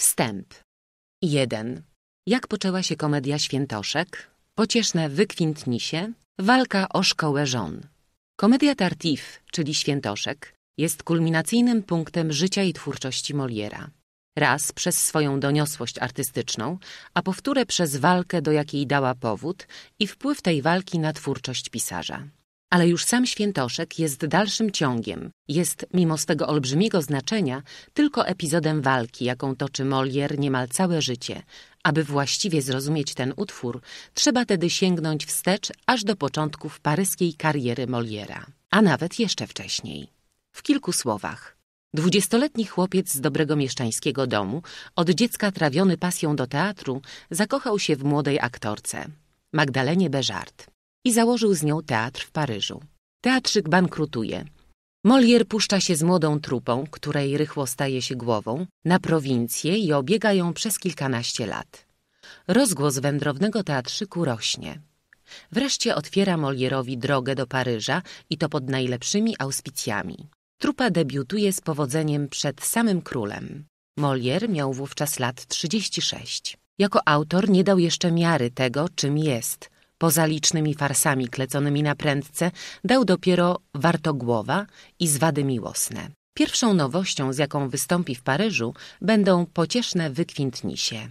Wstęp 1. Jak poczęła się komedia Świętoszek? Pocieszne wykwintnisie, walka o szkołę żon. Komedia Tartif, czyli Świętoszek, jest kulminacyjnym punktem życia i twórczości Moliera. Raz przez swoją doniosłość artystyczną, a powtórę przez walkę, do jakiej dała powód i wpływ tej walki na twórczość pisarza. Ale już sam Świętoszek jest dalszym ciągiem, jest, mimo swego olbrzymiego znaczenia, tylko epizodem walki, jaką toczy Molière niemal całe życie. Aby właściwie zrozumieć ten utwór, trzeba tedy sięgnąć wstecz aż do początków paryskiej kariery Moliera, a nawet jeszcze wcześniej. W kilku słowach. Dwudziestoletni chłopiec z dobrego mieszczańskiego domu, od dziecka trawiony pasją do teatru, zakochał się w młodej aktorce, Magdalenie Beżart i założył z nią teatr w Paryżu. Teatrzyk bankrutuje. Molière puszcza się z młodą trupą, której rychło staje się głową, na prowincję i obiega ją przez kilkanaście lat. Rozgłos wędrownego teatrzyku rośnie. Wreszcie otwiera Molierowi drogę do Paryża i to pod najlepszymi auspicjami. Trupa debiutuje z powodzeniem przed samym królem. Molière miał wówczas lat 36. Jako autor nie dał jeszcze miary tego, czym jest – Poza licznymi farsami kleconymi na prędce, dał dopiero Wartogłowa i Zwady miłosne. Pierwszą nowością, z jaką wystąpi w Paryżu, będą pocieszne wykwintnisie.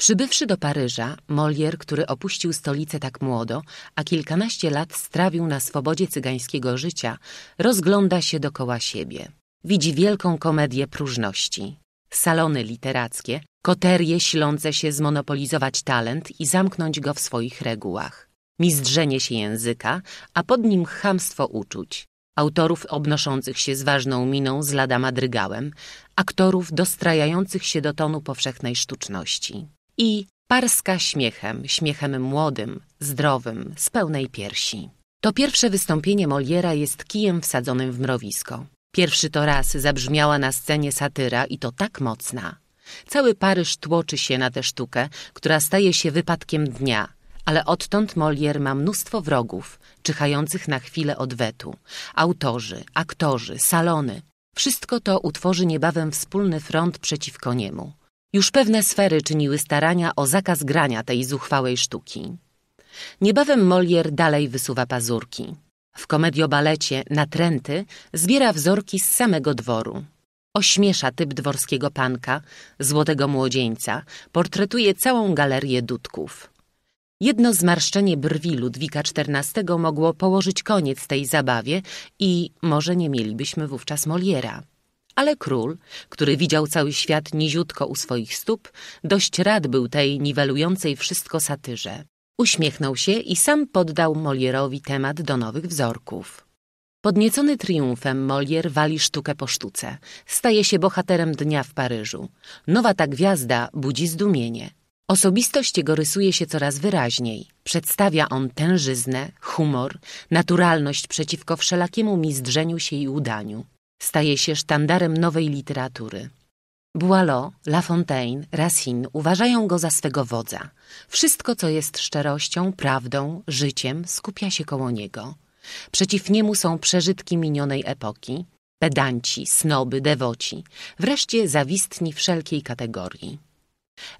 Przybywszy do Paryża, Molière, który opuścił stolicę tak młodo, a kilkanaście lat strawił na swobodzie cygańskiego życia, rozgląda się dokoła siebie. Widzi wielką komedię próżności. Salony literackie, koterie silące się zmonopolizować talent i zamknąć go w swoich regułach. Mizdrzenie się języka, a pod nim chamstwo uczuć. Autorów obnoszących się z ważną miną z lada madrygałem, aktorów dostrajających się do tonu powszechnej sztuczności. I parska śmiechem, śmiechem młodym, zdrowym, z pełnej piersi. To pierwsze wystąpienie Moliera jest kijem wsadzonym w mrowisko. Pierwszy to raz zabrzmiała na scenie satyra i to tak mocna. Cały Paryż tłoczy się na tę sztukę, która staje się wypadkiem dnia, ale odtąd Molière ma mnóstwo wrogów, czyhających na chwilę odwetu. Autorzy, aktorzy, salony. Wszystko to utworzy niebawem wspólny front przeciwko niemu. Już pewne sfery czyniły starania o zakaz grania tej zuchwałej sztuki. Niebawem Molière dalej wysuwa pazurki. W komediobalecie Natręty zbiera wzorki z samego dworu. Ośmiesza typ dworskiego panka, złotego młodzieńca, portretuje całą galerię dudków. Jedno zmarszczenie brwi Ludwika XIV mogło położyć koniec tej zabawie i może nie mielibyśmy wówczas Moliera. Ale król, który widział cały świat niziutko u swoich stóp, dość rad był tej niwelującej wszystko satyrze. Uśmiechnął się i sam poddał Molierowi temat do nowych wzorków. Podniecony triumfem Molière wali sztukę po sztuce. Staje się bohaterem dnia w Paryżu. Nowa ta gwiazda budzi zdumienie. Osobistość jego rysuje się coraz wyraźniej. Przedstawia on tężyznę, humor, naturalność przeciwko wszelakiemu mizdrzeniu się i udaniu. Staje się sztandarem nowej literatury. Boileau, La Fontaine, Racine uważają go za swego wodza. Wszystko, co jest szczerością, prawdą, życiem, skupia się koło niego. Przeciw niemu są przeżytki minionej epoki, pedanci, snoby, dewoci, wreszcie zawistni wszelkiej kategorii.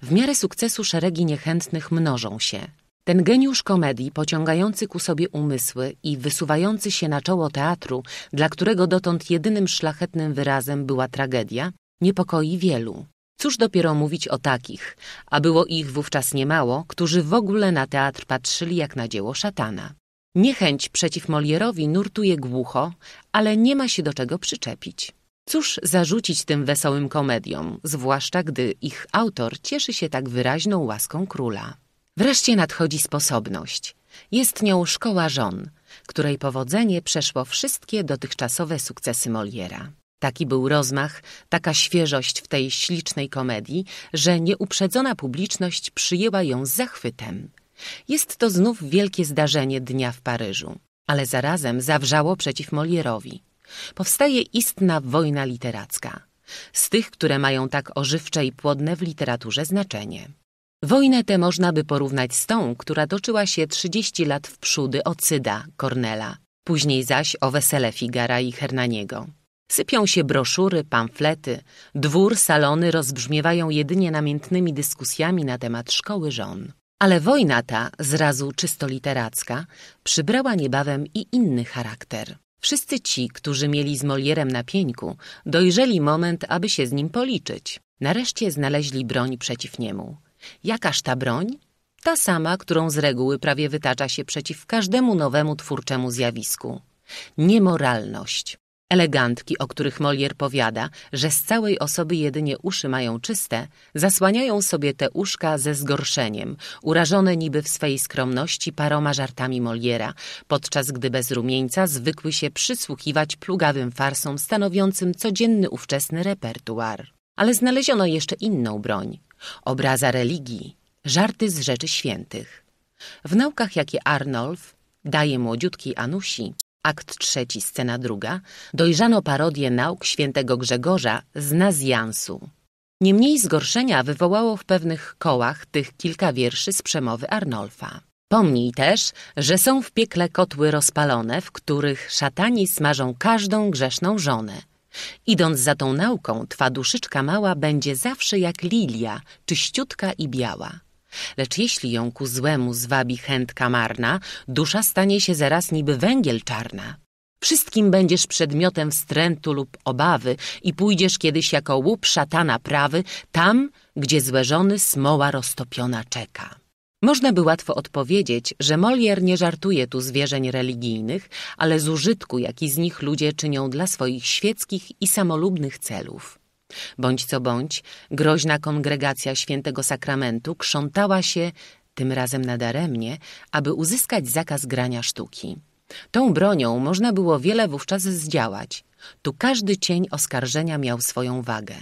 W miarę sukcesu szeregi niechętnych mnożą się. Ten geniusz komedii, pociągający ku sobie umysły i wysuwający się na czoło teatru, dla którego dotąd jedynym szlachetnym wyrazem była tragedia, niepokoi wielu. Cóż dopiero mówić o takich, a było ich wówczas niemało, którzy w ogóle na teatr patrzyli jak na dzieło szatana. Niechęć przeciw Molierowi nurtuje głucho, ale nie ma się do czego przyczepić. Cóż zarzucić tym wesołym komediom, zwłaszcza gdy ich autor cieszy się tak wyraźną łaską króla. Wreszcie nadchodzi sposobność. Jest nią szkoła żon, której powodzenie przeszło wszystkie dotychczasowe sukcesy Moliera. Taki był rozmach, taka świeżość w tej ślicznej komedii, że nieuprzedzona publiczność przyjęła ją z zachwytem. Jest to znów wielkie zdarzenie dnia w Paryżu, ale zarazem zawrzało przeciw Molierowi. Powstaje istna wojna literacka, z tych, które mają tak ożywcze i płodne w literaturze znaczenie. Wojnę tę można by porównać z tą, która toczyła się 30 lat w przódy o Cyda, Cornela, później zaś o wesele Figara i Hernaniego. Sypią się broszury, pamflety, dwór, salony rozbrzmiewają jedynie namiętnymi dyskusjami na temat szkoły żon. Ale wojna ta, zrazu czysto literacka, przybrała niebawem i inny charakter. Wszyscy ci, którzy mieli z Molierem na pieńku, dojrzeli moment, aby się z nim policzyć. Nareszcie znaleźli broń przeciw niemu. Jakaż ta broń? Ta sama, którą z reguły prawie wytacza się przeciw każdemu nowemu twórczemu zjawisku. Niemoralność. Elegantki, o których Molière powiada, że z całej osoby jedynie uszy mają czyste, zasłaniają sobie te uszka ze zgorszeniem, urażone niby w swej skromności paroma żartami Moliera, podczas gdy bez rumieńca zwykły się przysłuchiwać plugawym farsom stanowiącym codzienny ówczesny repertuar. Ale znaleziono jeszcze inną broń. Obraza religii, żarty z rzeczy świętych. W naukach, jakie Arnolf daje młodziutkiej Anusi, akt trzeci, scena druga, dojrzano parodię nauk świętego Grzegorza z Nazjansu. Niemniej zgorszenia wywołało w pewnych kołach tych kilka wierszy z przemowy Arnolfa. Pomnij też, że są w piekle kotły rozpalone, w których szatani smażą każdą grzeszną żonę. Idąc za tą nauką, twa duszyczka mała będzie zawsze jak lilia, czyściutka i biała. Lecz jeśli ją ku złemu zwabi chętka marna, dusza stanie się zaraz niby węgiel czarna. Wszystkim będziesz przedmiotem wstrętu lub obawy i pójdziesz kiedyś jako łup szatana prawy, tam, gdzie złe żony smoła roztopiona czeka. Można by łatwo odpowiedzieć, że Molière nie żartuje tu zwierzeń religijnych, ale z użytku, jaki z nich ludzie czynią dla swoich świeckich i samolubnych celów. Bądź co bądź, groźna kongregacja świętego sakramentu krzątała się, tym razem nadaremnie, aby uzyskać zakaz grania sztuki. Tą bronią można było wiele wówczas zdziałać. Tu każdy cień oskarżenia miał swoją wagę.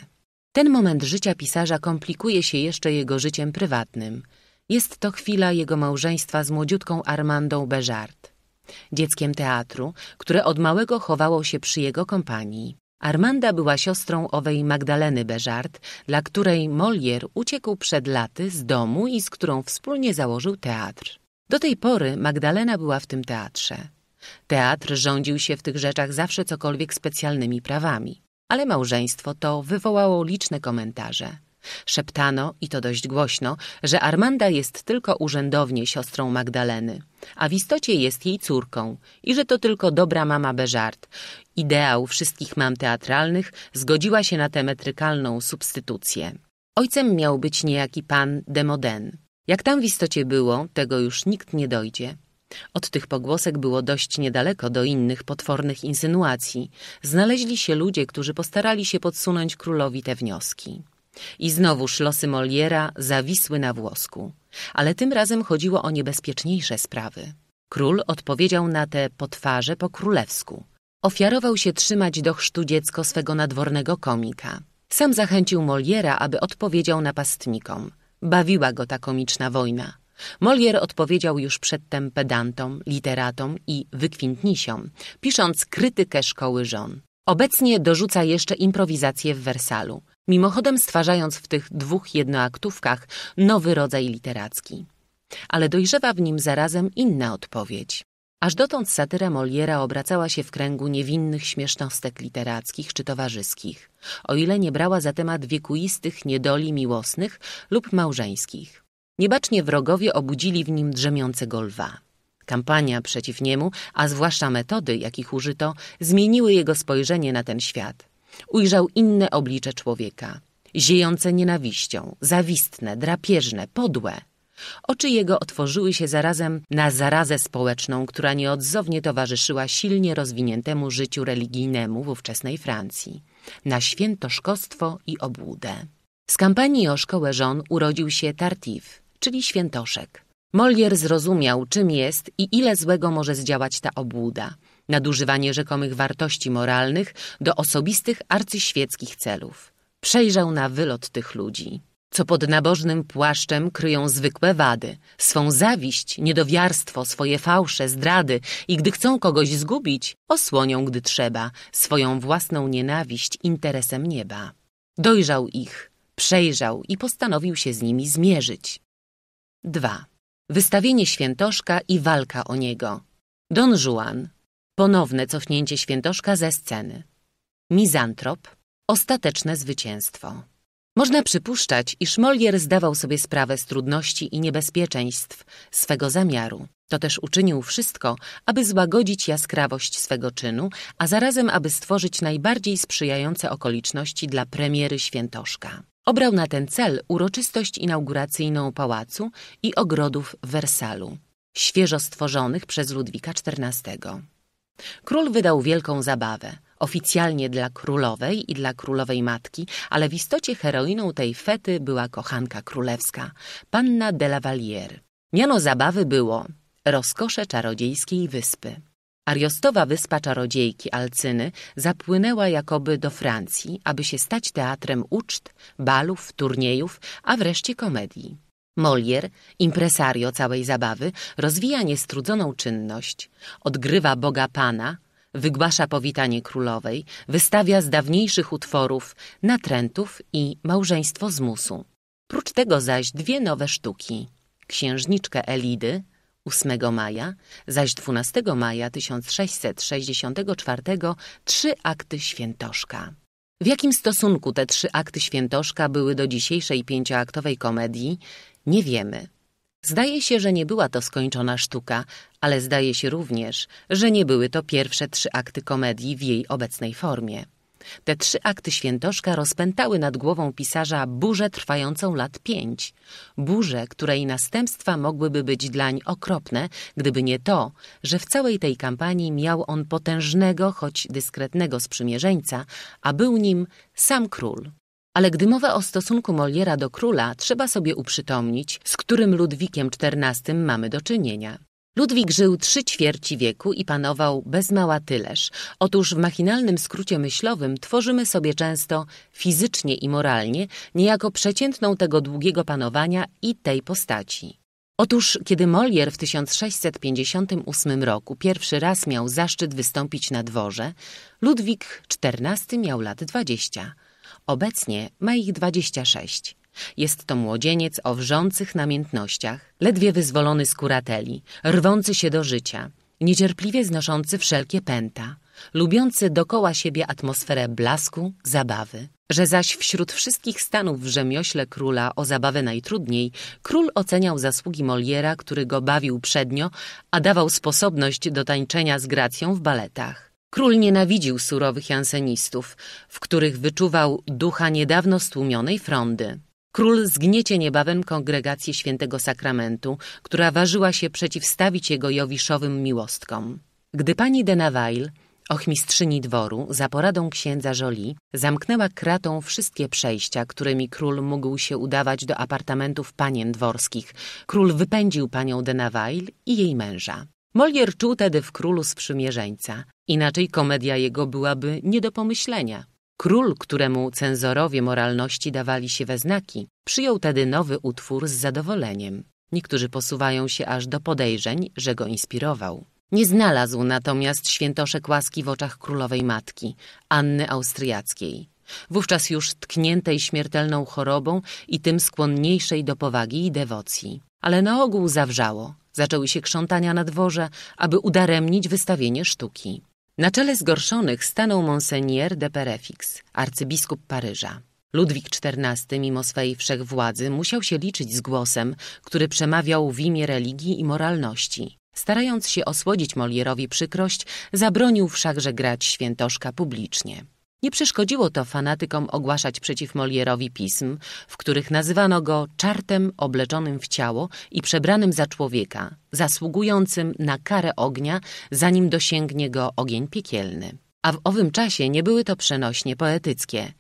Ten moment życia pisarza komplikuje się jeszcze jego życiem prywatnym. Jest to chwila jego małżeństwa z młodziutką Armandą Béjart, dzieckiem teatru, które od małego chowało się przy jego kompanii. Armanda była siostrą owej Magdaleny Béjart, dla której Molière uciekł przed laty z domu i z którą wspólnie założył teatr. Do tej pory Magdalena była w tym teatrze. Teatr rządził się w tych rzeczach zawsze cokolwiek specjalnymi prawami, ale małżeństwo to wywołało liczne komentarze. Szeptano, i to dość głośno, że Armanda jest tylko urzędownie siostrą Magdaleny, a w istocie jest jej córką i że to tylko dobra mama Beżart. Ideał wszystkich mam teatralnych zgodziła się na tę metrykalną substytucję. Ojcem miał być niejaki pan de Modène. Jak tam w istocie było, tego już nikt nie dojdzie. Od tych pogłosek było dość niedaleko do innych potwornych insynuacji. Znaleźli się ludzie, którzy postarali się podsunąć królowi te wnioski. I znowuż losy Moliera zawisły na włosku. Ale tym razem chodziło o niebezpieczniejsze sprawy. Król odpowiedział na te potwarze po królewsku. Ofiarował się trzymać do chrztu dziecko swego nadwornego komika. Sam zachęcił Moliera, aby odpowiedział napastnikom. Bawiła go ta komiczna wojna. Molière odpowiedział już przedtem pedantom, literatom i wykwintnisiom, pisząc krytykę szkoły żon. Obecnie dorzuca jeszcze improwizację w Wersalu mimochodem stwarzając w tych dwóch jednoaktówkach nowy rodzaj literacki. Ale dojrzewa w nim zarazem inna odpowiedź. Aż dotąd satyra Moliera obracała się w kręgu niewinnych śmiesznostek literackich czy towarzyskich, o ile nie brała za temat wiekuistych niedoli miłosnych lub małżeńskich. Niebacznie wrogowie obudzili w nim drzemiącego lwa. Kampania przeciw niemu, a zwłaszcza metody, jakich użyto, zmieniły jego spojrzenie na ten świat – Ujrzał inne oblicze człowieka, ziejące nienawiścią, zawistne, drapieżne, podłe. Oczy jego otworzyły się zarazem na zarazę społeczną, która nieodzownie towarzyszyła silnie rozwiniętemu życiu religijnemu w ówczesnej Francji, na świętoszkostwo i obłudę. Z kampanii o szkołę żon urodził się Tartif, czyli świętoszek. Molière zrozumiał, czym jest i ile złego może zdziałać ta obłuda – nadużywanie rzekomych wartości moralnych do osobistych arcyświeckich celów. Przejrzał na wylot tych ludzi, co pod nabożnym płaszczem kryją zwykłe wady, swą zawiść, niedowiarstwo, swoje fałsze, zdrady i gdy chcą kogoś zgubić, osłonią, gdy trzeba, swoją własną nienawiść interesem nieba. Dojrzał ich, przejrzał i postanowił się z nimi zmierzyć. 2. Wystawienie świętoszka i walka o niego. Don Juan, Ponowne cofnięcie świętoszka ze sceny. Mizantrop, ostateczne zwycięstwo. Można przypuszczać, iż Molière zdawał sobie sprawę z trudności i niebezpieczeństw swego zamiaru. To też uczynił wszystko, aby złagodzić jaskrawość swego czynu, a zarazem aby stworzyć najbardziej sprzyjające okoliczności dla premiery Świętoszka. Obrał na ten cel uroczystość inauguracyjną pałacu i ogrodów w Wersalu, świeżo stworzonych przez Ludwika XIV. Król wydał wielką zabawę, oficjalnie dla królowej i dla królowej matki, ale w istocie heroiną tej fety była kochanka królewska, panna de la Vallière. Miano zabawy było rozkosze czarodziejskiej wyspy. Ariostowa wyspa czarodziejki Alcyny zapłynęła jakoby do Francji, aby się stać teatrem uczt, balów, turniejów, a wreszcie komedii. Molière, impresario całej zabawy, rozwija niestrudzoną czynność. Odgrywa Boga Pana, wygłasza powitanie królowej, wystawia z dawniejszych utworów natrętów i małżeństwo z musu. Prócz tego zaś dwie nowe sztuki. Księżniczkę Elidy 8 maja, zaś 12 maja 1664 trzy akty świętoszka. W jakim stosunku te trzy akty świętoszka były do dzisiejszej pięcioaktowej komedii, nie wiemy. Zdaje się, że nie była to skończona sztuka, ale zdaje się również, że nie były to pierwsze trzy akty komedii w jej obecnej formie. Te trzy akty świętoszka rozpętały nad głową pisarza burzę trwającą lat pięć. Burzę, której następstwa mogłyby być dlań okropne, gdyby nie to, że w całej tej kampanii miał on potężnego, choć dyskretnego sprzymierzeńca, a był nim sam król. Ale gdy mowa o stosunku Moliera do króla, trzeba sobie uprzytomnić, z którym Ludwikiem XIV mamy do czynienia. Ludwik żył trzy ćwierci wieku i panował bez mała tyleż. Otóż w machinalnym skrócie myślowym tworzymy sobie często fizycznie i moralnie niejako przeciętną tego długiego panowania i tej postaci. Otóż, kiedy Molière w 1658 roku pierwszy raz miał zaszczyt wystąpić na dworze, Ludwik XIV miał lat 20. Obecnie ma ich 26. Jest to młodzieniec o wrzących namiętnościach, ledwie wyzwolony z kurateli, rwący się do życia, niecierpliwie znoszący wszelkie pęta, lubiący dokoła siebie atmosferę blasku, zabawy. Że zaś wśród wszystkich stanów w rzemiośle króla o zabawę najtrudniej, król oceniał zasługi Moliera, który go bawił przednio, a dawał sposobność do tańczenia z gracją w baletach. Król nienawidził surowych jansenistów, w których wyczuwał ducha niedawno stłumionej frondy. Król zgniecie niebawem kongregację świętego sakramentu, która ważyła się przeciwstawić jego jowiszowym miłostkom. Gdy pani de Navaille, ochmistrzyni dworu, za poradą księdza Jolie, zamknęła kratą wszystkie przejścia, którymi król mógł się udawać do apartamentów panien dworskich, król wypędził panią de Navaille i jej męża. Molière czuł tedy w królu sprzymierzeńca, inaczej komedia jego byłaby nie do pomyślenia. Król, któremu cenzorowie moralności dawali się we znaki, przyjął tedy nowy utwór z zadowoleniem. Niektórzy posuwają się aż do podejrzeń, że go inspirował. Nie znalazł natomiast świętoszek łaski w oczach królowej matki, Anny Austriackiej. Wówczas już tkniętej śmiertelną chorobą i tym skłonniejszej do powagi i dewocji. Ale na ogół zawrzało. Zaczęły się krzątania na dworze, aby udaremnić wystawienie sztuki. Na czele zgorszonych stanął Monseigneur de Perefix, arcybiskup Paryża. Ludwik XIV, mimo swej wszechwładzy, musiał się liczyć z głosem, który przemawiał w imię religii i moralności. Starając się osłodzić Molierowi przykrość, zabronił wszakże grać świętoszka publicznie. Nie przeszkodziło to fanatykom ogłaszać przeciw Molierowi pism, w których nazywano go czartem obleczonym w ciało i przebranym za człowieka, zasługującym na karę ognia, zanim dosięgnie go ogień piekielny. A w owym czasie nie były to przenośnie poetyckie.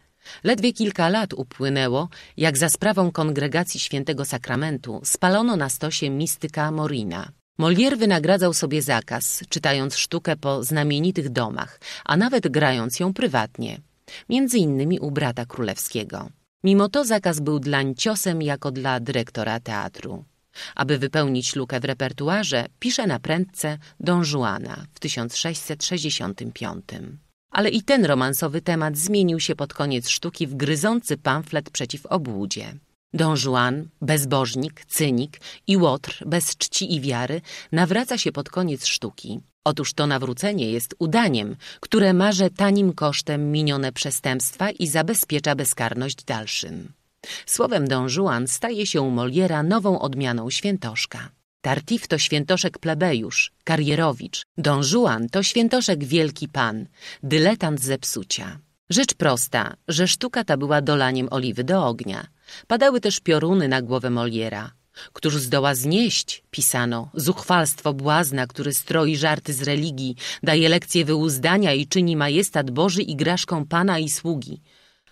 Ledwie kilka lat upłynęło, jak za sprawą kongregacji świętego sakramentu spalono na stosie mistyka Morina. Molière wynagradzał sobie zakaz, czytając sztukę po znamienitych domach, a nawet grając ją prywatnie, między innymi u brata królewskiego. Mimo to zakaz był dlań ciosem jako dla dyrektora teatru. Aby wypełnić lukę w repertuarze, pisze na prędce Don Juana w 1665. Ale i ten romansowy temat zmienił się pod koniec sztuki w gryzący pamflet przeciw obłudzie. Don Juan, bezbożnik, cynik i łotr bez czci i wiary nawraca się pod koniec sztuki. Otóż to nawrócenie jest udaniem, które marze tanim kosztem minione przestępstwa i zabezpiecza bezkarność dalszym. Słowem Don Juan staje się u Moliera nową odmianą świętoszka. Tartif to świętoszek plebejusz, karierowicz. Don Juan to świętoszek wielki pan, dyletant zepsucia. Rzecz prosta, że sztuka ta była dolaniem oliwy do ognia. Padały też pioruny na głowę Moliera. Któż zdoła znieść, pisano, zuchwalstwo błazna, który stroi żarty z religii, daje lekcje wyuzdania i czyni majestat Boży igraszką Pana i sługi.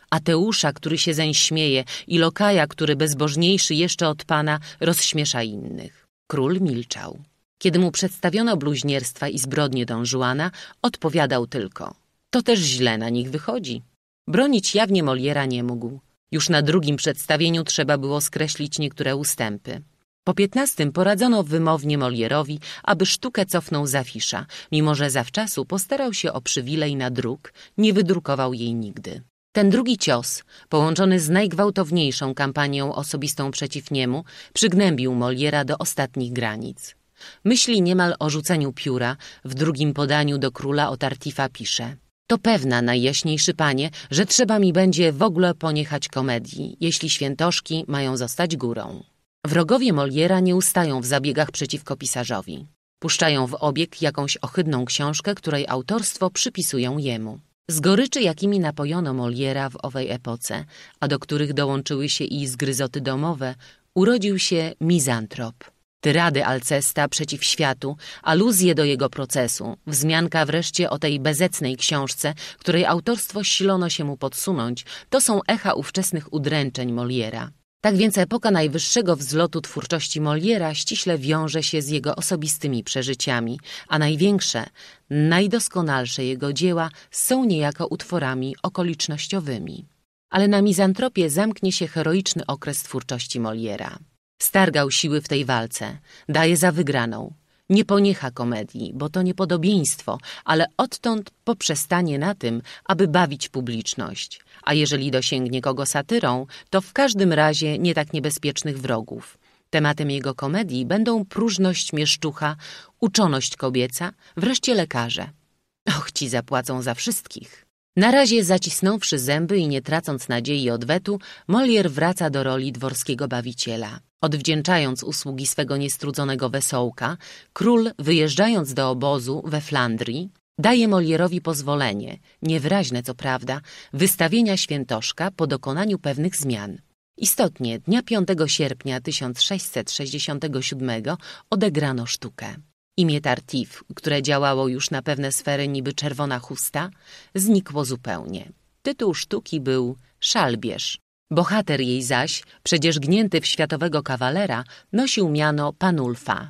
Ateusza, który się zeń śmieje i Lokaja, który bezbożniejszy jeszcze od Pana, rozśmiesza innych. Król milczał. Kiedy mu przedstawiono bluźnierstwa i zbrodnie Don Juana, odpowiadał tylko – to też źle na nich wychodzi. Bronić jawnie Moliera nie mógł. Już na drugim przedstawieniu trzeba było skreślić niektóre ustępy. Po piętnastym poradzono wymownie Molierowi, aby sztukę cofnął z afisza, mimo że zawczasu postarał się o przywilej na druk, nie wydrukował jej nigdy. Ten drugi cios, połączony z najgwałtowniejszą kampanią osobistą przeciw niemu, przygnębił Moliera do ostatnich granic. Myśli niemal o rzuceniu pióra, w drugim podaniu do króla o Tartifa pisze To pewna, najjaśniejszy panie, że trzeba mi będzie w ogóle poniechać komedii, jeśli świętoszki mają zostać górą. Wrogowie Moliera nie ustają w zabiegach przeciwko pisarzowi. Puszczają w obieg jakąś ohydną książkę, której autorstwo przypisują jemu. Z goryczy, jakimi napojono Moliera w owej epoce, a do których dołączyły się i zgryzoty domowe, urodził się mizantrop. Tyrady Alcesta przeciw światu, aluzje do jego procesu, wzmianka wreszcie o tej bezecnej książce, której autorstwo silono się mu podsunąć, to są echa ówczesnych udręczeń Moliera. Tak więc epoka najwyższego wzlotu twórczości Moliera ściśle wiąże się z jego osobistymi przeżyciami, a największe, najdoskonalsze jego dzieła są niejako utworami okolicznościowymi. Ale na mizantropię zamknie się heroiczny okres twórczości Moliera. Stargał siły w tej walce, daje za wygraną. Nie poniecha komedii, bo to niepodobieństwo, ale odtąd poprzestanie na tym, aby bawić publiczność. A jeżeli dosięgnie kogo satyrą, to w każdym razie nie tak niebezpiecznych wrogów. Tematem jego komedii będą próżność mieszczucha, uczoność kobieca, wreszcie lekarze. Och, ci zapłacą za wszystkich. Na razie zacisnąwszy zęby i nie tracąc nadziei odwetu, Molière wraca do roli dworskiego bawiciela. Odwdzięczając usługi swego niestrudzonego wesołka, król, wyjeżdżając do obozu we Flandrii, daje Molierowi pozwolenie, niewyraźne co prawda, wystawienia świętoszka po dokonaniu pewnych zmian. Istotnie, dnia 5 sierpnia 1667 odegrano sztukę. Imię Tartif, które działało już na pewne sfery niby czerwona chusta, znikło zupełnie. Tytuł sztuki był Szalbierz. Bohater jej zaś, przecież gnięty w światowego kawalera, nosił miano Panulfa.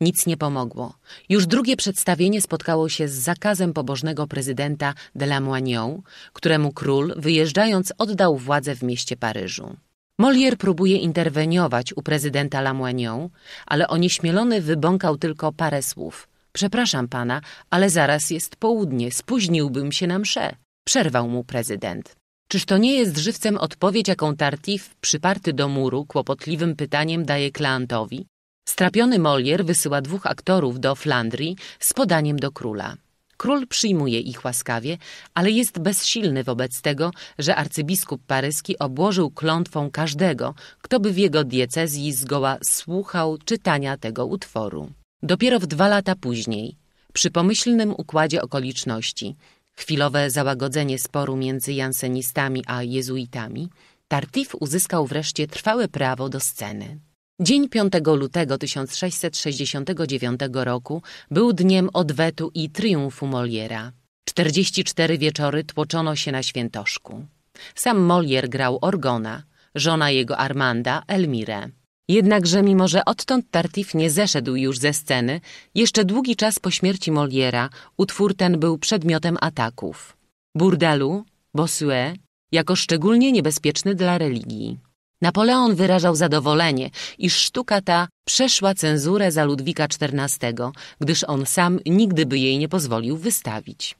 Nic nie pomogło. Już drugie przedstawienie spotkało się z zakazem pobożnego prezydenta de Lamoignon, któremu król, wyjeżdżając, oddał władzę w mieście Paryżu. Molière próbuje interweniować u prezydenta Lamoignon, ale onieśmielony wybąkał tylko parę słów. Przepraszam pana, ale zaraz jest południe, spóźniłbym się na mszę. Przerwał mu prezydent. Czyż to nie jest żywcem odpowiedź, jaką Tartif, przyparty do muru, kłopotliwym pytaniem daje Kleantowi? Strapiony Molière wysyła dwóch aktorów do Flandrii z podaniem do króla. Król przyjmuje ich łaskawie, ale jest bezsilny wobec tego, że arcybiskup paryski obłożył klątwą każdego, kto by w jego diecezji zgoła słuchał czytania tego utworu. Dopiero w dwa lata później, przy pomyślnym układzie okoliczności, chwilowe załagodzenie sporu między jansenistami a jezuitami, Tartif uzyskał wreszcie trwałe prawo do sceny. Dzień 5 lutego 1669 roku był dniem odwetu i triumfu Moliera. 44 wieczory tłoczono się na świętoszku. Sam Molier grał Orgona, żona jego Armanda Elmirę. Jednakże mimo, że odtąd Tartif nie zeszedł już ze sceny, jeszcze długi czas po śmierci Moliera utwór ten był przedmiotem ataków. Burdelu, Bossuet, jako szczególnie niebezpieczny dla religii. Napoleon wyrażał zadowolenie, iż sztuka ta przeszła cenzurę za Ludwika XIV, gdyż on sam nigdy by jej nie pozwolił wystawić.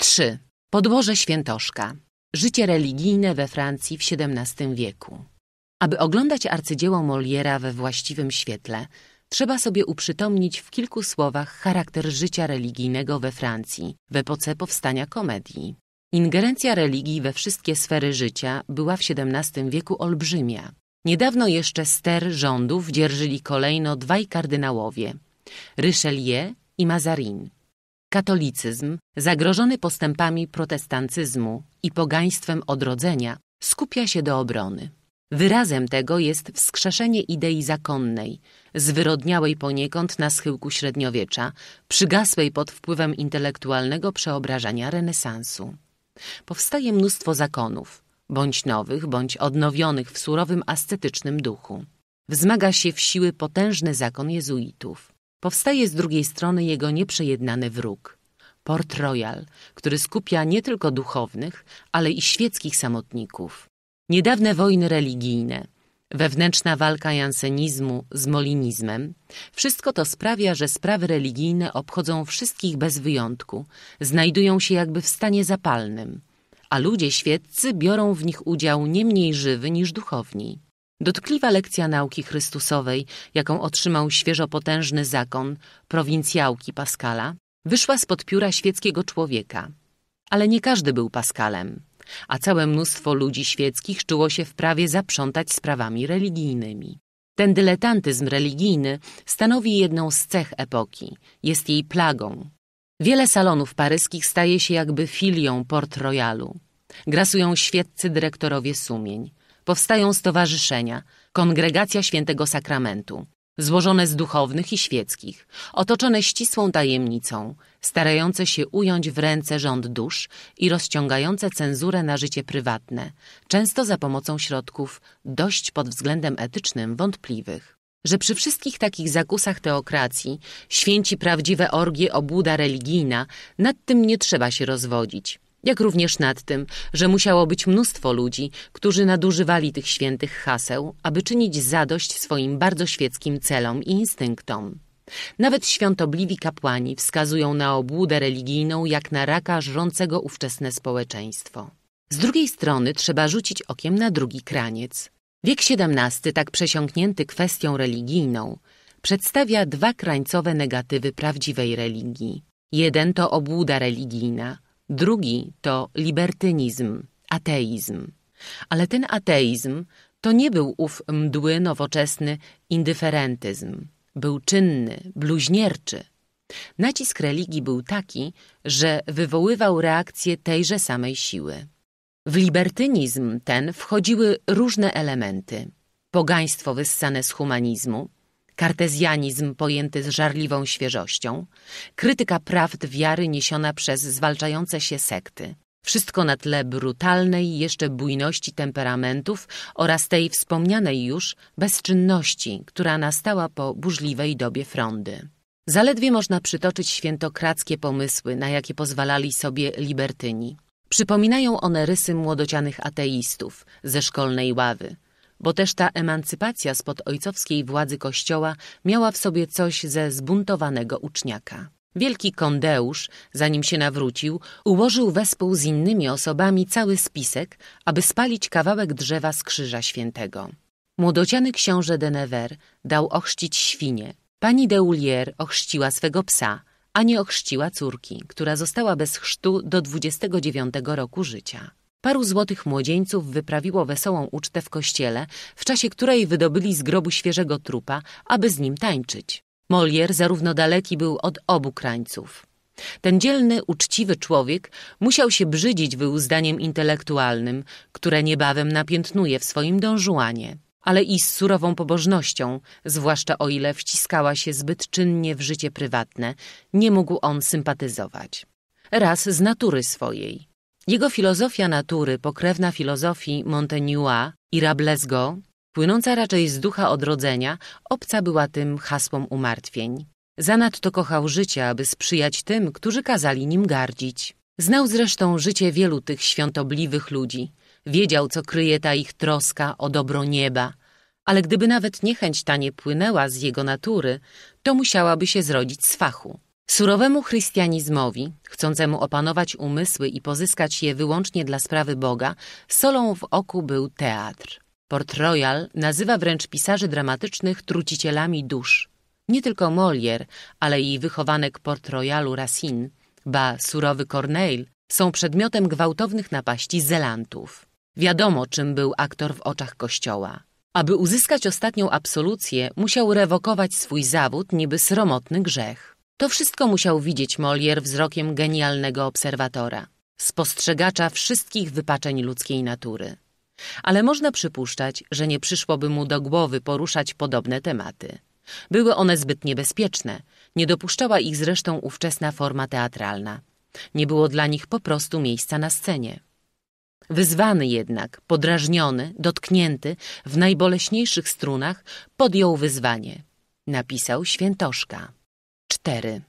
3. Podłoże Świętoszka. Życie religijne we Francji w XVII wieku. Aby oglądać arcydzieło Moliera we właściwym świetle, trzeba sobie uprzytomnić w kilku słowach charakter życia religijnego we Francji w epoce powstania komedii. Ingerencja religii we wszystkie sfery życia była w XVII wieku olbrzymia. Niedawno jeszcze ster rządów dzierżyli kolejno dwaj kardynałowie Richelieu i Mazarin. Katolicyzm, zagrożony postępami protestancyzmu i pogaństwem odrodzenia, skupia się do obrony. Wyrazem tego jest wskrzeszenie idei zakonnej, zwyrodniałej poniekąd na schyłku średniowiecza, przygasłej pod wpływem intelektualnego przeobrażania renesansu. Powstaje mnóstwo zakonów, bądź nowych, bądź odnowionych w surowym ascetycznym duchu. Wzmaga się w siły potężny zakon jezuitów. Powstaje z drugiej strony jego nieprzejednany wróg. Port Royal, który skupia nie tylko duchownych, ale i świeckich samotników. Niedawne wojny religijne, wewnętrzna walka jansenizmu z molinizmem, wszystko to sprawia, że sprawy religijne obchodzą wszystkich bez wyjątku, znajdują się jakby w stanie zapalnym, a ludzie świeccy biorą w nich udział nie mniej żywy niż duchowni. Dotkliwa lekcja nauki chrystusowej, jaką otrzymał świeżo potężny zakon prowincjałki Paskala, wyszła spod pióra świeckiego człowieka. Ale nie każdy był Paskalem a całe mnóstwo ludzi świeckich czuło się w prawie zaprzątać sprawami religijnymi. Ten dyletantyzm religijny stanowi jedną z cech epoki, jest jej plagą. Wiele salonów paryskich staje się jakby filią Port Royalu. Grasują świeccy dyrektorowie sumień. Powstają stowarzyszenia, kongregacja świętego sakramentu, złożone z duchownych i świeckich, otoczone ścisłą tajemnicą, starające się ująć w ręce rząd dusz i rozciągające cenzurę na życie prywatne, często za pomocą środków dość pod względem etycznym wątpliwych. Że przy wszystkich takich zakusach teokracji święci prawdziwe orgie obłuda religijna, nad tym nie trzeba się rozwodzić jak również nad tym, że musiało być mnóstwo ludzi, którzy nadużywali tych świętych haseł, aby czynić zadość swoim bardzo świeckim celom i instynktom. Nawet świątobliwi kapłani wskazują na obłudę religijną jak na raka żrącego ówczesne społeczeństwo. Z drugiej strony trzeba rzucić okiem na drugi kraniec. Wiek XVII, tak przesiąknięty kwestią religijną, przedstawia dwa krańcowe negatywy prawdziwej religii. Jeden to obłuda religijna, drugi to libertynizm, ateizm. Ale ten ateizm to nie był ów mdły, nowoczesny indyferentyzm był czynny, bluźnierczy. Nacisk religii był taki, że wywoływał reakcję tejże samej siły. W libertynizm ten wchodziły różne elementy. Pogaństwo wyssane z humanizmu, kartezjanizm pojęty z żarliwą świeżością, krytyka prawd wiary niesiona przez zwalczające się sekty, wszystko na tle brutalnej jeszcze bujności temperamentów oraz tej wspomnianej już bezczynności, która nastała po burzliwej dobie frondy. Zaledwie można przytoczyć świętokradzkie pomysły, na jakie pozwalali sobie libertyni. Przypominają one rysy młodocianych ateistów ze szkolnej ławy, bo też ta emancypacja spod ojcowskiej władzy Kościoła miała w sobie coś ze zbuntowanego uczniaka. Wielki kondeusz, zanim się nawrócił, ułożył wespół z innymi osobami cały spisek, aby spalić kawałek drzewa z Krzyża Świętego. Młodociany książę de Nevers dał ochrzcić świnie. Pani de Ulier ochrzciła swego psa, a nie ochrzciła córki, która została bez chrztu do 29 roku życia. Paru złotych młodzieńców wyprawiło wesołą ucztę w kościele, w czasie której wydobyli z grobu świeżego trupa, aby z nim tańczyć. Molière zarówno daleki był od obu krańców. Ten dzielny, uczciwy człowiek musiał się brzydzić wyuzdaniem intelektualnym, które niebawem napiętnuje w swoim dążuanie, ale i z surową pobożnością, zwłaszcza o ile wciskała się zbyt czynnie w życie prywatne, nie mógł on sympatyzować. Raz z natury swojej. Jego filozofia natury, pokrewna filozofii Montaignea i Rablesgo, Płynąca raczej z ducha odrodzenia, obca była tym hasłom umartwień. Zanadto kochał życie, aby sprzyjać tym, którzy kazali nim gardzić. Znał zresztą życie wielu tych świątobliwych ludzi. Wiedział, co kryje ta ich troska o dobro nieba. Ale gdyby nawet niechęć ta nie płynęła z jego natury, to musiałaby się zrodzić z fachu. Surowemu chrystianizmowi, chcącemu opanować umysły i pozyskać je wyłącznie dla sprawy Boga, solą w oku był teatr. Port Royal nazywa wręcz pisarzy dramatycznych trucicielami dusz. Nie tylko Molière, ale i wychowanek Port Royalu Racine, ba surowy Corneille, są przedmiotem gwałtownych napaści zelantów. Wiadomo, czym był aktor w oczach kościoła. Aby uzyskać ostatnią absolucję, musiał rewokować swój zawód niby sromotny grzech. To wszystko musiał widzieć Molière wzrokiem genialnego obserwatora, spostrzegacza wszystkich wypaczeń ludzkiej natury. Ale można przypuszczać, że nie przyszłoby mu do głowy poruszać podobne tematy. Były one zbyt niebezpieczne, nie dopuszczała ich zresztą ówczesna forma teatralna. Nie było dla nich po prostu miejsca na scenie. Wyzwany jednak, podrażniony, dotknięty w najboleśniejszych strunach, podjął wyzwanie. Napisał Świętoszka. 4.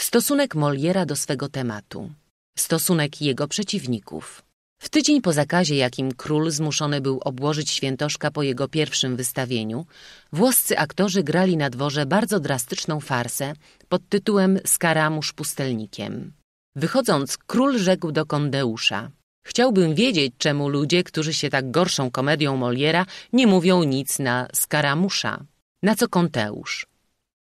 Stosunek Moliera do swego tematu. Stosunek jego przeciwników. W tydzień po zakazie, jakim król zmuszony był obłożyć Świętoszka po jego pierwszym wystawieniu, włoscy aktorzy grali na dworze bardzo drastyczną farsę pod tytułem Skaramusz pustelnikiem. Wychodząc, król rzekł do Kondeusza Chciałbym wiedzieć, czemu ludzie, którzy się tak gorszą komedią Moliera, nie mówią nic na Skaramusza. Na co Konteusz?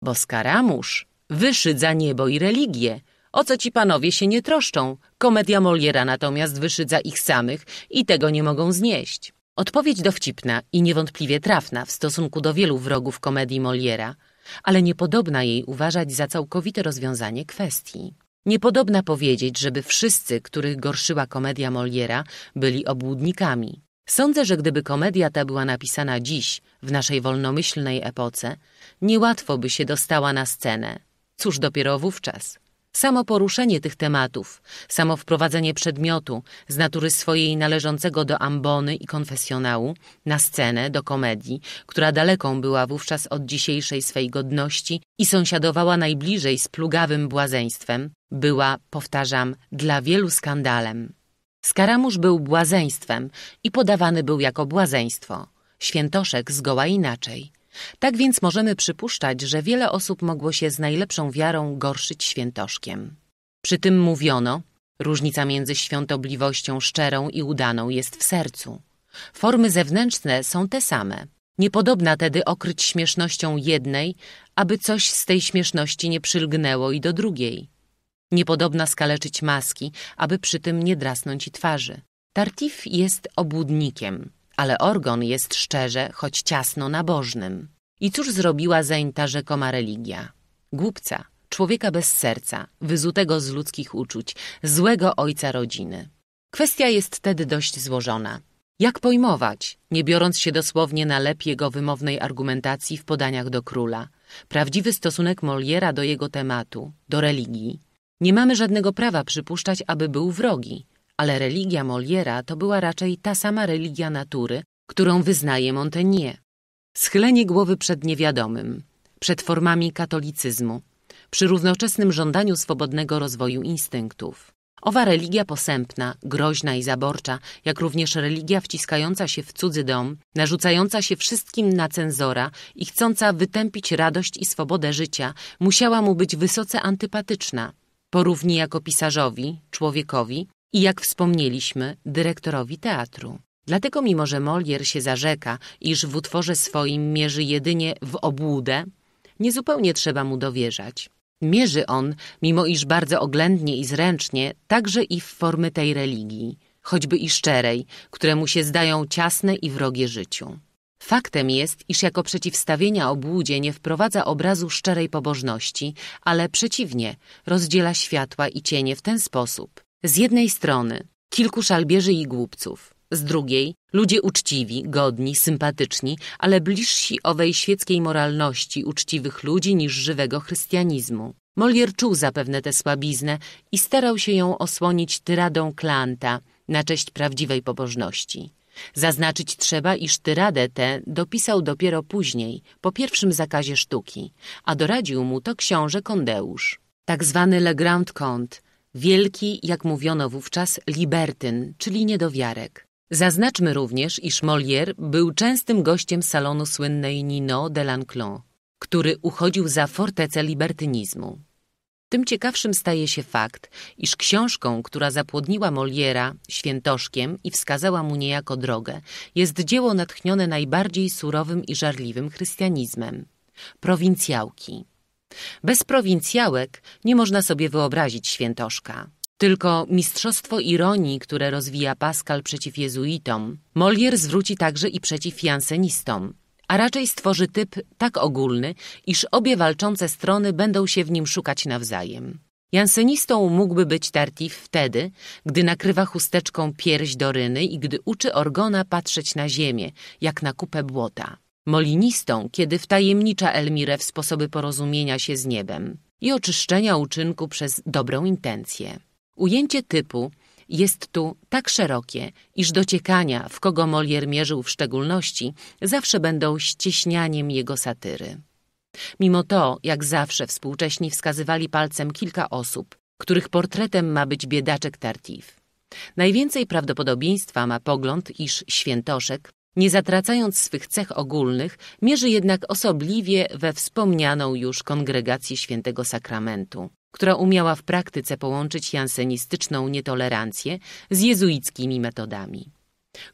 Bo Skaramusz wyszydza niebo i religię. O co ci panowie się nie troszczą? Komedia Moliera natomiast wyszydza ich samych i tego nie mogą znieść. Odpowiedź dowcipna i niewątpliwie trafna w stosunku do wielu wrogów komedii Moliera, ale niepodobna jej uważać za całkowite rozwiązanie kwestii. Niepodobna powiedzieć, żeby wszyscy, których gorszyła komedia Moliera, byli obłudnikami. Sądzę, że gdyby komedia ta była napisana dziś, w naszej wolnomyślnej epoce, niełatwo by się dostała na scenę. Cóż dopiero wówczas. Samo poruszenie tych tematów, samo wprowadzenie przedmiotu z natury swojej należącego do ambony i konfesjonału na scenę, do komedii, która daleką była wówczas od dzisiejszej swej godności i sąsiadowała najbliżej z plugawym błazeństwem, była, powtarzam, dla wielu skandalem. Skaramusz był błazeństwem i podawany był jako błazeństwo. Świętoszek zgoła inaczej – tak więc możemy przypuszczać, że wiele osób mogło się z najlepszą wiarą gorszyć świętoszkiem. Przy tym mówiono, różnica między świątobliwością szczerą i udaną jest w sercu. Formy zewnętrzne są te same. Niepodobna tedy okryć śmiesznością jednej, aby coś z tej śmieszności nie przylgnęło i do drugiej. Niepodobna skaleczyć maski, aby przy tym nie drasnąć i twarzy. Tartif jest obłudnikiem, ale Orgon jest szczerze, choć ciasno nabożnym. I cóż zrobiła zeń ta rzekoma religia? Głupca, człowieka bez serca, wyzutego z ludzkich uczuć, złego ojca rodziny. Kwestia jest tedy dość złożona. Jak pojmować, nie biorąc się dosłownie na lep jego wymownej argumentacji w podaniach do króla, prawdziwy stosunek Moliera do jego tematu, do religii? Nie mamy żadnego prawa przypuszczać, aby był wrogi, ale religia Moliera to była raczej ta sama religia natury, którą wyznaje Montaigne. Schylenie głowy przed niewiadomym, przed formami katolicyzmu, przy równoczesnym żądaniu swobodnego rozwoju instynktów. Owa religia posępna, groźna i zaborcza, jak również religia wciskająca się w cudzy dom, narzucająca się wszystkim na cenzora i chcąca wytępić radość i swobodę życia, musiała mu być wysoce antypatyczna, porówni jako pisarzowi, człowiekowi, i jak wspomnieliśmy, dyrektorowi teatru. Dlatego mimo, że Molière się zarzeka, iż w utworze swoim mierzy jedynie w obłudę, niezupełnie trzeba mu dowierzać. Mierzy on, mimo iż bardzo oględnie i zręcznie, także i w formy tej religii, choćby i szczerej, które mu się zdają ciasne i wrogie życiu. Faktem jest, iż jako przeciwstawienia obłudzie nie wprowadza obrazu szczerej pobożności, ale przeciwnie, rozdziela światła i cienie w ten sposób, z jednej strony kilku szalbierzy i głupców, z drugiej ludzie uczciwi, godni, sympatyczni, ale bliżsi owej świeckiej moralności uczciwych ludzi niż żywego chrystianizmu. Molière czuł zapewne tę słabiznę i starał się ją osłonić tyradą Klanta na cześć prawdziwej pobożności. Zaznaczyć trzeba, iż tyradę tę dopisał dopiero później, po pierwszym zakazie sztuki, a doradził mu to książę Kondeusz. Tak zwany Le Grand Comte, Wielki, jak mówiono wówczas, libertyn, czyli niedowiarek. Zaznaczmy również, iż Molière był częstym gościem salonu słynnej Nino de Lanclon, który uchodził za fortecę libertynizmu. Tym ciekawszym staje się fakt, iż książką, która zapłodniła Moliera świętoszkiem i wskazała mu niejako drogę, jest dzieło natchnione najbardziej surowym i żarliwym chrystianizmem. Prowincjałki. Bez prowincjałek nie można sobie wyobrazić świętoszka. Tylko mistrzostwo ironii, które rozwija Pascal przeciw jezuitom, Molière zwróci także i przeciw jansenistom, a raczej stworzy typ tak ogólny, iż obie walczące strony będą się w nim szukać nawzajem. Jansenistą mógłby być Tartif wtedy, gdy nakrywa chusteczką pierś do ryny i gdy uczy Orgona patrzeć na ziemię, jak na kupę błota. Molinistą, kiedy wtajemnicza Elmirę w sposoby porozumienia się z niebem i oczyszczenia uczynku przez dobrą intencję. Ujęcie typu jest tu tak szerokie, iż dociekania, w kogo Molière mierzył w szczególności, zawsze będą ścieśnianiem jego satyry. Mimo to, jak zawsze, współcześni wskazywali palcem kilka osób, których portretem ma być biedaczek Tartif. Najwięcej prawdopodobieństwa ma pogląd, iż świętoszek, nie zatracając swych cech ogólnych, mierzy jednak osobliwie we wspomnianą już kongregację świętego sakramentu, która umiała w praktyce połączyć jansenistyczną nietolerancję z jezuickimi metodami.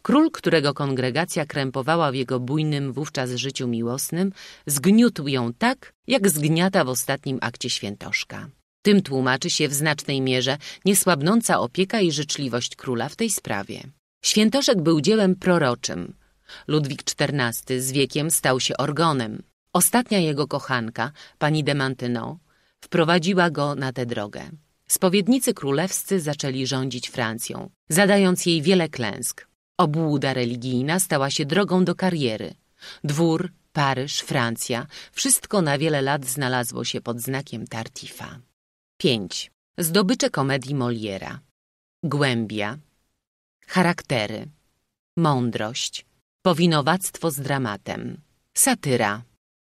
Król, którego kongregacja krępowała w jego bujnym wówczas życiu miłosnym, zgniótł ją tak, jak zgniata w ostatnim akcie świętoszka. Tym tłumaczy się w znacznej mierze niesłabnąca opieka i życzliwość króla w tej sprawie. Świętoszek był dziełem proroczym. Ludwik XIV z wiekiem stał się orgonem. Ostatnia jego kochanka, pani de Mantenon, wprowadziła go na tę drogę. Spowiednicy królewscy zaczęli rządzić Francją, zadając jej wiele klęsk. Obłuda religijna stała się drogą do kariery. Dwór, Paryż, Francja, wszystko na wiele lat znalazło się pod znakiem Tartifa. 5. Zdobycze komedii Moliera. Głębia. Charaktery. Mądrość. Powinowactwo z dramatem. Satyra.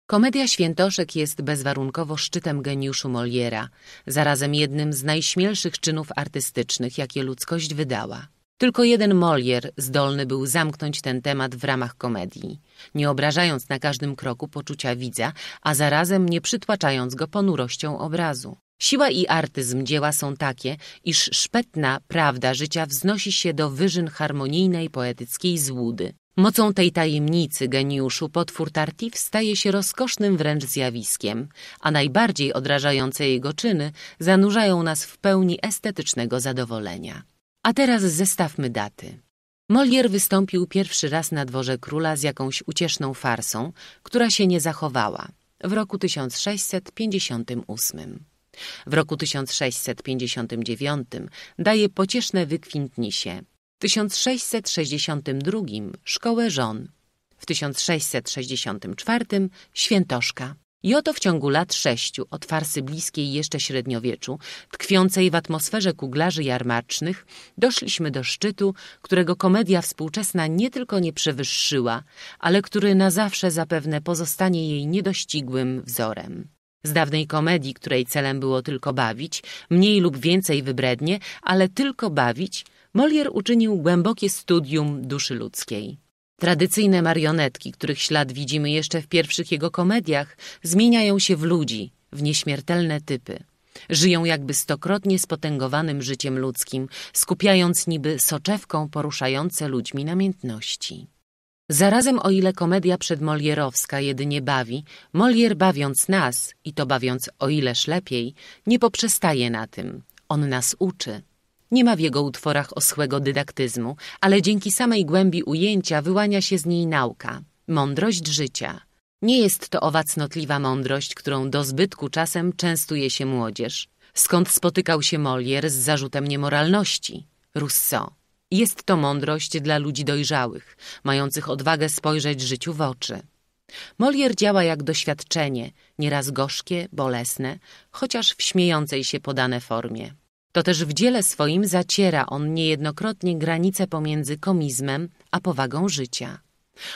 Komedia Świętoszek jest bezwarunkowo szczytem geniuszu Moliera, zarazem jednym z najśmielszych czynów artystycznych, jakie ludzkość wydała. Tylko jeden Molière zdolny był zamknąć ten temat w ramach komedii, nie obrażając na każdym kroku poczucia widza, a zarazem nie przytłaczając go ponurością obrazu. Siła i artyzm dzieła są takie, iż szpetna prawda życia wznosi się do wyżyn harmonijnej poetyckiej złudy. Mocą tej tajemnicy geniuszu potwór Tartif staje się rozkosznym wręcz zjawiskiem, a najbardziej odrażające jego czyny zanurzają nas w pełni estetycznego zadowolenia. A teraz zestawmy daty. Molière wystąpił pierwszy raz na dworze króla z jakąś ucieszną farsą, która się nie zachowała w roku 1658. W roku 1659 daje pocieszne wykwintnisie. W 1662 szkołę żon. W 1664 świętoszka. I oto w ciągu lat sześciu od farsy bliskiej jeszcze średniowieczu, tkwiącej w atmosferze kuglarzy jarmarcznych, doszliśmy do szczytu, którego komedia współczesna nie tylko nie przewyższyła, ale który na zawsze zapewne pozostanie jej niedościgłym wzorem. Z dawnej komedii, której celem było tylko bawić, mniej lub więcej wybrednie, ale tylko bawić, Molière uczynił głębokie studium duszy ludzkiej. Tradycyjne marionetki, których ślad widzimy jeszcze w pierwszych jego komediach, zmieniają się w ludzi, w nieśmiertelne typy. Żyją jakby stokrotnie spotęgowanym życiem ludzkim, skupiając niby soczewką poruszające ludźmi namiętności. Zarazem o ile komedia przedmolierowska jedynie bawi, Molière bawiąc nas, i to bawiąc o ileż lepiej, nie poprzestaje na tym. On nas uczy. Nie ma w jego utworach oschłego dydaktyzmu, ale dzięki samej głębi ujęcia wyłania się z niej nauka, mądrość życia. Nie jest to owa cnotliwa mądrość, którą do zbytku czasem częstuje się młodzież. Skąd spotykał się Molière z zarzutem niemoralności? Rousseau. Jest to mądrość dla ludzi dojrzałych, mających odwagę spojrzeć życiu w oczy. Molière działa jak doświadczenie, nieraz gorzkie, bolesne, chociaż w śmiejącej się podane formie. To też w dziele swoim zaciera on niejednokrotnie granice pomiędzy komizmem a powagą życia.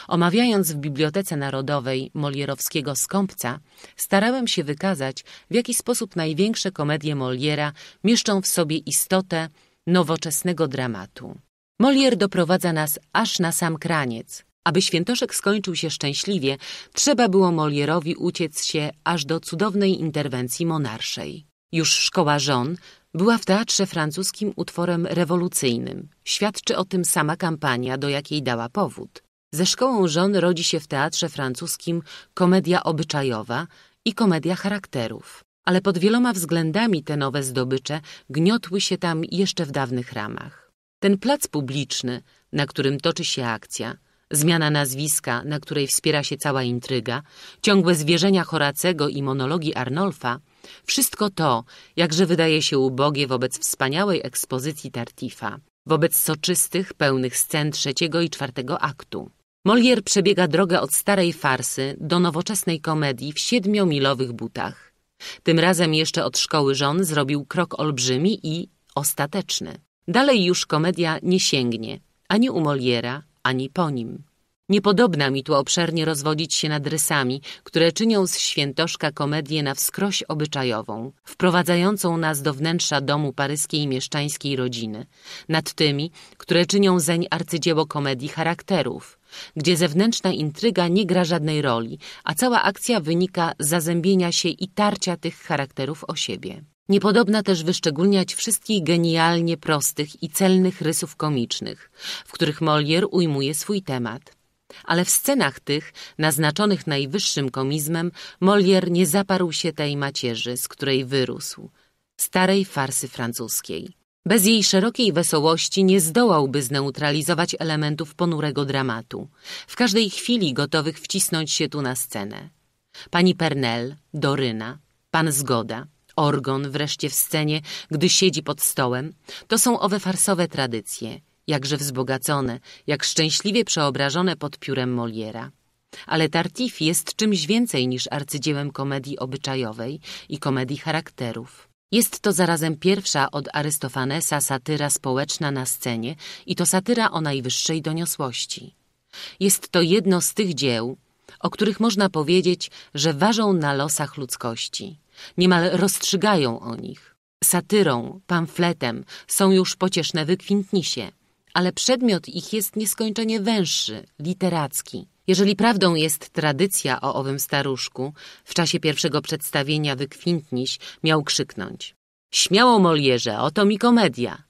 Omawiając w Bibliotece Narodowej Molierowskiego Skąpca, starałem się wykazać, w jaki sposób największe komedie Moliera mieszczą w sobie istotę nowoczesnego dramatu. Molière doprowadza nas aż na sam kraniec. Aby świętoszek skończył się szczęśliwie, trzeba było Molierowi uciec się aż do cudownej interwencji monarszej. Już szkoła żon była w teatrze francuskim utworem rewolucyjnym. Świadczy o tym sama kampania, do jakiej dała powód. Ze szkołą żon rodzi się w teatrze francuskim komedia obyczajowa i komedia charakterów. Ale pod wieloma względami te nowe zdobycze gniotły się tam jeszcze w dawnych ramach. Ten plac publiczny, na którym toczy się akcja, zmiana nazwiska, na której wspiera się cała intryga, ciągłe zwierzenia Horacego i monologi Arnolfa, wszystko to, jakże wydaje się ubogie wobec wspaniałej ekspozycji Tartifa, wobec soczystych, pełnych scen trzeciego i czwartego aktu. Molière przebiega drogę od starej farsy do nowoczesnej komedii w siedmiomilowych butach. Tym razem jeszcze od szkoły żon zrobił krok olbrzymi i ostateczny. Dalej już komedia nie sięgnie ani u Moliera, ani po nim. Niepodobna mi tu obszernie rozwodzić się nad rysami, które czynią z świętoszka komedię na wskroś obyczajową, wprowadzającą nas do wnętrza domu paryskiej mieszczańskiej rodziny, nad tymi, które czynią zeń arcydzieło komedii charakterów, gdzie zewnętrzna intryga nie gra żadnej roli, a cała akcja wynika z zazębienia się i tarcia tych charakterów o siebie. Niepodobna też wyszczególniać wszystkich genialnie prostych i celnych rysów komicznych, w których Molière ujmuje swój temat. Ale w scenach tych, naznaczonych najwyższym komizmem, Molière nie zaparł się tej macierzy, z której wyrósł, starej farsy francuskiej. Bez jej szerokiej wesołości nie zdołałby zneutralizować elementów ponurego dramatu, w każdej chwili gotowych wcisnąć się tu na scenę. Pani Pernel, Doryna, pan Zgoda, Orgon wreszcie w scenie, gdy siedzi pod stołem, to są owe farsowe tradycje, jakże wzbogacone, jak szczęśliwie przeobrażone pod piórem Moliera. Ale Tartif jest czymś więcej niż arcydziełem komedii obyczajowej i komedii charakterów. Jest to zarazem pierwsza od Arystofanesa satyra społeczna na scenie i to satyra o najwyższej doniosłości. Jest to jedno z tych dzieł, o których można powiedzieć, że ważą na losach ludzkości. Niemal rozstrzygają o nich. Satyrą, pamfletem są już pocieszne wykwintnisie, ale przedmiot ich jest nieskończenie węższy, literacki. Jeżeli prawdą jest tradycja o owym staruszku, w czasie pierwszego przedstawienia wykwintniś miał krzyknąć Śmiało, Molierze, oto mi komedia.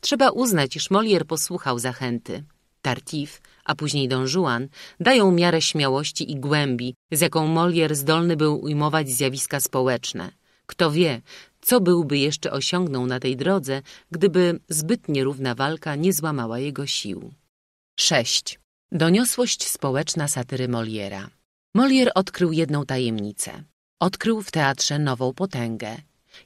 Trzeba uznać, iż Molier posłuchał zachęty. Tartif, a później Don Juan, dają miarę śmiałości i głębi, z jaką Molier zdolny był ujmować zjawiska społeczne. Kto wie, co byłby jeszcze osiągnął na tej drodze, gdyby zbyt nierówna walka nie złamała jego sił. 6. Doniosłość społeczna satyry Moliera Molier odkrył jedną tajemnicę. Odkrył w teatrze nową potęgę.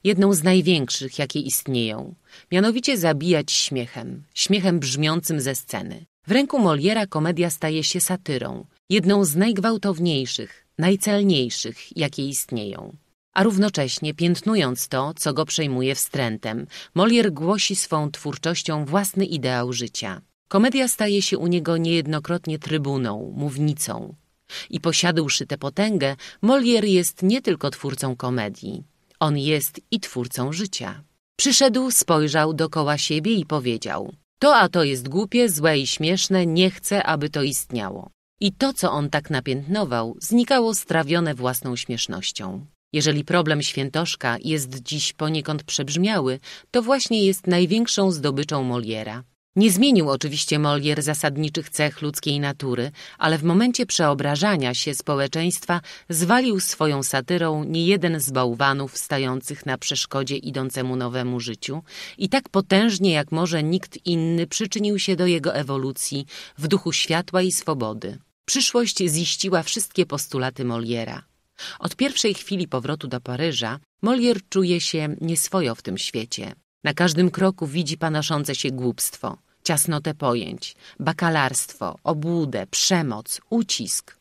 Jedną z największych, jakie istnieją. Mianowicie zabijać śmiechem. Śmiechem brzmiącym ze sceny. W ręku Moliera komedia staje się satyrą. Jedną z najgwałtowniejszych, najcelniejszych, jakie istnieją. A równocześnie, piętnując to, co go przejmuje wstrętem, Molière głosi swą twórczością własny ideał życia. Komedia staje się u niego niejednokrotnie trybuną, mównicą. I posiadłszy tę potęgę, Molière jest nie tylko twórcą komedii. On jest i twórcą życia. Przyszedł, spojrzał dokoła siebie i powiedział To a to jest głupie, złe i śmieszne, nie chcę, aby to istniało. I to, co on tak napiętnował, znikało strawione własną śmiesznością. Jeżeli problem świętoszka jest dziś poniekąd przebrzmiały, to właśnie jest największą zdobyczą Moliera. Nie zmienił oczywiście Molier zasadniczych cech ludzkiej natury, ale w momencie przeobrażania się społeczeństwa zwalił swoją satyrą niejeden z bałwanów stających na przeszkodzie idącemu nowemu życiu i tak potężnie jak może nikt inny przyczynił się do jego ewolucji w duchu światła i swobody. Przyszłość ziściła wszystkie postulaty Moliera. Od pierwszej chwili powrotu do Paryża Molière czuje się nieswojo w tym świecie. Na każdym kroku widzi panoszące się głupstwo, ciasnotę pojęć, bakalarstwo, obłudę, przemoc, ucisk.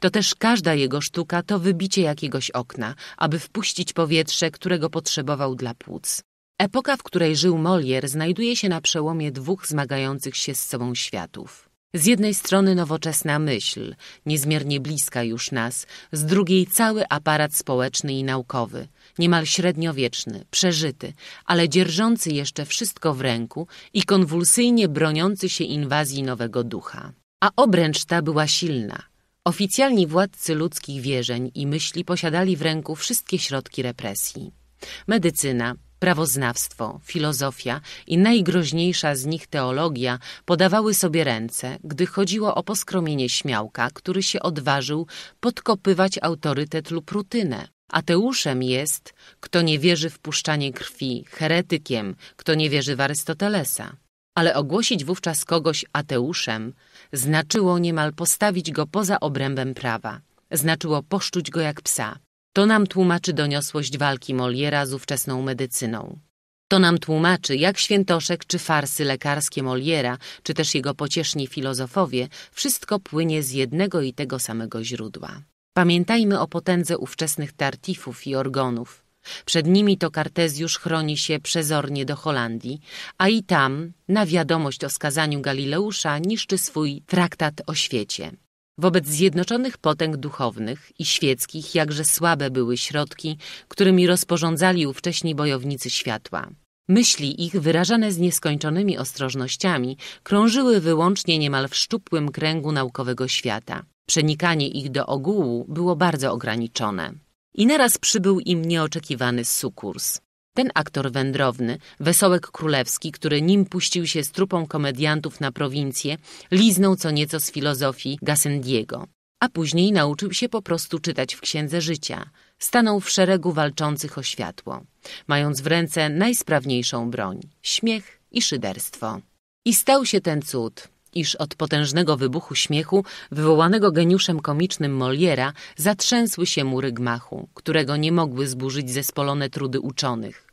To też każda jego sztuka to wybicie jakiegoś okna, aby wpuścić powietrze, którego potrzebował dla płuc. Epoka, w której żył Molière, znajduje się na przełomie dwóch zmagających się z sobą światów. Z jednej strony nowoczesna myśl, niezmiernie bliska już nas, z drugiej cały aparat społeczny i naukowy, niemal średniowieczny, przeżyty, ale dzierżący jeszcze wszystko w ręku i konwulsyjnie broniący się inwazji nowego ducha. A obręcz ta była silna. Oficjalni władcy ludzkich wierzeń i myśli posiadali w ręku wszystkie środki represji. Medycyna, Prawoznawstwo, filozofia i najgroźniejsza z nich teologia podawały sobie ręce, gdy chodziło o poskromienie śmiałka, który się odważył podkopywać autorytet lub rutynę. Ateuszem jest, kto nie wierzy w puszczanie krwi, heretykiem, kto nie wierzy w Arystotelesa. Ale ogłosić wówczas kogoś ateuszem znaczyło niemal postawić go poza obrębem prawa. Znaczyło poszczuć go jak psa. To nam tłumaczy doniosłość walki Moliera z ówczesną medycyną. To nam tłumaczy, jak świętoszek czy farsy lekarskie Moliera, czy też jego pocieszni filozofowie, wszystko płynie z jednego i tego samego źródła. Pamiętajmy o potędze ówczesnych tartifów i orgonów. Przed nimi to Kartezjusz chroni się przezornie do Holandii, a i tam, na wiadomość o skazaniu Galileusza, niszczy swój traktat o świecie. Wobec zjednoczonych potęg duchownych i świeckich jakże słabe były środki, którymi rozporządzali ówcześni bojownicy światła. Myśli ich, wyrażane z nieskończonymi ostrożnościami, krążyły wyłącznie niemal w szczupłym kręgu naukowego świata. Przenikanie ich do ogółu było bardzo ograniczone. I naraz przybył im nieoczekiwany sukurs. Ten aktor wędrowny, wesołek królewski, który nim puścił się z trupą komediantów na prowincję, liznął co nieco z filozofii Gassendiego, a później nauczył się po prostu czytać w księdze życia. Stanął w szeregu walczących o światło, mając w ręce najsprawniejszą broń śmiech i szyderstwo. I stał się ten cud, iż od potężnego wybuchu śmiechu, wywołanego geniuszem komicznym Moliera, zatrzęsły się mury gmachu, którego nie mogły zburzyć zespolone trudy uczonych.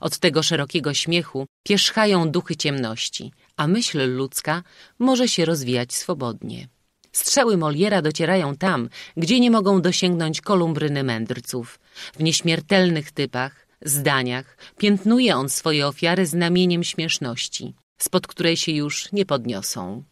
Od tego szerokiego śmiechu pierzchają duchy ciemności, a myśl ludzka może się rozwijać swobodnie. Strzały Moliera docierają tam, gdzie nie mogą dosięgnąć kolumbryny mędrców. W nieśmiertelnych typach, zdaniach piętnuje on swoje ofiary znamieniem śmieszności spod której się już nie podniosą.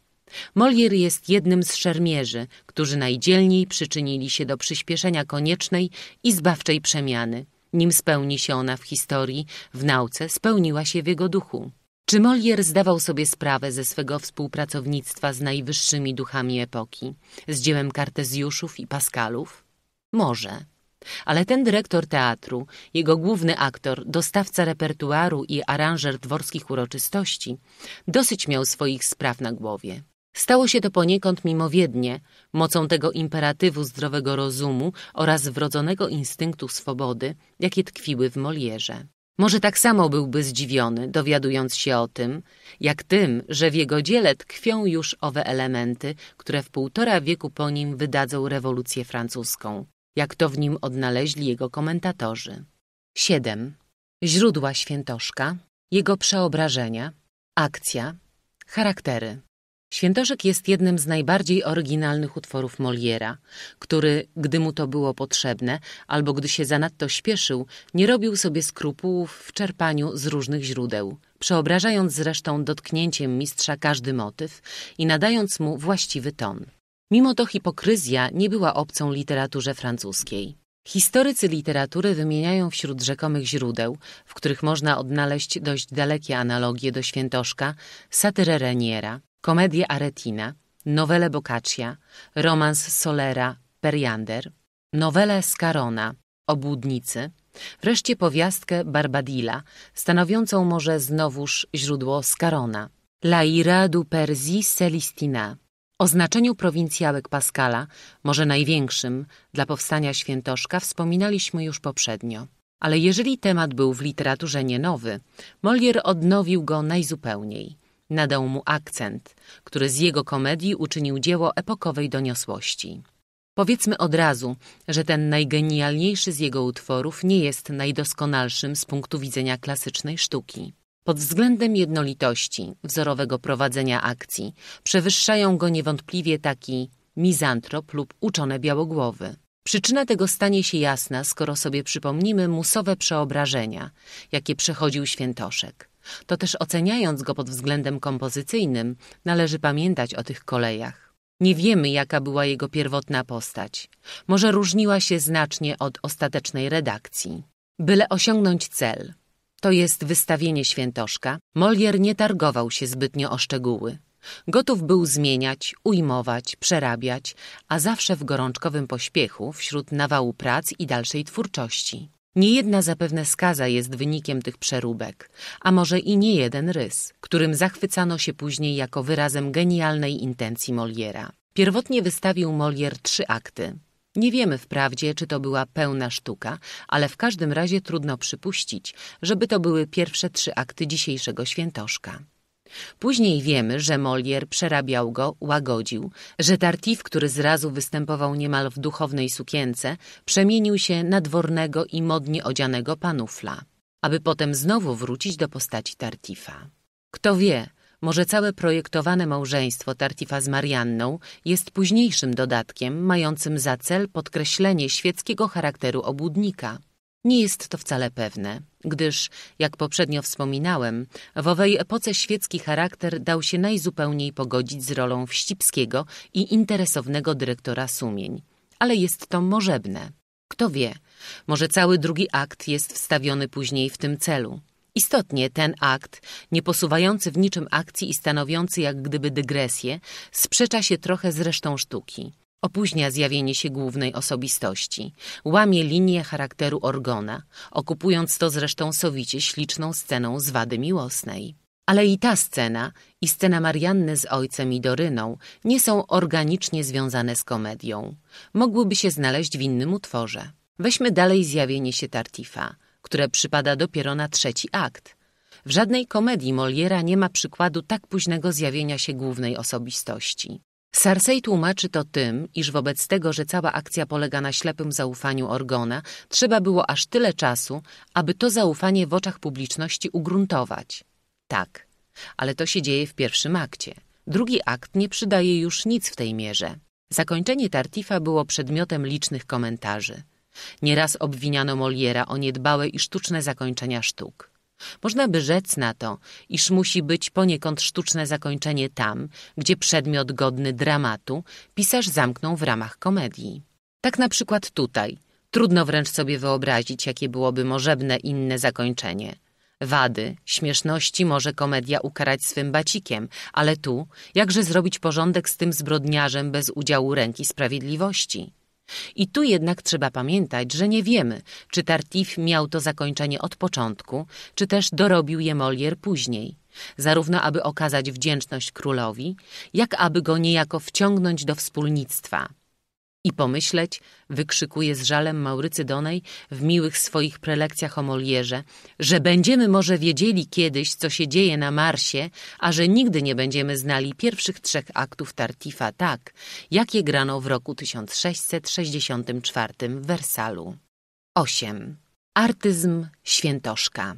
Molière jest jednym z szermierzy, którzy najdzielniej przyczynili się do przyspieszenia koniecznej i zbawczej przemiany. Nim spełni się ona w historii, w nauce spełniła się w jego duchu. Czy Molière zdawał sobie sprawę ze swego współpracownictwa z najwyższymi duchami epoki, z dziełem Kartezjuszów i Paskalów? Może. Ale ten dyrektor teatru, jego główny aktor, dostawca repertuaru i aranżer dworskich uroczystości, dosyć miał swoich spraw na głowie. Stało się to poniekąd mimowiednie, mocą tego imperatywu zdrowego rozumu oraz wrodzonego instynktu swobody, jakie tkwiły w Molierze. Może tak samo byłby zdziwiony, dowiadując się o tym, jak tym, że w jego dziele tkwią już owe elementy, które w półtora wieku po nim wydadzą rewolucję francuską jak to w nim odnaleźli jego komentatorzy. 7. Źródła świętoszka, jego przeobrażenia, akcja, charaktery. Świętoszek jest jednym z najbardziej oryginalnych utworów Moliera, który, gdy mu to było potrzebne, albo gdy się zanadto śpieszył, nie robił sobie skrupułów w czerpaniu z różnych źródeł, przeobrażając zresztą dotknięciem mistrza każdy motyw i nadając mu właściwy ton. Mimo to hipokryzja nie była obcą literaturze francuskiej. Historycy literatury wymieniają wśród rzekomych źródeł, w których można odnaleźć dość dalekie analogie do świętoszka, satyrę Reniera, komedię Aretina, nowelę Boccaccia, romans Solera, Periander, nowelę Scarona, Obłudnicy, wreszcie powiastkę Barbadilla, stanowiącą może znowuż źródło Scarona, La ira du Persi Celestina, o znaczeniu prowincjałek Pascala, może największym dla powstania świętoszka, wspominaliśmy już poprzednio. Ale jeżeli temat był w literaturze nie nowy, Molière odnowił go najzupełniej. Nadał mu akcent, który z jego komedii uczynił dzieło epokowej doniosłości. Powiedzmy od razu, że ten najgenialniejszy z jego utworów nie jest najdoskonalszym z punktu widzenia klasycznej sztuki. Pod względem jednolitości, wzorowego prowadzenia akcji, przewyższają go niewątpliwie taki mizantrop lub uczone białogłowy. Przyczyna tego stanie się jasna, skoro sobie przypomnimy musowe przeobrażenia, jakie przechodził świętoszek. To też oceniając go pod względem kompozycyjnym, należy pamiętać o tych kolejach. Nie wiemy, jaka była jego pierwotna postać. Może różniła się znacznie od ostatecznej redakcji. Byle osiągnąć cel – to jest wystawienie świętoszka, Molière nie targował się zbytnio o szczegóły. Gotów był zmieniać, ujmować, przerabiać, a zawsze w gorączkowym pośpiechu wśród nawału prac i dalszej twórczości. Niejedna zapewne skaza jest wynikiem tych przeróbek, a może i nie jeden rys, którym zachwycano się później jako wyrazem genialnej intencji Moliera. Pierwotnie wystawił Molier trzy akty. Nie wiemy wprawdzie, czy to była pełna sztuka, ale w każdym razie trudno przypuścić, żeby to były pierwsze trzy akty dzisiejszego świętoszka. Później wiemy, że Molière przerabiał go, łagodził, że Tartif, który zrazu występował niemal w duchownej sukience, przemienił się na dwornego i modnie odzianego panufla, aby potem znowu wrócić do postaci Tartifa. Kto wie, może całe projektowane małżeństwo Tartifa z Marianną jest późniejszym dodatkiem mającym za cel podkreślenie świeckiego charakteru obłudnika. Nie jest to wcale pewne, gdyż, jak poprzednio wspominałem, w owej epoce świecki charakter dał się najzupełniej pogodzić z rolą wścibskiego i interesownego dyrektora sumień. Ale jest to możebne. Kto wie, może cały drugi akt jest wstawiony później w tym celu. Istotnie ten akt, nie posuwający w niczym akcji i stanowiący jak gdyby dygresję, sprzecza się trochę z resztą sztuki. Opóźnia zjawienie się głównej osobistości, łamie linię charakteru Orgona, okupując to zresztą sowicie śliczną sceną z Wady Miłosnej. Ale i ta scena, i scena Marianny z ojcem i Doryną nie są organicznie związane z komedią. Mogłyby się znaleźć w innym utworze. Weźmy dalej zjawienie się Tartifa, które przypada dopiero na trzeci akt. W żadnej komedii Moliera nie ma przykładu tak późnego zjawienia się głównej osobistości. Sarsej tłumaczy to tym, iż wobec tego, że cała akcja polega na ślepym zaufaniu Orgona, trzeba było aż tyle czasu, aby to zaufanie w oczach publiczności ugruntować. Tak, ale to się dzieje w pierwszym akcie. Drugi akt nie przydaje już nic w tej mierze. Zakończenie Tartifa było przedmiotem licznych komentarzy. Nieraz obwiniano Moliera o niedbałe i sztuczne zakończenia sztuk. Można by rzec na to, iż musi być poniekąd sztuczne zakończenie tam, gdzie przedmiot godny dramatu pisarz zamknął w ramach komedii. Tak na przykład tutaj. Trudno wręcz sobie wyobrazić, jakie byłoby możebne inne zakończenie. Wady, śmieszności może komedia ukarać swym bacikiem, ale tu, jakże zrobić porządek z tym zbrodniarzem bez udziału ręki sprawiedliwości? I tu jednak trzeba pamiętać, że nie wiemy, czy Tartif miał to zakończenie od początku, czy też dorobił je Molière później, zarówno aby okazać wdzięczność królowi, jak aby go niejako wciągnąć do wspólnictwa. I pomyśleć, wykrzykuje z żalem Maurycy Donej w miłych swoich prelekcjach o Molierze, że będziemy może wiedzieli kiedyś, co się dzieje na Marsie, a że nigdy nie będziemy znali pierwszych trzech aktów Tartifa tak, jakie grano w roku 1664 w Wersalu. 8. Artyzm Świętoszka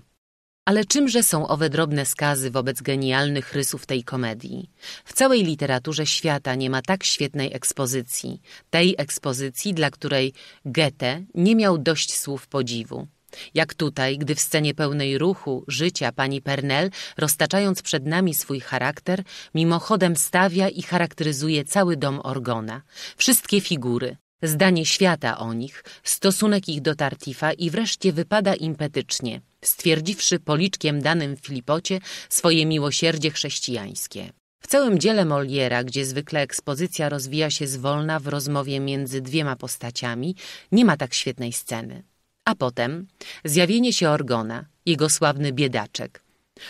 ale czymże są owe drobne skazy wobec genialnych rysów tej komedii? W całej literaturze świata nie ma tak świetnej ekspozycji, tej ekspozycji, dla której Goethe nie miał dość słów podziwu. Jak tutaj, gdy w scenie pełnej ruchu, życia pani Pernel, roztaczając przed nami swój charakter, mimochodem stawia i charakteryzuje cały dom Orgona, wszystkie figury, zdanie świata o nich, stosunek ich do Tartifa i wreszcie wypada impetycznie, stwierdziwszy policzkiem danym Filipocie swoje miłosierdzie chrześcijańskie. W całym dziele Moliera, gdzie zwykle ekspozycja rozwija się zwolna w rozmowie między dwiema postaciami, nie ma tak świetnej sceny. A potem zjawienie się Orgona, jego sławny biedaczek,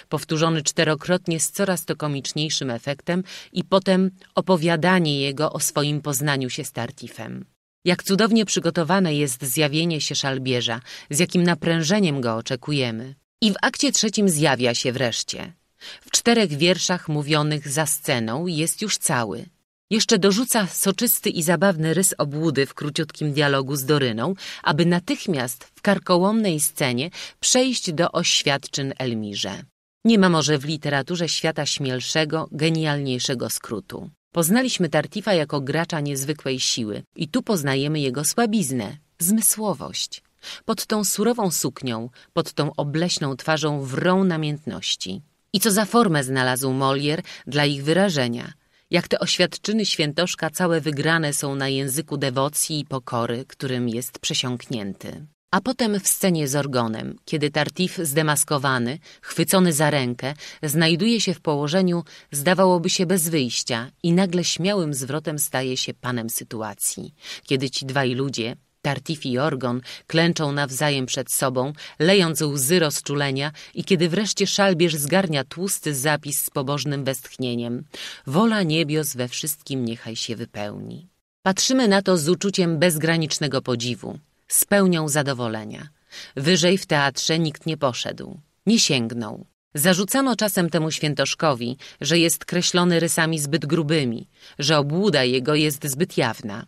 powtórzony czterokrotnie z coraz to komiczniejszym efektem i potem opowiadanie jego o swoim poznaniu się z Tartifem. Jak cudownie przygotowane jest zjawienie się szalbierza, z jakim naprężeniem go oczekujemy. I w akcie trzecim zjawia się wreszcie. W czterech wierszach mówionych za sceną jest już cały. Jeszcze dorzuca soczysty i zabawny rys obłudy w króciutkim dialogu z Doryną, aby natychmiast w karkołomnej scenie przejść do oświadczyn Elmirze. Nie ma może w literaturze świata śmielszego, genialniejszego skrótu. Poznaliśmy Tartifa jako gracza niezwykłej siły i tu poznajemy jego słabiznę, zmysłowość. Pod tą surową suknią, pod tą obleśną twarzą wrą namiętności. I co za formę znalazł Molière dla ich wyrażenia. Jak te oświadczyny świętoszka całe wygrane są na języku dewocji i pokory, którym jest przesiąknięty. A potem w scenie z Orgonem, kiedy Tartif zdemaskowany, chwycony za rękę, znajduje się w położeniu, zdawałoby się bez wyjścia i nagle śmiałym zwrotem staje się panem sytuacji, kiedy ci dwaj ludzie, Tartif i Orgon klęczą nawzajem przed sobą, lejąc łzy rozczulenia i kiedy wreszcie szalbierz zgarnia tłusty zapis z pobożnym westchnieniem. Wola niebios we wszystkim niechaj się wypełni. Patrzymy na to z uczuciem bezgranicznego podziwu, z pełnią zadowolenia. Wyżej w teatrze nikt nie poszedł, nie sięgnął. Zarzucano czasem temu świętoszkowi, że jest kreślony rysami zbyt grubymi, że obłuda jego jest zbyt jawna.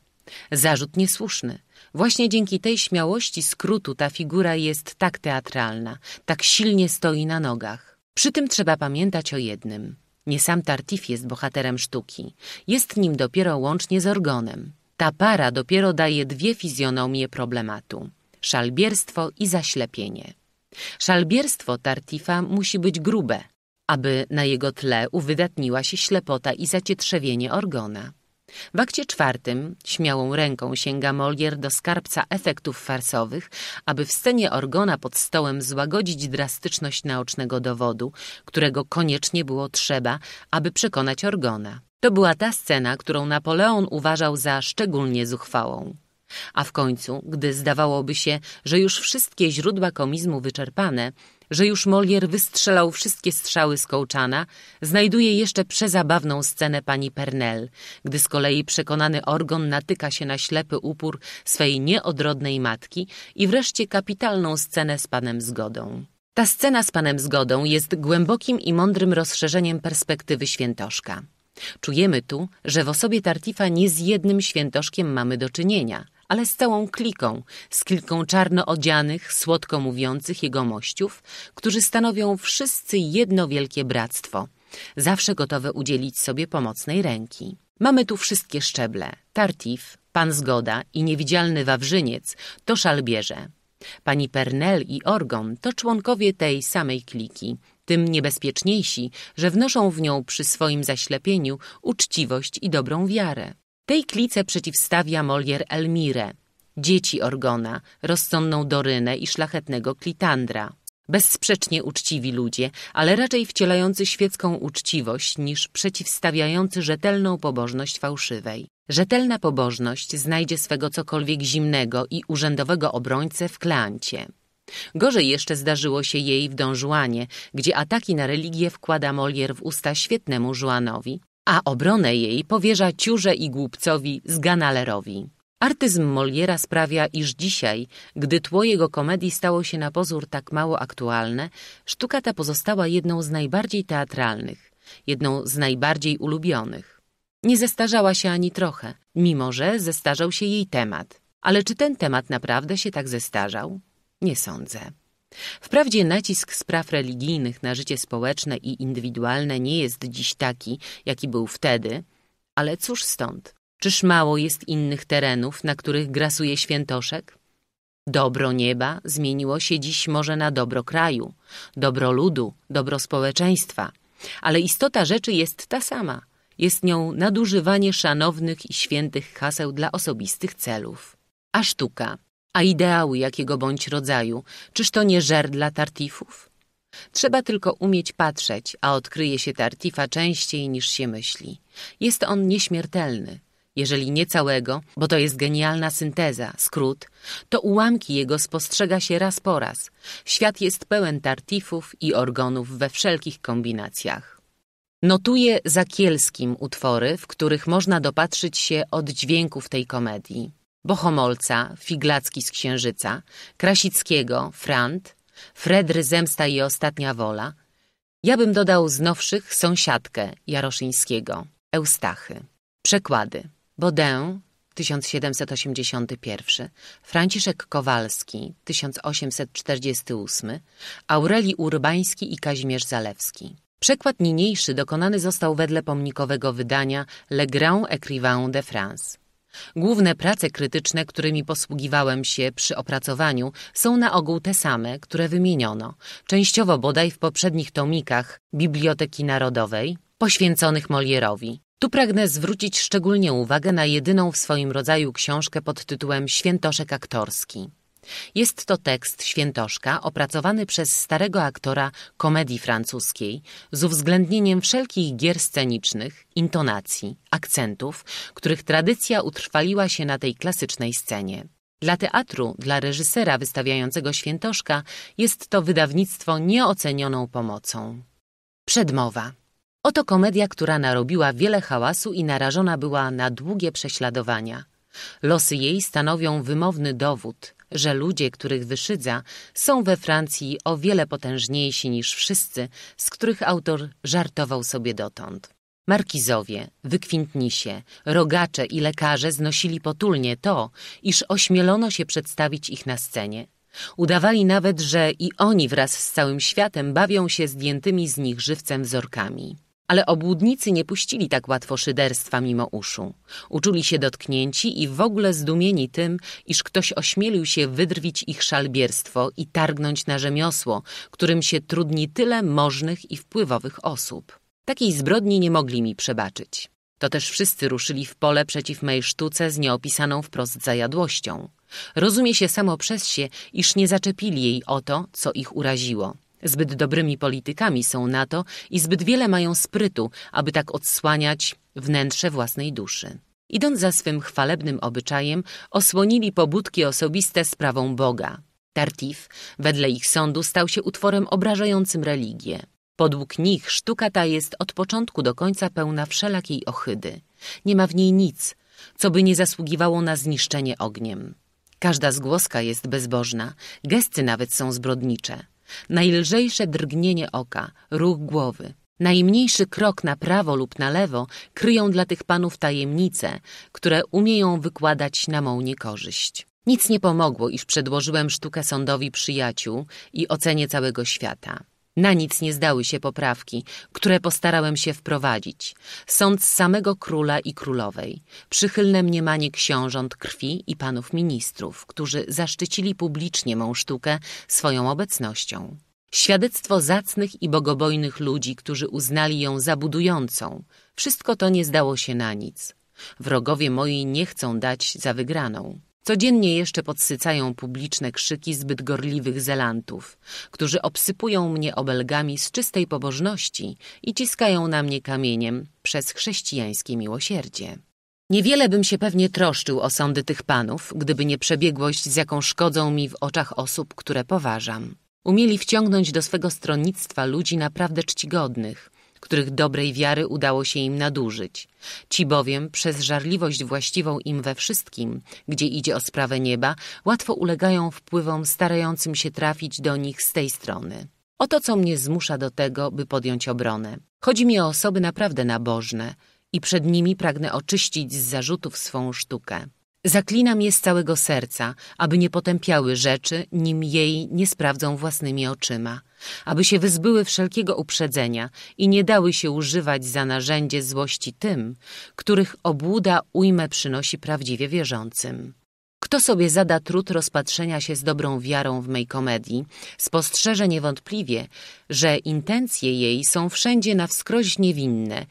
Zarzut niesłuszny. Właśnie dzięki tej śmiałości skrótu ta figura jest tak teatralna, tak silnie stoi na nogach. Przy tym trzeba pamiętać o jednym. Nie sam Tartif jest bohaterem sztuki. Jest nim dopiero łącznie z Orgonem. Ta para dopiero daje dwie fizjonomie problematu. Szalbierstwo i zaślepienie. Szalbierstwo Tartifa musi być grube, aby na jego tle uwydatniła się ślepota i zacietrzewienie Orgona. W akcie czwartym śmiałą ręką sięga Molière do skarbca efektów farsowych, aby w scenie Orgona pod stołem złagodzić drastyczność naocznego dowodu, którego koniecznie było trzeba, aby przekonać Orgona. To była ta scena, którą Napoleon uważał za szczególnie zuchwałą. A w końcu, gdy zdawałoby się, że już wszystkie źródła komizmu wyczerpane, że już Molière wystrzelał wszystkie strzały z kołczana, znajduje jeszcze przezabawną scenę pani Pernel, gdy z kolei przekonany Orgon natyka się na ślepy upór swej nieodrodnej matki i wreszcie kapitalną scenę z panem Zgodą. Ta scena z panem Zgodą jest głębokim i mądrym rozszerzeniem perspektywy świętoszka. Czujemy tu, że w osobie Tartifa nie z jednym świętoszkiem mamy do czynienia – ale z całą kliką, z kilką czarno odzianych, słodko mówiących jegomościów, którzy stanowią wszyscy jedno wielkie bractwo, zawsze gotowe udzielić sobie pomocnej ręki. Mamy tu wszystkie szczeble. Tartif, pan Zgoda i niewidzialny Wawrzyniec to szalbierze. Pani Pernel i Orgon to członkowie tej samej kliki, tym niebezpieczniejsi, że wnoszą w nią przy swoim zaślepieniu uczciwość i dobrą wiarę. Tej klice przeciwstawia Molière Elmirę, dzieci Orgona, rozsądną Dorynę i szlachetnego Klitandra. Bezsprzecznie uczciwi ludzie, ale raczej wcielający świecką uczciwość niż przeciwstawiający rzetelną pobożność fałszywej. Rzetelna pobożność znajdzie swego cokolwiek zimnego i urzędowego obrońcę w Kleancie. Gorzej jeszcze zdarzyło się jej w Don Juanie, gdzie ataki na religię wkłada Molière w usta świetnemu Juanowi, a obronę jej powierza ciurze i głupcowi z Ganalerowi. Artyzm Moliera sprawia, iż dzisiaj, gdy tło jego komedii stało się na pozór tak mało aktualne, sztuka ta pozostała jedną z najbardziej teatralnych, jedną z najbardziej ulubionych. Nie zestarzała się ani trochę, mimo że zestarzał się jej temat. Ale czy ten temat naprawdę się tak zestarzał? Nie sądzę. Wprawdzie nacisk spraw religijnych na życie społeczne i indywidualne nie jest dziś taki, jaki był wtedy, ale cóż stąd? Czyż mało jest innych terenów, na których grasuje świętoszek? Dobro nieba zmieniło się dziś może na dobro kraju, dobro ludu, dobro społeczeństwa, ale istota rzeczy jest ta sama. Jest nią nadużywanie szanownych i świętych haseł dla osobistych celów. A sztuka a ideały jakiego bądź rodzaju, czyż to nie żer dla tartifów? Trzeba tylko umieć patrzeć, a odkryje się tartifa częściej niż się myśli. Jest on nieśmiertelny. Jeżeli nie całego, bo to jest genialna synteza, skrót, to ułamki jego spostrzega się raz po raz. Świat jest pełen tartifów i organów we wszelkich kombinacjach. Notuję Zakielskim utwory, w których można dopatrzyć się od dźwięków tej komedii. Bohomolca, Figlacki z Księżyca, Krasickiego, Frant, Fredry Zemsta i Ostatnia Wola. Ja bym dodał z nowszych Sąsiadkę Jaroszyńskiego, Eustachy. Przekłady. Baudin, 1781, Franciszek Kowalski, 1848, Aureli Urbański i Kazimierz Zalewski. Przekład niniejszy dokonany został wedle pomnikowego wydania Le Grand Écrivain de France. Główne prace krytyczne, którymi posługiwałem się przy opracowaniu, są na ogół te same, które wymieniono, częściowo bodaj w poprzednich tomikach Biblioteki Narodowej, poświęconych Molierowi. Tu pragnę zwrócić szczególnie uwagę na jedyną w swoim rodzaju książkę pod tytułem Świętoszek aktorski. Jest to tekst Świętoszka opracowany przez starego aktora komedii francuskiej z uwzględnieniem wszelkich gier scenicznych, intonacji, akcentów, których tradycja utrwaliła się na tej klasycznej scenie. Dla teatru, dla reżysera wystawiającego Świętoszka jest to wydawnictwo nieocenioną pomocą. Przedmowa. Oto komedia, która narobiła wiele hałasu i narażona była na długie prześladowania. Losy jej stanowią wymowny dowód, że ludzie, których wyszydza, są we Francji o wiele potężniejsi niż wszyscy, z których autor żartował sobie dotąd. Markizowie, wykwintnisie, rogacze i lekarze znosili potulnie to, iż ośmielono się przedstawić ich na scenie. Udawali nawet, że i oni wraz z całym światem bawią się zdjętymi z nich żywcem wzorkami. Ale obłudnicy nie puścili tak łatwo szyderstwa mimo uszu. Uczuli się dotknięci i w ogóle zdumieni tym, iż ktoś ośmielił się wydrwić ich szalbierstwo i targnąć na rzemiosło, którym się trudni tyle możnych i wpływowych osób. Takiej zbrodni nie mogli mi przebaczyć. To też wszyscy ruszyli w pole przeciw mej sztuce z nieopisaną wprost zajadłością. Rozumie się samo przez się, iż nie zaczepili jej o to, co ich uraziło. Zbyt dobrymi politykami są na to i zbyt wiele mają sprytu, aby tak odsłaniać wnętrze własnej duszy. Idąc za swym chwalebnym obyczajem, osłonili pobudki osobiste sprawą Boga. Tartif, wedle ich sądu, stał się utworem obrażającym religię. Podług nich sztuka ta jest od początku do końca pełna wszelakiej ohydy. Nie ma w niej nic, co by nie zasługiwało na zniszczenie ogniem. Każda zgłoska jest bezbożna, gesty nawet są zbrodnicze. Najlżejsze drgnienie oka, ruch głowy, najmniejszy krok na prawo lub na lewo kryją dla tych panów tajemnice, które umieją wykładać na mą niekorzyść. Nic nie pomogło, iż przedłożyłem sztukę sądowi przyjaciół i ocenie całego świata. Na nic nie zdały się poprawki, które postarałem się wprowadzić. Sąd samego króla i królowej, przychylne mniemanie książąt krwi i panów ministrów, którzy zaszczycili publicznie mą sztukę swoją obecnością. Świadectwo zacnych i bogobojnych ludzi, którzy uznali ją za budującą. Wszystko to nie zdało się na nic. Wrogowie moi nie chcą dać za wygraną. Codziennie jeszcze podsycają publiczne krzyki zbyt gorliwych zelantów, którzy obsypują mnie obelgami z czystej pobożności i ciskają na mnie kamieniem przez chrześcijańskie miłosierdzie. Niewiele bym się pewnie troszczył o sądy tych panów, gdyby nie przebiegłość, z jaką szkodzą mi w oczach osób, które poważam. Umieli wciągnąć do swego stronnictwa ludzi naprawdę czcigodnych, których dobrej wiary udało się im nadużyć. Ci bowiem przez żarliwość właściwą im we wszystkim, gdzie idzie o sprawę nieba, łatwo ulegają wpływom starającym się trafić do nich z tej strony. Oto co mnie zmusza do tego, by podjąć obronę. Chodzi mi o osoby naprawdę nabożne i przed nimi pragnę oczyścić z zarzutów swą sztukę. Zaklinam je z całego serca, aby nie potępiały rzeczy, nim jej nie sprawdzą własnymi oczyma, aby się wyzbyły wszelkiego uprzedzenia i nie dały się używać za narzędzie złości tym, których obłuda ujmę przynosi prawdziwie wierzącym. Kto sobie zada trud rozpatrzenia się z dobrą wiarą w mej komedii, spostrzeże niewątpliwie, że intencje jej są wszędzie na wskroś niewinne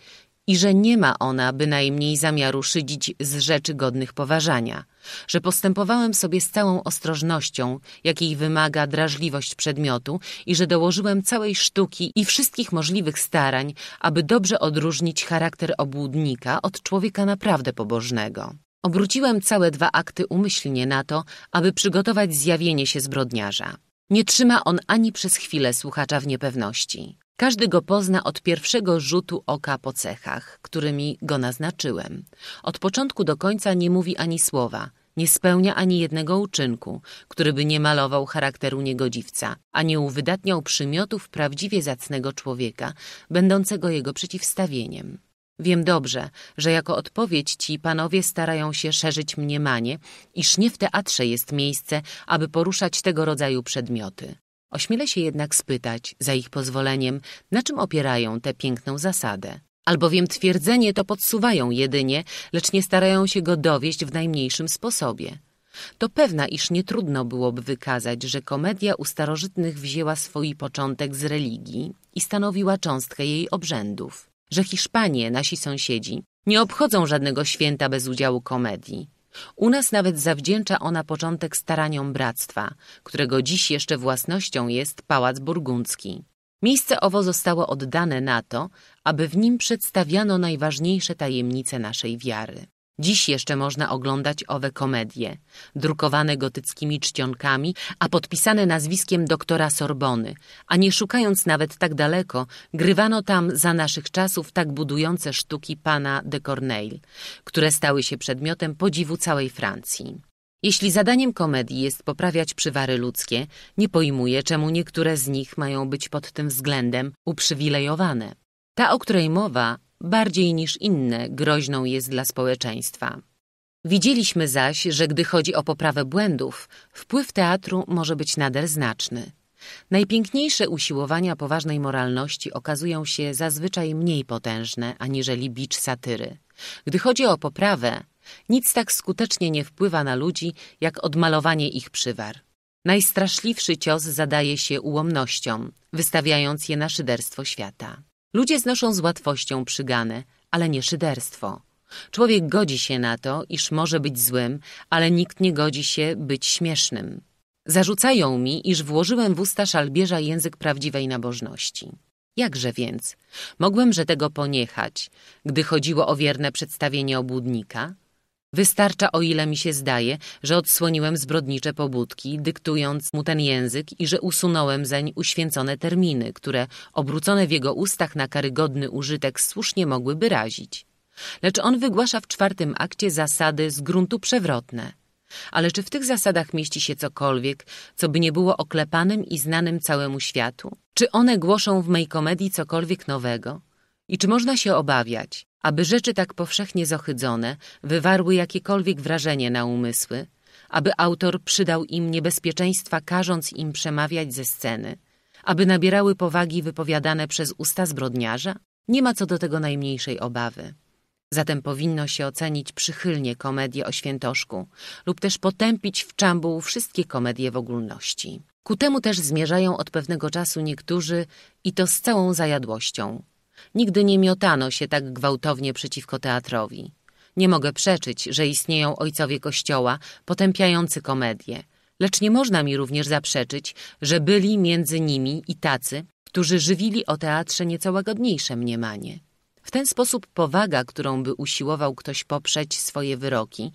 i że nie ma ona bynajmniej zamiaru szydzić z rzeczy godnych poważania, że postępowałem sobie z całą ostrożnością, jakiej wymaga drażliwość przedmiotu i że dołożyłem całej sztuki i wszystkich możliwych starań, aby dobrze odróżnić charakter obłudnika od człowieka naprawdę pobożnego. Obróciłem całe dwa akty umyślnie na to, aby przygotować zjawienie się zbrodniarza. Nie trzyma on ani przez chwilę słuchacza w niepewności. Każdy go pozna od pierwszego rzutu oka po cechach, którymi go naznaczyłem. Od początku do końca nie mówi ani słowa, nie spełnia ani jednego uczynku, który by nie malował charakteru niegodziwca, a nie uwydatniał przymiotów prawdziwie zacnego człowieka, będącego jego przeciwstawieniem. Wiem dobrze, że jako odpowiedź ci panowie starają się szerzyć mniemanie, iż nie w teatrze jest miejsce, aby poruszać tego rodzaju przedmioty. Ośmielę się jednak spytać, za ich pozwoleniem, na czym opierają tę piękną zasadę. Albowiem twierdzenie to podsuwają jedynie, lecz nie starają się go dowieść w najmniejszym sposobie. To pewna, iż nie trudno byłoby wykazać, że komedia u starożytnych wzięła swój początek z religii i stanowiła cząstkę jej obrzędów. Że Hiszpanie, nasi sąsiedzi, nie obchodzą żadnego święta bez udziału komedii. U nas nawet zawdzięcza ona początek staraniom bractwa, którego dziś jeszcze własnością jest Pałac Burgundzki. Miejsce owo zostało oddane na to, aby w nim przedstawiano najważniejsze tajemnice naszej wiary. Dziś jeszcze można oglądać owe komedie, drukowane gotyckimi czcionkami, a podpisane nazwiskiem doktora Sorbony, a nie szukając nawet tak daleko, grywano tam za naszych czasów tak budujące sztuki pana de Corneille, które stały się przedmiotem podziwu całej Francji. Jeśli zadaniem komedii jest poprawiać przywary ludzkie, nie pojmuję, czemu niektóre z nich mają być pod tym względem uprzywilejowane. Ta, o której mowa, bardziej niż inne groźną jest dla społeczeństwa. Widzieliśmy zaś, że gdy chodzi o poprawę błędów, wpływ teatru może być nader znaczny. Najpiękniejsze usiłowania poważnej moralności okazują się zazwyczaj mniej potężne aniżeli bicz satyry. Gdy chodzi o poprawę, nic tak skutecznie nie wpływa na ludzi, jak odmalowanie ich przywar. Najstraszliwszy cios zadaje się ułomnościom, wystawiając je na szyderstwo świata. Ludzie znoszą z łatwością przygane, ale nie szyderstwo. Człowiek godzi się na to, iż może być złym, ale nikt nie godzi się być śmiesznym. Zarzucają mi, iż włożyłem w usta szalbierza język prawdziwej nabożności. Jakże więc? Mogłem, że tego poniechać, gdy chodziło o wierne przedstawienie obłudnika? Wystarcza, o ile mi się zdaje, że odsłoniłem zbrodnicze pobudki, dyktując mu ten język i że usunąłem zeń uświęcone terminy, które, obrócone w jego ustach na karygodny użytek, słusznie mogłyby razić. Lecz on wygłasza w czwartym akcie zasady z gruntu przewrotne. Ale czy w tych zasadach mieści się cokolwiek, co by nie było oklepanym i znanym całemu światu? Czy one głoszą w mej komedii cokolwiek nowego? I czy można się obawiać, aby rzeczy tak powszechnie zohydzone wywarły jakiekolwiek wrażenie na umysły, aby autor przydał im niebezpieczeństwa, każąc im przemawiać ze sceny, aby nabierały powagi wypowiadane przez usta zbrodniarza? Nie ma co do tego najmniejszej obawy. Zatem powinno się ocenić przychylnie komedię o świętoszku lub też potępić w czambuł wszystkie komedie w ogólności. Ku temu też zmierzają od pewnego czasu niektórzy i to z całą zajadłością. Nigdy nie miotano się tak gwałtownie przeciwko teatrowi. Nie mogę przeczyć, że istnieją ojcowie Kościoła potępiający komedię, lecz nie można mi również zaprzeczyć, że byli między nimi i tacy, którzy żywili o teatrze nieco łagodniejsze mniemanie. W ten sposób powaga, którą by usiłował ktoś poprzeć swoje wyroki,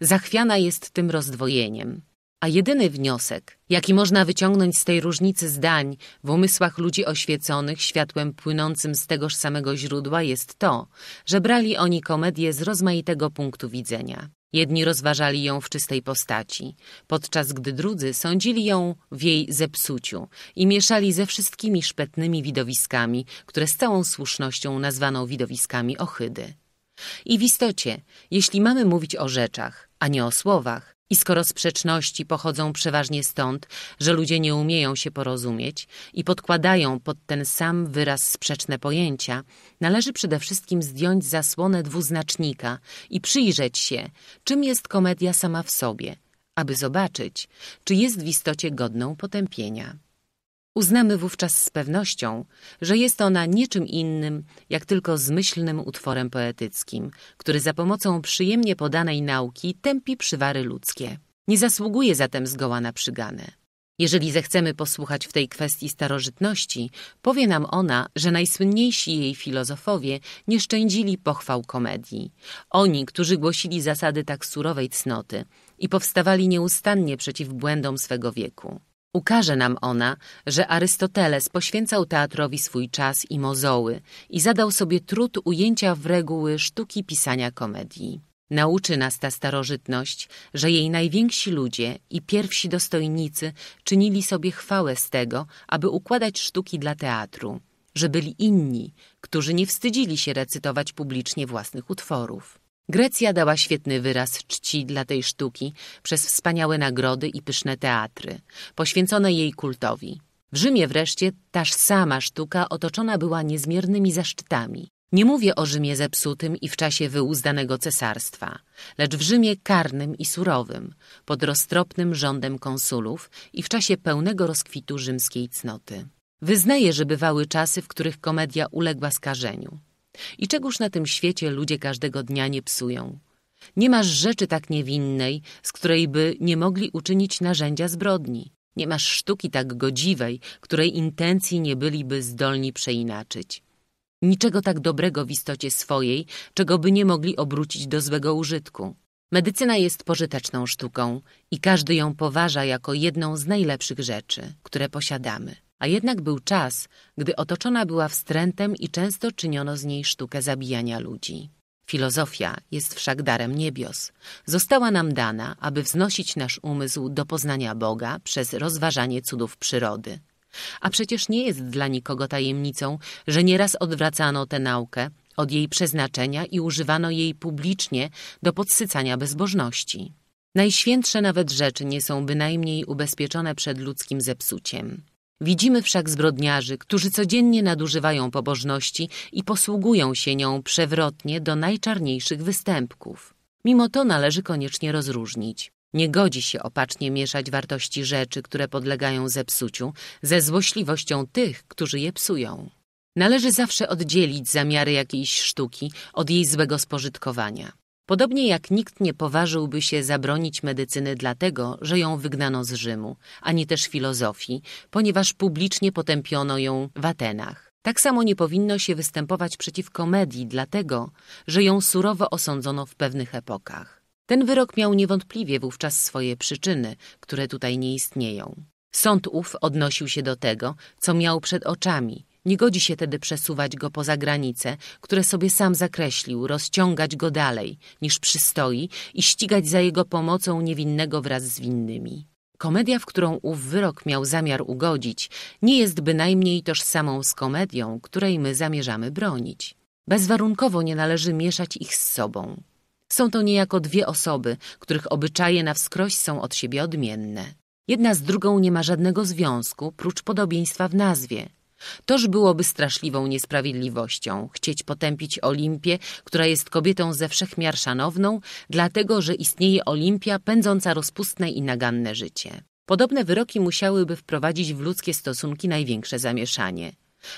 zachwiana jest tym rozdwojeniem. A jedyny wniosek, jaki można wyciągnąć z tej różnicy zdań w umysłach ludzi oświeconych światłem płynącym z tegoż samego źródła jest to, że brali oni komedię z rozmaitego punktu widzenia. Jedni rozważali ją w czystej postaci, podczas gdy drudzy sądzili ją w jej zepsuciu i mieszali ze wszystkimi szpetnymi widowiskami, które z całą słusznością nazwano widowiskami ohydy. I w istocie, jeśli mamy mówić o rzeczach, a nie o słowach, i skoro sprzeczności pochodzą przeważnie stąd, że ludzie nie umieją się porozumieć i podkładają pod ten sam wyraz sprzeczne pojęcia, należy przede wszystkim zdjąć zasłonę dwuznacznika i przyjrzeć się, czym jest komedia sama w sobie, aby zobaczyć, czy jest w istocie godną potępienia. Uznamy wówczas z pewnością, że jest ona niczym innym, jak tylko zmyślnym utworem poetyckim, który za pomocą przyjemnie podanej nauki tępi przywary ludzkie. Nie zasługuje zatem zgoła na przyganę. Jeżeli zechcemy posłuchać w tej kwestii starożytności, powie nam ona, że najsłynniejsi jej filozofowie nie szczędzili pochwał komedii. Oni, którzy głosili zasady tak surowej cnoty i powstawali nieustannie przeciw błędom swego wieku. Ukaże nam ona, że Arystoteles poświęcał teatrowi swój czas i mozoły i zadał sobie trud ujęcia w reguły sztuki pisania komedii. Nauczy nas ta starożytność, że jej najwięksi ludzie i pierwsi dostojnicy czynili sobie chwałę z tego, aby układać sztuki dla teatru, że byli inni, którzy nie wstydzili się recytować publicznie własnych utworów. Grecja dała świetny wyraz czci dla tej sztuki przez wspaniałe nagrody i pyszne teatry, poświęcone jej kultowi. W Rzymie wreszcie taż sama sztuka otoczona była niezmiernymi zaszczytami. Nie mówię o Rzymie zepsutym i w czasie wyuzdanego cesarstwa, lecz w Rzymie karnym i surowym, pod roztropnym rządem konsulów i w czasie pełnego rozkwitu rzymskiej cnoty. Wyznaję, że bywały czasy, w których komedia uległa skażeniu. I czegóż na tym świecie ludzie każdego dnia nie psują? Nie masz rzeczy tak niewinnej, z której by nie mogli uczynić narzędzia zbrodni. Nie masz sztuki tak godziwej, której intencji nie byliby zdolni przeinaczyć. niczego tak dobrego w istocie swojej, czego by nie mogli obrócić do złego użytku. Medycyna jest pożyteczną sztuką i każdy ją poważa jako jedną z najlepszych rzeczy, które posiadamy. A jednak był czas, gdy otoczona była wstrętem i często czyniono z niej sztukę zabijania ludzi. Filozofia jest wszak darem niebios. Została nam dana, aby wznosić nasz umysł do poznania Boga przez rozważanie cudów przyrody. A przecież nie jest dla nikogo tajemnicą, że nieraz odwracano tę naukę od jej przeznaczenia i używano jej publicznie do podsycania bezbożności. Najświętsze nawet rzeczy nie są bynajmniej ubezpieczone przed ludzkim zepsuciem. Widzimy wszak zbrodniarzy, którzy codziennie nadużywają pobożności i posługują się nią przewrotnie do najczarniejszych występków. Mimo to należy koniecznie rozróżnić. Nie godzi się opacznie mieszać wartości rzeczy, które podlegają zepsuciu, ze złośliwością tych, którzy je psują. Należy zawsze oddzielić zamiary jakiejś sztuki od jej złego spożytkowania. Podobnie jak nikt nie poważyłby się zabronić medycyny dlatego, że ją wygnano z Rzymu, ani też filozofii, ponieważ publicznie potępiono ją w Atenach. Tak samo nie powinno się występować przeciw komedii dlatego, że ją surowo osądzono w pewnych epokach. Ten wyrok miał niewątpliwie wówczas swoje przyczyny, które tutaj nie istnieją. Sąd ów odnosił się do tego, co miał przed oczami, nie godzi się tedy przesuwać go poza granice, które sobie sam zakreślił, rozciągać go dalej, niż przystoi i ścigać za jego pomocą niewinnego wraz z winnymi. Komedia, w którą ów wyrok miał zamiar ugodzić, nie jest bynajmniej tożsamą z komedią, której my zamierzamy bronić. Bezwarunkowo nie należy mieszać ich z sobą. Są to niejako dwie osoby, których obyczaje na wskroś są od siebie odmienne. Jedna z drugą nie ma żadnego związku, prócz podobieństwa w nazwie – Toż byłoby straszliwą niesprawiedliwością chcieć potępić Olimpię, która jest kobietą ze wszechmiar szanowną, dlatego że istnieje Olimpia pędząca rozpustne i naganne życie. Podobne wyroki musiałyby wprowadzić w ludzkie stosunki największe zamieszanie.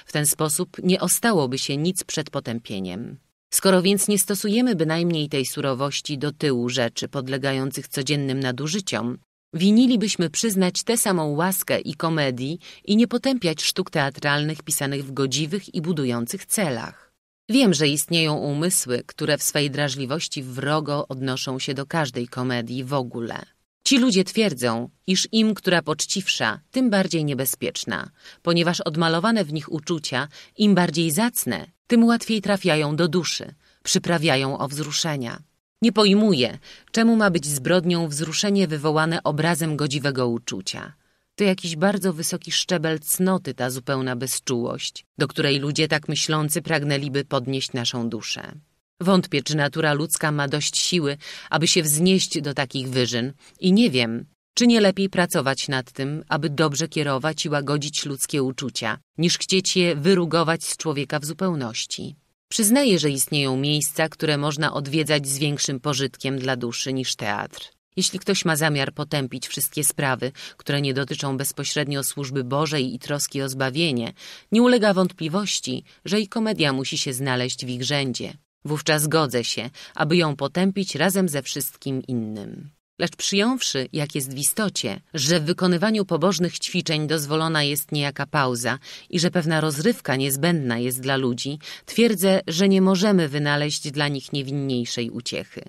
W ten sposób nie ostałoby się nic przed potępieniem. Skoro więc nie stosujemy bynajmniej tej surowości do tyłu rzeczy podlegających codziennym nadużyciom, Winilibyśmy przyznać tę samą łaskę i komedii i nie potępiać sztuk teatralnych pisanych w godziwych i budujących celach. Wiem, że istnieją umysły, które w swej drażliwości wrogo odnoszą się do każdej komedii w ogóle. Ci ludzie twierdzą, iż im, która poczciwsza, tym bardziej niebezpieczna, ponieważ odmalowane w nich uczucia, im bardziej zacne, tym łatwiej trafiają do duszy, przyprawiają o wzruszenia. Nie pojmuję, czemu ma być zbrodnią wzruszenie wywołane obrazem godziwego uczucia. To jakiś bardzo wysoki szczebel cnoty ta zupełna bezczułość, do której ludzie tak myślący pragnęliby podnieść naszą duszę. Wątpię, czy natura ludzka ma dość siły, aby się wznieść do takich wyżyn i nie wiem, czy nie lepiej pracować nad tym, aby dobrze kierować i łagodzić ludzkie uczucia, niż chcieć je wyrugować z człowieka w zupełności. Przyznaję, że istnieją miejsca, które można odwiedzać z większym pożytkiem dla duszy niż teatr. Jeśli ktoś ma zamiar potępić wszystkie sprawy, które nie dotyczą bezpośrednio służby Bożej i troski o zbawienie, nie ulega wątpliwości, że i komedia musi się znaleźć w ich rzędzie. Wówczas godzę się, aby ją potępić razem ze wszystkim innym. Lecz przyjąwszy, jak jest w istocie, że w wykonywaniu pobożnych ćwiczeń dozwolona jest niejaka pauza i że pewna rozrywka niezbędna jest dla ludzi, twierdzę, że nie możemy wynaleźć dla nich niewinniejszej uciechy.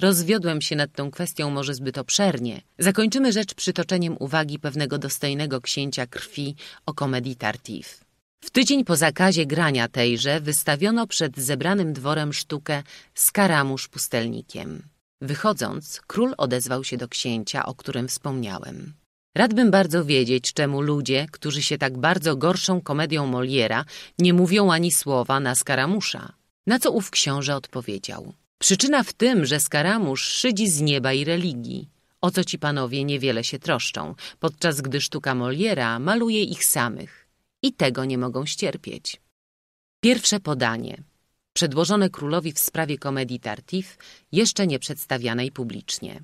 Rozwiodłem się nad tą kwestią może zbyt obszernie. Zakończymy rzecz przytoczeniem uwagi pewnego dostojnego księcia krwi o komedii Tartif. W tydzień po zakazie grania tejże wystawiono przed zebranym dworem sztukę Skaramusz pustelnikiem. Wychodząc, król odezwał się do księcia, o którym wspomniałem. Radbym bardzo wiedzieć, czemu ludzie, którzy się tak bardzo gorszą komedią Moliera, nie mówią ani słowa na skaramusza. Na co ów książę odpowiedział. Przyczyna w tym, że skaramusz szydzi z nieba i religii. O co ci panowie niewiele się troszczą, podczas gdy sztuka Moliera maluje ich samych. I tego nie mogą ścierpieć. Pierwsze podanie przedłożone królowi w sprawie komedii Tartif, jeszcze nie przedstawianej publicznie.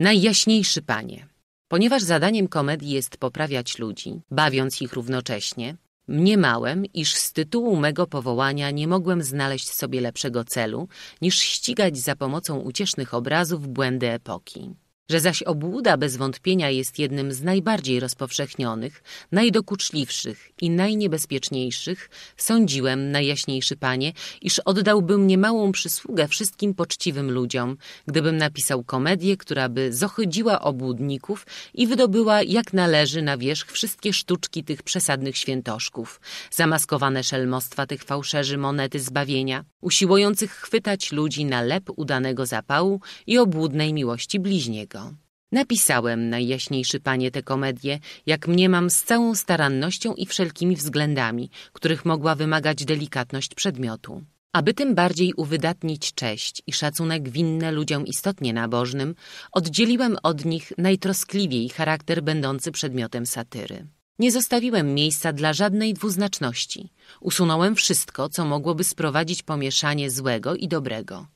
Najjaśniejszy panie, ponieważ zadaniem komedii jest poprawiać ludzi, bawiąc ich równocześnie, mniemałem, iż z tytułu mego powołania nie mogłem znaleźć sobie lepszego celu, niż ścigać za pomocą uciesznych obrazów błędy epoki. Że zaś obłuda bez wątpienia jest jednym z najbardziej rozpowszechnionych, najdokuczliwszych i najniebezpieczniejszych, sądziłem, najjaśniejszy panie, iż oddałbym niemałą przysługę wszystkim poczciwym ludziom, gdybym napisał komedię, która by zohydziła obłudników i wydobyła jak należy na wierzch wszystkie sztuczki tych przesadnych świętoszków, zamaskowane szelmostwa tych fałszerzy monety zbawienia, usiłujących chwytać ludzi na lep udanego zapału i obłudnej miłości bliźniego. Napisałem, najjaśniejszy panie, tę komedię, jak mniemam, z całą starannością i wszelkimi względami, których mogła wymagać delikatność przedmiotu. Aby tym bardziej uwydatnić cześć i szacunek winne ludziom istotnie nabożnym, oddzieliłem od nich najtroskliwiej charakter będący przedmiotem satyry. Nie zostawiłem miejsca dla żadnej dwuznaczności. Usunąłem wszystko, co mogłoby sprowadzić pomieszanie złego i dobrego.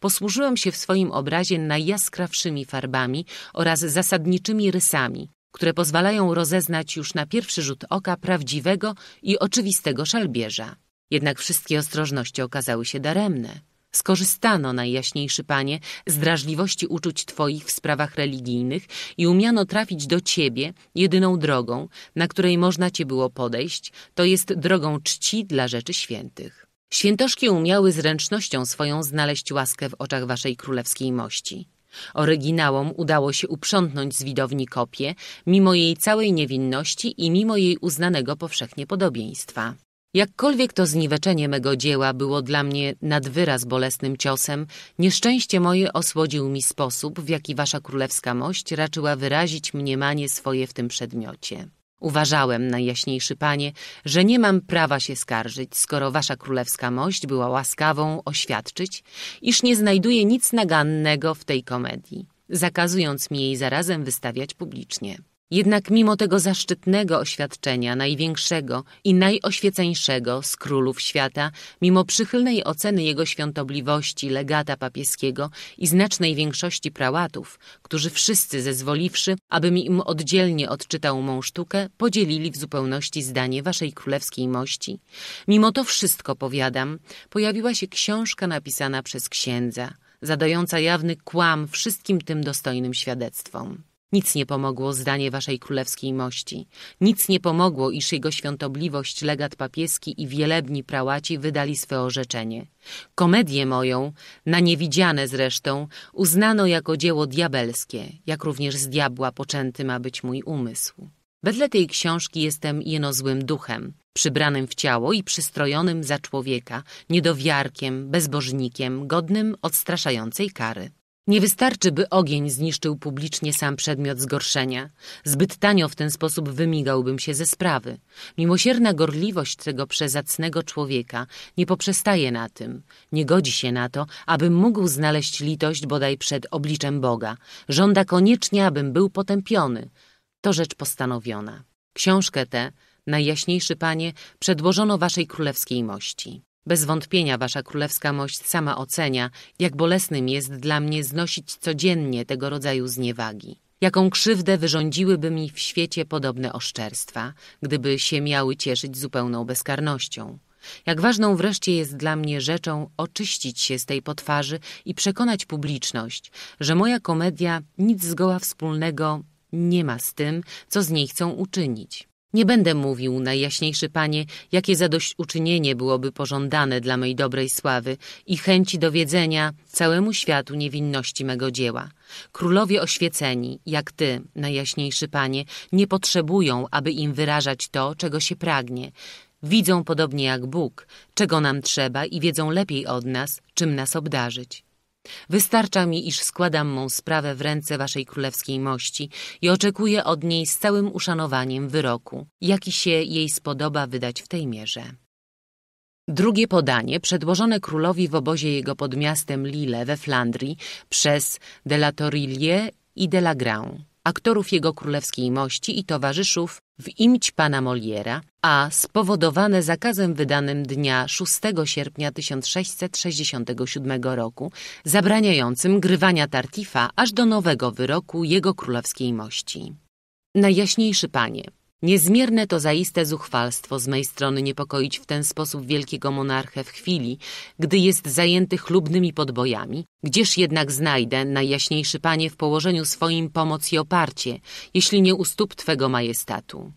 Posłużyłem się w swoim obrazie najjaskrawszymi farbami oraz zasadniczymi rysami, które pozwalają rozeznać już na pierwszy rzut oka prawdziwego i oczywistego szalbierza. Jednak wszystkie ostrożności okazały się daremne. Skorzystano, najjaśniejszy panie, z drażliwości uczuć twoich w sprawach religijnych i umiano trafić do ciebie jedyną drogą, na której można cię było podejść, to jest drogą czci dla rzeczy świętych. Świętoszki umiały zręcznością swoją znaleźć łaskę w oczach waszej królewskiej mości. Oryginałom udało się uprzątnąć z widowni kopię, mimo jej całej niewinności i mimo jej uznanego powszechnie podobieństwa. Jakkolwiek to zniweczenie mego dzieła było dla mnie nad wyraz bolesnym ciosem, nieszczęście moje osłodził mi sposób, w jaki wasza królewska mość raczyła wyrazić mniemanie swoje w tym przedmiocie. Uważałem, najjaśniejszy panie, że nie mam prawa się skarżyć, skoro wasza królewska mość była łaskawą oświadczyć, iż nie znajduje nic nagannego w tej komedii, zakazując mi jej zarazem wystawiać publicznie. Jednak mimo tego zaszczytnego oświadczenia, największego i najoświeceńszego z królów świata, mimo przychylnej oceny jego świątobliwości, legata papieskiego i znacznej większości prałatów, którzy wszyscy zezwoliwszy, abym im oddzielnie odczytał mą sztukę, podzielili w zupełności zdanie waszej królewskiej mości. Mimo to wszystko, powiadam, pojawiła się książka napisana przez księdza, zadająca jawny kłam wszystkim tym dostojnym świadectwom. Nic nie pomogło zdanie waszej królewskiej mości. Nic nie pomogło, iż jego świątobliwość, legat papieski i wielebni prałaci wydali swe orzeczenie. Komedię moją, na niewidziane zresztą, uznano jako dzieło diabelskie, jak również z diabła poczęty ma być mój umysł. Wedle tej książki jestem jeno złym duchem, przybranym w ciało i przystrojonym za człowieka, niedowiarkiem, bezbożnikiem, godnym odstraszającej kary. Nie wystarczy, by ogień zniszczył publicznie sam przedmiot zgorszenia. Zbyt tanio w ten sposób wymigałbym się ze sprawy. Miłosierna gorliwość tego przezacnego człowieka nie poprzestaje na tym. Nie godzi się na to, abym mógł znaleźć litość bodaj przed obliczem Boga. Żąda koniecznie, abym był potępiony. To rzecz postanowiona. Książkę tę, najjaśniejszy panie, przedłożono waszej królewskiej mości. Bez wątpienia wasza królewska mość sama ocenia, jak bolesnym jest dla mnie znosić codziennie tego rodzaju zniewagi. Jaką krzywdę wyrządziłyby mi w świecie podobne oszczerstwa, gdyby się miały cieszyć zupełną bezkarnością. Jak ważną wreszcie jest dla mnie rzeczą oczyścić się z tej potwarzy i przekonać publiczność, że moja komedia nic zgoła wspólnego nie ma z tym, co z niej chcą uczynić. Nie będę mówił, najjaśniejszy panie, jakie zadośćuczynienie byłoby pożądane dla mej dobrej sławy i chęci dowiedzenia całemu światu niewinności mego dzieła. Królowie oświeceni, jak ty, najjaśniejszy panie, nie potrzebują, aby im wyrażać to, czego się pragnie. Widzą podobnie jak Bóg, czego nam trzeba i wiedzą lepiej od nas, czym nas obdarzyć. Wystarcza mi, iż składam mą sprawę w ręce waszej królewskiej mości i oczekuję od niej z całym uszanowaniem wyroku, jaki się jej spodoba wydać w tej mierze. Drugie podanie, przedłożone królowi w obozie jego pod miastem Lille we Flandrii przez de la Torillier i de la Grand aktorów jego królewskiej mości i towarzyszów w imć pana Moliera, a spowodowane zakazem wydanym dnia 6 sierpnia 1667 roku, zabraniającym grywania Tartifa aż do nowego wyroku jego królewskiej mości. Najjaśniejszy panie, Niezmierne to zaiste zuchwalstwo z mej strony niepokoić w ten sposób wielkiego monarchę w chwili, gdy jest zajęty chlubnymi podbojami. Gdzież jednak znajdę, najjaśniejszy panie, w położeniu swoim pomoc i oparcie, jeśli nie u stóp twego majestatu?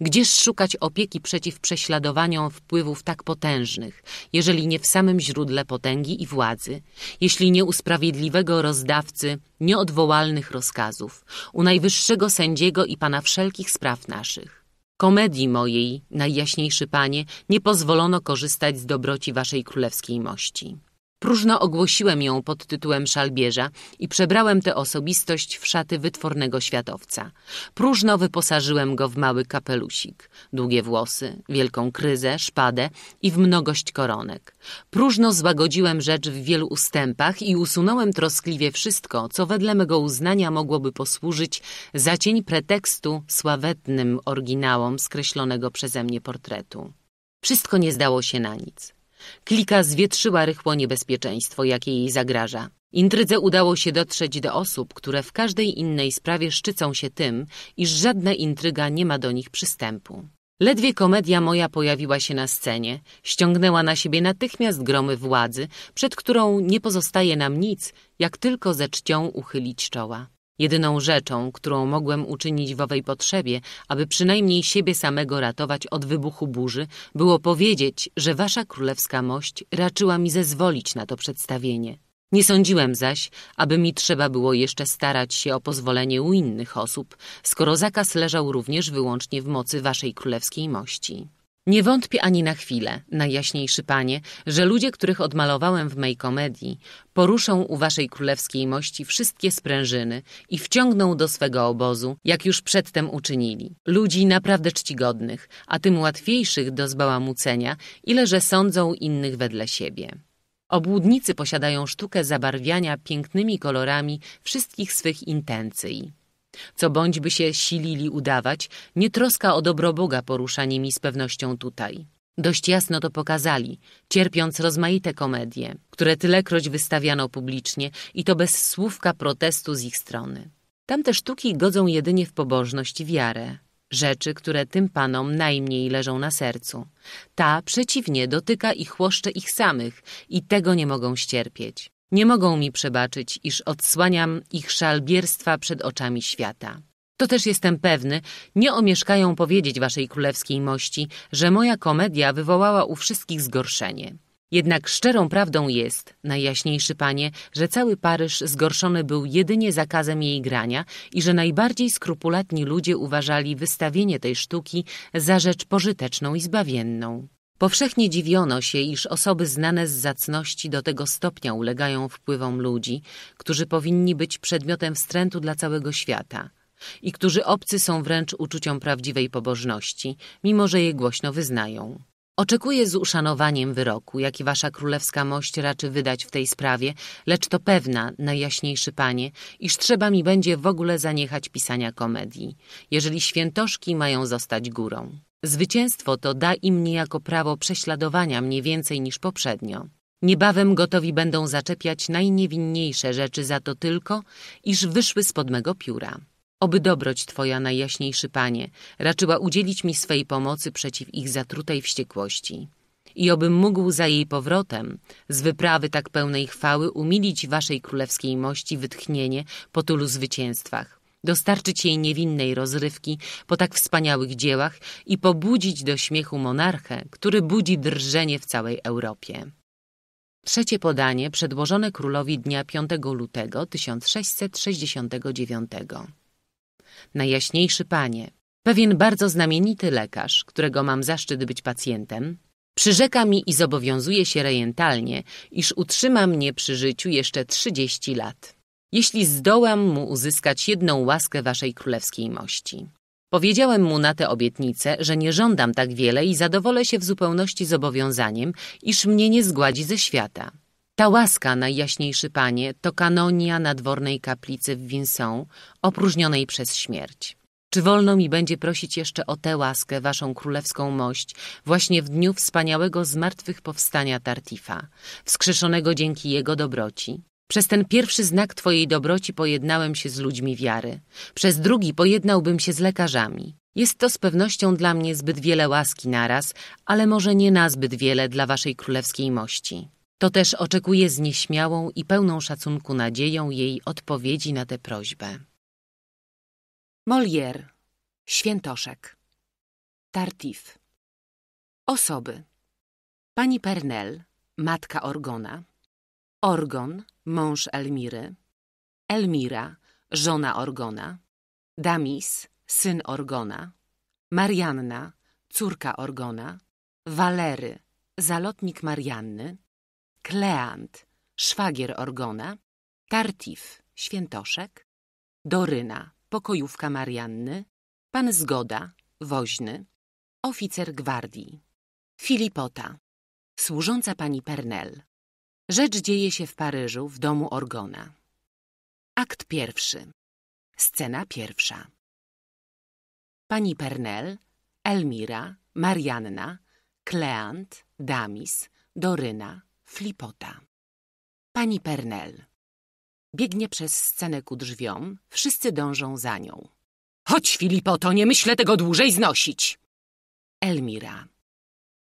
Gdzież szukać opieki przeciw prześladowaniom wpływów tak potężnych, jeżeli nie w samym źródle potęgi i władzy, jeśli nie u sprawiedliwego rozdawcy nieodwołalnych rozkazów, u najwyższego sędziego i pana wszelkich spraw naszych? Komedii mojej, najjaśniejszy panie, nie pozwolono korzystać z dobroci waszej królewskiej mości. Próżno ogłosiłem ją pod tytułem szalbierza i przebrałem tę osobistość w szaty wytwornego światowca. Próżno wyposażyłem go w mały kapelusik, długie włosy, wielką kryzę, szpadę i w mnogość koronek. Próżno złagodziłem rzecz w wielu ustępach i usunąłem troskliwie wszystko, co wedle mego uznania mogłoby posłużyć za cień pretekstu sławetnym oryginałom skreślonego przeze mnie portretu. Wszystko nie zdało się na nic. Klika zwietrzyła rychło niebezpieczeństwo, jakie jej zagraża. Intrydze udało się dotrzeć do osób, które w każdej innej sprawie szczycą się tym, iż żadna intryga nie ma do nich przystępu. Ledwie komedia moja pojawiła się na scenie, ściągnęła na siebie natychmiast gromy władzy, przed którą nie pozostaje nam nic, jak tylko ze czcią uchylić czoła. Jedyną rzeczą, którą mogłem uczynić w owej potrzebie, aby przynajmniej siebie samego ratować od wybuchu burzy, było powiedzieć, że wasza królewska mość raczyła mi zezwolić na to przedstawienie. Nie sądziłem zaś, aby mi trzeba było jeszcze starać się o pozwolenie u innych osób, skoro zakaz leżał również wyłącznie w mocy waszej królewskiej mości. Nie wątpię ani na chwilę, najjaśniejszy panie, że ludzie, których odmalowałem w mej komedii, poruszą u waszej królewskiej mości wszystkie sprężyny i wciągną do swego obozu, jak już przedtem uczynili. Ludzi naprawdę czcigodnych, a tym łatwiejszych do zbałamucenia, ile że sądzą innych wedle siebie. Obłudnicy posiadają sztukę zabarwiania pięknymi kolorami wszystkich swych intencji. Co bądźby się silili udawać, nie troska o dobro Boga porusza nimi z pewnością tutaj. Dość jasno to pokazali, cierpiąc rozmaite komedie, które tylekroć wystawiano publicznie i to bez słówka protestu z ich strony. Tamte sztuki godzą jedynie w pobożność i wiarę, rzeczy, które tym panom najmniej leżą na sercu. Ta przeciwnie dotyka i chłoszcze ich samych i tego nie mogą ścierpieć. Nie mogą mi przebaczyć, iż odsłaniam ich szalbierstwa przed oczami świata. To też jestem pewny, nie omieszkają powiedzieć waszej królewskiej mości, że moja komedia wywołała u wszystkich zgorszenie. Jednak szczerą prawdą jest, najjaśniejszy panie, że cały Paryż zgorszony był jedynie zakazem jej grania i że najbardziej skrupulatni ludzie uważali wystawienie tej sztuki za rzecz pożyteczną i zbawienną. Powszechnie dziwiono się, iż osoby znane z zacności do tego stopnia ulegają wpływom ludzi, którzy powinni być przedmiotem wstrętu dla całego świata i którzy obcy są wręcz uczuciom prawdziwej pobożności, mimo że je głośno wyznają. Oczekuję z uszanowaniem wyroku, jaki wasza królewska mość raczy wydać w tej sprawie, lecz to pewna, najjaśniejszy panie, iż trzeba mi będzie w ogóle zaniechać pisania komedii, jeżeli świętoszki mają zostać górą. Zwycięstwo to da im niejako prawo prześladowania mnie więcej niż poprzednio. Niebawem gotowi będą zaczepiać najniewinniejsze rzeczy za to tylko, iż wyszły spod mego pióra. Oby dobroć Twoja, najjaśniejszy Panie, raczyła udzielić mi swej pomocy przeciw ich zatrutej wściekłości. I obym mógł za jej powrotem, z wyprawy tak pełnej chwały, umilić Waszej królewskiej mości wytchnienie po tylu zwycięstwach dostarczyć jej niewinnej rozrywki po tak wspaniałych dziełach i pobudzić do śmiechu monarchę, który budzi drżenie w całej Europie. Trzecie podanie przedłożone królowi dnia 5 lutego 1669. Najjaśniejszy panie, pewien bardzo znamienity lekarz, którego mam zaszczyt być pacjentem, przyrzeka mi i zobowiązuje się rejentalnie, iż utrzyma mnie przy życiu jeszcze trzydzieści lat jeśli zdołam mu uzyskać jedną łaskę waszej królewskiej mości. Powiedziałem mu na tę obietnicę, że nie żądam tak wiele i zadowolę się w zupełności zobowiązaniem, iż mnie nie zgładzi ze świata. Ta łaska, najjaśniejszy panie, to kanonia nadwornej kaplicy w Vinson, opróżnionej przez śmierć. Czy wolno mi będzie prosić jeszcze o tę łaskę, waszą królewską mość, właśnie w dniu wspaniałego zmartwychwstania Tartifa, wskrzeszonego dzięki jego dobroci? Przez ten pierwszy znak Twojej dobroci pojednałem się z ludźmi wiary. Przez drugi pojednałbym się z lekarzami. Jest to z pewnością dla mnie zbyt wiele łaski naraz, ale może nie nazbyt wiele dla waszej królewskiej mości. To też oczekuję z nieśmiałą i pełną szacunku nadzieją jej odpowiedzi na tę prośbę. Molière, Świętoszek, Tartif. Osoby. Pani Pernel, matka Orgona. Orgon, mąż Elmiry. Elmira, żona Orgona. Damis, syn Orgona. Marianna, córka Orgona. Walery, zalotnik Marianny. Kleant, szwagier Orgona. Tartif, świętoszek. Doryna, pokojówka Marianny. Pan Zgoda, woźny. Oficer gwardii. Filipota, służąca pani Pernel. Rzecz dzieje się w Paryżu, w domu Orgona. Akt pierwszy. Scena pierwsza. Pani Pernel, Elmira, Marianna, Kleant, Damis, Doryna, Flipota. Pani Pernel. Biegnie przez scenę ku drzwiom, wszyscy dążą za nią. Chodź, Filipoto, nie myślę tego dłużej znosić. Elmira.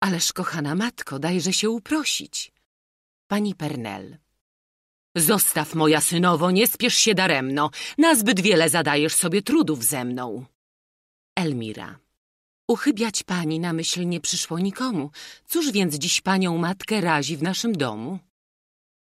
Ależ, kochana matko, dajże się uprosić. Pani Pernel. Zostaw, moja synowo, nie spiesz się daremno. Nazbyt wiele zadajesz sobie trudów ze mną. Elmira. Uchybiać pani na myśl nie przyszło nikomu. Cóż więc dziś panią matkę razi w naszym domu?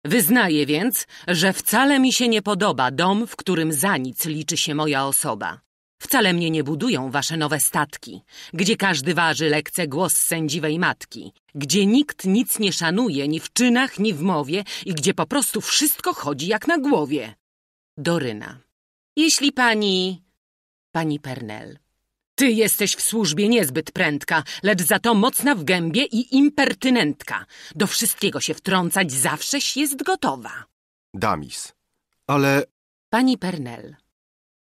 Wyznaję więc, że wcale mi się nie podoba dom, w którym za nic liczy się moja osoba. Wcale mnie nie budują wasze nowe statki, gdzie każdy waży lekce głos sędziwej matki, gdzie nikt nic nie szanuje ni w czynach, ni w mowie i gdzie po prostu wszystko chodzi jak na głowie. Doryna. Jeśli pani... Pani Pernel. Ty jesteś w służbie niezbyt prędka, lecz za to mocna w gębie i impertynentka. Do wszystkiego się wtrącać zawsześ jest gotowa. Damis. Ale Pani Pernel.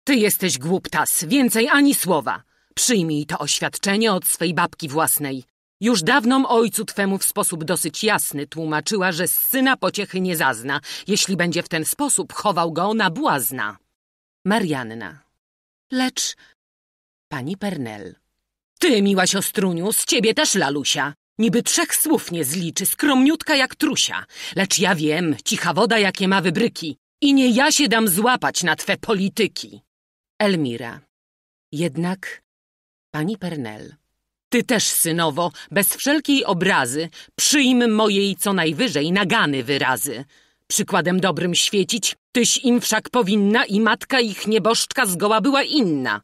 Ty jesteś głuptas, więcej ani słowa. Przyjmij to oświadczenie od swej babki własnej. Już dawnom ojcu twemu w sposób dosyć jasny tłumaczyła, że z syna pociechy nie zazna, jeśli będzie w ten sposób chował go na błazna. Marianna. Lecz... Pani Pernel. Ty, miła siostruniu, z ciebie też lalusia. Niby trzech słów nie zliczy, skromniutka jak trusia. Lecz ja wiem, cicha woda jakie ma wybryki. I nie ja się dam złapać na twe polityki. Elmira. Jednak... Pani Pernel. Ty też, synowo, bez wszelkiej obrazy, przyjm mojej co najwyżej nagany wyrazy. Przykładem dobrym świecić, tyś im wszak powinna i matka ich nieboszczka zgoła była inna.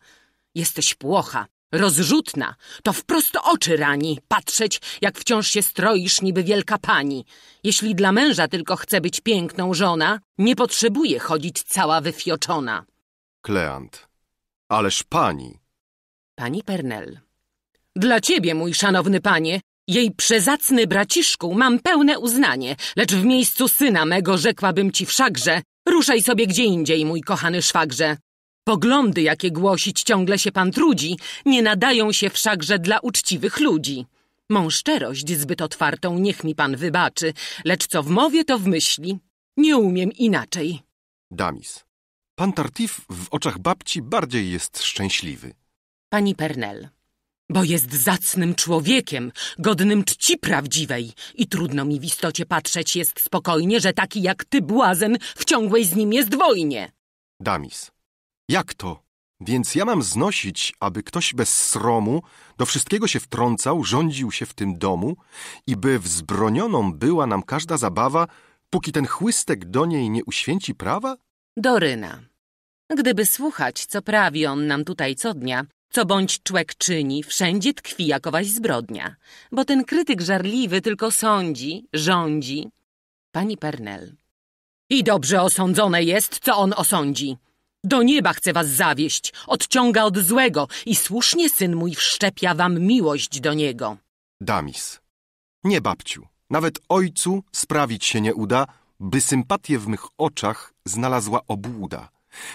Jesteś płocha, rozrzutna, to wprost oczy rani, patrzeć, jak wciąż się stroisz niby wielka pani. Jeśli dla męża tylko chce być piękną żona, nie potrzebuje chodzić cała wyfioczona. Kleant. Ależ pani. Pani Pernel. Dla ciebie, mój szanowny panie, jej przezacny braciszku, mam pełne uznanie, lecz w miejscu syna mego rzekłabym ci wszakże, ruszaj sobie gdzie indziej, mój kochany szwagrze. Poglądy, jakie głosić ciągle się pan trudzi, nie nadają się wszakże dla uczciwych ludzi. Mą szczerość zbyt otwartą niech mi pan wybaczy, lecz co w mowie, to w myśli. Nie umiem inaczej. Damis. Pan Tartif w oczach babci bardziej jest szczęśliwy. Pani Pernel. Bo jest zacnym człowiekiem, godnym czci prawdziwej i trudno mi w istocie patrzeć jest spokojnie, że taki jak ty, błazen, w ciągłej z nim jest wojnie. Damis. Jak to? Więc ja mam znosić, aby ktoś bez sromu do wszystkiego się wtrącał, rządził się w tym domu i by wzbronioną była nam każda zabawa, póki ten chłystek do niej nie uświęci prawa? Doryna. Gdyby słuchać, co prawi on nam tutaj co dnia, co bądź człek czyni, wszędzie tkwi jakowaś zbrodnia. Bo ten krytyk żarliwy tylko sądzi, rządzi. Pani Pernel. I dobrze osądzone jest, co on osądzi. Do nieba chce was zawieść, odciąga od złego i słusznie syn mój wszczepia wam miłość do niego. Damis. Nie, babciu. Nawet ojcu sprawić się nie uda, by sympatię w mych oczach znalazła obłuda.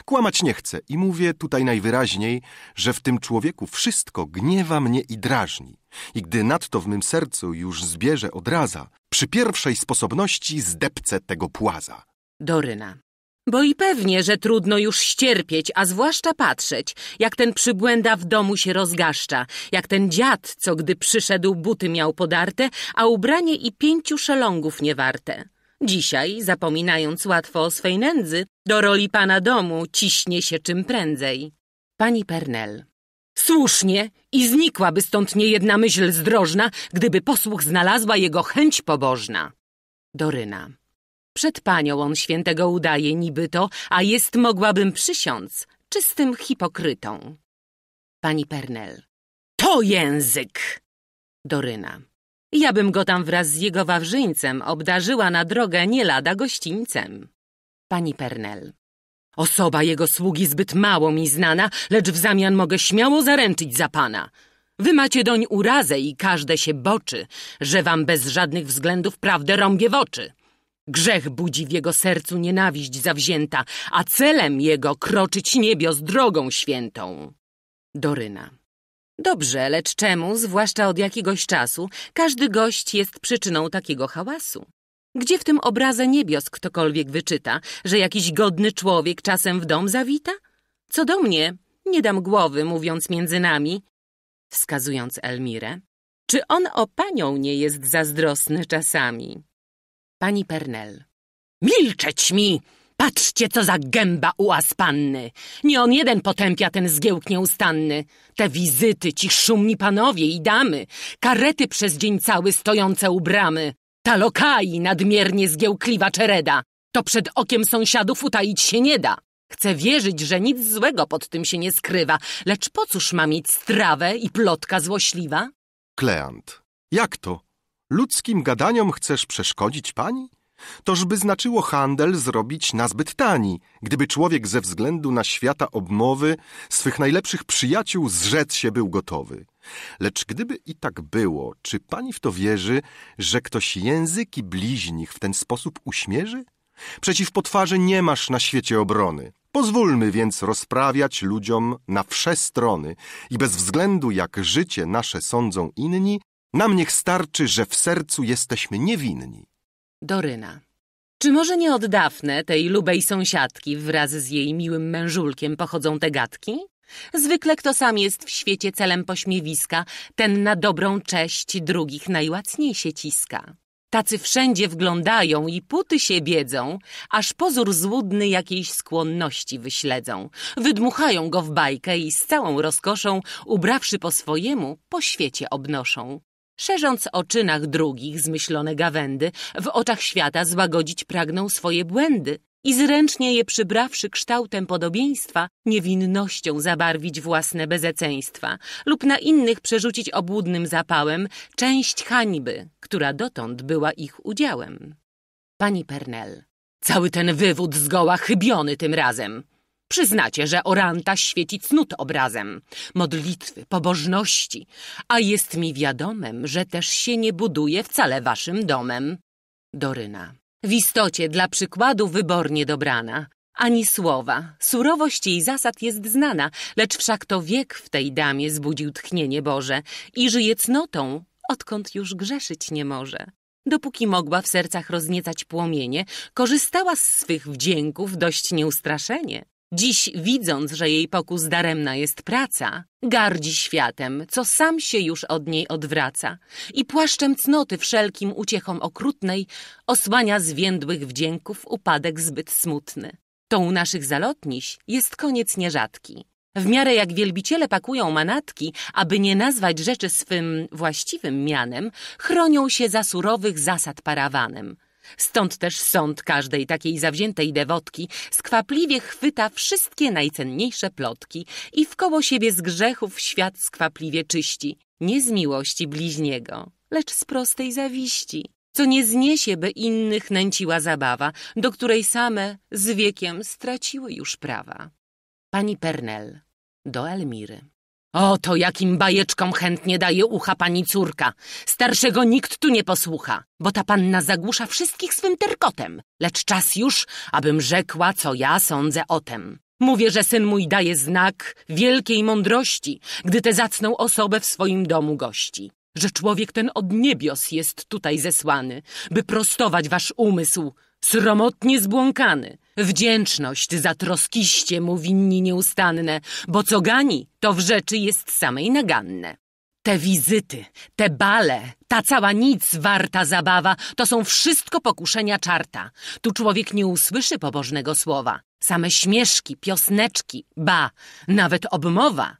Kłamać nie chcę i mówię tutaj najwyraźniej, że w tym człowieku wszystko gniewa mnie i drażni. I gdy nadto w mym sercu już zbierze odraza, przy pierwszej sposobności zdepcę tego płaza. Doryna. Bo i pewnie, że trudno już ścierpieć, a zwłaszcza patrzeć, jak ten przybłęda w domu się rozgaszcza, jak ten dziad, co gdy przyszedł buty miał podarte, a ubranie i pięciu szelongów nie warte. Dzisiaj, zapominając łatwo o swej nędzy, do roli pana domu ciśnie się czym prędzej. Pani Pernel. Słusznie i znikłaby stąd niejedna myśl zdrożna, gdyby posłuch znalazła jego chęć pobożna. Doryna. Przed panią on świętego udaje niby to, a jest mogłabym przysiąc czystym hipokrytą. Pani Pernel. To język! Doryna. Ja bym go tam wraz z jego wawrzyńcem obdarzyła na drogę nie lada gościńcem. Pani Pernel. Osoba jego sługi zbyt mało mi znana, lecz w zamian mogę śmiało zaręczyć za pana. Wy macie doń urazę i każde się boczy, że wam bez żadnych względów prawdę rąbie w oczy. Grzech budzi w jego sercu nienawiść zawzięta, a celem jego kroczyć niebios drogą świętą. Doryna. Dobrze, lecz czemu, zwłaszcza od jakiegoś czasu, każdy gość jest przyczyną takiego hałasu? Gdzie w tym obraze niebios ktokolwiek wyczyta, że jakiś godny człowiek czasem w dom zawita? Co do mnie, nie dam głowy, mówiąc między nami, wskazując Elmirę, czy on o panią nie jest zazdrosny czasami? Pani Pernel. Milczeć mi! Patrzcie, co za gęba u aspanny! Nie on jeden potępia ten zgiełk nieustanny. Te wizyty, ci szumni panowie i damy, karety przez dzień cały stojące u bramy, ta lokai nadmiernie zgiełkliwa czereda, to przed okiem sąsiadów utaić się nie da. Chcę wierzyć, że nic złego pod tym się nie skrywa, lecz po cóż ma mieć strawę i plotka złośliwa? Kleant. Jak to? Ludzkim gadaniom chcesz przeszkodzić pani? Toż by znaczyło handel zrobić nazbyt tani, gdyby człowiek ze względu na świata obmowy swych najlepszych przyjaciół zrzec się był gotowy. Lecz gdyby i tak było, czy pani w to wierzy, że ktoś języki bliźnich w ten sposób uśmierzy? Przeciw potwarzy nie masz na świecie obrony. Pozwólmy więc rozprawiać ludziom na wsze strony i bez względu jak życie nasze sądzą inni, nam niech starczy, że w sercu jesteśmy niewinni. Doryna. Czy może nie od Dafne, tej lubej sąsiadki, wraz z jej miłym mężulkiem pochodzą te gadki? Zwykle kto sam jest w świecie celem pośmiewiska, ten na dobrą cześć drugich najłacniej się ciska. Tacy wszędzie wglądają i puty się biedzą, aż pozór złudny jakiejś skłonności wyśledzą. Wydmuchają go w bajkę i z całą rozkoszą, ubrawszy po swojemu, po świecie obnoszą. Szerząc o czynach drugich zmyślone gawędy, w oczach świata złagodzić pragną swoje błędy i zręcznie je przybrawszy kształtem podobieństwa, niewinnością zabarwić własne bezeceństwa lub na innych przerzucić obłudnym zapałem część hańby, która dotąd była ich udziałem. Pani Pernel, cały ten wywód zgoła chybiony tym razem. Przyznacie, że oranta świeci cnót obrazem, modlitwy, pobożności, a jest mi wiadomem, że też się nie buduje wcale waszym domem. Doryna. W istocie dla przykładu wybornie dobrana. Ani słowa, surowość jej zasad jest znana, lecz wszak to wiek w tej damie zbudził tchnienie Boże i żyje cnotą, odkąd już grzeszyć nie może. Dopóki mogła w sercach rozniecać płomienie, korzystała z swych wdzięków dość nieustraszenie. Dziś, widząc, że jej pokus daremna jest praca, gardzi światem, co sam się już od niej odwraca i płaszczem cnoty wszelkim uciechom okrutnej osłania zwiędłych wdzięków upadek zbyt smutny. To u naszych zalotniś jest koniec nierzadki. W miarę jak wielbiciele pakują manatki, aby nie nazwać rzeczy swym właściwym mianem, chronią się za surowych zasad parawanem – Stąd też sąd każdej takiej zawziętej dewotki skwapliwie chwyta wszystkie najcenniejsze plotki i wkoło siebie z grzechów świat skwapliwie czyści, nie z miłości bliźniego, lecz z prostej zawiści, co nie zniesie, by innych nęciła zabawa, do której same z wiekiem straciły już prawa. Pani Pernel do Elmiry. Oto jakim bajeczkom chętnie daje ucha pani córka. Starszego nikt tu nie posłucha, bo ta panna zagłusza wszystkich swym terkotem. Lecz czas już, abym rzekła, co ja sądzę o tem. Mówię, że syn mój daje znak wielkiej mądrości, gdy tę zacną osobę w swoim domu gości. Że człowiek ten od niebios jest tutaj zesłany, by prostować wasz umysł, sromotnie zbłąkany – Wdzięczność za troskiście mu winni nieustanne, bo co gani, to w rzeczy jest samej naganne. Te wizyty, te bale, ta cała nic warta zabawa, to są wszystko pokuszenia czarta. Tu człowiek nie usłyszy pobożnego słowa. Same śmieszki, piosneczki, ba, nawet obmowa.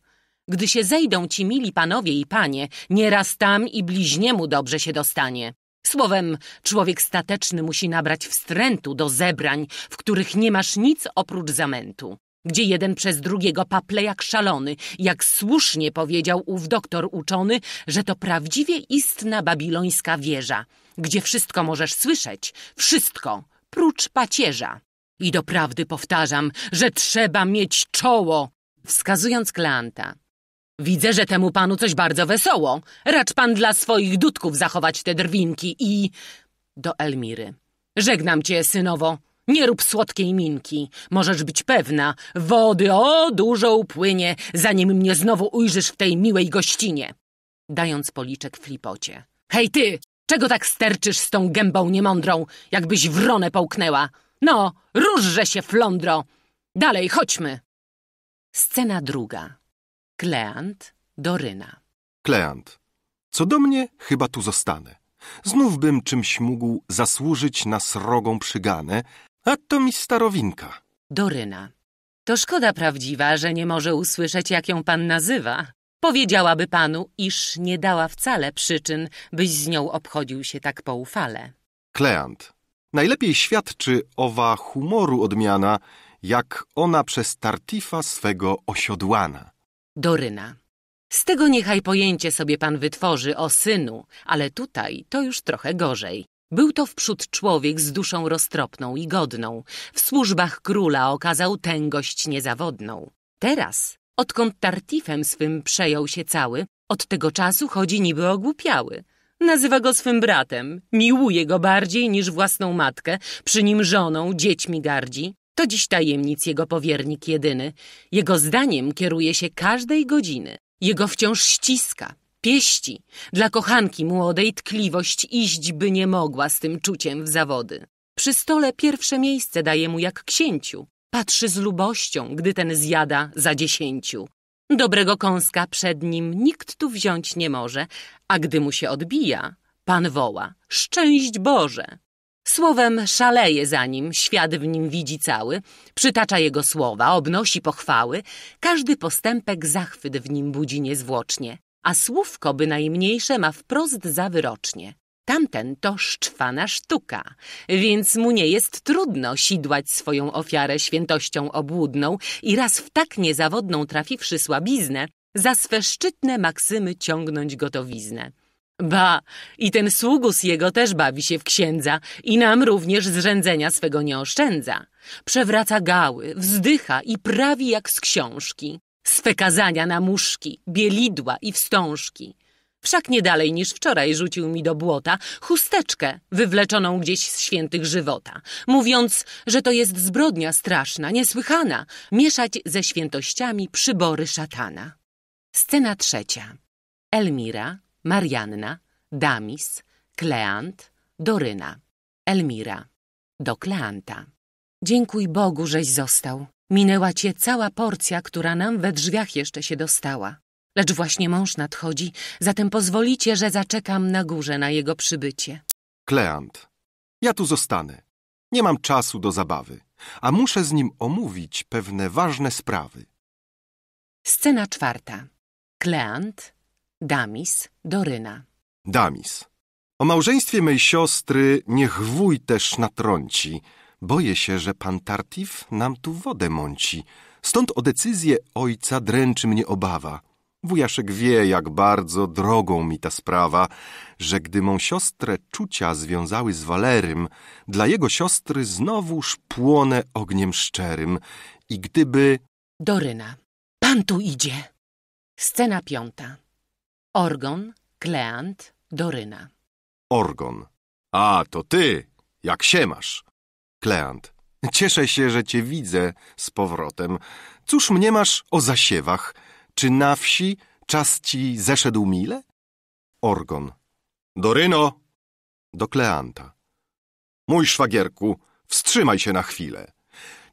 Gdy się zejdą ci mili panowie i panie, nieraz tam i bliźniemu dobrze się dostanie. Słowem, człowiek stateczny musi nabrać wstrętu do zebrań, w których nie masz nic oprócz zamętu. Gdzie jeden przez drugiego paple jak szalony, jak słusznie powiedział ów doktor uczony, że to prawdziwie istna babilońska wieża, gdzie wszystko możesz słyszeć, wszystko, prócz pacierza. I doprawdy powtarzam, że trzeba mieć czoło, wskazując Kleanta. Widzę, że temu panu coś bardzo wesoło. Racz pan dla swoich dudków zachować te drwinki i... Do Elmiry. Żegnam cię, synowo. Nie rób słodkiej minki. Możesz być pewna, wody o dużo upłynie, zanim mnie znowu ujrzysz w tej miłej gościnie. Dając policzek flipocie. Hej ty, czego tak sterczysz z tą gębą niemądrą, jakbyś wronę połknęła? No, różże się, flądro. Dalej, chodźmy. Scena druga. Kleant, Doryna. Kleant. Co do mnie, chyba tu zostanę. Znów bym czymś mógł zasłużyć na srogą przyganę, a to mi starowinka. Doryna. To szkoda prawdziwa, że nie może usłyszeć, jak ją pan nazywa. Powiedziałaby panu, iż nie dała wcale przyczyn, byś z nią obchodził się tak poufale. Kleant. Najlepiej świadczy owa humoru odmiana, jak ona przez Tartifa swego osiodłana. Doryna. Z tego niechaj pojęcie sobie pan wytworzy o synu, ale tutaj to już trochę gorzej. Był to wprzód człowiek z duszą roztropną i godną. W służbach króla okazał tęgość niezawodną. Teraz, odkąd Tartifem swym przejął się cały, od tego czasu chodzi niby ogłupiały. Nazywa go swym bratem, miłuje go bardziej niż własną matkę, przy nim żoną, dziećmi gardzi. To dziś tajemnic jego powiernik jedyny. Jego zdaniem kieruje się każdej godziny. Jego wciąż ściska, pieści. Dla kochanki młodej tkliwość iść by nie mogła z tym czuciem w zawody. Przy stole pierwsze miejsce daje mu jak księciu. Patrzy z lubością, gdy ten zjada za dziesięciu. Dobrego kąska przed nim nikt tu wziąć nie może, a gdy mu się odbija, pan woła – szczęść Boże! Słowem szaleje za nim, świat w nim widzi cały, przytacza jego słowa, obnosi pochwały, każdy postępek zachwyt w nim budzi niezwłocznie, a słówko bynajmniejsze ma wprost za wyrocznie. Tamten to szczwana sztuka, więc mu nie jest trudno sidłać swoją ofiarę świętością obłudną i raz w tak niezawodną trafiwszy słabiznę, za swe szczytne maksymy ciągnąć gotowiznę. Ba, i ten sługus jego też bawi się w księdza i nam również zrzędzenia swego nie oszczędza. Przewraca gały, wzdycha i prawi jak z książki. Swe kazania na muszki, bielidła i wstążki. Wszak nie dalej niż wczoraj rzucił mi do błota chusteczkę wywleczoną gdzieś z świętych żywota, mówiąc, że to jest zbrodnia straszna, niesłychana, mieszać ze świętościami przybory szatana. Scena trzecia. Elmira, Marianna, Damis, Kleant, Doryna, Elmira. Do Kleanta. Dziękuj Bogu, żeś został. Minęła cię cała porcja, która nam we drzwiach jeszcze się dostała. Lecz właśnie mąż nadchodzi, zatem pozwolicie, że zaczekam na górze na jego przybycie. Kleant. Ja tu zostanę. Nie mam czasu do zabawy, a muszę z nim omówić pewne ważne sprawy. Scena czwarta. Kleant, Damis, Doryna. Damis. O małżeństwie mej siostry niech wuj też natrąci. Boję się, że pan Tartif nam tu wodę mąci. Stąd o decyzję ojca dręczy mnie obawa. Wujaszek wie, jak bardzo drogą mi ta sprawa, że gdy mą siostrę czucia związały z Walerym, dla jego siostry znowuż płonę ogniem szczerym i gdyby... Doryna. Pan tu idzie. Scena piąta. Orgon, Kleant, Doryna. Orgon. A, to ty! Jak się masz? Kleant. Cieszę się, że cię widzę z powrotem. Cóż mnie masz o zasiewach? Czy na wsi czas ci zeszedł mile? Orgon. Doryno! Do Kleanta. Mój szwagierku, wstrzymaj się na chwilę.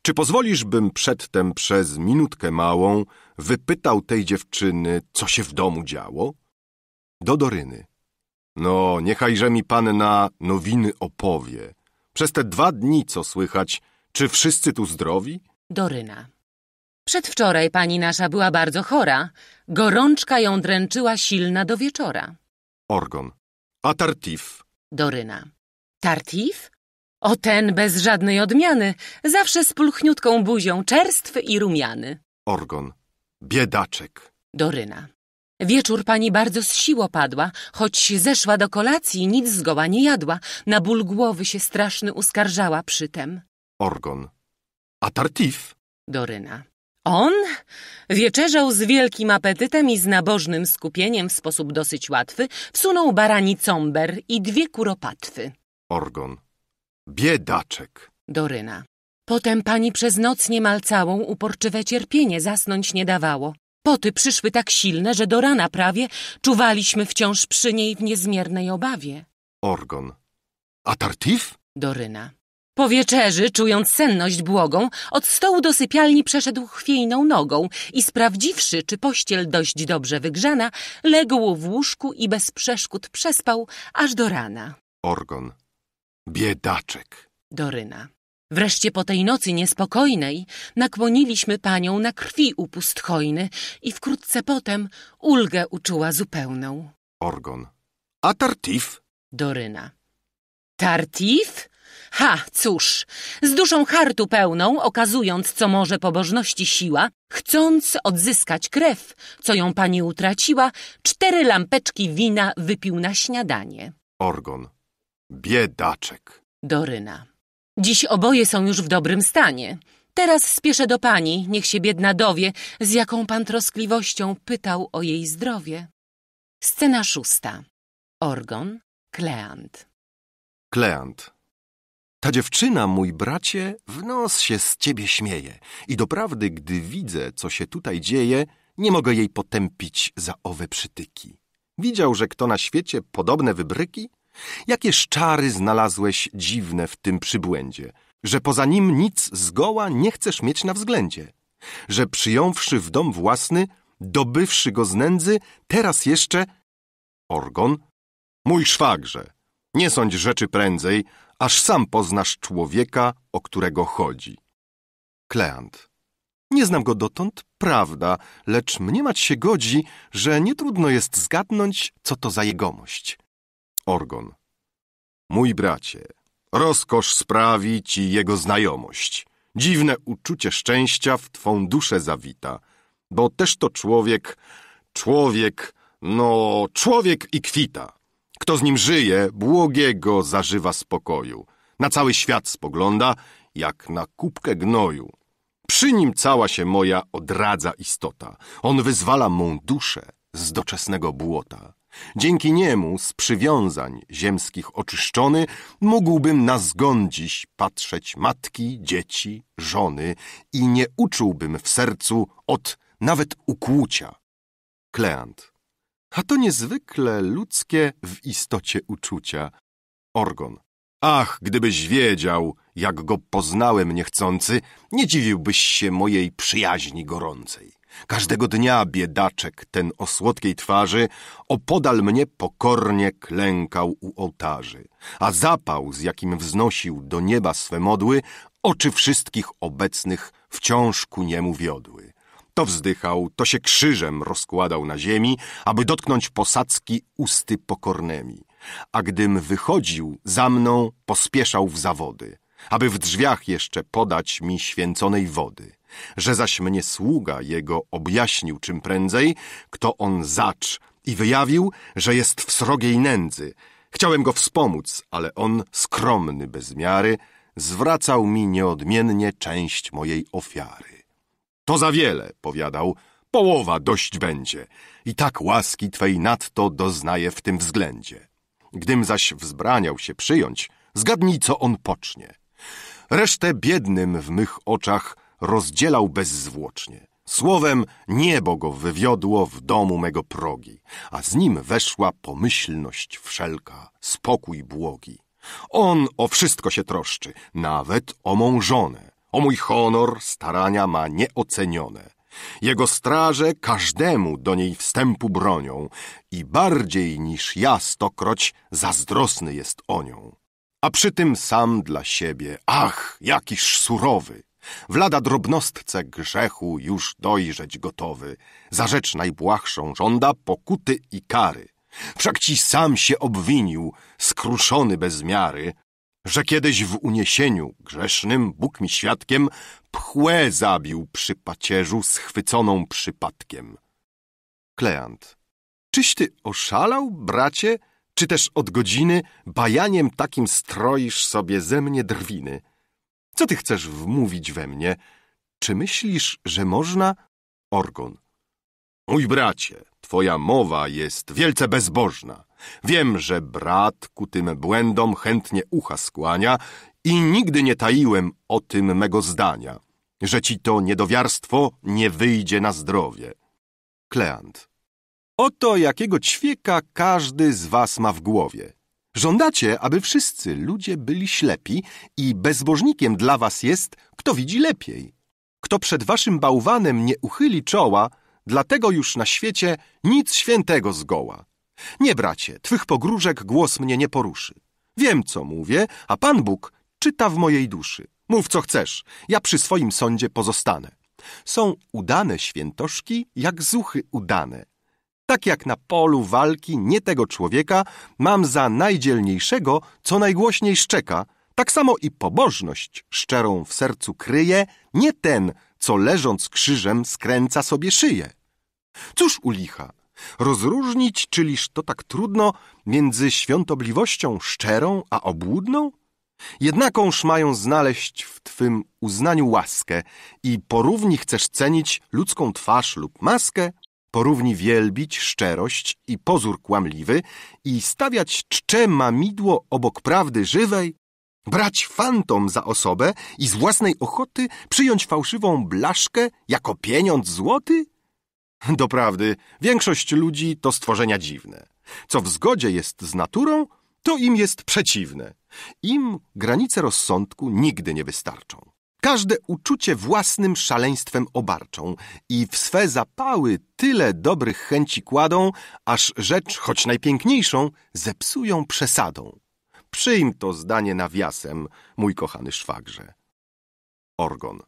Czy pozwolisz, bym przedtem przez minutkę małą wypytał tej dziewczyny, co się w domu działo? Do Doryny. No, niechajże mi panna nowiny opowie. Przez te dwa dni, co słychać, czy wszyscy tu zdrowi? Doryna. Przedwczoraj pani nasza była bardzo chora. Gorączka ją dręczyła silna do wieczora. Orgon. A Tartif? Doryna. Tartif? O ten bez żadnej odmiany, zawsze z pulchniutką buzią, czerstwy i rumiany. Orgon. Biedaczek. Doryna. Wieczór pani bardzo z sił opadła, choć zeszła do kolacji, nic zgoła nie jadła. Na ból głowy się straszny uskarżała przytem. Orgon. A Tartif? Doryna. On wieczerzał z wielkim apetytem i z nabożnym skupieniem w sposób dosyć łatwy, wsunął barani comber i dwie kuropatwy. Orgon. Biedaczek. Doryna. Potem pani przez noc niemal całą uporczywe cierpienie zasnąć nie dawało. Poty przyszły tak silne, że do rana prawie czuwaliśmy wciąż przy niej w niezmiernej obawie. Orgon. A Tartif? Doryna. Po wieczerzy, czując senność błogą, od stołu do sypialni przeszedł chwiejną nogą i sprawdziwszy, czy pościel dość dobrze wygrzana, legł w łóżku i bez przeszkód przespał aż do rana. Orgon. Biedaczek. Doryna. Wreszcie po tej nocy niespokojnej nakłoniliśmy panią na krwi upust hojny i wkrótce potem ulgę uczuła zupełną. Orgon. A Tartif? Doryna. Tartif? Ha, cóż, z duszą hartu pełną, okazując, co może pobożności siła, chcąc odzyskać krew, co ją pani utraciła, cztery lampeczki wina wypił na śniadanie. Orgon. Biedaczek. Doryna. Dziś oboje są już w dobrym stanie. Teraz spieszę do pani, niech się biedna dowie, z jaką pan troskliwością pytał o jej zdrowie. Scena szósta. Orgon, Kleant. Kleant. Ta dziewczyna, mój bracie, w nos się z ciebie śmieje i doprawdy, gdy widzę, co się tutaj dzieje, nie mogę jej potępić za owe przytyki. Widział, że kto na świecie podobne wybryki? Jakie szczary znalazłeś dziwne w tym przybłędzie, że poza nim nic zgoła nie chcesz mieć na względzie, że przyjąwszy w dom własny, dobywszy go z nędzy, teraz jeszcze... Orgon? Mój szwagrze, nie sądź rzeczy prędzej, aż sam poznasz człowieka, o którego chodzi. Kleant. Nie znam go dotąd, prawda, lecz mniemać się godzi, że nie trudno jest zgadnąć, co to za jegomość. Orgon. Mój bracie, rozkosz sprawi ci jego znajomość. Dziwne uczucie szczęścia w twą duszę zawita, bo też to człowiek, człowiek, no, człowiek i kwita. Kto z nim żyje, błogiego zażywa spokoju. Na cały świat spogląda, jak na kubkę gnoju. Przy nim cała się moja odradza istota. On wyzwala mą duszę z doczesnego błota. Dzięki niemu z przywiązań ziemskich oczyszczony mógłbym na zgon dziś patrzeć matki, dzieci, żony i nie uczułbym w sercu od nawet ukłucia. Kleant. A to niezwykle ludzkie w istocie uczucia. Orgon. Ach, gdybyś wiedział, jak go poznałem niechcący, nie dziwiłbyś się mojej przyjaźni gorącej. Każdego dnia biedaczek ten o słodkiej twarzy opodal mnie pokornie klękał u ołtarzy, a zapał, z jakim wznosił do nieba swe modły, oczy wszystkich obecnych wciąż ku niemu wiodły. To wzdychał, to się krzyżem rozkładał na ziemi, aby dotknąć posadzki usty pokornymi. A gdym wychodził za mną, pospieszał w zawody, aby w drzwiach jeszcze podać mi święconej wody. Że zaś mnie sługa jego objaśnił czym prędzej, kto on zacz i wyjawił, że jest w srogiej nędzy. Chciałem go wspomóc, ale on, skromny bez miary, zwracał mi nieodmiennie część mojej ofiary. To za wiele, powiadał, połowa dość będzie i tak łaski twej nadto doznaję w tym względzie. Gdym zaś wzbraniał się przyjąć, zgadnij, co on pocznie. Resztę biednym w mych oczach rozdzielał bezzwłocznie. Słowem, niebo go wywiodło w domu mego progi, a z nim weszła pomyślność wszelka, spokój błogi. On o wszystko się troszczy, nawet o mą żonę. O mój honor starania ma nieocenione. Jego straże każdemu do niej wstępu bronią i bardziej niż ja stokroć zazdrosny jest o nią. A przy tym sam dla siebie, ach, jakiż surowy, w lada drobnostce grzechu już dojrzeć gotowy, za rzecz najbłahszą żąda pokuty i kary. Wszak ci sam się obwinił, skruszony bez miary, że kiedyś w uniesieniu grzesznym, Bóg mi świadkiem, pchłę zabił przy pacierzu schwyconą przypadkiem. Kleant. Czyś ty oszalał, bracie, czy też od godziny bajaniem takim stroisz sobie ze mnie drwiny? Co ty chcesz wmówić we mnie? Czy myślisz, że można? Orgon. Mój bracie, twoja mowa jest wielce bezbożna. Wiem, że brat ku tym błędom chętnie ucha skłania i nigdy nie taiłem o tym mego zdania, że ci to niedowiarstwo nie wyjdzie na zdrowie. Kleant. Oto jakiego ćwieka każdy z was ma w głowie. Żądacie, aby wszyscy ludzie byli ślepi i bezbożnikiem dla was jest, kto widzi lepiej. Kto przed waszym bałwanem nie uchyli czoła, dlatego już na świecie nic świętego zgoła. Nie, bracie, twych pogróżek głos mnie nie poruszy. Wiem, co mówię, a Pan Bóg czyta w mojej duszy. Mów, co chcesz, ja przy swoim sądzie pozostanę. Są udane świętoszki, jak zuchy udane. Tak jak na polu walki nie tego człowieka mam za najdzielniejszego, co najgłośniej szczeka, tak samo i pobożność szczerą w sercu kryje nie ten, co leżąc krzyżem skręca sobie szyję. Cóż u licha? Rozróżnić, czyliż to tak trudno, między świątobliwością szczerą a obłudną? Jednakąż mają znaleźć w Twym uznaniu łaskę i porówni chcesz cenić ludzką twarz lub maskę, porówni wielbić szczerość i pozór kłamliwy i stawiać czcze mamidło obok prawdy żywej, brać fantom za osobę i z własnej ochoty przyjąć fałszywą blaszkę jako pieniądz złoty? Doprawdy, większość ludzi to stworzenia dziwne. Co w zgodzie jest z naturą, to im jest przeciwne. Im granice rozsądku nigdy nie wystarczą. Każde uczucie własnym szaleństwem obarczą i w swe zapały tyle dobrych chęci kładą, aż rzecz, choć najpiękniejszą, zepsują przesadą. Przyjm to zdanie nawiasem, mój kochany szwagrze. Orgon.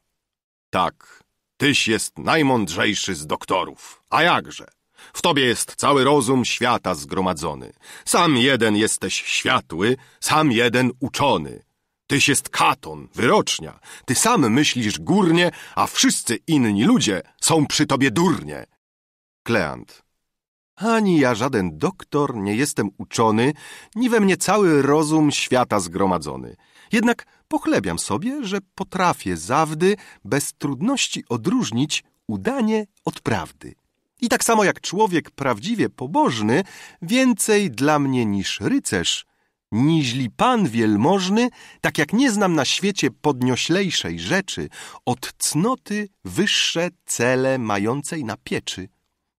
Tak, tyś jest najmądrzejszy z doktorów. A jakże? W tobie jest cały rozum świata zgromadzony. Sam jeden jesteś światły, sam jeden uczony. Tyś jest katon, wyrocznia. Ty sam myślisz górnie, a wszyscy inni ludzie są przy tobie durnie. Kleant. Ani ja żaden doktor, nie jestem uczony, ni we mnie cały rozum świata zgromadzony. Jednak pochlebiam sobie, że potrafię zawdy bez trudności odróżnić udanie od prawdy. I tak samo jak człowiek prawdziwie pobożny, więcej dla mnie niż rycerz, niźli pan wielmożny, tak jak nie znam na świecie podnioślejszej rzeczy, od cnoty wyższe cele mającej na pieczy.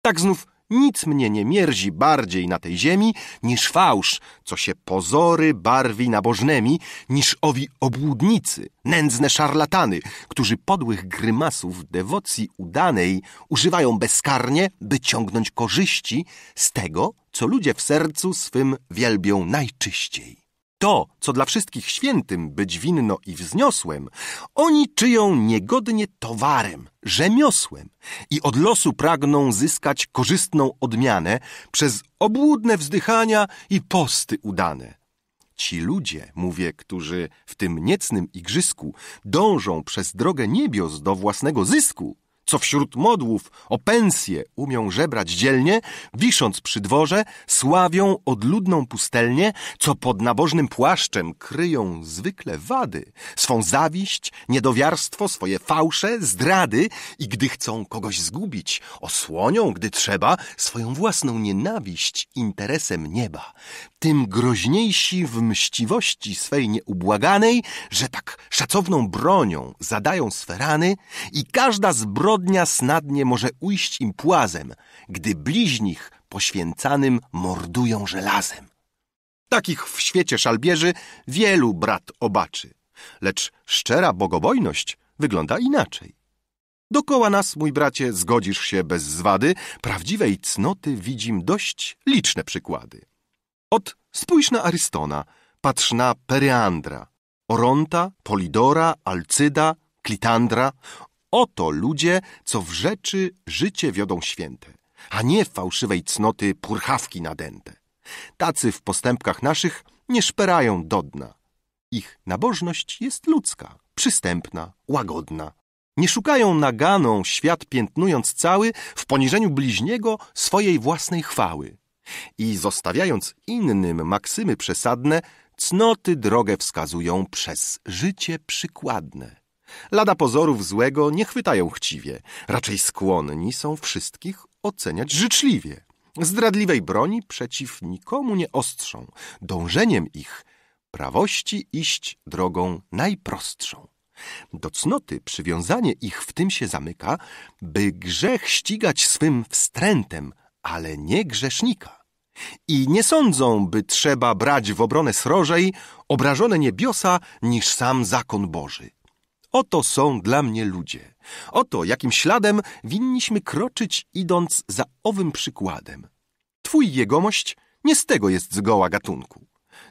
Tak znów nic mnie nie mierzi bardziej na tej ziemi niż fałsz, co się pozory barwi nabożnymi, niż owi obłudnicy, nędzne szarlatany, którzy podłych grymasów dewocji udanej używają bezkarnie, by ciągnąć korzyści z tego, co ludzie w sercu swym wielbią najczyściej to, co dla wszystkich świętym być winno i wzniosłem, oni czyją niegodnie towarem, rzemiosłem i od losu pragną zyskać korzystną odmianę przez obłudne wzdychania i posty udane. Ci ludzie, mówię, którzy w tym niecnym igrzysku dążą przez drogę niebios do własnego zysku, co wśród modłów o pensję umią żebrać dzielnie, wisząc przy dworze, sławią odludną pustelnię, co pod nabożnym płaszczem kryją zwykle wady, swą zawiść, niedowiarstwo, swoje fałsze, zdrady i gdy chcą kogoś zgubić, osłonią, gdy trzeba, swoją własną nienawiść interesem nieba. Tym groźniejsi w mściwości swej nieubłaganej, że tak szacowną bronią zadają swe rany i każda zbrodnia zbrodnia snadnie może ujść im płazem, gdy bliźnich poświęcanym mordują żelazem. Takich w świecie szalbierzy wielu brat obaczy, lecz szczera bogobojność wygląda inaczej. Dokoła nas, mój bracie, zgodzisz się bez zwady, prawdziwej cnoty widzim dość liczne przykłady. Ot, spójrz na Arystona, patrz na Pereandra, Oronta, Polidora, Alcyda, Klitandra. Oto ludzie, co w rzeczy życie wiodą święte, a nie fałszywej cnoty purchawki nadęte. Tacy w postępkach naszych nie szperają do dna. Ich nabożność jest ludzka, przystępna, łagodna. Nie szukają naganą, świat piętnując cały, w poniżeniu bliźniego swojej własnej chwały. I zostawiając innym maksymy przesadne, cnoty drogę wskazują przez życie przykładne. Lada pozorów złego nie chwytają chciwie, raczej skłonni są wszystkich oceniać życzliwie. Zdradliwej broni przeciw nikomu nie ostrzą, dążeniem ich prawości iść drogą najprostszą. Do cnoty przywiązanie ich w tym się zamyka, by grzech ścigać swym wstrętem, ale nie grzesznika. I nie sądzą, by trzeba brać w obronę srożej obrażone niebiosa niż sam zakon Boży. Oto są dla mnie ludzie. Oto jakim śladem winniśmy kroczyć, idąc za owym przykładem. Twój jegomość nie z tego jest zgoła gatunku.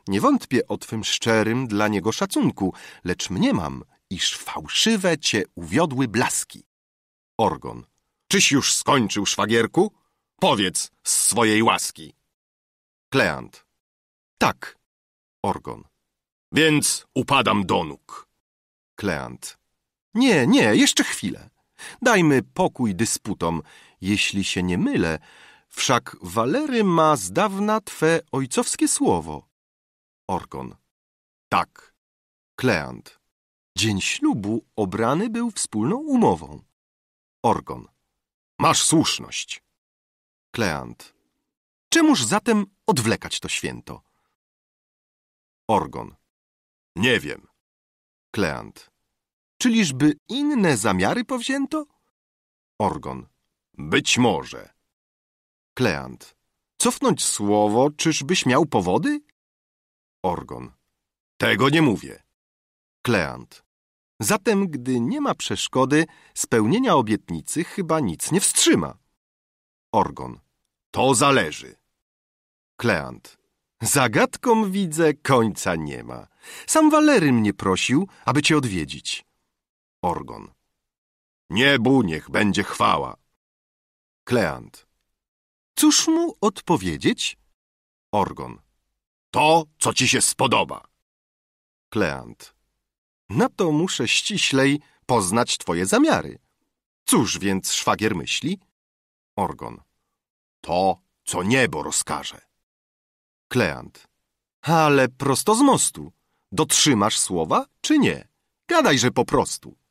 Nie wątpię o twym szczerym dla niego szacunku, lecz mniemam, iż fałszywe cię uwiodły blaski. Orgon. Czyś już skończył, szwagierku? Powiedz z swojej łaski. Kleant. Tak. Orgon. Więc upadam do nóg. Kleant. Nie, nie, jeszcze chwilę. Dajmy pokój dysputom. Jeśli się nie mylę, wszak Walery ma z dawna twe ojcowskie słowo. Orgon. Tak. Kleant. Dzień ślubu obrany był wspólną umową. Orgon. Masz słuszność. Kleant. Czemuż zatem odwlekać to święto? Orgon. Nie wiem. Kleant. Czyliżby inne zamiary powzięto? Orgon. Być może. Kleant. Cofnąć słowo, czyżbyś miał powody? Orgon. Tego nie mówię. Kleant. Zatem, gdy nie ma przeszkody, spełnienia obietnicy chyba nic nie wstrzyma. Orgon. To zależy. Kleant. Zagadką widzę końca nie ma. Sam Walery mnie prosił, aby cię odwiedzić. Orgon. Niebu niech będzie chwała. Kleant. Cóż mu odpowiedzieć? Orgon. To, co ci się spodoba. Kleant. Na to muszę ściślej poznać twoje zamiary. Cóż więc szwagier myśli? Orgon. To, co niebo rozkaże. Kleant. Ale prosto z mostu. Dotrzymasz słowa, czy nie? Gadajże po prostu.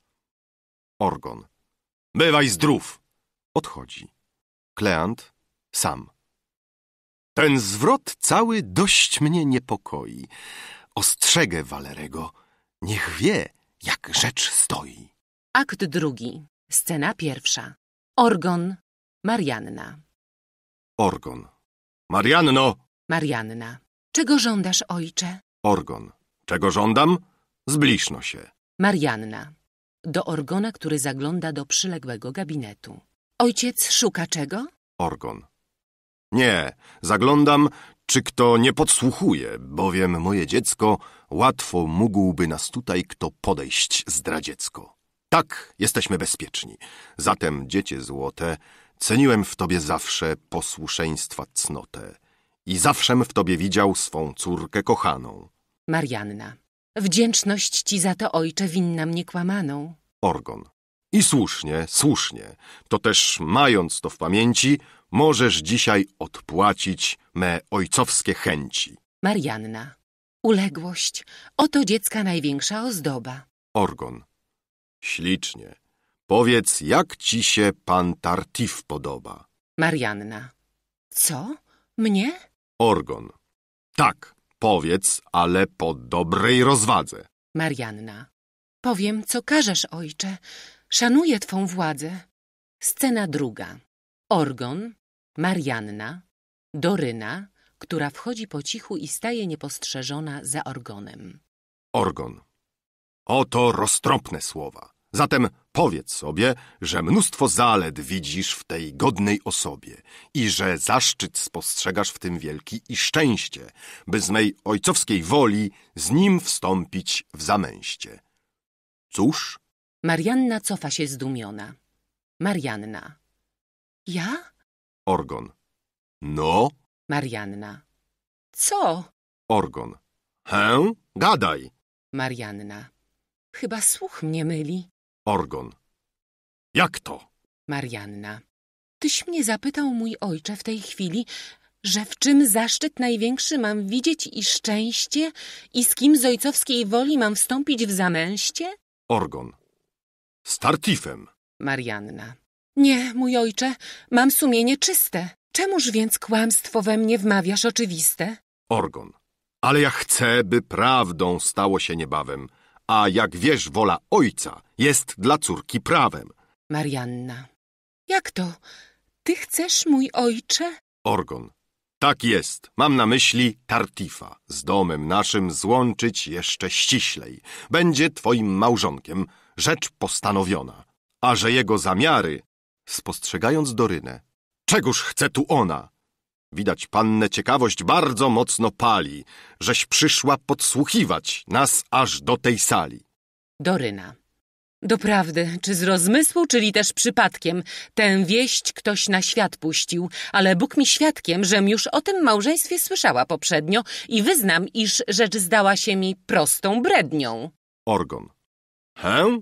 Orgon. Bywaj zdrów. Odchodzi. Kleant. Sam. Ten zwrot cały dość mnie niepokoi. Ostrzegę Walerego. Niech wie, jak rzecz stoi. Akt drugi. Scena pierwsza. Orgon. Marianna. Orgon. Marianno! Marianna. Czego żądasz, ojcze? Orgon. Czego żądam? Zbliżno się. Marianna. Do Orgona, który zagląda do przyległego gabinetu. Ojciec szuka czego? Orgon. Nie, zaglądam, czy kto nie podsłuchuje, bowiem moje dziecko łatwo mógłby nas tutaj kto podejść zdradziecko. Tak, jesteśmy bezpieczni. Zatem, dziecię złote, ceniłem w tobie zawsze posłuszeństwa cnotę i zawszem w tobie widział swą córkę kochaną. Marianna. Wdzięczność ci za to, ojcze, winna mnie kłamaną. Orgon. I słusznie, słusznie. To też, mając to w pamięci, możesz dzisiaj odpłacić me ojcowskie chęci. Marianna. Uległość. Oto dziecka największa ozdoba. Orgon. Ślicznie. Powiedz, jak ci się pan Tartif podoba? Marianna. Co? Mnie? Orgon. Tak, powiedz, ale po dobrej rozwadze. Marianna. Powiem, co każesz, ojcze. Szanuję twą władzę. Scena druga. Orgon, Marianna, Doryna, która wchodzi po cichu i staje niepostrzeżona za Orgonem. Orgon. Oto roztropne słowa. Zatem powiedz sobie, że mnóstwo zalet widzisz w tej godnej osobie i że zaszczyt spostrzegasz w tym wielki i szczęście, by z mej ojcowskiej woli z nim wstąpić w zamęście. Cóż, Marianna cofa się zdumiona. Marianna. Ja? Orgon. No, Marianna. Co? Orgon. Hę? Gadaj. Marianna. Chyba słuch mnie myli. Orgon. Jak to? Marianna. Tyś mnie zapytał, mój ojcze, w tej chwili, że w czym zaszczyt największy mam widzieć i szczęście i z kim z ojcowskiej woli mam wstąpić w zamęście? Orgon. Z Tartifem. Marianna. Nie, mój ojcze, mam sumienie czyste. Czemuż więc kłamstwo we mnie wmawiasz oczywiste? Orgon. Ale ja chcę, by prawdą stało się niebawem, a jak wiesz, wola ojca jest dla córki prawem. Marianna. Jak to? Ty chcesz, mój ojcze? Orgon. Tak jest. Mam na myśli Tartifa. Z domem naszym złączyć jeszcze ściślej. Będzie twoim małżonkiem. Rzecz postanowiona. A że jego zamiary... Spostrzegając Dorynę. Czegóż chce tu ona? Widać pannę ciekawość bardzo mocno pali, żeś przyszła podsłuchiwać nas aż do tej sali. Doryna. Doprawdy, czy z rozmysłu, czyli też przypadkiem, tę wieść ktoś na świat puścił, ale Bóg mi świadkiem, żem już o tym małżeństwie słyszała poprzednio i wyznam, iż rzecz zdała się mi prostą brednią. Orgon. Hę?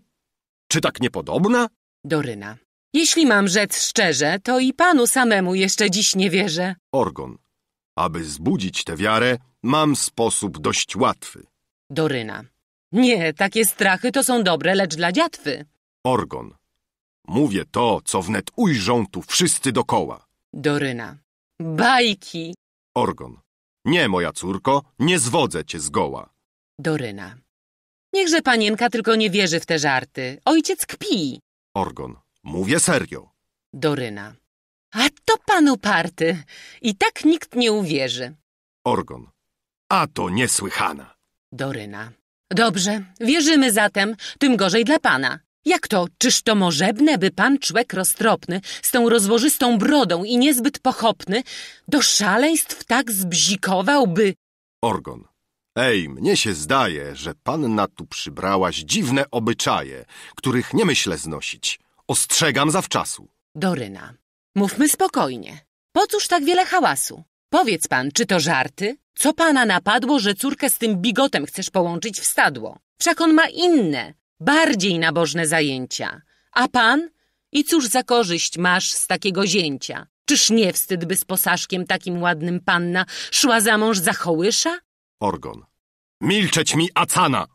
Czy tak niepodobna? Doryna. Jeśli mam rzec szczerze, to i panu samemu jeszcze dziś nie wierzę. Orgon. Aby zbudzić tę wiarę, mam sposób dość łatwy. Doryna. Nie, takie strachy to są dobre, lecz dla dziatwy. Orgon. Mówię to, co wnet ujrzą tu wszyscy dokoła. Doryna. Bajki. Orgon. Nie, moja córko, nie zwodzę cię zgoła. Doryna. Niechże panienka tylko nie wierzy w te żarty. Ojciec kpi. Orgon. Mówię serio. Doryna. A to panu party. I tak nikt nie uwierzy. Orgon. A to niesłychana. Doryna. Dobrze, wierzymy zatem, tym gorzej dla pana. Jak to, czyż to możebne, by pan człek roztropny, z tą rozłożystą brodą i niezbyt pochopny, do szaleństw tak zbzikował, by... Orgon. Ej, mnie się zdaje, że panna tu przybrałaś dziwne obyczaje, których nie myślę znosić. Ostrzegam zawczasu. Doryna. Mówmy spokojnie. Po cóż tak wiele hałasu? Powiedz pan, czy to żarty? Co pana napadło, że córkę z tym bigotem chcesz połączyć w stadło? Wszak on ma inne, bardziej nabożne zajęcia. A pan? I cóż za korzyść masz z takiego zięcia? Czyż nie wstyd, by z posaszkiem takim ładnym panna szła za mąż za hołysza? Orgon. Milczeć mi Acana!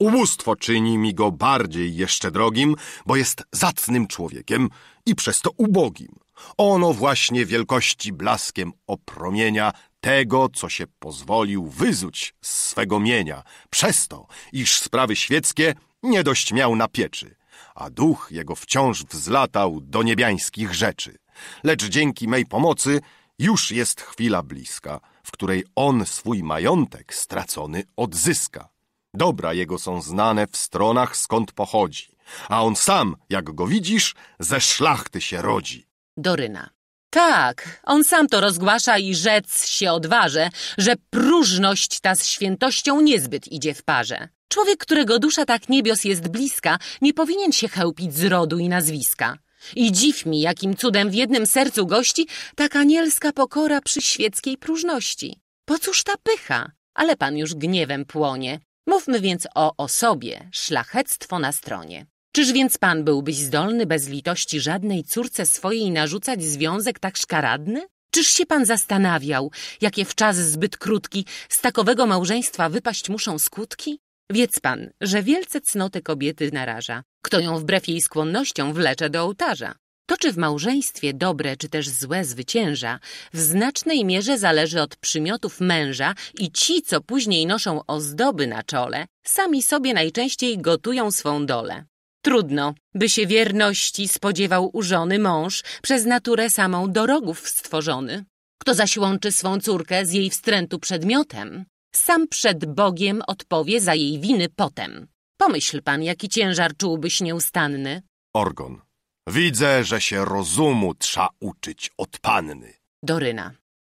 Ubóstwo czyni mi go bardziej jeszcze drogim, bo jest zacnym człowiekiem i przez to ubogim. Ono właśnie wielkości blaskiem opromienia tego, co się pozwolił wyzuć z swego mienia, przez to, iż sprawy świeckie nie dość miał na pieczy, a duch jego wciąż wzlatał do niebiańskich rzeczy. Lecz dzięki mej pomocy już jest chwila bliska, w której on swój majątek stracony odzyska. Dobra jego są znane w stronach, skąd pochodzi, a on sam, jak go widzisz, ze szlachty się rodzi. Doryna. Tak, on sam to rozgłasza i rzec się odważy, że próżność ta z świętością niezbyt idzie w parze. Człowiek, którego dusza tak niebios jest bliska, nie powinien się chełpić z rodu i nazwiska. I dziw mi, jakim cudem w jednym sercu gości tak anielska pokora przy świeckiej próżności. Po cóż ta pycha? Ale pan już gniewem płonie. Mówmy więc o osobie, szlachectwo na stronie. Czyż więc pan byłbyś zdolny bez litości żadnej córce swojej narzucać związek tak szkaradny? Czyż się pan zastanawiał, jakie w czas zbyt krótki z takowego małżeństwa wypaść muszą skutki? Wiedz pan, że wielce cnotę kobiety naraża, kto ją wbrew jej skłonnościom wlecze do ołtarza. To, czy w małżeństwie dobre czy też złe zwycięża, w znacznej mierze zależy od przymiotów męża i ci, co później noszą ozdoby na czole, sami sobie najczęściej gotują swą dolę. Trudno, by się wierności spodziewał u żony mąż, przez naturę samą do rogów stworzony. Kto zaś łączy swą córkę z jej wstrętu przedmiotem, sam przed Bogiem odpowie za jej winy potem. Pomyśl pan, jaki ciężar czułbyś nieustanny. Orgon. Widzę, że się rozumu trza uczyć od panny. Doryna.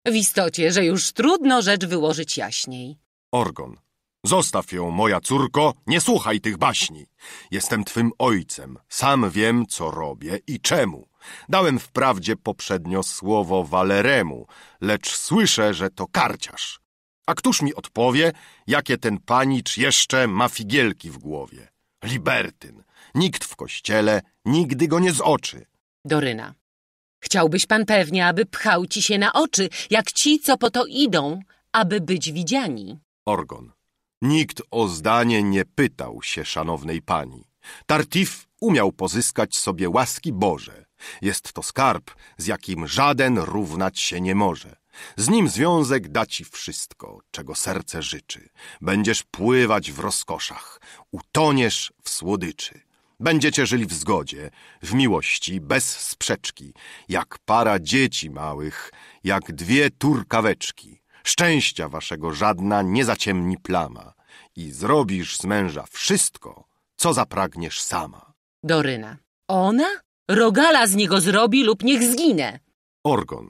W istocie, że już trudno rzecz wyłożyć jaśniej. Orgon. Zostaw ją, moja córko, nie słuchaj tych baśni. Jestem twym ojcem, sam wiem, co robię i czemu. Dałem wprawdzie poprzednio słowo Waleremu, lecz słyszę, że to karciarz. A któż mi odpowie, jakie ten panicz jeszcze ma figielki w głowie? Libertyn. Nikt w kościele nigdy go nie zoczy. Doryna. Chciałbyś pan pewnie, aby pchał ci się na oczy, jak ci, co po to idą, aby być widziani. Orgon. Nikt o zdanie nie pytał się szanownej pani. Tartif umiał pozyskać sobie łaski Boże. Jest to skarb, z jakim żaden równać się nie może. Z nim związek da ci wszystko, czego serce życzy. Będziesz pływać w rozkoszach, utoniesz w słodyczy. Będziecie żyli w zgodzie, w miłości, bez sprzeczki, jak para dzieci małych, jak dwie turkaweczki. Szczęścia waszego żadna nie zaciemni plama i zrobisz z męża wszystko, co zapragniesz sama. Doryna. Ona? Rogala z niego zrobi lub niech zginę. Orgon.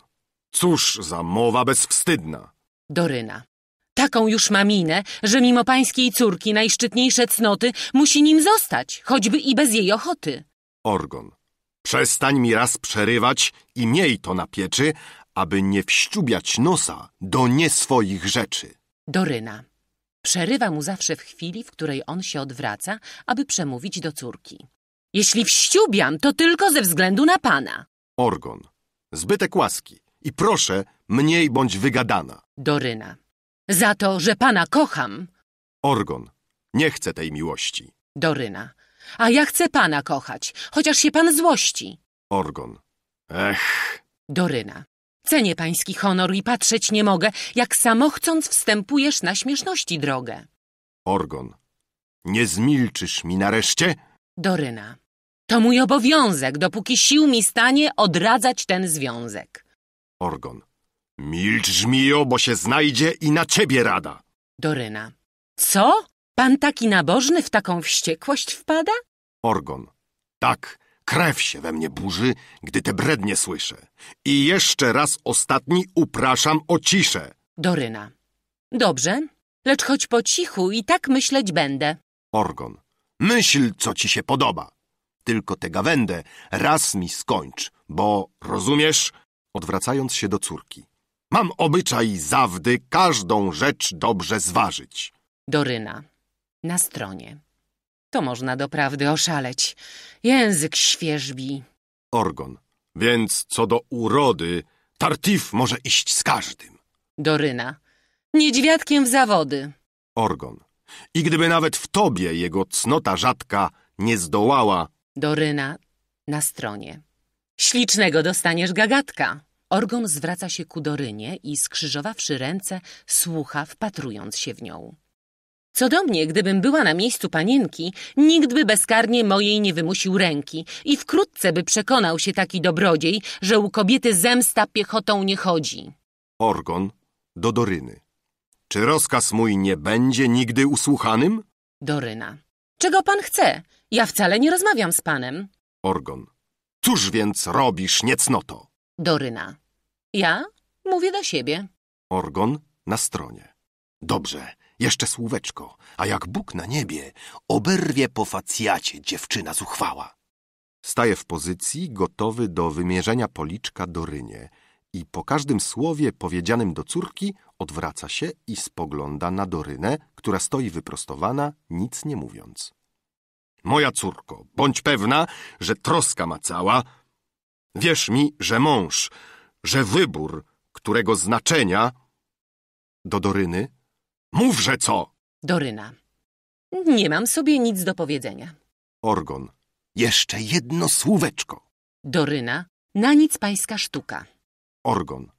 Cóż za mowa bezwstydna. Doryna. Taką już ma minę, że mimo pańskiej córki najszczytniejsze cnoty musi nim zostać, choćby i bez jej ochoty. Orgon. Przestań mi raz przerywać i miej to na pieczy, aby nie wściubiać nosa do nie swoich rzeczy. Doryna. Przerywa mu zawsze w chwili, w której on się odwraca, aby przemówić do córki. Jeśli wściubiam, to tylko ze względu na pana. Orgon. Zbytek łaski. I proszę, mniej bądź wygadana. Doryna. Za to, że pana kocham. Orgon. Nie chcę tej miłości. Doryna. A ja chcę pana kochać, chociaż się pan złości. Orgon. Ech, Doryna. Cenię pański honor i patrzeć nie mogę, jak samochcąc wstępujesz na śmieszności drogę. Orgon. Nie zmilczysz mi nareszcie? Doryna. To mój obowiązek, dopóki sił mi stanie odradzać ten związek. Orgon. Milcz, żmijo, bo się znajdzie i na ciebie rada. Doryna. Co? Pan taki nabożny w taką wściekłość wpada? Orgon. Tak, krew się we mnie burzy, gdy te brednie słyszę. I jeszcze raz ostatni upraszam o ciszę. Doryna. Dobrze, lecz choć po cichu i tak myśleć będę. Orgon. Myśl, co ci się podoba. Tylko tę gawędę raz mi skończ, bo, rozumiesz, odwracając się do córki. Mam obyczaj zawdy każdą rzecz dobrze zważyć. Doryna. Na stronie. To można doprawdy oszaleć. Język świeżbi. Orgon. Więc co do urody, Tartif może iść z każdym. Doryna. Niedźwiadkiem w zawody. Orgon. I gdyby nawet w tobie jego cnota rzadka nie zdołała, Doryna. Na stronie. Ślicznego dostaniesz gagatka. Orgon zwraca się ku Dorynie i skrzyżowawszy ręce, słucha, wpatrując się w nią. Co do mnie, gdybym była na miejscu panienki, nikt by bezkarnie mojej nie wymusił ręki i wkrótce by przekonał się taki dobrodziej, że u kobiety zemsta piechotą nie chodzi. Orgon do Doryny. Czy rozkaz mój nie będzie nigdy usłuchanym? Doryna. Czego pan chce? Ja wcale nie rozmawiam z panem. Orgon. Cóż więc robisz, niecnoto? Doryna. Ja? Mówię do siebie. Orgon na stronie. Dobrze, jeszcze słóweczko, a jak Bóg na niebie, oberwie po facjacie dziewczyna zuchwała. Staje w pozycji, gotowy do wymierzenia policzka Dorynie i po każdym słowie powiedzianym do córki odwraca się i spogląda na Dorynę, która stoi wyprostowana, nic nie mówiąc. Moja córko, bądź pewna, że troska ma cała. Wierz mi, że mąż, że wybór, którego znaczenia... Do Doryny? Mówże co! Doryna. Nie mam sobie nic do powiedzenia. Orgon. Jeszcze jedno słóweczko. Doryna. Na nic pańska sztuka. Orgon.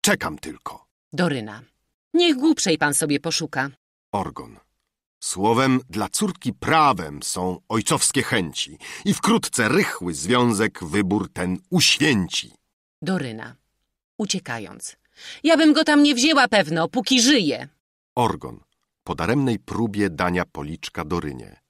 Czekam tylko. Doryna. Niech głupszej pan sobie poszuka. Orgon. Słowem dla córki prawem są ojcowskie chęci i wkrótce rychły związek wybór ten uświęci. Doryna. Uciekając. Ja bym go tam nie wzięła pewno, póki żyje. Orgon. Po daremnej próbie dania policzka Dorynie.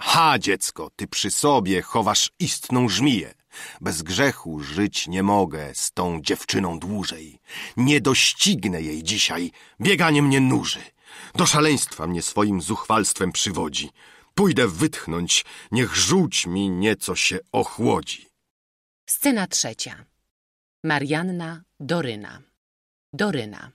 Ha, dziecko, ty przy sobie chowasz istną żmiję. Bez grzechu żyć nie mogę z tą dziewczyną dłużej. Nie doścignę jej dzisiaj, bieganie mnie nuży. Do szaleństwa mnie swoim zuchwalstwem przywodzi. Pójdę wytchnąć, niech żółć mi nieco się ochłodzi. Scena trzecia. Marianna, Doryna. Doryna.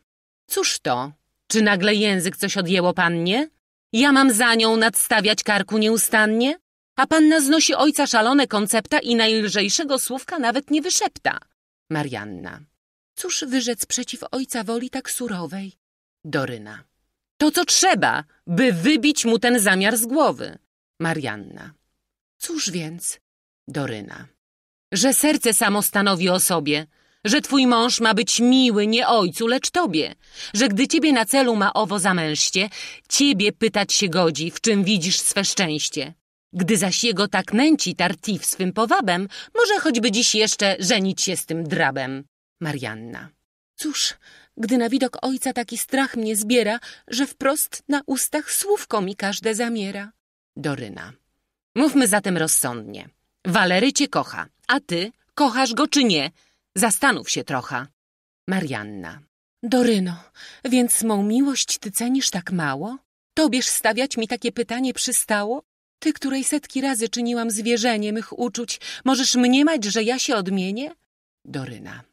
Cóż to? Czy nagle język coś odjęło pannie? Ja mam za nią nadstawiać karku nieustannie? A panna znosi ojca szalone koncepta i najlżejszego słówka nawet nie wyszepta. Marianna. Cóż wyrzec przeciw ojca woli tak surowej? Doryna. To co trzeba, by wybić mu ten zamiar z głowy. Marianna. Cóż więc? Doryna. Że serce samo stanowi o sobie, że twój mąż ma być miły nie ojcu, lecz tobie, że gdy ciebie na celu ma owo zamężcie, ciebie pytać się godzi, w czym widzisz swe szczęście. Gdy zaś jego tak nęci Tartif swym powabem, może choćby dziś jeszcze żenić się z tym drabem. Marianna. Cóż, gdy na widok ojca taki strach mnie zbiera, że wprost na ustach słówko mi każde zamiera. Doryna. Mówmy zatem rozsądnie. Walery cię kocha, a ty kochasz go czy nie? Zastanów się trochę. Marianna. Doryno, więc mą miłość ty cenisz tak mało? Tobież stawiać mi takie pytanie przystało? Ty, której setki razy czyniłam zwierzenie mych uczuć, możesz mniemać, że ja się odmienię? Doryna.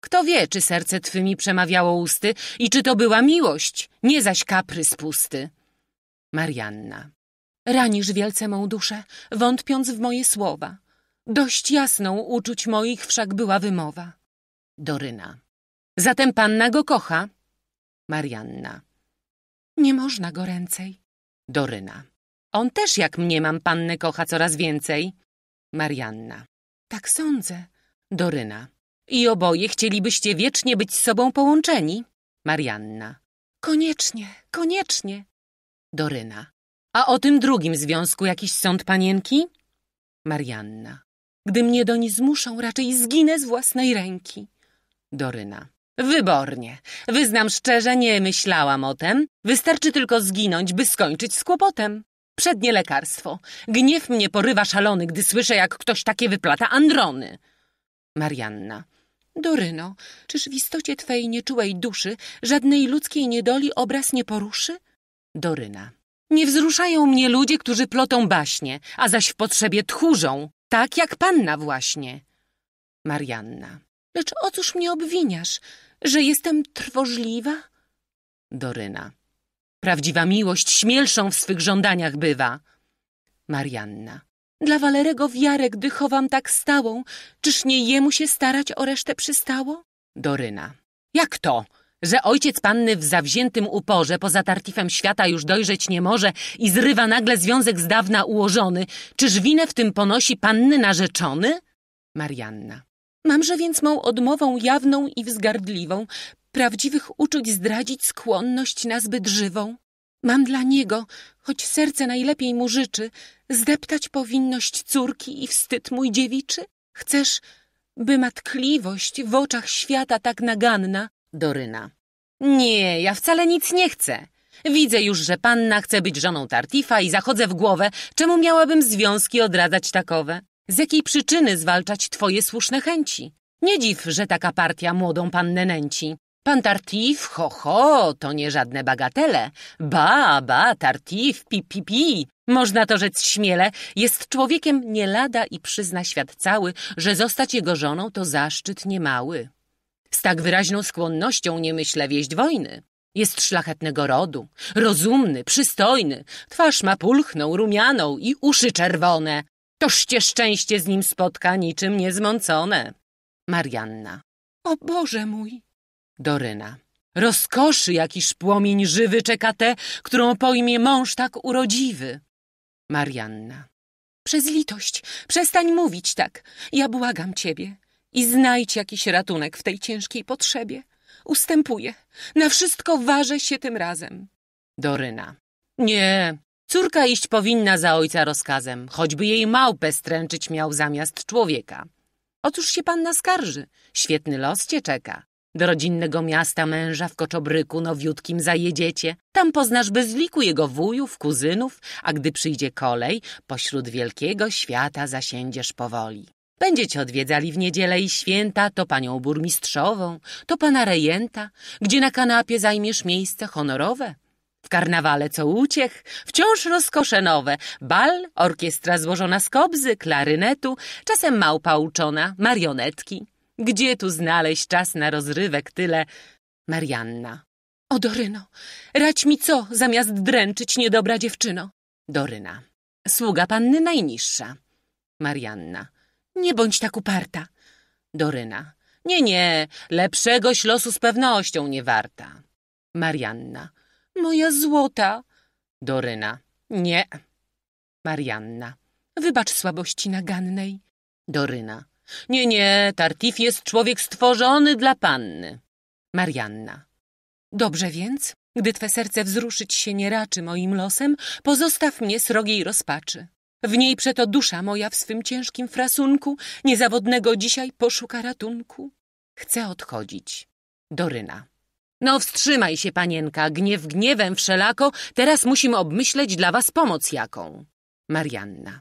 Kto wie, czy serce twymi przemawiało usty i czy to była miłość, nie zaś kaprys pusty. Marianna. Ranisz wielce mą duszę, wątpiąc w moje słowa. Dość jasną uczuć moich wszak była wymowa. Doryna. Zatem panna go kocha? Marianna. Nie można go ręcej. Doryna. On też, jak mnie mam, pannę kocha coraz więcej. Marianna. Tak sądzę. Doryna. I oboje chcielibyście wiecznie być z sobą połączeni? Marianna. Koniecznie, koniecznie. Doryna. A o tym drugim związku jakiś sąd panienki? Marianna. Gdy mnie doń zmuszą, raczej zginę z własnej ręki. Doryna. Wybornie. Wyznam szczerze, nie myślałam o tem. Wystarczy tylko zginąć, by skończyć z kłopotem. Przednie lekarstwo. Gniew mnie porywa szalony, gdy słyszę, jak ktoś takie wyplata androny. Marianna. Doryno, czyż w istocie twej nieczułej duszy żadnej ludzkiej niedoli obraz nie poruszy? Doryna. Nie wzruszają mnie ludzie, którzy plotą baśnie, a zaś w potrzebie tchórzą, tak jak panna właśnie. Marianna. Lecz o cóż mnie obwiniasz, że jestem trwożliwa? Doryna. Prawdziwa miłość śmielszą w swych żądaniach bywa. Marianna. Dla Walerego wiarę, gdy chowam tak stałą, czyż nie jemu się starać o resztę przystało? Doryna. Jak to? Że ojciec panny w zawziętym uporze poza tartifem świata już dojrzeć nie może i zrywa nagle związek z dawna ułożony. Czyż winę w tym ponosi panny narzeczony? Marianna. Mamże więc mą odmową jawną i wzgardliwą prawdziwych uczuć zdradzić skłonność na zbyt żywą? Mam dla niego, choć serce najlepiej mu życzy, zdeptać powinność córki i wstyd mój dziewiczy? Chcesz, by matkliwość w oczach świata tak naganna? Doryna. Nie, ja wcale nic nie chcę. Widzę już, że panna chce być żoną Tartifa i zachodzę w głowę, czemu miałabym związki odradzać takowe? Z jakiej przyczyny zwalczać twoje słuszne chęci? Nie dziw, że taka partia młodą pannę nęci. Pan Tartif, ho, ho, to nie żadne bagatele. Ba, ba, Tartif, pi, pi, pi. Można to rzec śmiele, jest człowiekiem nie lada i przyzna świat cały, że zostać jego żoną to zaszczyt niemały. Z tak wyraźną skłonnością nie myślę wieść wojny. Jest szlachetnego rodu, rozumny, przystojny, twarz ma pulchną, rumianą i uszy czerwone. Toż cię szczęście z nim spotka niczym niezmącone. Marianna. O Boże mój! Doryna. Rozkoszy jakiż płomień żywy czeka tę, którą pojmie mąż tak urodziwy. Marianna. Przez litość, przestań mówić tak. Ja błagam ciebie. I znajdź jakiś ratunek w tej ciężkiej potrzebie. Ustępuję. Na wszystko ważę się tym razem. Doryna. Nie, córka iść powinna za ojca rozkazem, choćby jej małpę stręczyć miał zamiast człowieka. Otóż się panna skarży. Świetny los cię czeka. Do rodzinnego miasta męża w Koczobryku nowiutkim zajedziecie. Tam poznasz bez liku jego wujów, kuzynów, a gdy przyjdzie kolej, pośród wielkiego świata zasiędziesz powoli. Będziecie odwiedzali w niedzielę i święta to panią burmistrzową, to pana rejenta, gdzie na kanapie zajmiesz miejsce honorowe. W karnawale co uciech, wciąż rozkosze nowe, bal, orkiestra złożona z kobzy, klarynetu, czasem małpa uczona, marionetki. Gdzie tu znaleźć czas na rozrywek tyle? Marianna. O, Doryno, rać mi co, zamiast dręczyć niedobra dziewczyno? Doryna. Sługa panny najniższa. Marianna. Nie bądź tak uparta. Doryna. Nie, nie, lepszegoś losu z pewnością nie warta. Marianna. Moja złota. Doryna. Nie. Marianna. Wybacz słabości nagannej. Doryna. Nie, nie, Tartif jest człowiek stworzony dla panny. Marianna. Dobrze więc, gdy twe serce wzruszyć się nie raczy moim losem, pozostaw mnie srogiej rozpaczy. W niej przeto dusza moja w swym ciężkim frasunku niezawodnego dzisiaj poszuka ratunku. Chcę odchodzić. Doryna. No wstrzymaj się, panienka, gniew gniewem wszelako, teraz musimy obmyśleć dla was pomoc jaką. Marianna.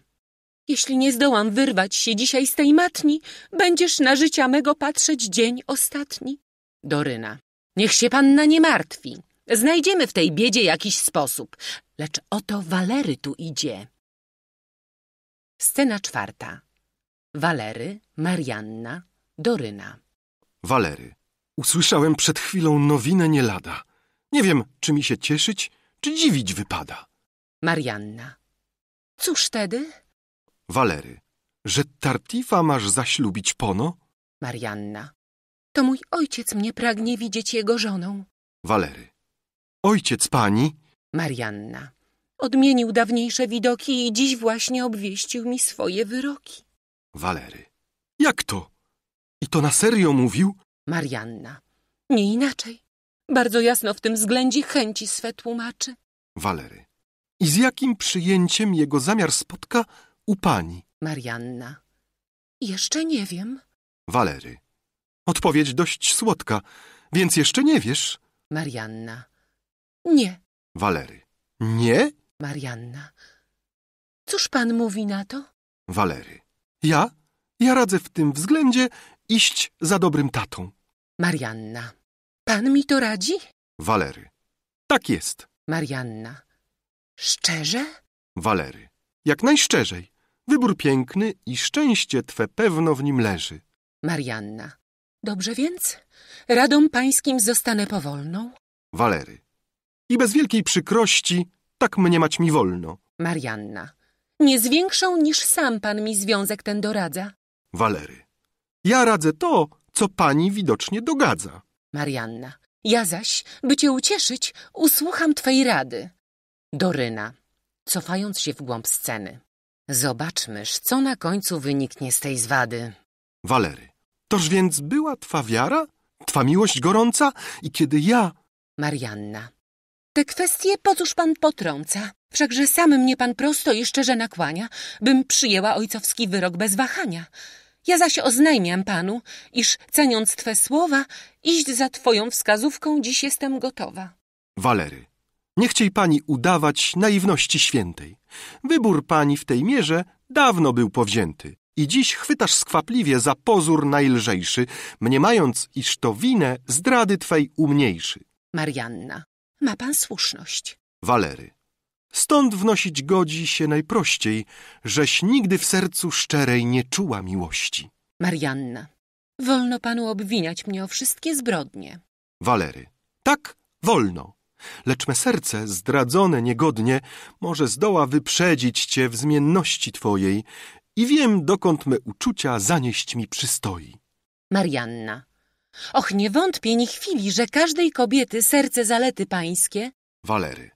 Jeśli nie zdołam wyrwać się dzisiaj z tej matni, będziesz na życia mego patrzeć dzień ostatni. Doryna. Niech się panna nie martwi. Znajdziemy w tej biedzie jakiś sposób. Lecz oto Walery tu idzie. Scena czwarta. Walery, Marianna, Doryna. Walery. Usłyszałem przed chwilą nowinę nie lada. Nie wiem, czy mi się cieszyć, czy dziwić wypada. Marianna. Cóż tedy? Walery. Że Tartifa masz zaślubić pono? Marianna. To mój ojciec mnie pragnie widzieć jego żoną. Walery. Ojciec pani? Marianna. Odmienił dawniejsze widoki i dziś właśnie obwieścił mi swoje wyroki. Walery. Jak to? I to na serio mówił? Marianna. Nie inaczej. Bardzo jasno w tym względzie chęci swe tłumaczy. Walery. I z jakim przyjęciem jego zamiar spotka u pani? Marianna. Jeszcze nie wiem. Walery. Odpowiedź dość słodka, więc jeszcze nie wiesz? Marianna. Nie. Walery. Nie? Marianna. Cóż pan mówi na to? Walery. Ja? Ja radzę w tym względzie iść za dobrym tatą. Marianna. Pan mi to radzi? Walery. Tak jest. Marianna. Szczerze? Walery. Jak najszczerzej. Wybór piękny i szczęście twe pewno w nim leży. Marianna. Dobrze więc? Radą pańskim zostanę powolną? Walery. I bez wielkiej przykrości tak mniemać mi wolno. Marianna. Nie zwiększą niż sam pan mi związek ten doradza. Walery. Ja radzę to, co pani widocznie dogadza. Marianna. Ja zaś, by cię ucieszyć, usłucham twej rady. Doryna, cofając się w głąb sceny. Zobaczmyż, co na końcu wyniknie z tej zwady. Walery. Toż więc była twa wiara? Twa miłość gorąca? I kiedy ja... Marianna. Te kwestie po cóż pan potrąca? Wszakże sam mnie pan prosto i szczerze nakłania, bym przyjęła ojcowski wyrok bez wahania. Ja zaś oznajmiam panu, iż ceniąc twe słowa, iść za twoją wskazówką dziś jestem gotowa. Walery. Nie chciej pani udawać naiwności świętej. Wybór pani w tej mierze dawno był powzięty. I dziś chwytasz skwapliwie za pozór najlżejszy, mniemając, iż to winę zdrady twej umniejszy. Marianna. Ma pan słuszność. Walery. Stąd wnosić godzi się najprościej, żeś nigdy w sercu szczerej nie czuła miłości. Marianna. Wolno panu obwiniać mnie o wszystkie zbrodnie. Walery. Tak, wolno. Lecz me serce, zdradzone niegodnie, może zdoła wyprzedzić cię w zmienności twojej i wiem, dokąd me uczucia zanieść mi przystoi. Marianna. Och, nie wątpię ni chwili, że każdej kobiety serce zalety pańskie. Walery.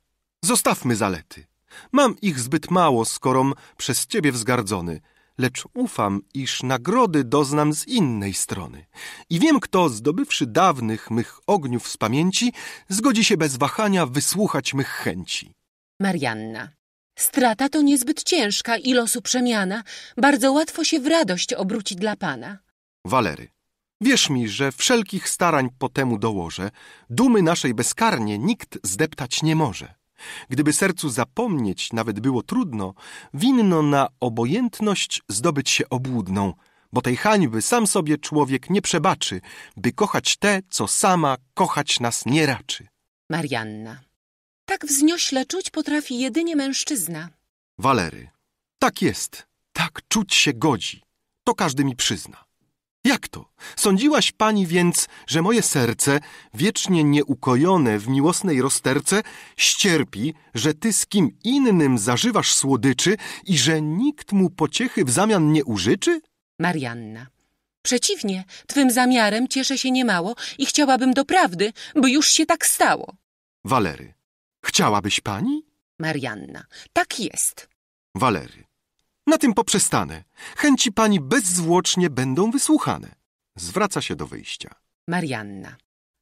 Zostawmy zalety. Mam ich zbyt mało, skorom przez ciebie wzgardzony, lecz ufam, iż nagrody doznam z innej strony. I wiem, kto, zdobywszy dawnych mych ogniów z pamięci, zgodzi się bez wahania wysłuchać mych chęci. Marianna. Strata to niezbyt ciężka i losu przemiana. Bardzo łatwo się w radość obróci dla pana. Walery. Wierz mi, że wszelkich starań po temu dołożę, dumy naszej bezkarnie nikt zdeptać nie może. Gdyby sercu zapomnieć nawet było trudno, winno na obojętność zdobyć się obłudną, bo tej hańby sam sobie człowiek nie przebaczy, by kochać te, co sama kochać nas nie raczy. Marianna. Tak wzniośle czuć potrafi jedynie mężczyzna. Walery. Tak jest, tak czuć się godzi. To każdy mi przyzna. Jak to? Sądziłaś pani więc, że moje serce, wiecznie nieukojone w miłosnej rozterce, ścierpi, że ty z kim innym zażywasz słodyczy i że nikt mu pociechy w zamian nie użyczy? Marianna. Przeciwnie, twym zamiarem cieszę się niemało i chciałabym doprawdy, by już się tak stało. Walery. Chciałabyś pani? Marianna. Tak jest. Walery. Na tym poprzestanę. Chęci pani bezzwłocznie będą wysłuchane. Zwraca się do wyjścia. Marianna.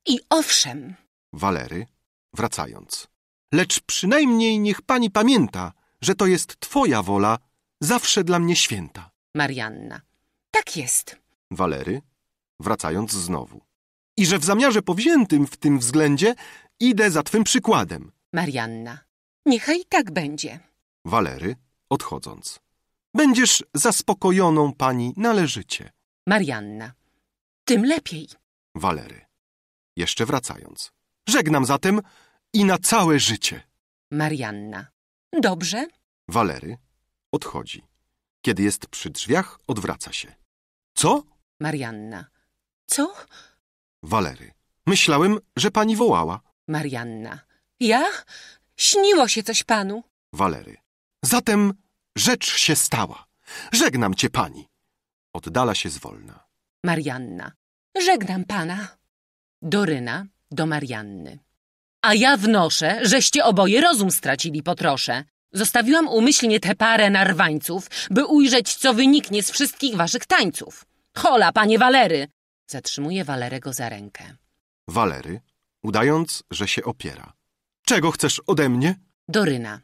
I owszem. Walery, wracając. Lecz przynajmniej niech pani pamięta, że to jest twoja wola, zawsze dla mnie święta. Marianna. Tak jest. Walery, wracając znowu. I że w zamiarze powziętym w tym względzie idę za twym przykładem. Marianna. Niechaj tak będzie. Walery, odchodząc. Będziesz zaspokojoną pani należycie. Marianna. Tym lepiej. Walery. Jeszcze wracając. Żegnam zatem i na całe życie. Marianna. Dobrze. Walery odchodzi. Kiedy jest przy drzwiach, odwraca się. Co? Marianna. Co? Walery. Myślałem, że pani wołała. Marianna. Ja? Śniło się coś panu. Walery. Zatem rzecz się stała. Żegnam cię pani. Oddala się zwolna. Marianna. Żegnam pana. Doryna do Marianny. A ja wnoszę, żeście oboje rozum stracili po trosze. Zostawiłam umyślnie tę parę narwańców, by ujrzeć, co wyniknie z wszystkich waszych tańców. Hola, panie Walery! Zatrzymuje Walerego za rękę. Walery, udając, że się opiera. Czego chcesz ode mnie? Doryna.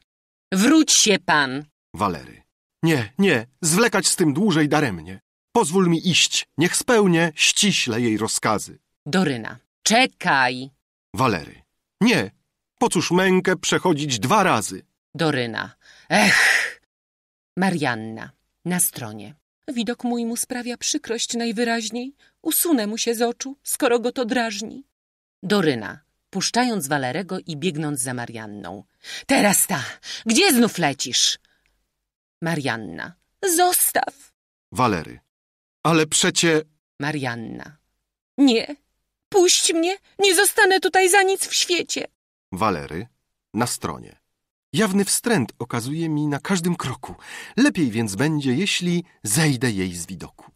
Wróć się pan! Walery. Nie, nie, zwlekać z tym dłużej daremnie. Pozwól mi iść, niech spełnię ściśle jej rozkazy. Doryna. Czekaj! Walery. Nie, po cóż mękę przechodzić dwa razy? Doryna. Ech! Marianna. Na stronie. Widok mój mu sprawia przykrość najwyraźniej. Usunę mu się z oczu, skoro go to drażni. Doryna. Puszczając Walerego i biegnąc za Marianną. Teraz ta! Gdzie znów lecisz? Marianna. Zostaw! Walery. Ale przecie... Marianna. Nie. Puść mnie. Nie zostanę tutaj za nic w świecie. Walery. Na stronie. Jawny wstręt okazuje mi na każdym kroku. Lepiej więc będzie, jeśli zejdę jej z widoku.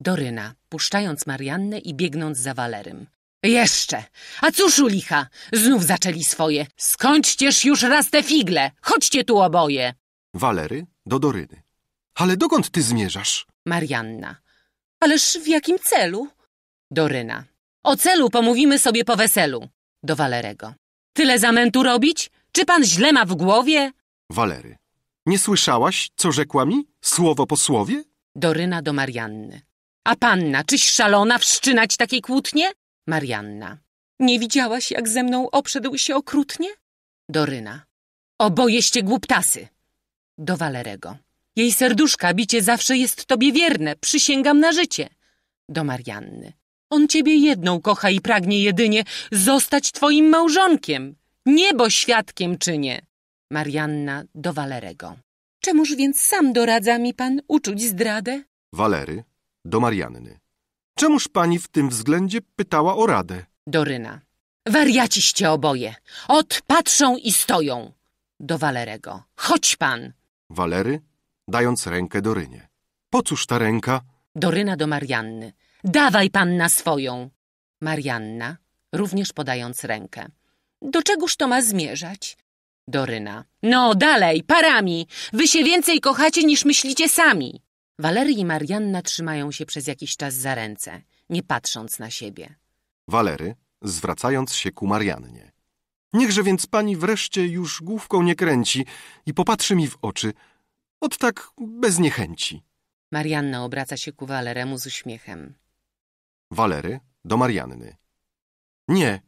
Doryna, puszczając Mariannę i biegnąc za Walerym. Jeszcze! A cóż u licha? Znów zaczęli swoje. Skończcież już raz te figle! Chodźcie tu oboje! Walery do Doryny. Ale dokąd ty zmierzasz? Marianna. Ależ w jakim celu? Doryna. O celu pomówimy sobie po weselu. Do Walerego. Tyle zamętu robić? Czy pan źle ma w głowie? Walery. Nie słyszałaś, co rzekła mi? Słowo po słowie? Doryna do Marianny. A panna, czyś szalona wszczynać takie kłótnie? Marianna. Nie widziałaś, jak ze mną obszedł się okrutnie? Doryna. Obojeście głuptasy. Do Walerego. Jej serduszka bicie zawsze jest tobie wierne, przysięgam na życie. Do Marianny. On ciebie jedną kocha i pragnie jedynie zostać twoim małżonkiem. Niebo świadkiem czynię. Marianna do Walerego. Czemuż więc sam doradza mi pan uczuć zdradę? Walery do Marianny. Czemuż pani w tym względzie pytała o radę? Doryna. Wariaciście oboje. Ot, patrzą i stoją. Do Walerego. Chodź pan. Walery, dając rękę Dorynie. Po cóż ta ręka? Doryna do Marianny. Dawaj panna swoją. Marianna, również podając rękę. Do czegóż to ma zmierzać? Doryna. No, dalej, parami. Wy się więcej kochacie niż myślicie sami. Walery i Marianna trzymają się przez jakiś czas za ręce, nie patrząc na siebie. Walery, zwracając się ku Mariannie. Niechże więc pani wreszcie już główką nie kręci i popatrzy mi w oczy, od tak bez niechęci. Marianna obraca się ku Waleremu z uśmiechem. Walery do Marianny. Nie,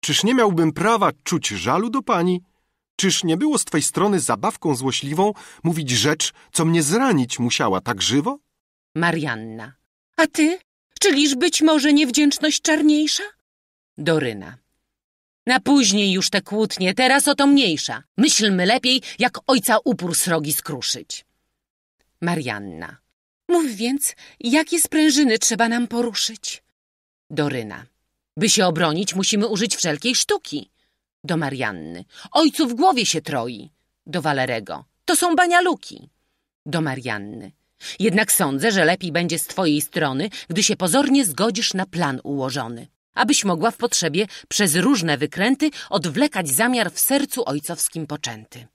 czyż nie miałbym prawa czuć żalu do pani? Czyż nie było z twej strony zabawką złośliwą mówić rzecz, co mnie zranić musiała tak żywo? Marianna. A ty? Czyliż być może niewdzięczność czarniejsza? Doryna. Na później już te kłótnie, teraz o to mniejsza. Myślmy lepiej, jak ojca upór srogi skruszyć. Marianna. Mów więc, jakie sprężyny trzeba nam poruszyć? Doryna. By się obronić, musimy użyć wszelkiej sztuki. Do Marianny. Ojcu w głowie się troi. Do Walerego. To są banialuki. Do Marianny. Jednak sądzę, że lepiej będzie z twojej strony, gdy się pozornie zgodzisz na plan ułożony, abyś mogła w potrzebie przez różne wykręty odwlekać zamiar w sercu ojcowskim poczęty.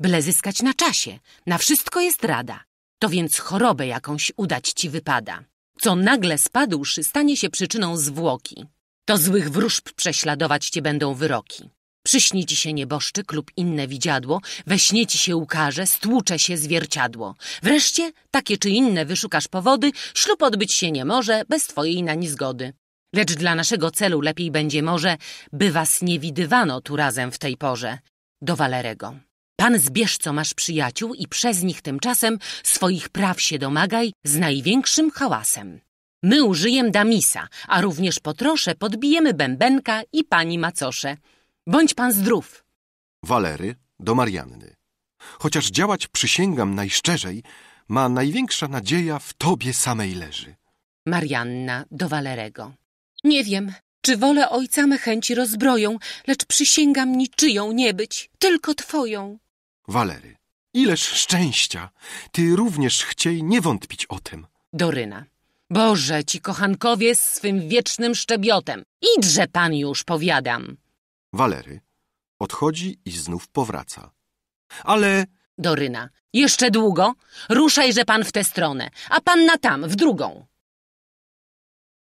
Byle zyskać na czasie, na wszystko jest rada. To więc chorobę jakąś udać ci wypada. Co nagle spadłszy, stanie się przyczyną zwłoki. To złych wróżb prześladować cię będą wyroki. Przyśni ci się nieboszczyk lub inne widziadło, we śnie ci się ukaże, stłucze się zwierciadło. Wreszcie, takie czy inne wyszukasz powody, ślub odbyć się nie może bez twojej nani zgody. Lecz dla naszego celu lepiej będzie może, by was nie widywano tu razem w tej porze. Do Walerego. Pan zbierz, co masz przyjaciół i przez nich tymczasem swoich praw się domagaj z największym hałasem. My użyjem Damisa, a również po trosze podbijemy bębenka i pani macosze. Bądź pan zdrów. Walery do Marianny. Chociaż działać przysięgam najszczerzej, ma największa nadzieja w tobie samej leży. Marianna do Walerego. Nie wiem, czy wolę ojca me chęci rozbroją, lecz przysięgam niczyją nie być, tylko twoją. Walery. Ileż szczęścia! Ty również chciej nie wątpić o tym. Doryna. Boże, ci kochankowie z swym wiecznym szczebiotem. Idźże pan już, powiadam. Walery. Odchodzi i znów powraca. Ale Doryna. Jeszcze długo? Ruszajże pan w tę stronę, a panna tam, w drugą.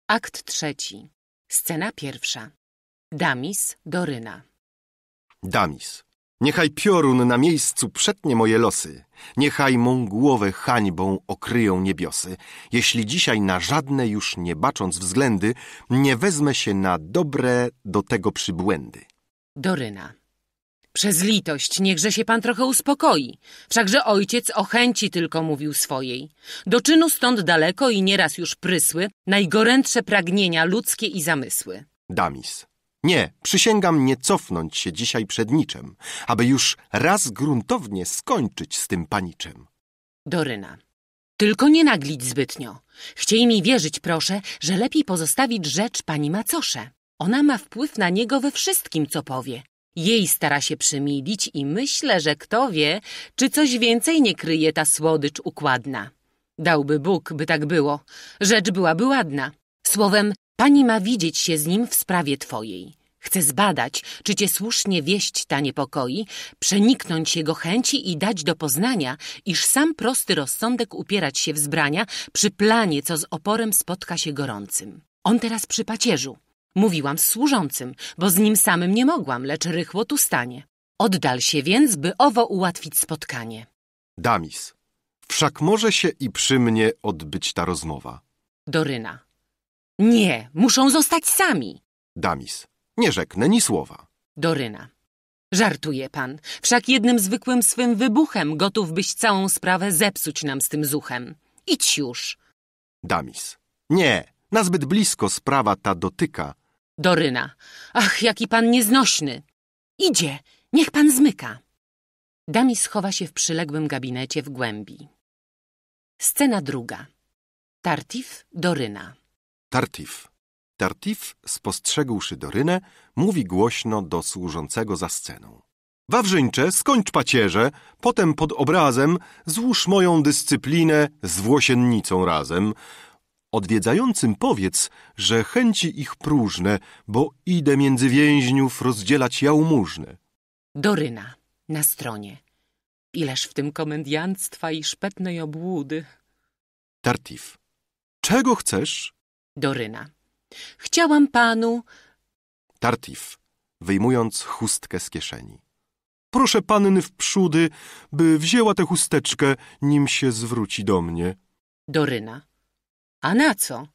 Akt trzeci. Scena pierwsza. Damis, Doryna. Damis. Niechaj piorun na miejscu przetnie moje losy. Niechaj mą głowę hańbą okryją niebiosy. Jeśli dzisiaj na żadne już nie bacząc względy, nie wezmę się na dobre do tego przybłędy. Doryna. Przez litość niechże się pan trochę uspokoi. Wszakże ojciec o chęci tylko mówił swojej. Do czynu stąd daleko i nieraz już prysły najgorętsze pragnienia ludzkie i zamysły. Damis. Nie, przysięgam nie cofnąć się dzisiaj przed niczem, aby już raz gruntownie skończyć z tym paniczem. Doryna. Tylko nie naglić zbytnio. Chciej mi wierzyć, proszę, że lepiej pozostawić rzecz pani macosze. Ona ma wpływ na niego we wszystkim, co powie. Jej stara się przymilić i myślę, że kto wie, czy coś więcej nie kryje ta słodycz układna. Dałby Bóg, by tak było. Rzecz byłaby ładna. Słowem, pani ma widzieć się z nim w sprawie twojej. Chce zbadać, czy cię słusznie wieść ta niepokoi, przeniknąć jego chęci i dać do poznania, iż sam prosty rozsądek upierać się wzbrania przy planie, co z oporem spotka się gorącym. On teraz przy pacierzu. Mówiłam z służącym, bo z nim samym nie mogłam, lecz rychło tu stanie. Oddal się więc, by owo ułatwić spotkanie. Damis. Wszak może się i przy mnie odbyć ta rozmowa. Doryna. Nie, muszą zostać sami. Damis. Nie rzeknę ni słowa. Doryna. Żartuje pan. Wszak jednym zwykłym swym wybuchem gotów byś całą sprawę zepsuć nam z tym zuchem. Idź już. Damis. Nie, nazbyt blisko sprawa ta dotyka. Doryna. Ach, jaki pan nieznośny. Idzie, niech pan zmyka. Damis chowa się w przyległym gabinecie w głębi. Scena druga. Tartif, Doryna. Tartif. Tartif, spostrzegłszy Dorynę, mówi głośno do służącego za sceną. Wawrzyńcze, skończ pacierze, potem pod obrazem złóż moją dyscyplinę z włosiennicą razem. Odwiedzającym powiedz, że chęci ich próżne, bo idę między więźniów rozdzielać jałmużnę. Doryna. Na stronie. Ileż w tym komediantstwa i szpetnej obłudy. Tartif. Czego chcesz? Doryna. Chciałam panu... Tartif, wyjmując chustkę z kieszeni. Proszę panny wprzódy, by wzięła tę chusteczkę, nim się zwróci do mnie. Doryna. A na co?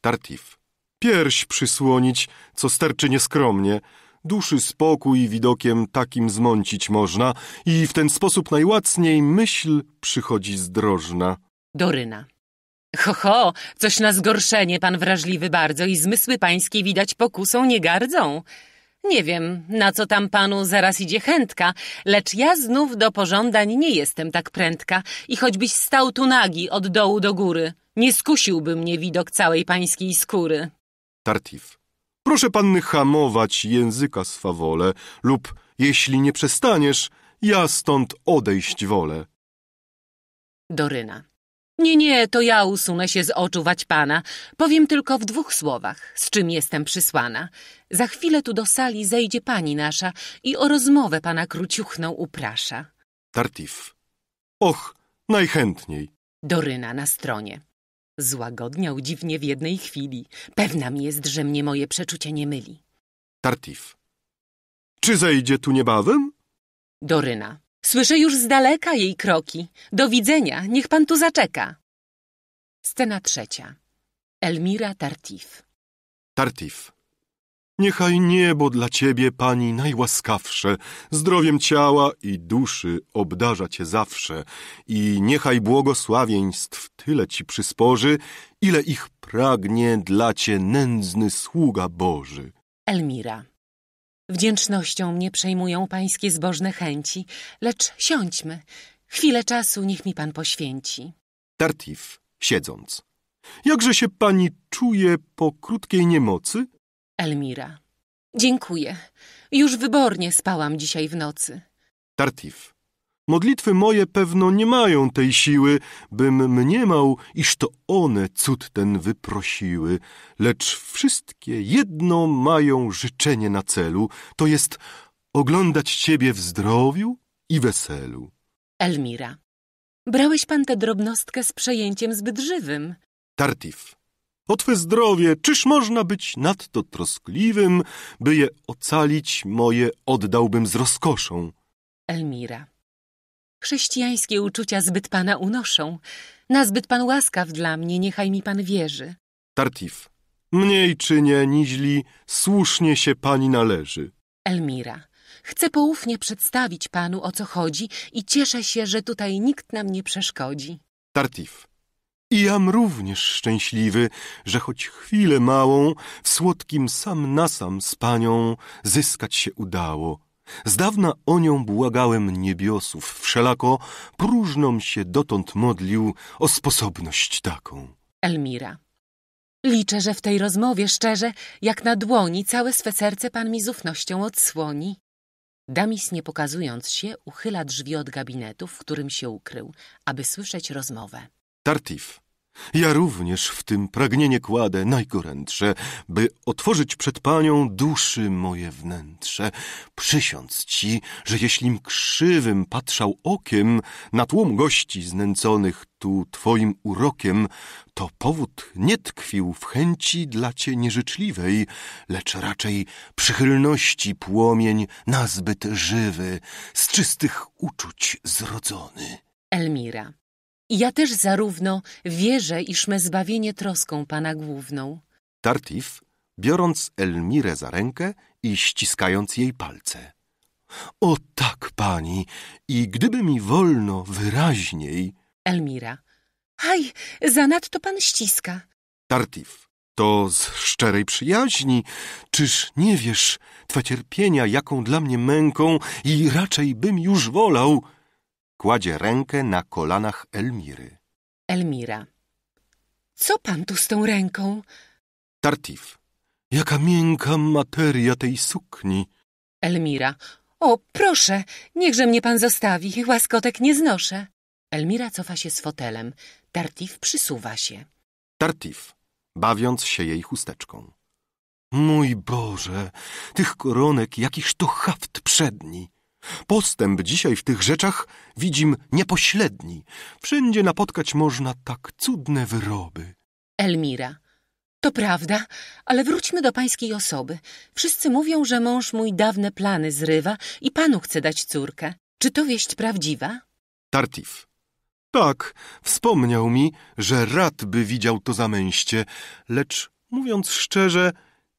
Tartif, pierś przysłonić, co sterczy nieskromnie. Duszy spokój widokiem takim zmącić można i w ten sposób najłacniej myśl przychodzi zdrożna. Doryna. Ho, ho, coś na zgorszenie, pan wrażliwy bardzo i zmysły pańskie widać pokusą nie gardzą. Nie wiem, na co tam panu zaraz idzie chętka, lecz ja znów do pożądań nie jestem tak prędka i choćbyś stał tu nagi od dołu do góry, nie skusiłby mnie widok całej pańskiej skóry. Tartif. Proszę panny hamować języka swawole lub jeśli nie przestaniesz, ja stąd odejść wolę. Doryna. Nie, nie, to ja usunę się z oczu wać pana. Powiem tylko w dwóch słowach, z czym jestem przysłana. Za chwilę tu do sali zejdzie pani nasza i o rozmowę pana króciuchną uprasza. Tartif. Och, najchętniej. Doryna na stronie. Złagodniał dziwnie w jednej chwili. Pewna mi jest, że mnie moje przeczucie nie myli. Tartif. Czy zejdzie tu niebawem? Doryna. Słyszę już z daleka jej kroki. Do widzenia, niech pan tu zaczeka. Scena trzecia. Elmira Tartif. Tartif. Niechaj niebo dla ciebie, pani najłaskawsze, zdrowiem ciała i duszy obdarza cię zawsze i niechaj błogosławieństw tyle ci przysporzy, ile ich pragnie dla cię nędzny sługa Boży. Elmira. Wdzięcznością mnie przejmują pańskie zbożne chęci, lecz siądźmy. Chwilę czasu niech mi pan poświęci. Tartif, siedząc. Jakże się pani czuje po krótkiej niemocy? Elmira. Dziękuję. Już wybornie spałam dzisiaj w nocy. Tartif. Modlitwy moje pewno nie mają tej siły, bym mniemał, iż to one cud ten wyprosiły, lecz wszystkie jedno mają życzenie na celu, to jest oglądać ciebie w zdrowiu i weselu. Elmira. Brałeś pan tę drobnostkę z przejęciem zbyt żywym. Tartif. O twe zdrowie, czyż można być nadto troskliwym, by je ocalić moje oddałbym z rozkoszą. Elmira. Chrześcijańskie uczucia zbyt pana unoszą. Nazbyt pan łaskaw dla mnie, niechaj mi pan wierzy. Tartif. Mniej czynię, niźli słusznie się pani należy. Elmira. Chcę poufnie przedstawić panu, o co chodzi i cieszę się, że tutaj nikt nam nie przeszkodzi. Tartif. I jam również szczęśliwy, że choć chwilę małą w słodkim sam na sam z panią zyskać się udało. Z dawna o nią błagałem niebiosów, wszelako próżną się dotąd modlił o sposobność taką. Elmira. Liczę, że w tej rozmowie szczerze, jak na dłoni, całe swe serce pan mi z ufnością odsłoni. Damis, nie pokazując się, uchyla drzwi od gabinetu, w którym się ukrył, aby słyszeć rozmowę. Tartif. Ja również w tym pragnienie kładę najgorętsze, by otworzyć przed panią duszy moje wnętrze. Przysiąc ci, że jeślim krzywym patrzał okiem na tłum gości znęconych tu twoim urokiem, to powód nie tkwił w chęci dla cię nieżyczliwej, lecz raczej przychylności płomień nazbyt żywy, z czystych uczuć zrodzony. Elmira. Ja też zarówno wierzę, iż me zbawienie troską Pana główną. Tartif, biorąc Elmirę za rękę i ściskając jej palce. O tak, pani, i gdyby mi wolno wyraźniej... Elmira. Aj, zanadto Pan ściska. Tartif, to z szczerej przyjaźni. Czyż nie wiesz twe cierpienia, jaką dla mnie męką i raczej bym już wolał... Kładzie rękę na kolanach Elmiry. Elmira. Co Pan tu z tą ręką? Tartif. Jaka miękka materia tej sukni. Elmira. O, proszę, niechże mnie Pan zostawi, łaskotek nie znoszę. Elmira cofa się z fotelem. Tartif przysuwa się. Tartif, bawiąc się jej chusteczką. Mój Boże, tych koronek jakiż to haft przedni. Postęp dzisiaj w tych rzeczach widzim niepośledni. Wszędzie napotkać można tak cudne wyroby. Elmira. To prawda, ale wróćmy do pańskiej osoby. Wszyscy mówią, że mąż mój dawne plany zrywa i panu chce dać córkę. Czy to wieść prawdziwa? Tartif. Tak, wspomniał mi, że rad by widział to zamęście, lecz Mówiąc szczerze,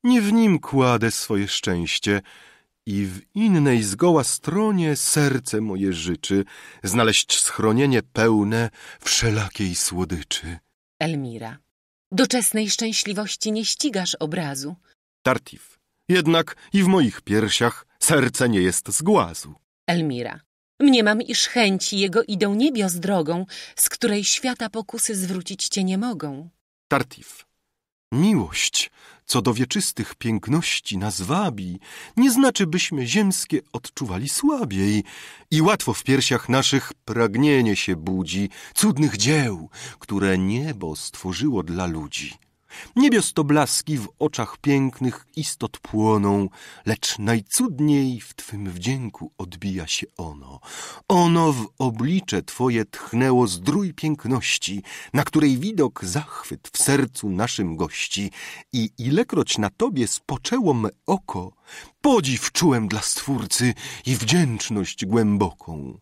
nie w nim kładę swoje szczęście i w innej zgoła stronie serce moje życzy znaleźć schronienie pełne wszelakiej słodyczy. Elmira. Doczesnej szczęśliwości nie ścigasz obrazu. Tartif. Jednak i w moich piersiach serce nie jest z głazu. Elmira. Mniemam, iż chęci jego idą niebios drogą, z której świata pokusy zwrócić cię nie mogą. Tartif. Miłość, co do wieczystych piękności nas wabi, nie znaczy, byśmy ziemskie odczuwali słabiej i łatwo w piersiach naszych pragnienie się budzi cudnych dzieł, które niebo stworzyło dla ludzi. Niebios to blaski w oczach pięknych istot płoną, lecz najcudniej w Twym wdzięku odbija się ono. Ono w oblicze Twoje tchnęło zdrój piękności, na której widok zachwyt w sercu naszym gości. I ilekroć na Tobie spoczęło me oko, podziw czułem dla Stwórcy i wdzięczność głęboką.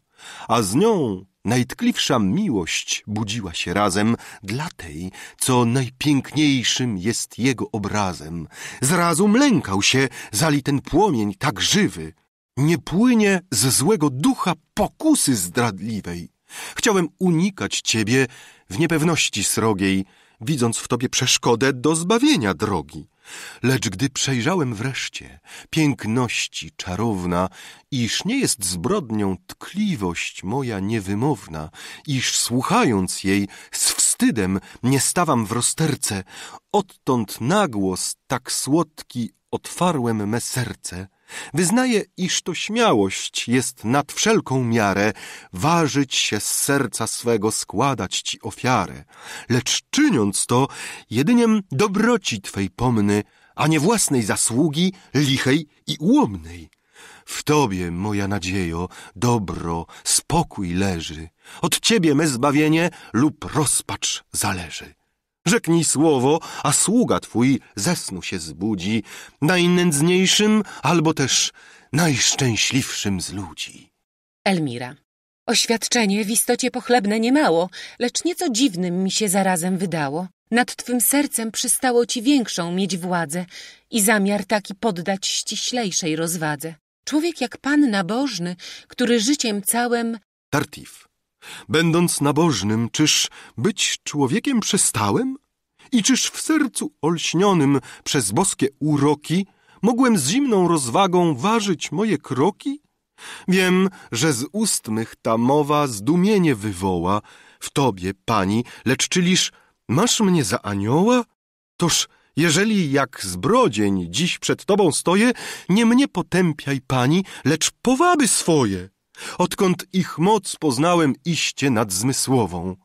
A z nią Najtkliwsza miłość budziła się razem dla tej, co najpiękniejszym jest jego obrazem. Zrazu mlękał się, zali ten płomień tak żywy. Nie płynie ze złego ducha pokusy zdradliwej. Chciałem unikać ciebie w niepewności srogiej, widząc w tobie przeszkodę do zbawienia drogi. Lecz gdy przejrzałem wreszcie piękności czarowna, iż nie jest zbrodnią tkliwość moja niewymowna, iż słuchając jej z wstydem nie stawam w rozterce, odtąd nagłos tak słodki otwarłem me serce. Wyznaję, iż to śmiałość jest nad wszelką miarę, ważyć się z serca swego, składać ci ofiarę. Lecz czyniąc to, jedyniem dobroci Twej pomny, a nie własnej zasługi, lichej i ułomnej. W Tobie, moja nadziejo, dobro, spokój leży. Od Ciebie me zbawienie lub rozpacz zależy. Rzeknij słowo, a sługa twój ze snu się zbudzi, najnędzniejszym albo też najszczęśliwszym z ludzi. Elmira. Oświadczenie w istocie pochlebne niemało, lecz nieco dziwnym mi się zarazem wydało. Nad twym sercem przystało ci większą mieć władzę i zamiar taki poddać ściślejszej rozwadze. Człowiek jak pan nabożny, który życiem całym... Tartif. Będąc nabożnym, czyż być człowiekiem przestałem? I czyż w sercu olśnionym przez boskie uroki mogłem z zimną rozwagą ważyć moje kroki? Wiem, że z ust mych ta mowa zdumienie wywoła w tobie, pani, lecz czyliż masz mnie za anioła? Toż jeżeli jak zbrodzień dziś przed tobą stoję, nie mnie potępiaj, pani, lecz powaby swoje odkąd ich moc poznałem iście nadzmysłową.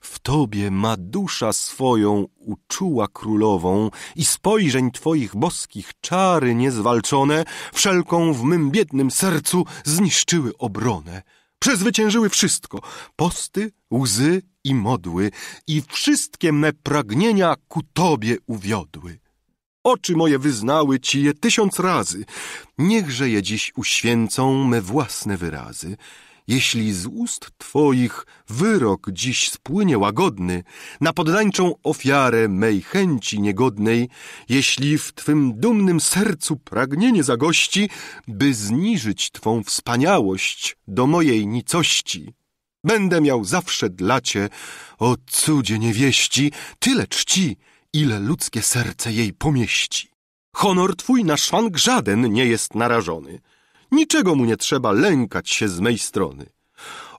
W Tobie ma dusza swoją uczuła królową i spojrzeń Twoich boskich czary niezwalczone wszelką w mym biednym sercu zniszczyły obronę. Przezwyciężyły wszystko, posty, łzy i modły i wszystkie me pragnienia ku Tobie uwiodły. Oczy moje wyznały ci je tysiąc razy. Niechże je dziś uświęcą me własne wyrazy. Jeśli z ust Twoich wyrok dziś spłynie łagodny na poddańczą ofiarę mej chęci niegodnej, jeśli w Twym dumnym sercu pragnienie zagości, by zniżyć Twą wspaniałość do mojej nicości, będę miał zawsze dla Cię, o cudzie niewieści, tyle czci, ile ludzkie serce jej pomieści. Honor twój na szwank żaden nie jest narażony. Niczego mu nie trzeba lękać się z mej strony.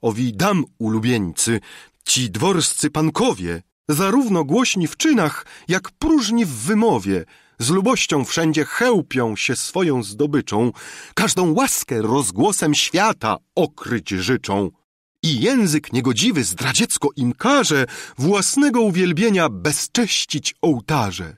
Owi dam ulubieńcy, ci dworscy pankowie, zarówno głośni w czynach, jak próżni w wymowie, z lubością wszędzie chełpią się swoją zdobyczą, każdą łaskę rozgłosem świata okryć życzą. I język niegodziwy zdradziecko im każe własnego uwielbienia bezcześcić ołtarze.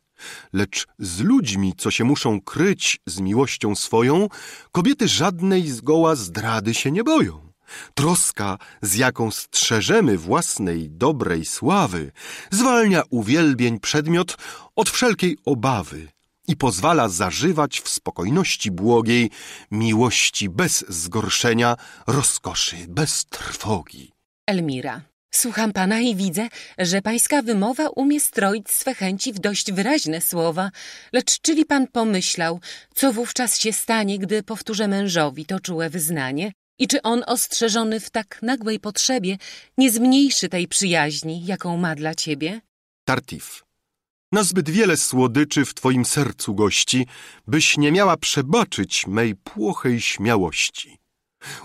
Lecz z ludźmi, co się muszą kryć z miłością swoją, kobiety żadnej zgoła zdrady się nie boją. Troska, z jaką strzeżemy własnej dobrej sławy, zwalnia uwielbień przedmiot od wszelkiej obawy i pozwala zażywać w spokojności błogiej miłości bez zgorszenia, rozkoszy bez trwogi. Elmira. Słucham pana i widzę, że pańska wymowa umie stroić swe chęci w dość wyraźne słowa, lecz czyli pan pomyślał, co wówczas się stanie, gdy powtórzę mężowi to czułe wyznanie i czy on ostrzeżony w tak nagłej potrzebie nie zmniejszy tej przyjaźni, jaką ma dla ciebie? Tartif. Na zbyt wiele słodyczy w twoim sercu gości, byś nie miała przebaczyć mej płochej śmiałości.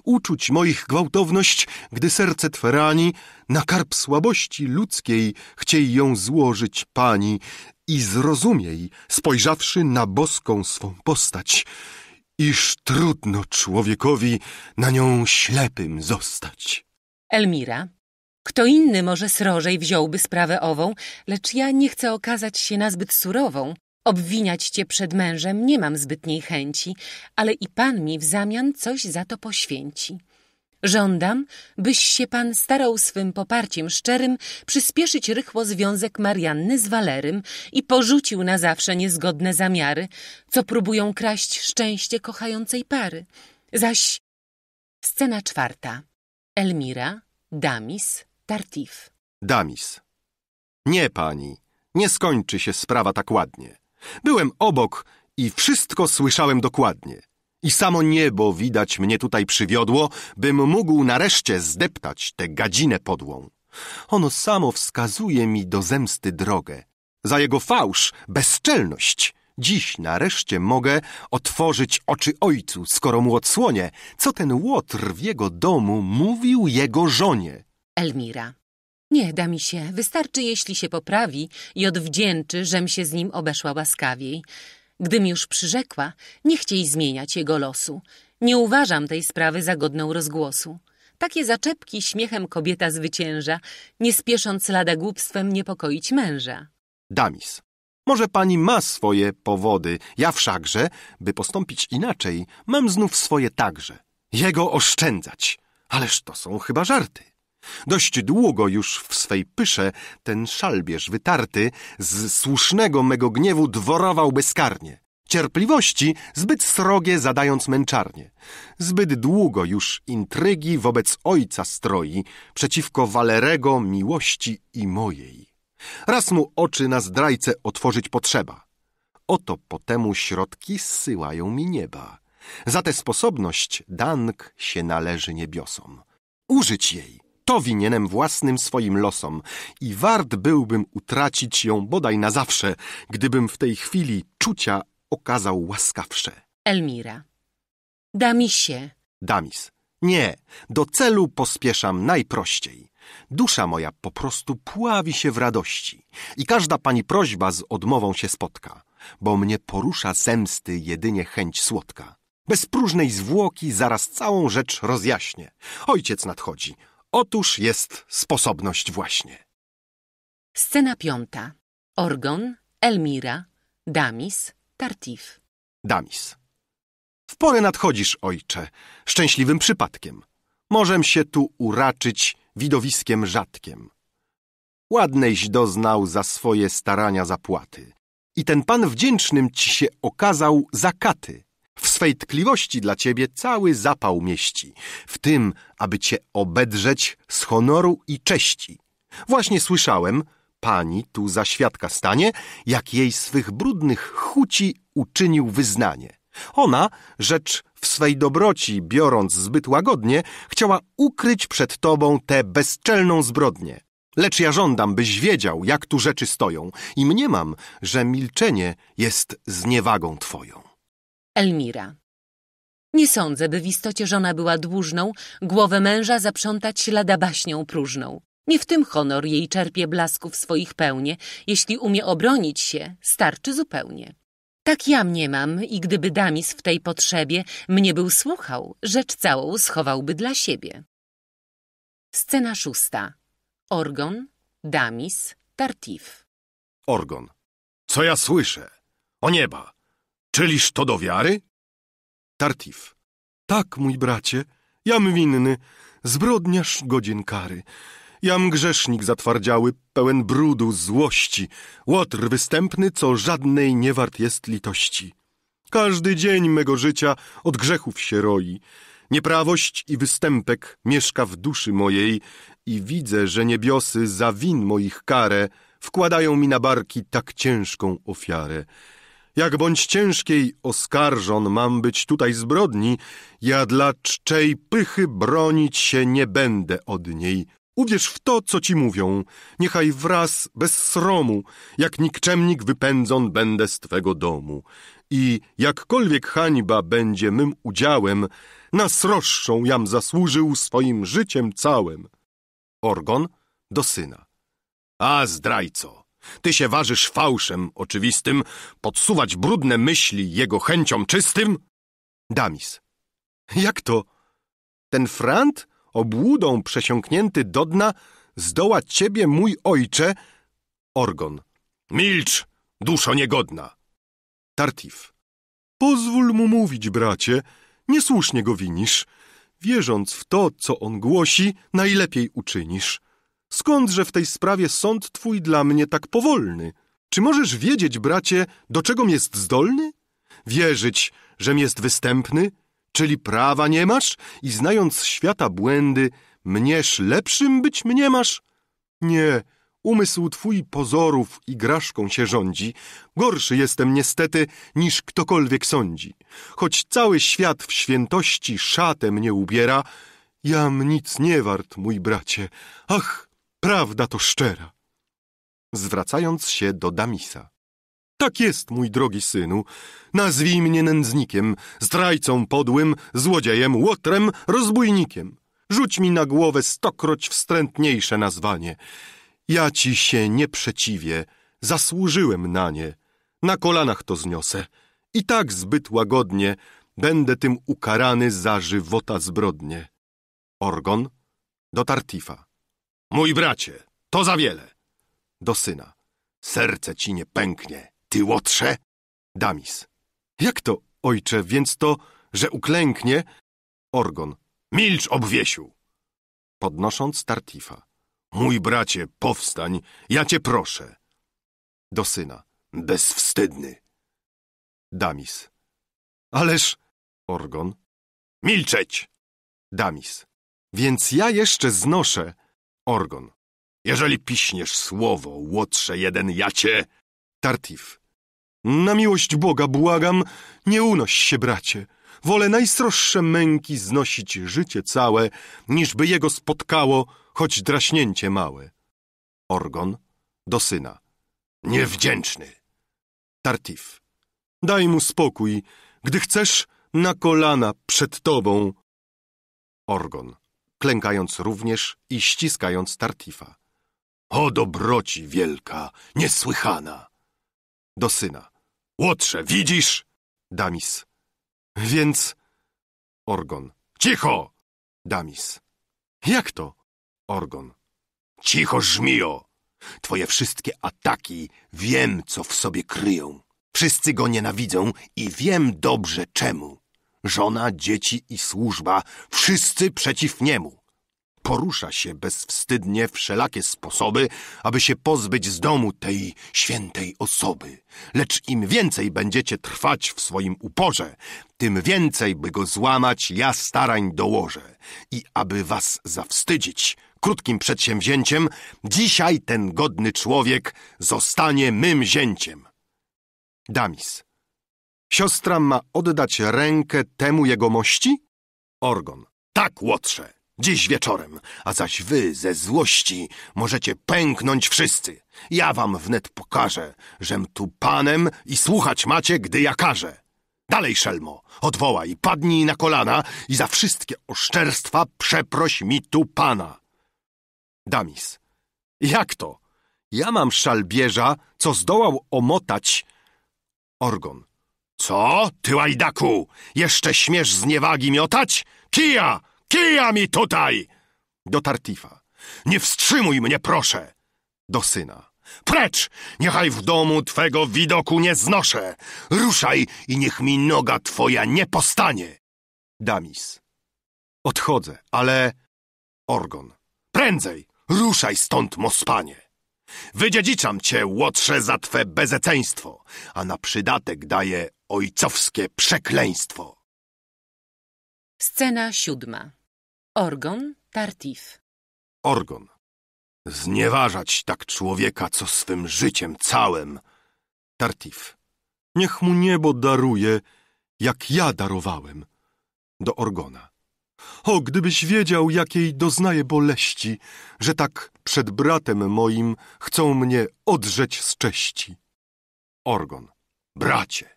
Uczuć moich gwałtowność, gdy serce twe rani, na karp słabości ludzkiej chciej ją złożyć pani i zrozumiej, spojrzawszy na boską swą postać, iż trudno człowiekowi na nią ślepym zostać. Elmira. Kto inny może srożej wziąłby sprawę ową, lecz ja nie chcę okazać się nazbyt surową. Obwiniać cię przed mężem nie mam zbytniej chęci, ale i pan mi w zamian coś za to poświęci. Żądam, byś się pan starał swym poparciem szczerym przyspieszyć rychło związek Marianny z Walerym i porzucił na zawsze niezgodne zamiary, co próbują kraść szczęście kochającej pary. Zaś scena czwarta. Elmira, Damis, Tartif. Damis. Nie, pani, nie skończy się sprawa tak ładnie. Byłem obok i wszystko słyszałem dokładnie. I samo niebo widać mnie tutaj przywiodło, bym mógł nareszcie zdeptać tę gadzinę podłą. Ono samo wskazuje mi do zemsty drogę. Za jego fałsz, bezczelność, dziś nareszcie mogę otworzyć oczy ojcu, skoro mu odsłonię, co ten łotr w jego domu mówił jego żonie. Elmira. Nie da mi się, wystarczy jeśli się poprawi i odwdzięczy, żem się z nim obeszła łaskawiej. Gdym już przyrzekła, nie chciej zmieniać jego losu. Nie uważam tej sprawy za godną rozgłosu. Takie zaczepki śmiechem kobieta zwycięża, nie spiesząc lada głupstwem niepokoić męża. Damis. Może pani ma swoje powody, ja wszakże, by postąpić inaczej, mam znów swoje także. Jego oszczędzać. Ależ to są chyba żarty. Dość długo już w swej pysze ten szalbierz wytarty z słusznego mego gniewu dworował bezkarnie. Cierpliwości zbyt srogie zadając męczarnie. Zbyt długo już intrygi wobec ojca stroi, przeciwko Walerego miłości i mojej. Raz mu oczy na zdrajcę otworzyć potrzeba. Oto potemu środki zsyłają mi nieba. Za tę sposobność dank się należy niebiosom. Użyć jej, to winienem własnym swoim losom i wart byłbym utracić ją bodaj na zawsze, gdybym w tej chwili czucia okazał łaskawsze. Elmira. Damisie. Damis. Nie, do celu pospieszam najprościej. Dusza moja po prostu pławi się w radości i każda pani prośba z odmową się spotka, bo mnie porusza zemsty jedynie chęć słodka. Bez próżnej zwłoki zaraz całą rzecz rozjaśnię. Ojciec nadchodzi. Otóż jest sposobność właśnie. Scena piąta. Orgon, Elmira, Damis, Tartif. Damis. W porę nadchodzisz, ojcze, szczęśliwym przypadkiem. Możem się tu uraczyć widowiskiem rzadkiem. Ładnejś doznał za swoje starania zapłaty. I ten pan wdzięcznym ci się okazał zakaty. W swej tkliwości dla ciebie cały zapał mieści, w tym, aby cię obedrzeć z honoru i cześci. Właśnie słyszałem, pani tu za świadka stanie, jak jej swych brudnych chuci uczynił wyznanie. Ona, rzecz w swej dobroci biorąc zbyt łagodnie, chciała ukryć przed tobą tę bezczelną zbrodnię. Lecz ja żądam, byś wiedział, jak tu rzeczy stoją i mniemam, że milczenie jest zniewagą twoją. Elmira. Nie sądzę, by w istocie żona była dłużną, głowę męża zaprzątać lada baśnią próżną. Nie w tym honor jej czerpie blasków swoich pełnie, jeśli umie obronić się, starczy zupełnie. Tak ja mniemam i gdyby Damis w tej potrzebie mnie był słuchał, rzecz całą schowałby dla siebie. Scena szósta. Orgon, Damis, Tartif. Orgon. Co ja słyszę? O nieba! Czyliż to do wiary? Tartif. Tak, mój bracie, jam winny, zbrodniarz godzien kary. Jam grzesznik zatwardziały, pełen brudu, złości, łotr występny, co żadnej nie wart jest litości. Każdy dzień mego życia od grzechów się roi. Nieprawość i występek mieszka w duszy mojej i widzę, że niebiosy za win moich karę wkładają mi na barki tak ciężką ofiarę. Jak bądź ciężkiej oskarżon mam być tutaj zbrodni, ja dla czczej pychy bronić się nie będę od niej. Uwierz w to, co ci mówią, niechaj wraz bez sromu, jak nikczemnik wypędzon będę z twego domu. I jakkolwiek hańba będzie mym udziałem, na sroższą jam zasłużył swoim życiem całym. Orgon do syna. A zdrajco, ty się ważysz fałszem oczywistym, podsuwać brudne myśli jego chęciom czystym? Damis. Jak to? Ten frant, obłudą przesiąknięty do dna, zdoła ciebie, mój ojcze? Orgon. Milcz, duszo niegodna. Tartif. Pozwól mu mówić, bracie, niesłusznie go winisz. Wierząc w to, co on głosi, najlepiej uczynisz. Skądże w tej sprawie sąd twój dla mnie tak powolny? Czy możesz wiedzieć, bracie, do czegom jest zdolny? Wierzyć, żem jest występny? Czyli prawa nie masz i znając świata błędy, mnież lepszym być mnie masz? Nie, umysł twój pozorów i graszką się rządzi. Gorszy jestem niestety, niż ktokolwiek sądzi. Choć cały świat w świętości szatę mnie ubiera, jam nic nie wart, mój bracie. Ach, prawda to szczera. Zwracając się do Damisa. Tak jest, mój drogi synu. Nazwij mnie nędznikiem, zdrajcą podłym, złodziejem, łotrem, rozbójnikiem. Rzuć mi na głowę stokroć wstrętniejsze nazwanie. Ja ci się nie przeciwię, zasłużyłem na nie. Na kolanach to zniosę. I tak zbyt łagodnie będę tym ukarany za żywota zbrodnie. Orgon do Tartifa. Mój bracie, to za wiele. Do syna. Serce ci nie pęknie, ty łotrze. Damis. Jak to, ojcze, więc to, że uklęknie? Orgon. Milcz, obwiesiu. Podnosząc Tartifa. Mój bracie, powstań, ja cię proszę. Do syna. Bezwstydny. Damis. Ależ... Orgon. Milczeć! Damis. Więc ja jeszcze znoszę... Orgon. Jeżeli piśniesz słowo, łotrze jeden, ja cię... Tartif. Na miłość Boga błagam, nie unoś się, bracie. Wolę najsroższe męki znosić życie całe, niż by jego spotkało choć draśnięcie małe. Orgon do syna. Niewdzięczny. Tartif. Daj mu spokój, gdy chcesz na kolana przed tobą. Orgon, klękając również i ściskając Tartifa. O dobroci wielka, niesłychana. Do syna. Łotrze, widzisz? Damis. Więc... Orgon. Cicho! Damis. Jak to? Orgon. Cicho, żmijo! Twoje wszystkie ataki wiem, co w sobie kryją. Wszyscy go nienawidzą i wiem dobrze czemu. Żona, dzieci i służba, wszyscy przeciw niemu. Porusza się bezwstydnie wszelakie sposoby, aby się pozbyć z domu tej świętej osoby. Lecz im więcej będziecie trwać w swoim uporze, tym więcej, by go złamać, ja starań dołożę. I aby was zawstydzić krótkim przedsięwzięciem, dzisiaj ten godny człowiek zostanie mym zięciem. Damis. Siostra ma oddać rękę temu jegomości? Orgon. Tak, łotrze. Dziś wieczorem, a zaś wy ze złości możecie pęknąć wszyscy. Ja wam wnet pokażę, żem tu panem i słuchać macie, gdy ja każę. Dalej, szelmo, odwołaj, padnij na kolana i za wszystkie oszczerstwa przeproś mi tu pana. Damis. Jak to? Ja mam szalbierza, co zdołał omotać... Orgon. Co, ty łajdaku? Jeszcze śmiesz zniewagi miotać? Kija! Kija mi tutaj! Do Tartifa. Nie wstrzymuj mnie, proszę! Do syna. Precz! Niechaj w domu twego widoku nie znoszę! Ruszaj i niech mi noga twoja nie postanie! Damis. Odchodzę, ale... Orgon. Prędzej! Ruszaj stąd, mospanie! Wydziedziczam cię, łotrze, za twe bezeceństwo, a na przydatek daję ojcowskie przekleństwo. Scena siódma. Orgon, Tartif. Orgon. Znieważać tak człowieka, co swym życiem całym. Tartif. Niech mu niebo daruje, jak ja darowałem. Do Orgona. O, gdybyś wiedział, jakiej doznaję boleści, że tak przed bratem moim chcą mnie odrzeć z cześci. Orgon. Bracie.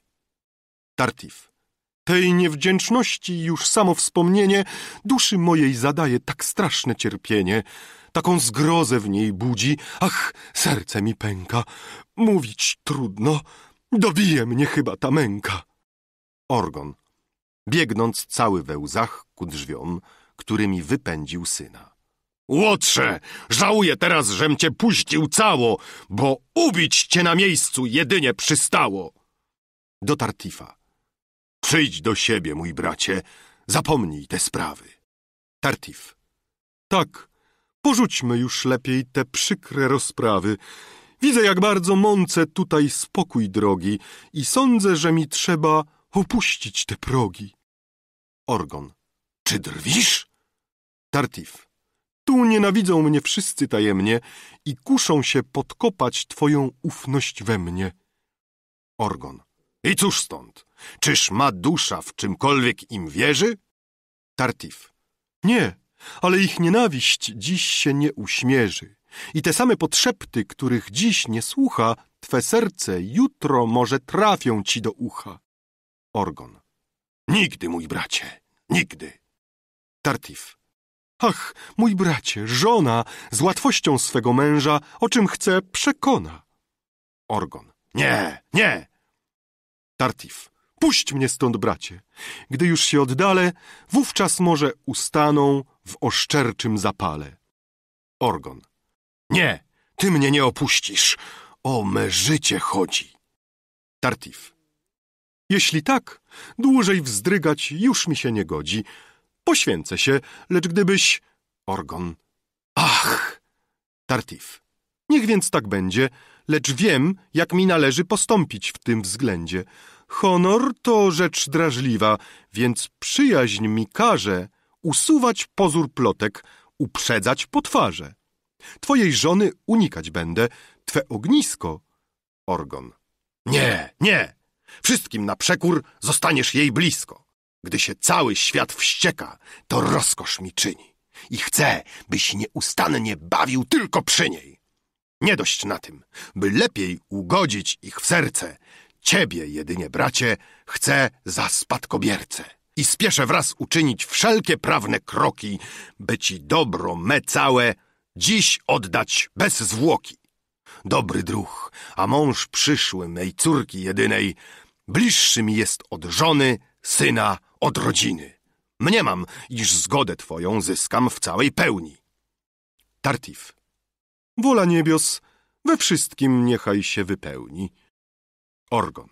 Tartif. Tej niewdzięczności już samo wspomnienie duszy mojej zadaje tak straszne cierpienie, taką zgrozę w niej budzi, ach, serce mi pęka, mówić trudno, dobije mnie chyba ta męka. Orgon, biegnąc cały we łzach ku drzwiom, którymi wypędził syna. Łotrze, żałuję teraz, żem cię puścił cało, bo ubić cię na miejscu jedynie przystało. Do Tartifa. Przyjdź do siebie, mój bracie, zapomnij te sprawy. Tartif. Tak, porzućmy już lepiej te przykre rozprawy. Widzę, jak bardzo mącę tutaj spokój drogi i sądzę, że mi trzeba opuścić te progi. Orgon. Czy drwisz? Tartif. Tu nienawidzą mnie wszyscy tajemnie i kuszą się podkopać twoją ufność we mnie. Orgon. I cóż stąd? Czyż ma dusza w czymkolwiek im wierzy? Tartif. Nie, ale ich nienawiść dziś się nie uśmierzy. I te same podszepty, których dziś nie słucha, twe serce jutro może trafią ci do ucha. Orgon. Nigdy, mój bracie, nigdy. Tartif. Ach, mój bracie, żona z łatwością swego męża, o czym chce, przekona. Orgon. Nie, nie. Tartif. Puść mnie stąd, bracie. Gdy już się oddalę, wówczas może ustaną w oszczerczym zapale. Orgon. Nie, ty mnie nie opuścisz. O me życie chodzi. Tartif. Jeśli tak, dłużej wzdrygać już mi się nie godzi. Poświęcę się, lecz gdybyś... Orgon. Ach! Tartif. Niech więc tak będzie, lecz wiem, jak mi należy postąpić w tym względzie. Honor to rzecz drażliwa, więc przyjaźń mi każe usuwać pozór plotek, uprzedzać po twarze. Twojej żony unikać będę, twe ognisko... Orgon. Nie, nie! Wszystkim na przekór zostaniesz jej blisko. Gdy się cały świat wścieka, to rozkosz mi czyni. I chcę, byś nieustannie bawił tylko przy niej. Nie dość na tym, by lepiej ugodzić ich w serce. Ciebie jedynie, bracie, chcę za spadkobiercę. I spieszę wraz uczynić wszelkie prawne kroki, by ci dobro me całe dziś oddać bez zwłoki. Dobry druh, a mąż przyszły mej córki jedynej, bliższy mi jest od żony, syna, od rodziny. Mniemam, iż zgodę twoją zyskam w całej pełni. Tartif. Wola niebios we wszystkim niechaj się wypełni. Orgon.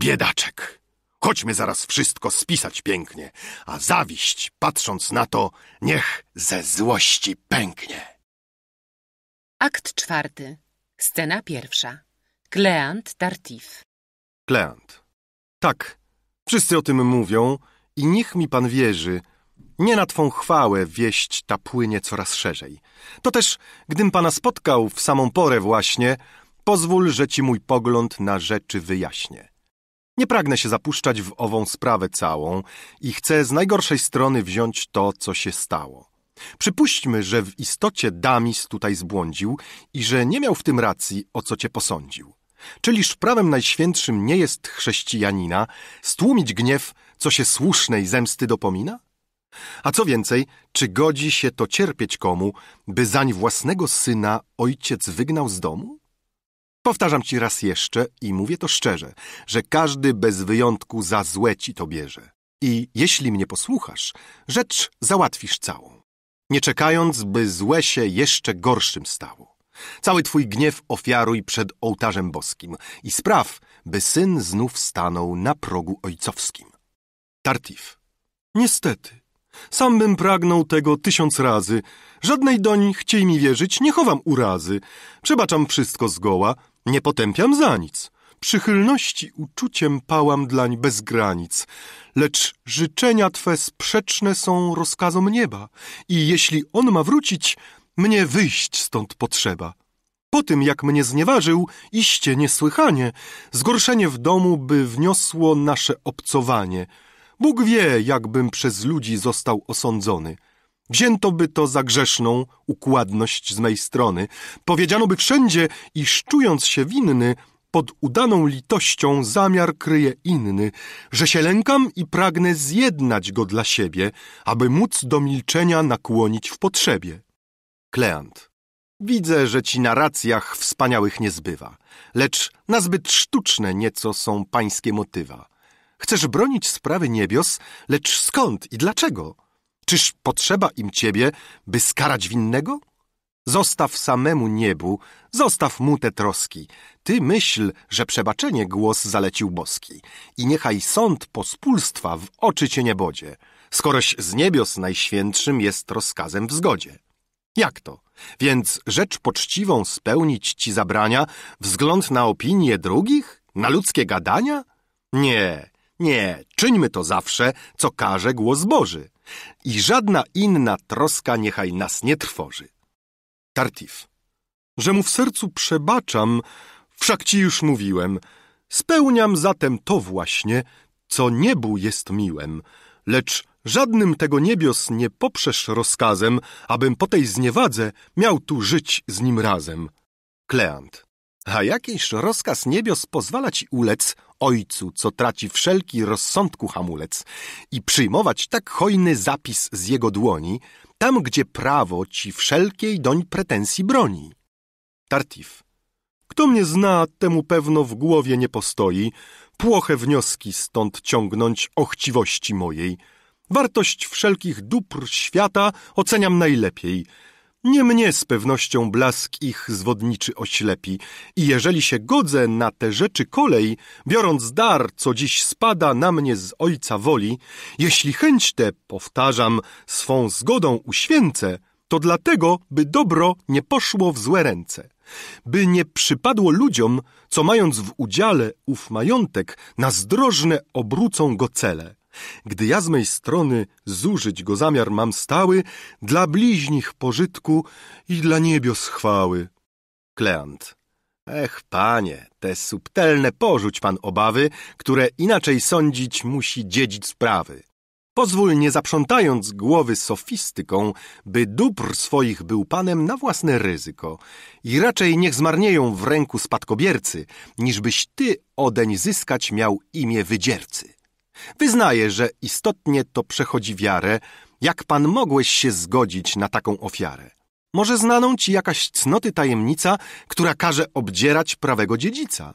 Biedaczek. Chodźmy zaraz wszystko spisać pięknie, a zawiść, patrząc na to, niech ze złości pęknie. Akt czwarty. Scena pierwsza. Kleant Tartif. Kleant. Tak, wszyscy o tym mówią i niech mi pan wierzy. Nie na twą chwałę wieść ta płynie coraz szerzej. To też, gdym pana spotkał w samą porę właśnie, pozwól, że ci mój pogląd na rzeczy wyjaśnię. Nie pragnę się zapuszczać w ową sprawę całą i chcę z najgorszej strony wziąć to, co się stało. Przypuśćmy, że w istocie Damis tutaj zbłądził i że nie miał w tym racji, o co cię posądził. Czyliż prawem najświętszym nie jest chrześcijanina stłumić gniew, co się słusznej zemsty dopomina? A co więcej, czy godzi się to cierpieć komu, by zań własnego syna ojciec wygnał z domu? Powtarzam ci raz jeszcze i mówię to szczerze, że każdy bez wyjątku za złe ci to bierze. I jeśli mnie posłuchasz, rzecz załatwisz całą. Nie czekając, by złe się jeszcze gorszym stało. Cały twój gniew ofiaruj przed ołtarzem boskim i spraw, by syn znów stanął na progu ojcowskim. Tartif. Niestety, sam bym pragnął tego tysiąc razy. Żadnej doń chciej mi wierzyć, nie chowam urazy. Przebaczam wszystko zgoła, nie potępiam za nic. Przychylności uczuciem pałam dlań bez granic. Lecz życzenia twe sprzeczne są rozkazom nieba. I jeśli on ma wrócić, Mnie wyjść stąd potrzeba. Po tym, jak mnie znieważył, iście niesłychanie, zgorszenie w domu by wniosło nasze obcowanie. Bóg wie, jakbym przez ludzi został osądzony. Wzięto by to za grzeszną układność z mej strony. Powiedziano by wszędzie, iż czując się winny, pod udaną litością zamiar kryje inny, że się lękam i pragnę zjednać go dla siebie, aby móc do milczenia nakłonić w potrzebie. Kleant. Widzę, że ci na racjach wspaniałych nie zbywa, lecz nazbyt sztuczne nieco są pańskie motywa. Chcesz bronić sprawy niebios, lecz skąd i dlaczego? Czyż potrzeba im ciebie, by skarać winnego? Zostaw samemu niebu, zostaw mu te troski. Ty myśl, że przebaczenie głos zalecił boski. I niechaj sąd pospólstwa w oczy cię nie bodzie, skoroś z niebios najświętszym jest rozkazem w zgodzie. Jak to? Więc rzecz poczciwą spełnić ci zabrania wzgląd na opinie drugich? Na ludzkie gadania? Nie, nie, czyńmy to zawsze, co każe głos Boży. I żadna inna troska niechaj nas nie trwoży. Tartif. Że mu w sercu przebaczam, wszak ci już mówiłem. Spełniam zatem to właśnie, co niebu jest miłem, lecz żadnym tego niebios nie poprzesz rozkazem, abym po tej zniewadze miał tu żyć z nim razem. Kleant. A jakiż rozkaz niebios pozwala ci ulec ojcu, co traci wszelki rozsądku hamulec i przyjmować tak hojny zapis z jego dłoni, tam gdzie prawo ci wszelkiej doń pretensji broni. Tartif. Kto mnie zna, temu pewno w głowie nie postoi, płoche wnioski stąd ciągnąć o chciwości mojej. Wartość wszelkich dóbr świata oceniam najlepiej. Nie mnie z pewnością blask ich zwodniczy oślepi i jeżeli się godzę na te rzeczy kolej, biorąc dar, co dziś spada na mnie z ojca woli, jeśli chęć tę, powtarzam, swą zgodą uświęcę, to dlatego, by dobro nie poszło w złe ręce, by nie przypadło ludziom, co mając w udziale ów majątek, na zdrożne obrócą go cele. Gdy ja z mej strony zużyć go zamiar mam stały, dla bliźnich pożytku i dla niebios chwały. Kleant. Ech, panie, te subtelne porzuć pan obawy, które inaczej sądzić musi dziedzic sprawy. Pozwól, nie zaprzątając głowy sofistyką, by dóbr swoich był panem na własne ryzyko i raczej niech zmarnieją w ręku spadkobiercy, niżbyś ty odeń zyskać miał imię wydziercy. Wyznaję, że istotnie to przechodzi wiarę, jak pan mogłeś się zgodzić na taką ofiarę. Może znaną ci jakaś cnoty tajemnica, która każe obdzierać prawego dziedzica.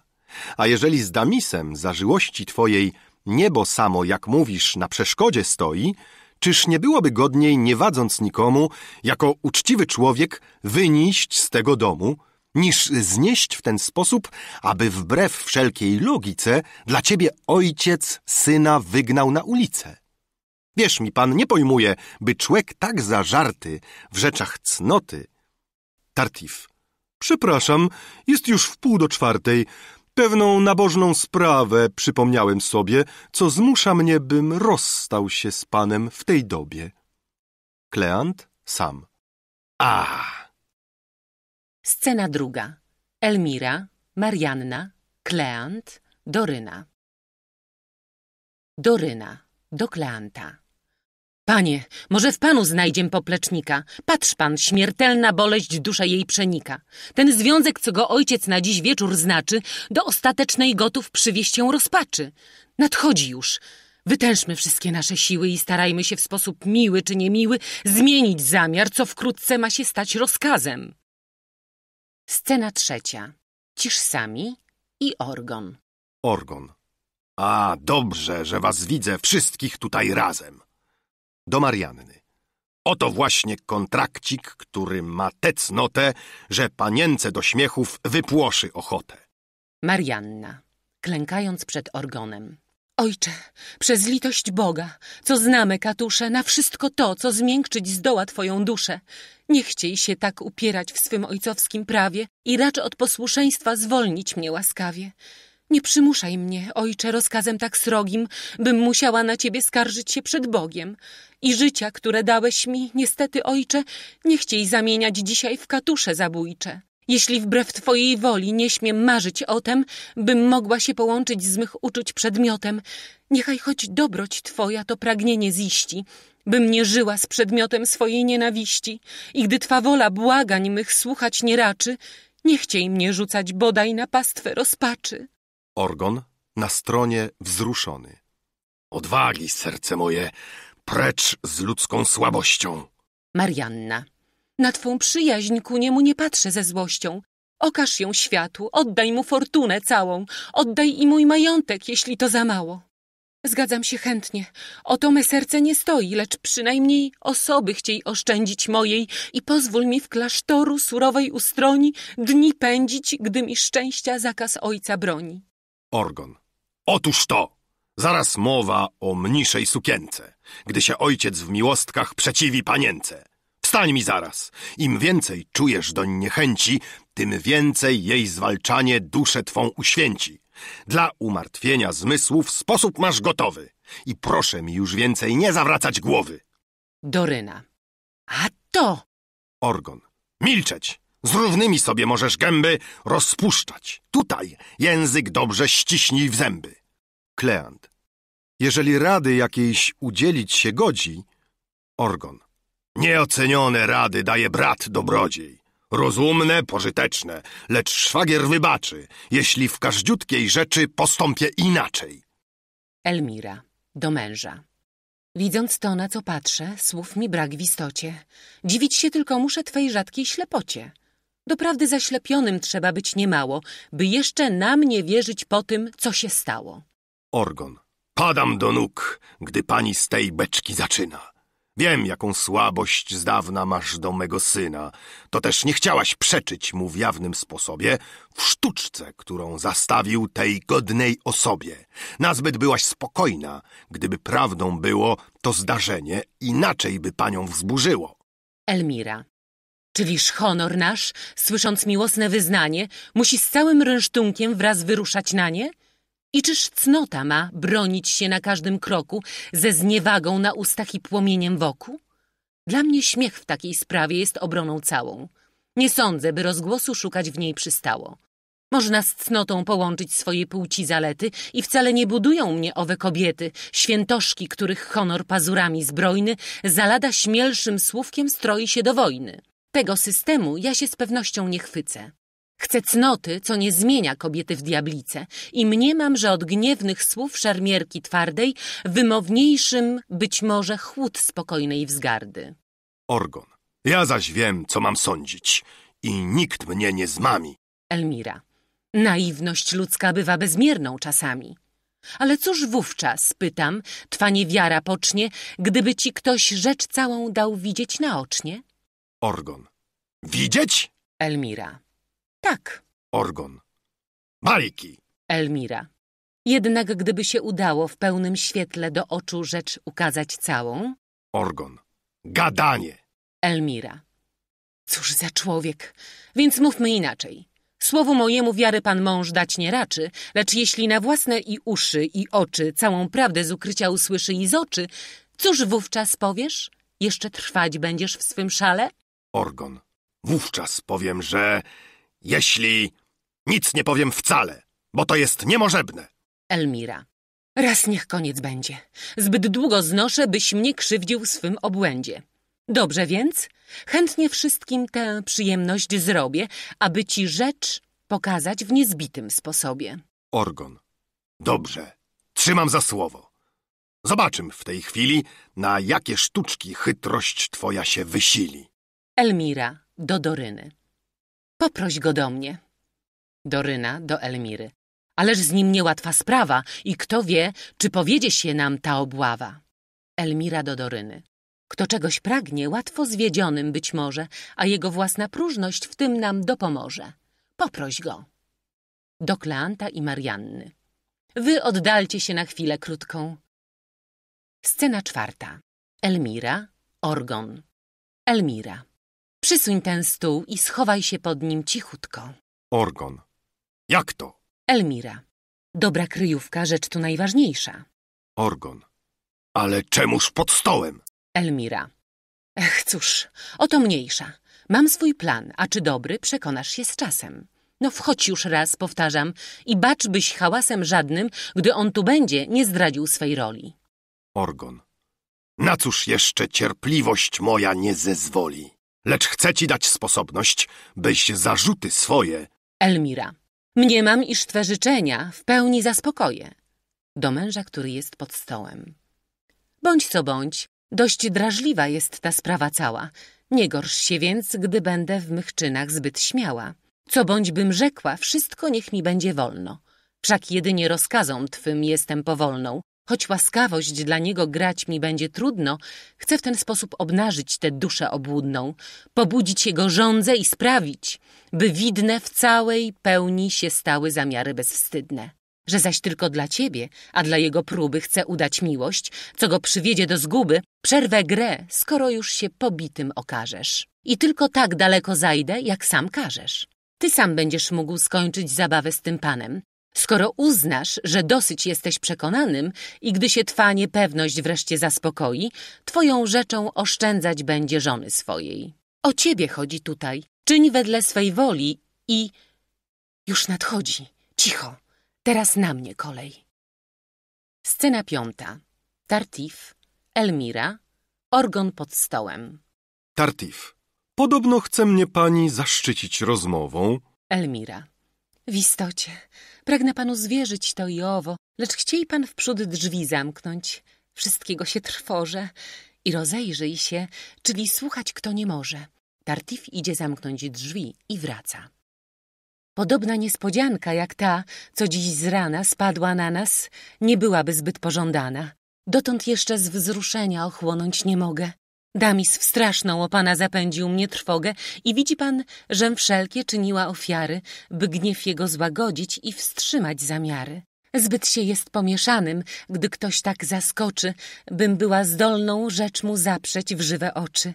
A jeżeli z Damisem zażyłości twojej niebo samo, jak mówisz, na przeszkodzie stoi, czyż nie byłoby godniej, nie wadząc nikomu, jako uczciwy człowiek, wynieść z tego domu, niż znieść w ten sposób, aby wbrew wszelkiej logice dla ciebie ojciec syna wygnał na ulicę. Wierz mi, pan nie pojmuje, by człowiek tak zażarty w rzeczach cnoty. Tartif. Przepraszam, jest już w pół do czwartej. Pewną nabożną sprawę przypomniałem sobie, co zmusza mnie, bym rozstał się z panem w tej dobie. Kleant sam. Ah! Scena druga. Elmira, Marianna, Kleant, Doryna. Doryna do Kleanta. Panie, może w panu znajdziem poplecznika. Patrz pan, śmiertelna boleść duszę jej przenika. Ten związek, co go ojciec na dziś wieczór znaczy, do ostatecznej gotów przywieść ją rozpaczy. Nadchodzi już. Wytężmy wszystkie nasze siły i starajmy się w sposób miły czy niemiły zmienić zamiar, co wkrótce ma się stać rozkazem. Scena trzecia. Cisz sami i orgon. Orgon. A, dobrze, że was widzę wszystkich tutaj razem. Do Marianny. Oto właśnie kontrakcik, który ma tę cnotę, że panience do śmiechów wypłoszy ochotę. Marianna, klękając przed orgonem. Ojcze, przez litość Boga, co znamy, katusze, na wszystko to, co zmiękczyć zdoła Twoją duszę. Nie chciej się tak upierać w swym ojcowskim prawie i racz od posłuszeństwa zwolnić mnie łaskawie. Nie przymuszaj mnie, ojcze, rozkazem tak srogim, bym musiała na ciebie skarżyć się przed Bogiem. I życia, które dałeś mi, niestety, ojcze, nie chciej zamieniać dzisiaj w katusze zabójcze. Jeśli wbrew twojej woli nie śmiem marzyć o tem, bym mogła się połączyć z mych uczuć przedmiotem, niechaj choć dobroć twoja to pragnienie ziści, bym nie żyła z przedmiotem swojej nienawiści i gdy twa wola błagań mych słuchać nie raczy, nie chciej mnie rzucać bodaj na pastwę rozpaczy. Orgon na stronie wzruszony. Odwagi, serce moje, precz z ludzką słabością. Marianna. Na twą przyjaźń ku niemu nie patrzę ze złością. Okaż ją światu, oddaj mu fortunę całą, oddaj i mój majątek, jeśli to za mało. Zgadzam się chętnie. O to me serce nie stoi, lecz przynajmniej osoby chciej oszczędzić mojej i pozwól mi w klasztoru surowej ustroni dni pędzić, gdy mi szczęścia zakaz ojca broni. Orgon. Otóż to! Zaraz mowa o mniszej sukience, gdy się ojciec w miłostkach przeciwi panience. Wstań mi zaraz! Im więcej czujesz doń niechęci, tym więcej jej zwalczanie duszę twą uświęci. Dla umartwienia zmysłów sposób masz gotowy. I proszę mi już więcej nie zawracać głowy. Doryna. A to! Orgon. Milczeć! Z równymi sobie możesz gęby rozpuszczać. Tutaj język dobrze ściśnij w zęby. Kleant. Jeżeli rady jakiejś udzielić się godzi... Orgon. Nieocenione rady daje brat dobrodziej. Rozumne, pożyteczne, lecz szwagier wybaczy, jeśli w każdziutkiej rzeczy postąpię inaczej. Elmira. Do męża. Widząc to, na co patrzę, słów mi brak w istocie. Dziwić się tylko muszę twej rzadkiej ślepocie. Doprawdy zaślepionym trzeba być niemało, by jeszcze na mnie wierzyć po tym, co się stało. Orgon. Padam do nóg, gdy pani z tej beczki zaczyna. Wiem, jaką słabość z dawna masz do mego syna. To też nie chciałaś przeczyć mu w jawnym sposobie w sztuczce, którą zastawił tej godnej osobie. Nazbyt byłaś spokojna, gdyby prawdą było to zdarzenie, inaczej by panią wzburzyło. Elmira. Czyliż honor nasz, słysząc miłosne wyznanie, musi z całym rynsztunkiem wraz wyruszać na nie? I czyż cnota ma bronić się na każdym kroku ze zniewagą na ustach i płomieniem wokół? Dla mnie śmiech w takiej sprawie jest obroną całą. Nie sądzę, by rozgłosu szukać w niej przystało. Można z cnotą połączyć swojej płci zalety i wcale nie budują mnie owe kobiety, świętoszki, których honor pazurami zbrojny za lada śmielszym słówkiem stroi się do wojny. Tego systemu ja się z pewnością nie chwycę. Chcę cnoty, co nie zmienia kobiety w diablice i mniemam, że od gniewnych słów szermierki twardej wymowniejszym być może chłód spokojnej wzgardy. Orgon. Ja zaś wiem, co mam sądzić i nikt mnie nie zmami. Elmira. Naiwność ludzka bywa bezmierną czasami. Ale cóż wówczas, pytam, twa niewiara pocznie, gdyby ci ktoś rzecz całą dał widzieć naocznie? Orgon. Widzieć? Elmira. Tak, Orgon. Bajki. Elmira. Jednak gdyby się udało w pełnym świetle do oczu rzecz ukazać całą, Orgon. Gadanie. Elmira. Cóż za człowiek, więc mówmy inaczej. Słowu mojemu wiary pan mąż dać nie raczy, lecz jeśli na własne i uszy i oczy całą prawdę z ukrycia usłyszy i z oczy, cóż wówczas powiesz? Jeszcze trwać będziesz w swym szale? Orgon. Wówczas powiem, że jeśli nic nie powiem wcale, bo to jest niemożebne. Elmira. Raz niech koniec będzie. Zbyt długo znoszę, byś mnie krzywdził swym obłędzie. Dobrze więc, chętnie wszystkim tę przyjemność zrobię, aby ci rzecz pokazać w niezbitym sposobie. Orgon. Dobrze, trzymam za słowo. Zobaczym w tej chwili, na jakie sztuczki chytrość twoja się wysili. Elmira do Doryny. Poproś go do mnie. Doryna do Elmiry. Ależ z nim niełatwa sprawa i kto wie, czy powiedzie się nam ta obława. Elmira do Doryny. Kto czegoś pragnie, łatwo zwiedzionym być może, a jego własna próżność w tym nam dopomoże. Poproś go. Do Kleanta i Marianny. Wy oddalcie się na chwilę krótką. Scena czwarta. Elmira, Orgon. Elmira. Przysuń ten stół i schowaj się pod nim cichutko. Orgon. Jak to? Elmira. Dobra kryjówka rzecz tu najważniejsza. Orgon. Ale czemuż pod stołem? Elmira. Ech, cóż, oto mniejsza. Mam swój plan, a czy dobry, przekonasz się z czasem. No wchodź już raz, powtarzam, i bacz byś hałasem żadnym, gdy on tu będzie, nie zdradził swej roli. Orgon. Na cóż jeszcze cierpliwość moja nie zezwoli? Lecz chcę ci dać sposobność, byś zarzuty swoje Elmira. Mniemam, iż twe życzenia w pełni zaspokoję. Do męża, który jest pod stołem. Bądź co bądź, dość drażliwa jest ta sprawa cała. Nie gorsz się więc, gdy będę w mych czynach zbyt śmiała. Co bądź bym rzekła, wszystko niech mi będzie wolno. Wszak jedynie rozkazom twym jestem powolną. Choć łaskawość dla niego grać mi będzie trudno, chcę w ten sposób obnażyć tę duszę obłudną, pobudzić jego żądzę i sprawić, by widne w całej pełni się stały zamiary bezwstydne. Że zaś tylko dla ciebie, a dla jego próby chcę udać miłość, co go przywiedzie do zguby, przerwę grę, skoro już się pobitym okażesz. I tylko tak daleko zajdę, jak sam każesz. Ty sam będziesz mógł skończyć zabawę z tym panem, skoro uznasz, że dosyć jesteś przekonanym i gdy się twa niepewność wreszcie zaspokoi, twoją rzeczą oszczędzać będzie żony swojej. O ciebie chodzi tutaj. Czyń wedle swej woli i... Już nadchodzi. Cicho. Teraz na mnie kolej. Scena piąta. Tartif, Elmira, orgon pod stołem. Tartif. Podobno chce mnie pani zaszczycić rozmową. Elmira. W istocie, pragnę panu zwierzyć to i owo, lecz chciej pan wprzód drzwi zamknąć. Wszystkiego się trwożę i rozejrzyj się, czyli słuchać kto nie może. Tartif idzie zamknąć drzwi i wraca. Podobna niespodzianka jak ta, co dziś z rana spadła na nas, nie byłaby zbyt pożądana. Dotąd jeszcze z wzruszenia ochłonąć nie mogę. Damis w straszną o pana zapędził mnie trwogę i widzi pan, żem wszelkie czyniła ofiary, by gniew jego złagodzić i wstrzymać zamiary. Zbyt się jest pomieszanym, gdy ktoś tak zaskoczy, bym była zdolną rzecz mu zaprzeć w żywe oczy.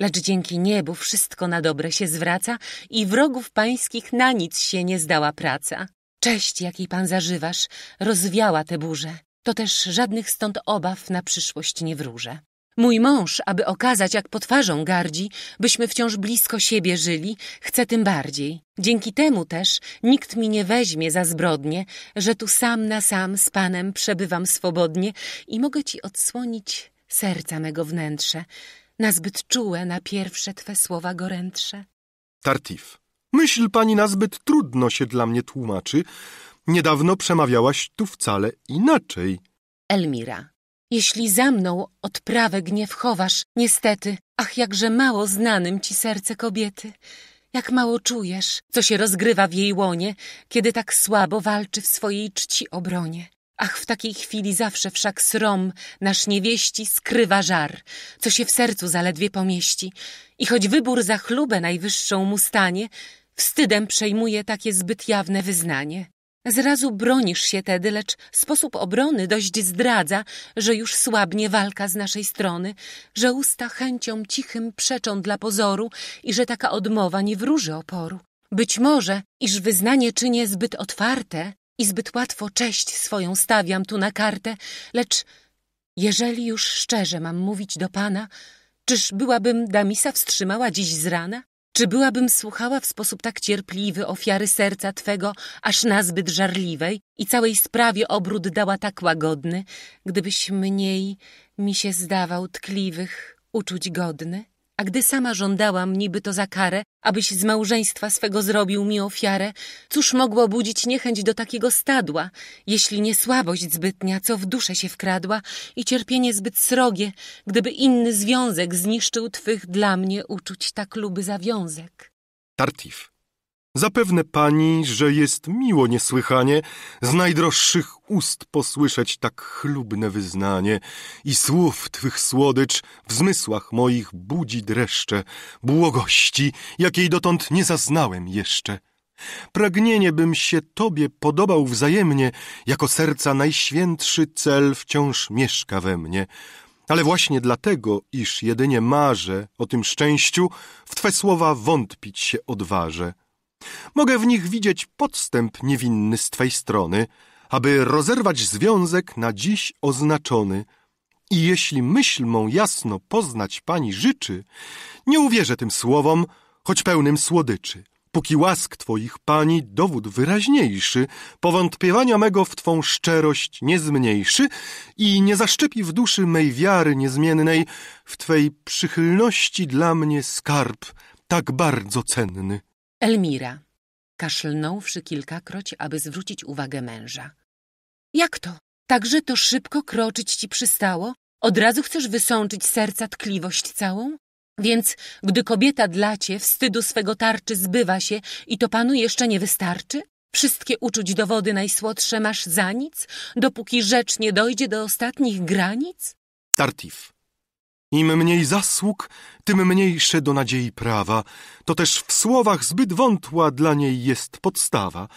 Lecz dzięki niebu wszystko na dobre się zwraca i wrogów pańskich na nic się nie zdała praca. Cześć, jakiej pan zażywasz, rozwiała te burze. To też żadnych stąd obaw na przyszłość nie wróżę. Mój mąż, aby okazać, jak potwarzą gardzi, byśmy wciąż blisko siebie żyli, chce tym bardziej. Dzięki temu też nikt mi nie weźmie za zbrodnie, że tu sam na sam z Panem przebywam swobodnie i mogę Ci odsłonić serca mego wnętrze, na zbyt czułe na pierwsze Twe słowa gorętsze. Tartif. Myśl pani nazbyt trudno się dla mnie tłumaczy. Niedawno przemawiałaś tu wcale inaczej. Elmira. Jeśli za mną odprawę gniew chowasz, niestety, ach, jakże mało znanym ci serce kobiety. Jak mało czujesz, co się rozgrywa w jej łonie, kiedy tak słabo walczy w swojej czci obronie. Ach, w takiej chwili zawsze wszak srom nasz niewieści skrywa żar, co się w sercu zaledwie pomieści. I choć wybór za chlubę najwyższą mu stanie, wstydem przejmuje takie zbyt jawne wyznanie. Zrazu bronisz się tedy, lecz sposób obrony dość zdradza, że już słabnie walka z naszej strony, że usta chęcią cichym przeczą dla pozoru i że taka odmowa nie wróży oporu. Być może, iż wyznanie czynię zbyt otwarte i zbyt łatwo cześć swoją stawiam tu na kartę, lecz jeżeli już szczerze mam mówić do pana, czyż byłabym Damisa wstrzymała dziś z rana? Czy byłabym słuchała w sposób tak cierpliwy ofiary serca Twego, aż nazbyt żarliwej i całej sprawie obrót dała tak łagodny, gdybyś mniej mi się zdawał tkliwych uczuć godny? A gdy sama żądałam niby to za karę, abyś z małżeństwa swego zrobił mi ofiarę, cóż mogło budzić niechęć do takiego stadła, jeśli nie słabość zbytnia, co w duszę się wkradła i cierpienie zbyt srogie, gdyby inny związek zniszczył twych dla mnie uczuć tak luby zawiązek. Tartif. Zapewne pani, że jest miło niesłychanie z najdroższych ust posłyszeć tak chlubne wyznanie i słów twych słodycz w zmysłach moich budzi dreszcze, błogości, jakiej dotąd nie zaznałem jeszcze. Pragnienie bym się Tobie podobał wzajemnie, jako serca najświętszy cel wciąż mieszka we mnie. Ale właśnie dlatego, iż jedynie marzę o tym szczęściu, w Twe słowa wątpić się odważę. Mogę w nich widzieć podstęp niewinny z Twej strony, aby rozerwać związek na dziś oznaczony. I jeśli myśl mą jasno poznać pani życzy, nie uwierzę tym słowom, choć pełnym słodyczy. Póki łask twoich pani dowód wyraźniejszy, powątpiewania mego w twą szczerość nie zmniejszy i nie zaszczepi w duszy mej wiary niezmiennej w twej przychylności dla mnie skarb tak bardzo cenny. Elmira, kaszlnąwszy kilkakroć, aby zwrócić uwagę męża. Jak to? Także to szybko kroczyć ci przystało? Od razu chcesz wysączyć serca tkliwość całą? Więc, gdy kobieta dla cię wstydu swego tarczy zbywa się i to panu jeszcze nie wystarczy? Wszystkie uczuć dowody najsłodsze masz za nic, dopóki rzecz nie dojdzie do ostatnich granic? Tartif. Im mniej zasług, tym mniejsze do nadziei prawa. To też w słowach zbyt wątła dla niej jest podstawa.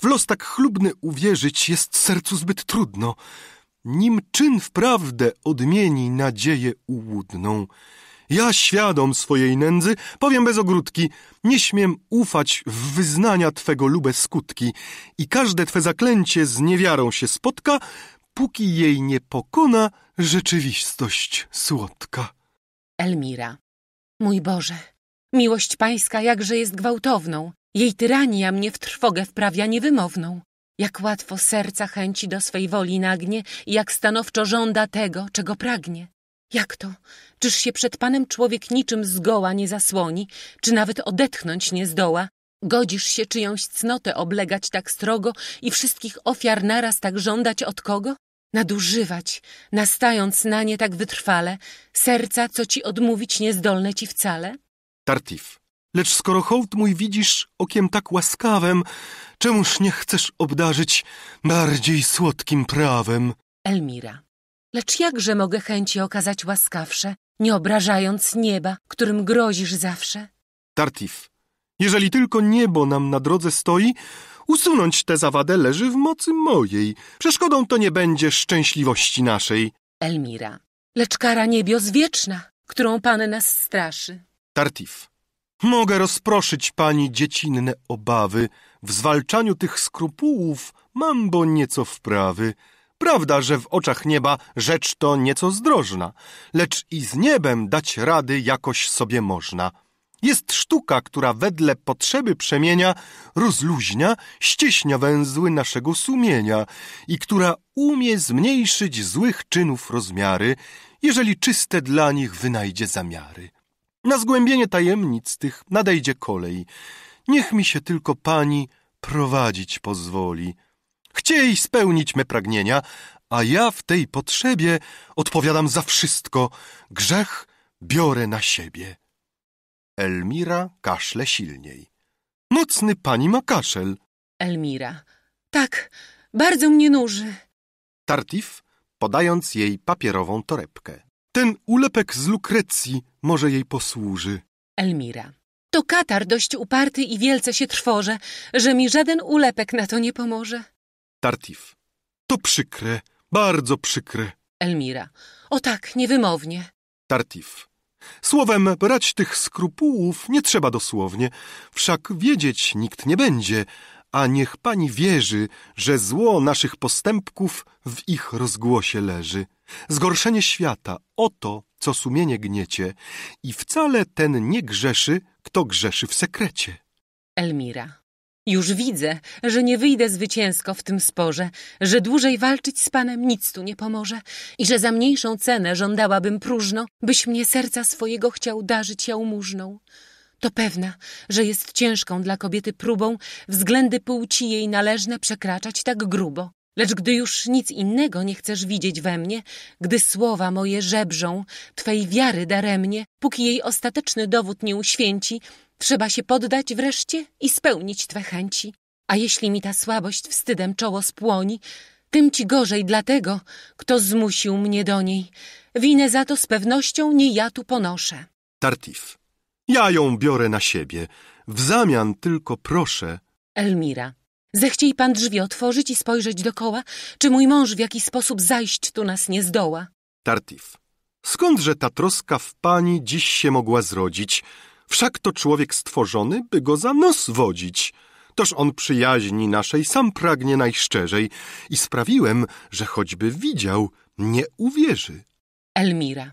W los tak chlubny uwierzyć jest sercu zbyt trudno. Nim czyn wprawdę odmieni nadzieję ułudną. Ja świadom swojej nędzy, powiem bez ogródki, nie śmiem ufać w wyznania Twego lube skutki i każde Twe zaklęcie z niewiarą się spotka, póki jej nie pokona rzeczywistość słodka. Elmira. Mój Boże, miłość pańska jakże jest gwałtowną. Jej tyrania mnie w trwogę wprawia niewymowną. Jak łatwo serca chęci do swej woli nagnie i jak stanowczo żąda tego, czego pragnie. Jak to? Czyż się przed Panem człowiek niczym zgoła nie zasłoni, czy nawet odetchnąć nie zdoła? Godzisz się czyjąś cnotę oblegać tak strogo i wszystkich ofiar naraz tak żądać od kogo? Nadużywać, nastając na nie tak wytrwale, serca, co ci odmówić niezdolne ci wcale? Tartif. Lecz skoro hołd mój widzisz okiem tak łaskawem, czemuż nie chcesz obdarzyć bardziej słodkim prawem? Elmira. Lecz jakże mogę chęci okazać łaskawsze, nie obrażając nieba, którym grozisz zawsze? Tartif. Jeżeli tylko niebo nam na drodze stoi, usunąć tę zawadę leży w mocy mojej. Przeszkodą to nie będzie szczęśliwości naszej. Elmira. Lecz kara niebios wieczna, którą Pan nas straszy. Tartif. Mogę rozproszyć pani dziecinne obawy. W zwalczaniu tych skrupułów mam bo nieco wprawy. Prawda, że w oczach nieba rzecz to nieco zdrożna, lecz i z niebem dać rady jakoś sobie można. Jest sztuka, która wedle potrzeby przemienia, rozluźnia, ścieśnia węzły naszego sumienia i która umie zmniejszyć złych czynów rozmiary, jeżeli czyste dla nich wynajdzie zamiary. Na zgłębienie tajemnic tych nadejdzie kolej. Niech mi się tylko pani prowadzić pozwoli. Chciej spełnić me pragnienia, a ja w tej potrzebie odpowiadam za wszystko. Grzech biorę na siebie. Elmira kaszle silniej. Mocny pani ma kaszel. Elmira. Tak, bardzo mnie nuży. Tartif, podając jej papierową torebkę. Ten ulepek z lukrecji może jej posłuży. Elmira. To katar dość uparty i wielce się trwoże, że mi żaden ulepek na to nie pomoże. Tartif. To przykre, bardzo przykre. Elmira. O tak, niewymownie. Tartif. Słowem, brać tych skrupułów nie trzeba dosłownie, wszak wiedzieć nikt nie będzie, a niech pani wierzy, że zło naszych postępków w ich rozgłosie leży. Zgorszenie świata, oto, co sumienie gniecie, i wcale ten nie grzeszy, kto grzeszy w sekrecie. Elmira. Już widzę, że nie wyjdę zwycięsko w tym sporze, że dłużej walczyć z panem nic tu nie pomoże i że za mniejszą cenę żądałabym próżno, byś mnie serca swojego chciał darzyć jałmużną. To pewna, że jest ciężką dla kobiety próbą względy płci jej należne przekraczać tak grubo. Lecz gdy już nic innego nie chcesz widzieć we mnie, gdy słowa moje żebrzą, twej wiary daremnie, póki jej ostateczny dowód nie uświęci, trzeba się poddać wreszcie i spełnić twe chęci. A jeśli mi ta słabość wstydem czoło spłoni, tym ci gorzej dlatego, kto zmusił mnie do niej. Winę za to z pewnością nie ja tu ponoszę. Tartif. Ja ją biorę na siebie. W zamian tylko proszę. Elmira. Zechciej pan drzwi otworzyć i spojrzeć dokoła, czy mój mąż w jaki sposób zajść tu nas nie zdoła. Tartif. Skądże ta troska w pani dziś się mogła zrodzić? Wszak to człowiek stworzony, by go za nos wodzić. Toż on przyjaźni naszej sam pragnie najszczerzej i sprawiłem, że choćby widział, nie uwierzy. Elmira.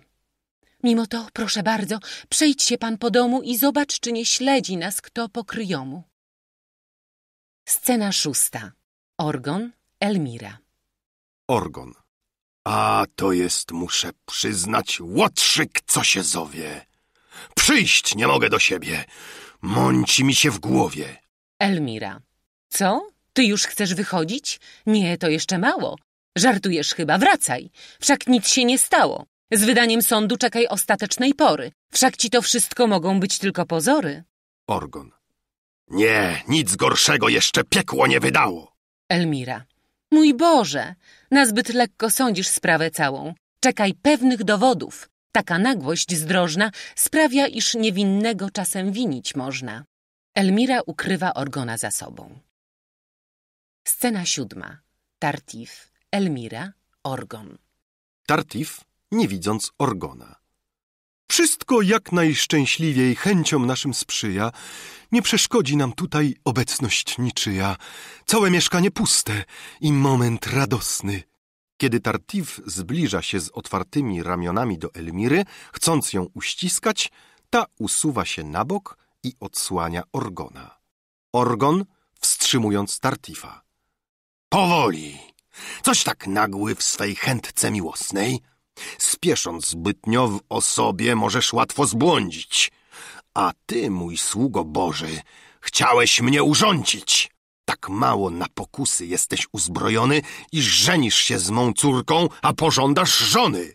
Mimo to, proszę bardzo, przejdź się pan po domu i zobacz, czy nie śledzi nas kto po kryjomu. Scena szósta. Orgon, Elmira. Orgon. A to jest, muszę przyznać, łotrzyk, co się zowie. Przyjść nie mogę do siebie. Mąci mi się w głowie. Elmira. Co? Ty już chcesz wychodzić? Nie, to jeszcze mało. Żartujesz chyba, wracaj. Wszak nic się nie stało. Z wydaniem sądu czekaj ostatecznej pory. Wszak ci to wszystko mogą być tylko pozory. Orgon. Nie, nic gorszego jeszcze piekło nie wydało. Elmira. Mój Boże, nazbyt lekko sądzisz sprawę całą. Czekaj pewnych dowodów. Taka nagłość zdrożna sprawia, iż niewinnego czasem winić można. Elmira ukrywa Orgona za sobą. Scena siódma. Tartif, Elmira, Orgon. Tartif, nie widząc Orgona. Wszystko jak najszczęśliwiej chęciom naszym sprzyja. Nie przeszkodzi nam tutaj obecność niczyja. Całe mieszkanie puste i moment radosny. Kiedy Tartif zbliża się z otwartymi ramionami do Elmiry, chcąc ją uściskać, ta usuwa się na bok i odsłania Orgona. Orgon wstrzymując Tartifa. Powoli. Coś tak nagły w swej chętce miłosnej. Spiesząc zbytnio w osobie, możesz łatwo zbłądzić. A ty, mój sługo Boży, chciałeś mnie urządzić. Tak mało na pokusy jesteś uzbrojony, iż żenisz się z mą córką, a pożądasz żony.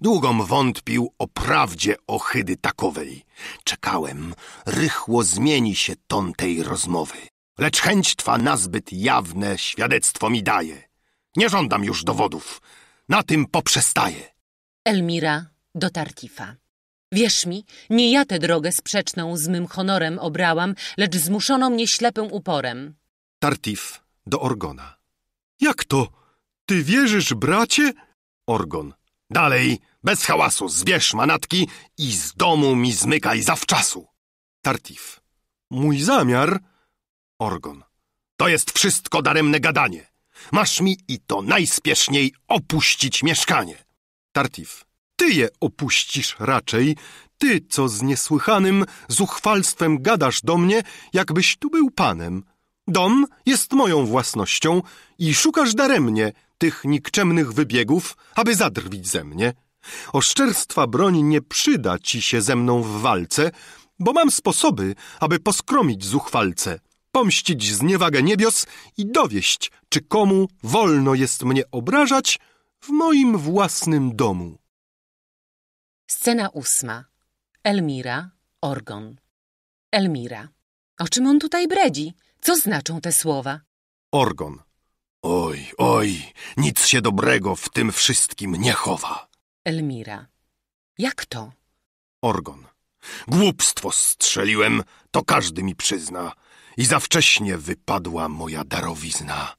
Długom wątpił o prawdzie ohydy takowej. Czekałem, rychło zmieni się ton tej rozmowy. Lecz chęć twa nazbyt jawne świadectwo mi daje. Nie żądam już dowodów. Na tym poprzestaję. Elmira do Tartifa. Wierz mi, nie ja tę drogę sprzeczną z mym honorem obrałam, lecz zmuszono mnie ślepym uporem. Tartif do Orgona. Jak to? Ty wierzysz, bracie? Orgon. Dalej, bez hałasu, zbierz manatki i z domu mi zmykaj zawczasu. Tartif. Mój zamiar? Orgon. To jest wszystko daremne gadanie. Masz mi i to najspieszniej opuścić mieszkanie. Tartif. Ty je opuścisz raczej, ty, co z niesłychanym zuchwalstwem gadasz do mnie, jakbyś tu był panem. Dom jest moją własnością i szukasz daremnie tych nikczemnych wybiegów, aby zadrwić ze mnie. Oszczerstwa broń nie przyda ci się ze mną w walce, bo mam sposoby, aby poskromić zuchwalce, pomścić zniewagę niebios i dowieść, czy komu wolno jest mnie obrażać w moim własnym domu. Scena ósma. Elmira, Orgon. Elmira. O czym on tutaj bredzi? Co znaczą te słowa? Orgon. Oj, oj, nic się dobrego w tym wszystkim nie chowa. Elmira. Jak to? Orgon. Głupstwo strzeliłem, to każdy mi przyzna. I za wcześnie wypadła moja darowizna.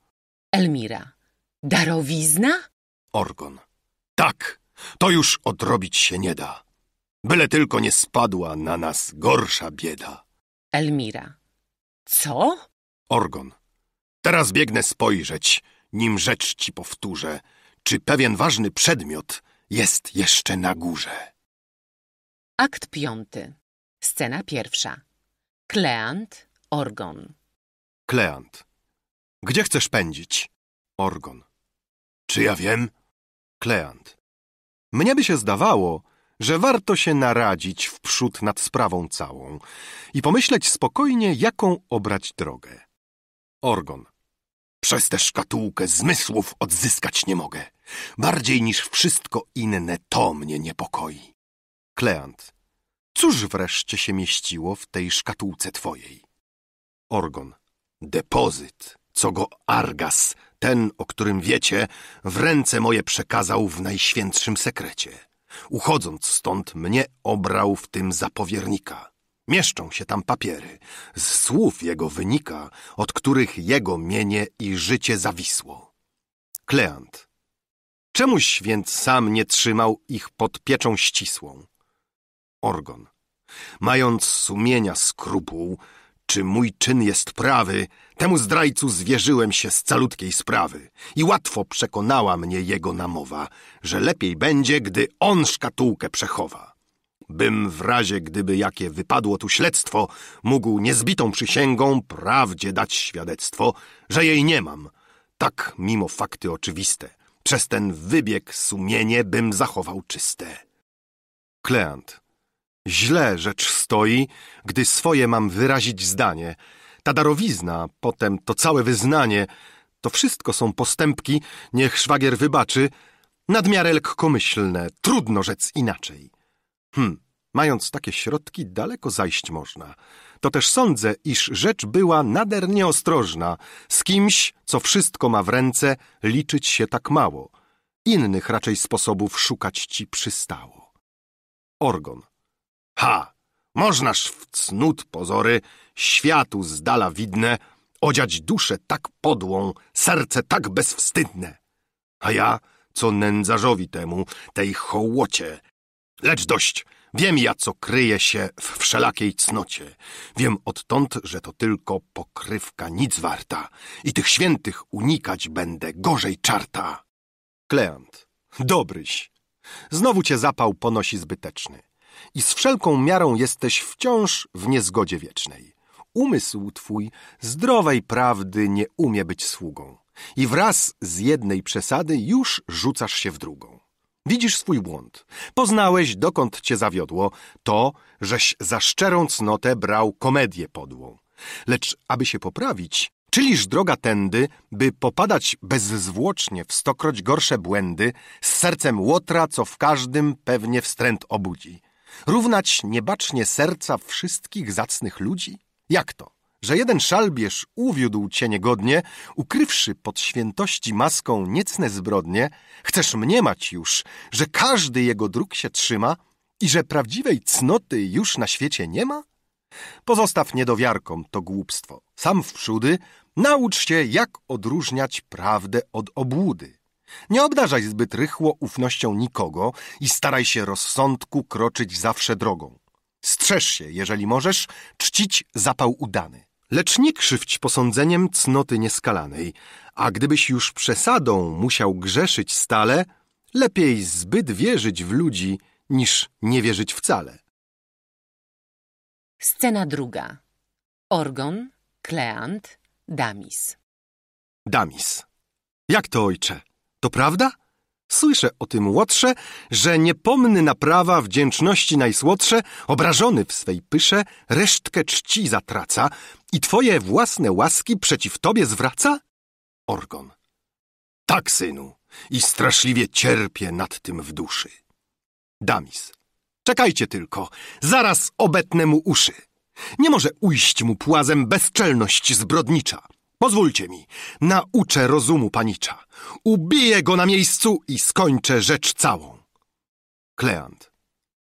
Elmira. Darowizna? Orgon. Tak, to już odrobić się nie da. Byle tylko nie spadła na nas gorsza bieda. Elmira. Co? Orgon. Teraz biegnę spojrzeć, nim rzecz ci powtórzę, czy pewien ważny przedmiot jest jeszcze na górze. Akt piąty. Scena pierwsza. Kleant, Orgon. Kleant. Gdzie chcesz pędzić? Orgon. Czy ja wiem? Kleant. Mnie by się zdawało, że warto się naradzić w przód nad sprawą całą i pomyśleć spokojnie, jaką obrać drogę. Orgon. Przez tę szkatułkę zmysłów odzyskać nie mogę. Bardziej niż wszystko inne to mnie niepokoi. Kleant. Cóż wreszcie się mieściło w tej szkatułce twojej? Orgon. Depozyt, co go Argas, ten, o którym wiecie, w ręce moje przekazał w najświętszym sekrecie. Uchodząc stąd, mnie obrał w tym za powiernika. Mieszczą się tam papiery. Z słów jego wynika, od których jego mienie i życie zawisło. Kleant. Czemuś więc sam nie trzymał ich pod pieczą ścisłą? Orgon. Mając sumienia skrupuł, Czy mój czyn jest prawy, temu zdrajcu zwierzyłem się z calutkiej sprawy i łatwo przekonała mnie jego namowa, że lepiej będzie, gdy on szkatułkę przechowa. Bym w razie, gdyby jakie wypadło tu śledztwo, mógł niezbitą przysięgą prawdzie dać świadectwo, że jej nie mam. Tak, mimo fakty oczywiste, przez ten wybieg sumienie bym zachował czyste. Kleant. Źle rzecz stoi, gdy swoje mam wyrazić zdanie. Ta darowizna, potem to całe wyznanie, to wszystko są postępki, niech szwagier wybaczy, nadmiarę lekkomyślne, trudno rzec inaczej. Hm, mając takie środki, daleko zajść można. To też sądzę, iż rzecz była nader nieostrożna, z kimś, co wszystko ma w ręce, liczyć się tak mało. Innych raczej sposobów szukać ci przystało. Orgon. Ha! Możnaż w cnót pozory, światu z dala widne, odziać duszę tak podłą, serce tak bezwstydne. A ja, co nędzarzowi temu, tej hołocie. Lecz dość, wiem ja, co kryje się w wszelakiej cnocie. Wiem odtąd, że to tylko pokrywka nic warta i tych świętych unikać będę gorzej czarta. Kleant. Dobryś. Znowu cię zapał ponosi zbyteczny. I z wszelką miarą jesteś wciąż w niezgodzie wiecznej. Umysł twój zdrowej prawdy nie umie być sługą. I wraz z jednej przesady już rzucasz się w drugą. Widzisz swój błąd. Poznałeś, dokąd cię zawiodło, to, żeś za szczerą cnotę brał komedię podłą. Lecz aby się poprawić, czyliż droga tędy, by popadać bezzwłocznie w stokroć gorsze błędy, z sercem łotra, co w każdym pewnie wstręt obudzi. Równać niebacznie serca wszystkich zacnych ludzi? Jak to? Że jeden szalbierz uwiódł cię niegodnie, ukrywszy pod świętości maską niecne zbrodnie, chcesz mniemać już, że każdy jego dróg się trzyma i że prawdziwej cnoty już na świecie nie ma? Pozostaw niedowiarkom to głupstwo. Sam wprzódy naucz się, jak odróżniać prawdę od obłudy. Nie obdarzaj zbyt rychło ufnością nikogo i staraj się rozsądku kroczyć zawsze drogą. Strzeż się, jeżeli możesz, czcić zapał udany. Lecz nie krzywdź posądzeniem cnoty nieskalanej, a gdybyś już przesadą musiał grzeszyć stale, lepiej zbyt wierzyć w ludzi, niż nie wierzyć wcale. Scena druga. Orgon, Kleant, Damis. Damis. Jak to, ojcze? To prawda? Słyszę o tym łotrze, że niepomny naprawa wdzięczności najsłodsze, obrażony w swej pysze, resztkę czci zatraca i twoje własne łaski przeciw tobie zwraca? Orgon. Tak, synu, i straszliwie cierpię nad tym w duszy. Damis. Czekajcie tylko, zaraz obetnę mu uszy. Nie może ujść mu płazem bezczelność zbrodnicza. Pozwólcie mi, nauczę rozumu panicza. Ubiję go na miejscu i skończę rzecz całą. Kleant.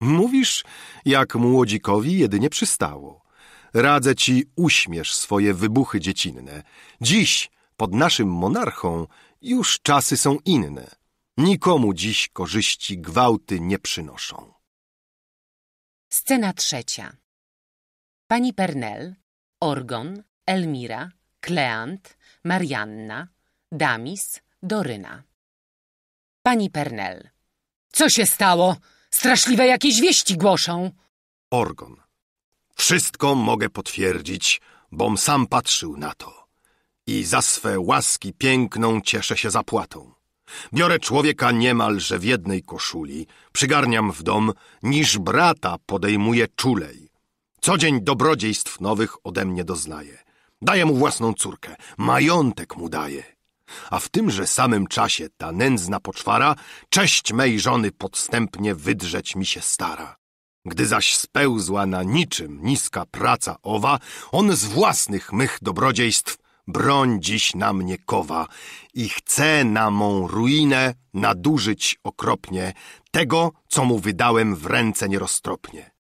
Mówisz, jak młodzikowi jedynie przystało. Radzę ci, uśmiesz swoje wybuchy dziecinne. Dziś, pod naszym monarchą, już czasy są inne. Nikomu dziś korzyści gwałty nie przynoszą. Scena trzecia. Pani Pernel, Orgon, Elmira, Kleant, Marianna, Damis, Doryna. Pani Pernel. Co się stało? Straszliwe jakieś wieści głoszą. Orgon. Wszystko mogę potwierdzić, bom sam patrzył na to. I za swe łaski piękną cieszę się zapłatą. Biorę człowieka niemalże w jednej koszuli, przygarniam w dom, niż brata podejmuję czulej. Co dzień dobrodziejstw nowych ode mnie doznaje. Daję mu własną córkę, majątek mu daje. A w tymże samym czasie ta nędzna poczwara cześć mej żony podstępnie wydrzeć mi się stara. Gdy zaś spełzła na niczym niska praca owa, on z własnych mych dobrodziejstw broń dziś na mnie kowa i chce na mą ruinę nadużyć okropnie tego, co mu wydałem w ręce nieroztropnie.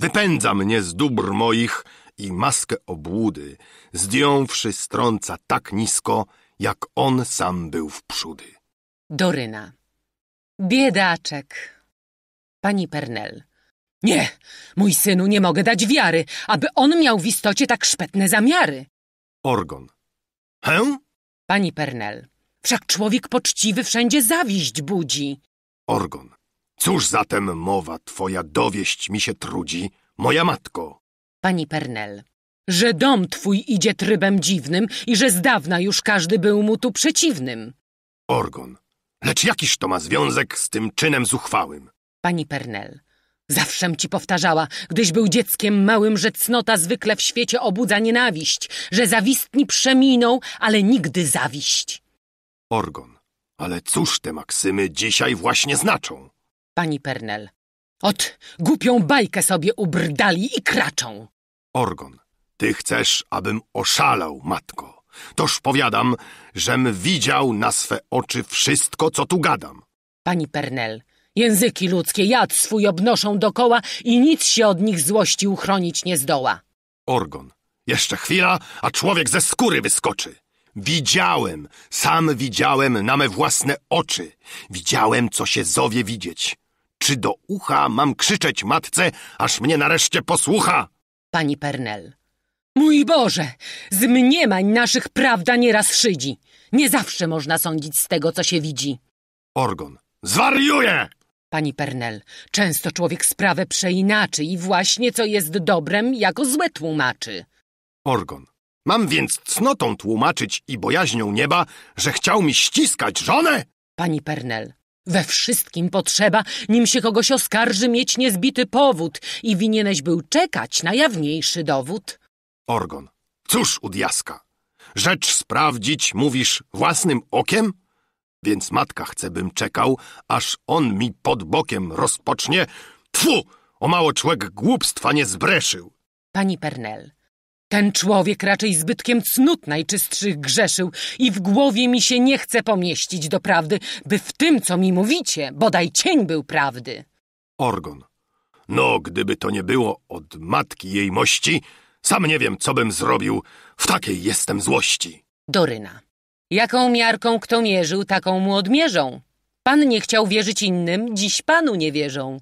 Wypędza mnie z dóbr moich i maskę obłudy, zdjąwszy strąca tak nisko, jak on sam był w przódy. Doryna. Biedaczek. Pani Pernel. Nie, mój synu, nie mogę dać wiary, aby on miał w istocie tak szpetne zamiary. Orgon. Hę? Pani Pernel, wszak człowiek poczciwy wszędzie zawiść budzi. Orgon. Cóż zatem mowa twoja dowieść mi się trudzi, moja matko? Pani Pernel, że dom twój idzie trybem dziwnym i że z dawna już każdy był mu tu przeciwnym. Orgon. Lecz jakiż to ma związek z tym czynem zuchwałym? Pani Pernel, zawszem ci powtarzała, gdyś był dzieckiem małym, że cnota zwykle w świecie obudza nienawiść, że zawistni przeminą, ale nigdy zawiść. Orgon. Ale cóż te maksymy dzisiaj właśnie znaczą? Pani Pernel, ot, głupią bajkę sobie ubrdali i kraczą. Orgon. Ty chcesz, abym oszalał, matko. Toż powiadam, żem widział na swe oczy wszystko, co tu gadam. Pani Pernel, języki ludzkie jad swój obnoszą dokoła i nic się od nich złości uchronić nie zdoła. Orgon. Jeszcze chwila, a człowiek ze skóry wyskoczy. Widziałem, sam widziałem na me własne oczy. Widziałem, co się zowie widzieć. Czy do ucha mam krzyczeć matce, aż mnie nareszcie posłucha? Pani Pernel. Mój Boże, z mniemań naszych prawda nieraz szydzi. Nie zawsze można sądzić z tego, co się widzi. Orgon. Zwariuję! Pani Pernel, często człowiek sprawę przeinaczy i właśnie co jest dobrem, jako złe tłumaczy. Orgon. Mam więc cnotą tłumaczyć i bojaźnią nieba, że chciał mi ściskać żonę? Pani Pernel, we wszystkim potrzeba, nim się kogoś oskarży, mieć niezbity powód i winieneś był czekać na jawniejszy dowód. Orgon. Cóż u diaska? Rzecz sprawdzić, mówisz, własnym okiem? Więc matka chce, bym czekał, aż on mi pod bokiem rozpocznie. Tfu! O mało człowiek głupstwa nie zbreszył. Pani Pernel, ten człowiek raczej zbytkiem cnót najczystszych grzeszył i w głowie mi się nie chce pomieścić do prawdy, by w tym, co mi mówicie, bodaj cień był prawdy. Orgon. No, gdyby to nie było od matki jej mości, sam nie wiem, co bym zrobił. W takiej jestem złości. Doryna. Jaką miarką kto mierzył, taką mu odmierzą. Pan nie chciał wierzyć innym, dziś panu nie wierzą.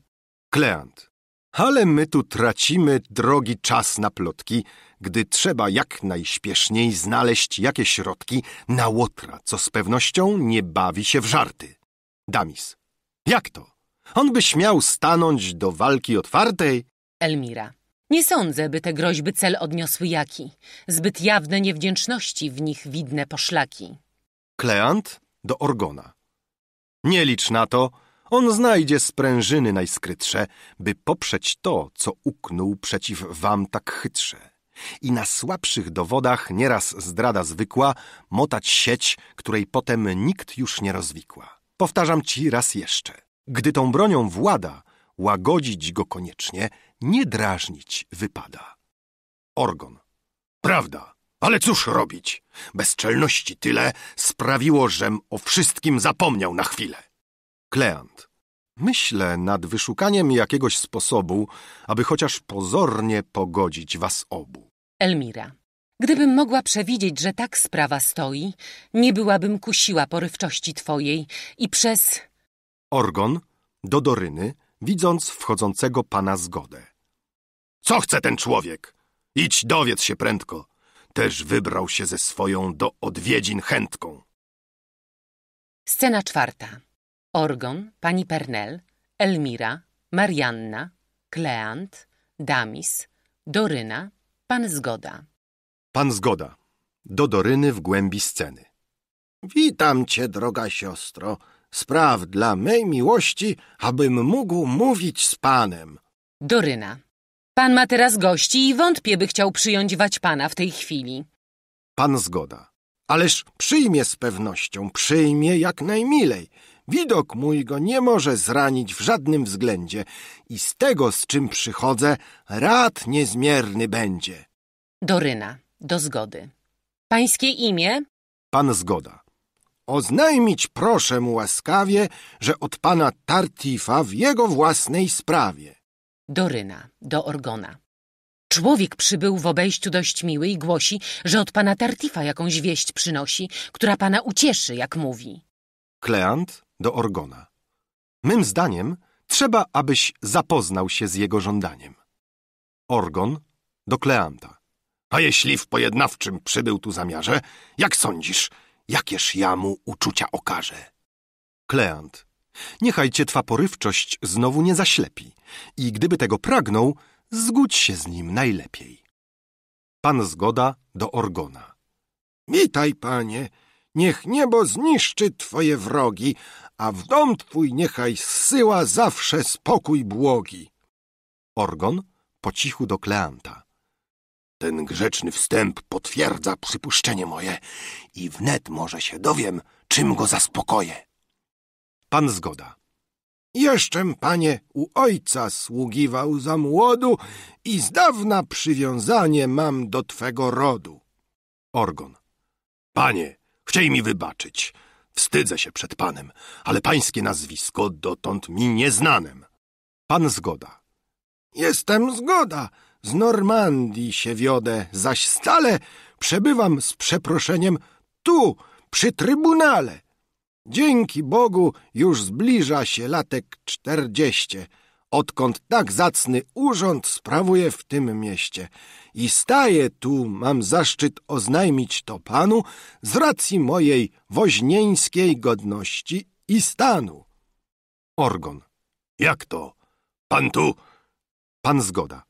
Kleant. Ale my tu tracimy drogi czas na plotki, gdy trzeba jak najśpieszniej znaleźć jakieś środki na łotra, co z pewnością nie bawi się w żarty. Damis. Jak to? On by śmiał stanąć do walki otwartej? Elmira. Nie sądzę, by te groźby cel odniosły jaki. Zbyt jawne niewdzięczności w nich widne poszlaki. Kleant do Orgona. Nie licz na to, on znajdzie sprężyny najskrytsze, by poprzeć to, co uknął przeciw wam tak chytrze. I na słabszych dowodach nieraz zdrada zwykła motać sieć, której potem nikt już nie rozwikła. Powtarzam ci raz jeszcze. Gdy tą bronią włada, łagodzić go koniecznie, nie drażnić wypada. Orgon. Prawda, ale cóż robić? Bezczelności tyle sprawiło, żem o wszystkim zapomniał na chwilę. Kleant. Myślę nad wyszukaniem jakiegoś sposobu, aby chociaż pozornie pogodzić was obu. Elmira. Gdybym mogła przewidzieć, że tak sprawa stoi, nie byłabym kusiła porywczości twojej i przez... Orgon do Doryny, widząc wchodzącego pana zgodę. Co chce ten człowiek? Idź dowiedz się prędko. Też wybrał się ze swoją do odwiedzin chętką. Scena czwarta. Orgon, pani Pernel, Elmira, Marianna, Kleant, Damis, Doryna, pan Zgoda. Pan zgoda. Do Doryny w głębi sceny. Witam cię, droga siostro. Spraw dla mej miłości, abym mógł mówić z panem. Doryna. Pan ma teraz gości i wątpię, by chciał przyjąć wać pana w tej chwili. Pan zgoda. Ależ przyjmie z pewnością, przyjmie jak najmilej. Widok mój go nie może zranić w żadnym względzie i z tego, z czym przychodzę, rad niezmierny będzie. Doryna. Do zgody. Pańskie imię? Pan zgoda. Oznajmić proszę mu łaskawie, że od pana Tartifa w jego własnej sprawie. Doryna. Do Orgona. Człowiek przybył w obejściu dość miły i głosi, że od pana Tartifa jakąś wieść przynosi, która pana ucieszy, jak mówi. Kleant do Orgona. Mym zdaniem Trzeba, abyś zapoznał się z jego żądaniem. Orgon do Kleanta. A jeśli w pojednawczym przybył tu zamiarze, jak sądzisz, jakież ja mu uczucia okażę? Kleant. Niechaj cię twa porywczość znowu nie zaślepi i gdyby tego pragnął, zgódź się z nim najlepiej. Pan zgoda do Orgona. Witaj, panie. Niech niebo zniszczy twoje wrogi, a w dom twój niechaj zsyła zawsze spokój błogi. Orgon po cichu do Kleanta. Ten grzeczny wstęp potwierdza przypuszczenie moje i wnet może się dowiem, czym go zaspokoję. Pan zgoda. Jeszczem, panie, u ojca sługiwał za młodu i z dawna przywiązanie mam do twego rodu. Orgon. Panie, chciej mi wybaczyć. Wstydzę się przed panem, ale pańskie nazwisko dotąd mi nieznanem. Pan zgoda. Jestem zgoda. Z Normandii się wiodę, zaś stale przebywam z przeproszeniem tu, przy trybunale. Dzięki Bogu już zbliża się latek czterdzieście, odkąd tak zacny urząd sprawuję w tym mieście. I staję tu, mam zaszczyt oznajmić to panu z racji mojej woźnieńskiej godności i stanu. Orgon. Jak to? Pan tu... Pan zgoda.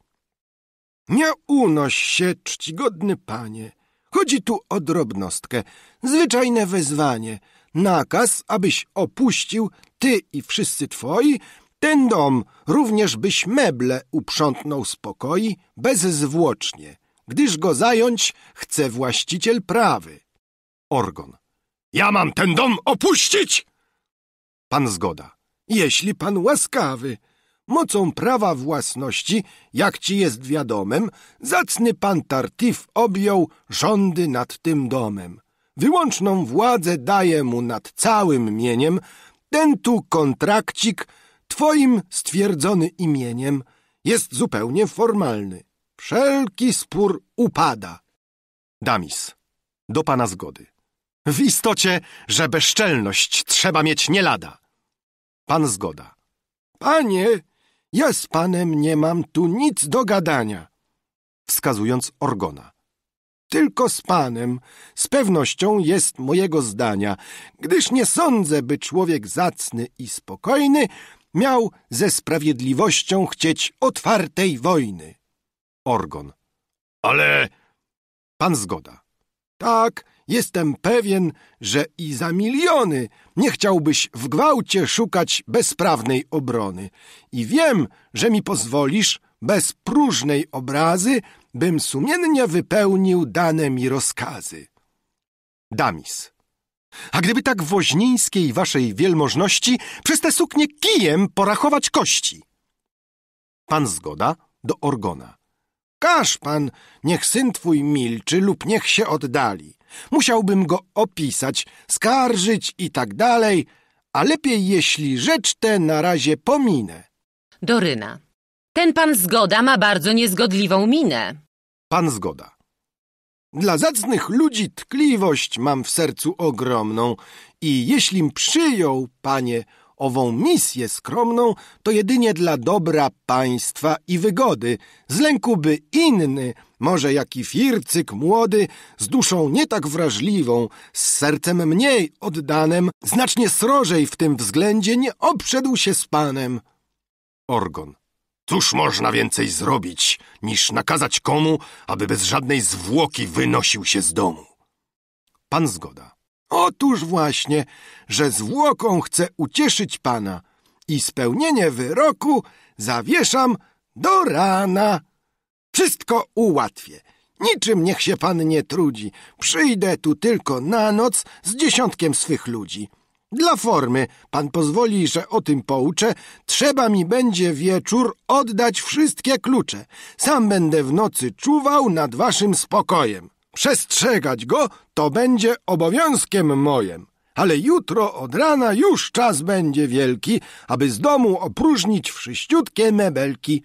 Nie unoś się, czcigodny panie. Chodzi tu o drobnostkę, zwyczajne wezwanie, nakaz, abyś opuścił, ty i wszyscy twoi, ten dom, również byś meble uprzątnął spokoi, bezzwłocznie, gdyż go zająć chce właściciel prawy. Orgon. Ja mam ten dom opuścić? Pan zgoda. Jeśli pan łaskawy, mocą prawa własności, jak ci jest wiadomem, zacny pan Tartif objął rządy nad tym domem. Wyłączną władzę daje mu nad całym mieniem, ten tu kontrakcik, twoim stwierdzony imieniem, jest zupełnie formalny. Wszelki spór upada. Damis. Do pana zgody. W istocie, że bezczelność trzeba mieć nie lada. Pan zgoda. Panie, ja z panem nie mam tu nic do gadania. Wskazując Orgona. Tylko z panem, z pewnością jest mojego zdania, gdyż nie sądzę, by człowiek zacny i spokojny miał ze sprawiedliwością chcieć otwartej wojny. Orgon. Ale... Pan zgoda. Tak, jestem pewien, że i za miliony nie chciałbyś w gwałcie szukać bezprawnej obrony. I wiem, że mi pozwolisz, bez próżnej obrazy, bym sumiennie wypełnił dane mi rozkazy. Damis. A gdyby tak woźnińskiej waszej wielmożności przez te suknie kijem porachować kości? Pan zgoda do Orgona. Każ pan, niech syn twój milczy lub niech się oddali. Musiałbym go opisać, skarżyć i tak dalej, a lepiej jeśli rzecz tę na razie pominę. Doryna. Ten pan zgoda ma bardzo niezgodliwą minę. Pan zgoda. Dla zacnych ludzi tkliwość mam w sercu ogromną i jeślim przyjął, panie, ową misję skromną, to jedynie dla dobra państwa i wygody, z lęku by inny, może jaki fircyk młody, z duszą nie tak wrażliwą, z sercem mniej oddanem, znacznie srożej w tym względzie nie obszedł się z panem. Orgon. Cóż można więcej zrobić, niż nakazać komu, aby bez żadnej zwłoki wynosił się z domu? Pan zgoda. Otóż właśnie, że zwłoką chcę ucieszyć pana i spełnienie wyroku zawieszam do rana. Wszystko ułatwię. Niczym niech się pan nie trudzi. Przyjdę tu tylko na noc z dziesiątkiem swych ludzi. Dla formy, pan pozwoli, że o tym pouczę, trzeba mi będzie wieczór oddać wszystkie klucze. Sam będę w nocy czuwał nad waszym spokojem. Przestrzegać go to będzie obowiązkiem mojem. Ale jutro od rana już czas będzie wielki, aby z domu opróżnić wszyściutkie mebelki.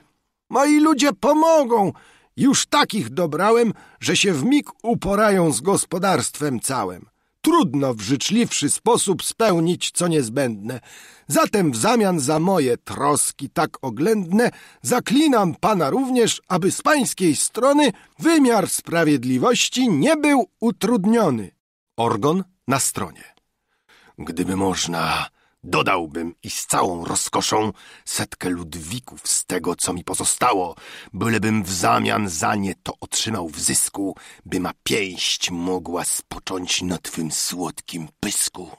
Moi ludzie pomogą. Już takich dobrałem, że się w mig uporają z gospodarstwem całym. Trudno w życzliwszy sposób spełnić co niezbędne. Zatem w zamian za moje troski tak oględne zaklinam pana również, aby z pańskiej strony wymiar sprawiedliwości nie był utrudniony. Orgon na stronie. Gdyby można, dodałbym i z całą rozkoszą setkę ludwików z tego, co mi pozostało, bylebym w zamian za nie to otrzymał w zysku, by ma pięść mogła spocząć na twym słodkim pysku.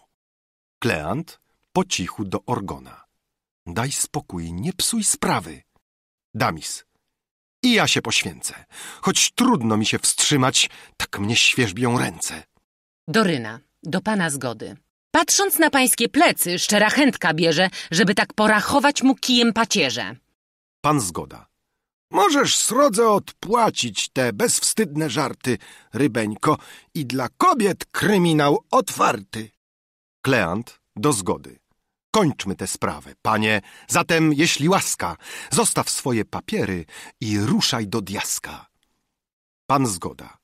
Kleant po cichu do Orgona. Daj spokój, nie psuj sprawy. Damis. I ja się poświęcę. Choć trudno mi się wstrzymać, tak mnie świerzbią ręce. Doryna, do pana zgody. Patrząc na pańskie plecy, szczera chętka bierze, żeby tak porachować mu kijem pacierze. Pan zgoda. Możesz srodze odpłacić te bezwstydne żarty, rybeńko, i dla kobiet kryminał otwarty. Kleant do zgody. Kończmy tę sprawę, panie. Zatem, jeśli łaska, zostaw swoje papiery i ruszaj do diaska. Pan zgoda.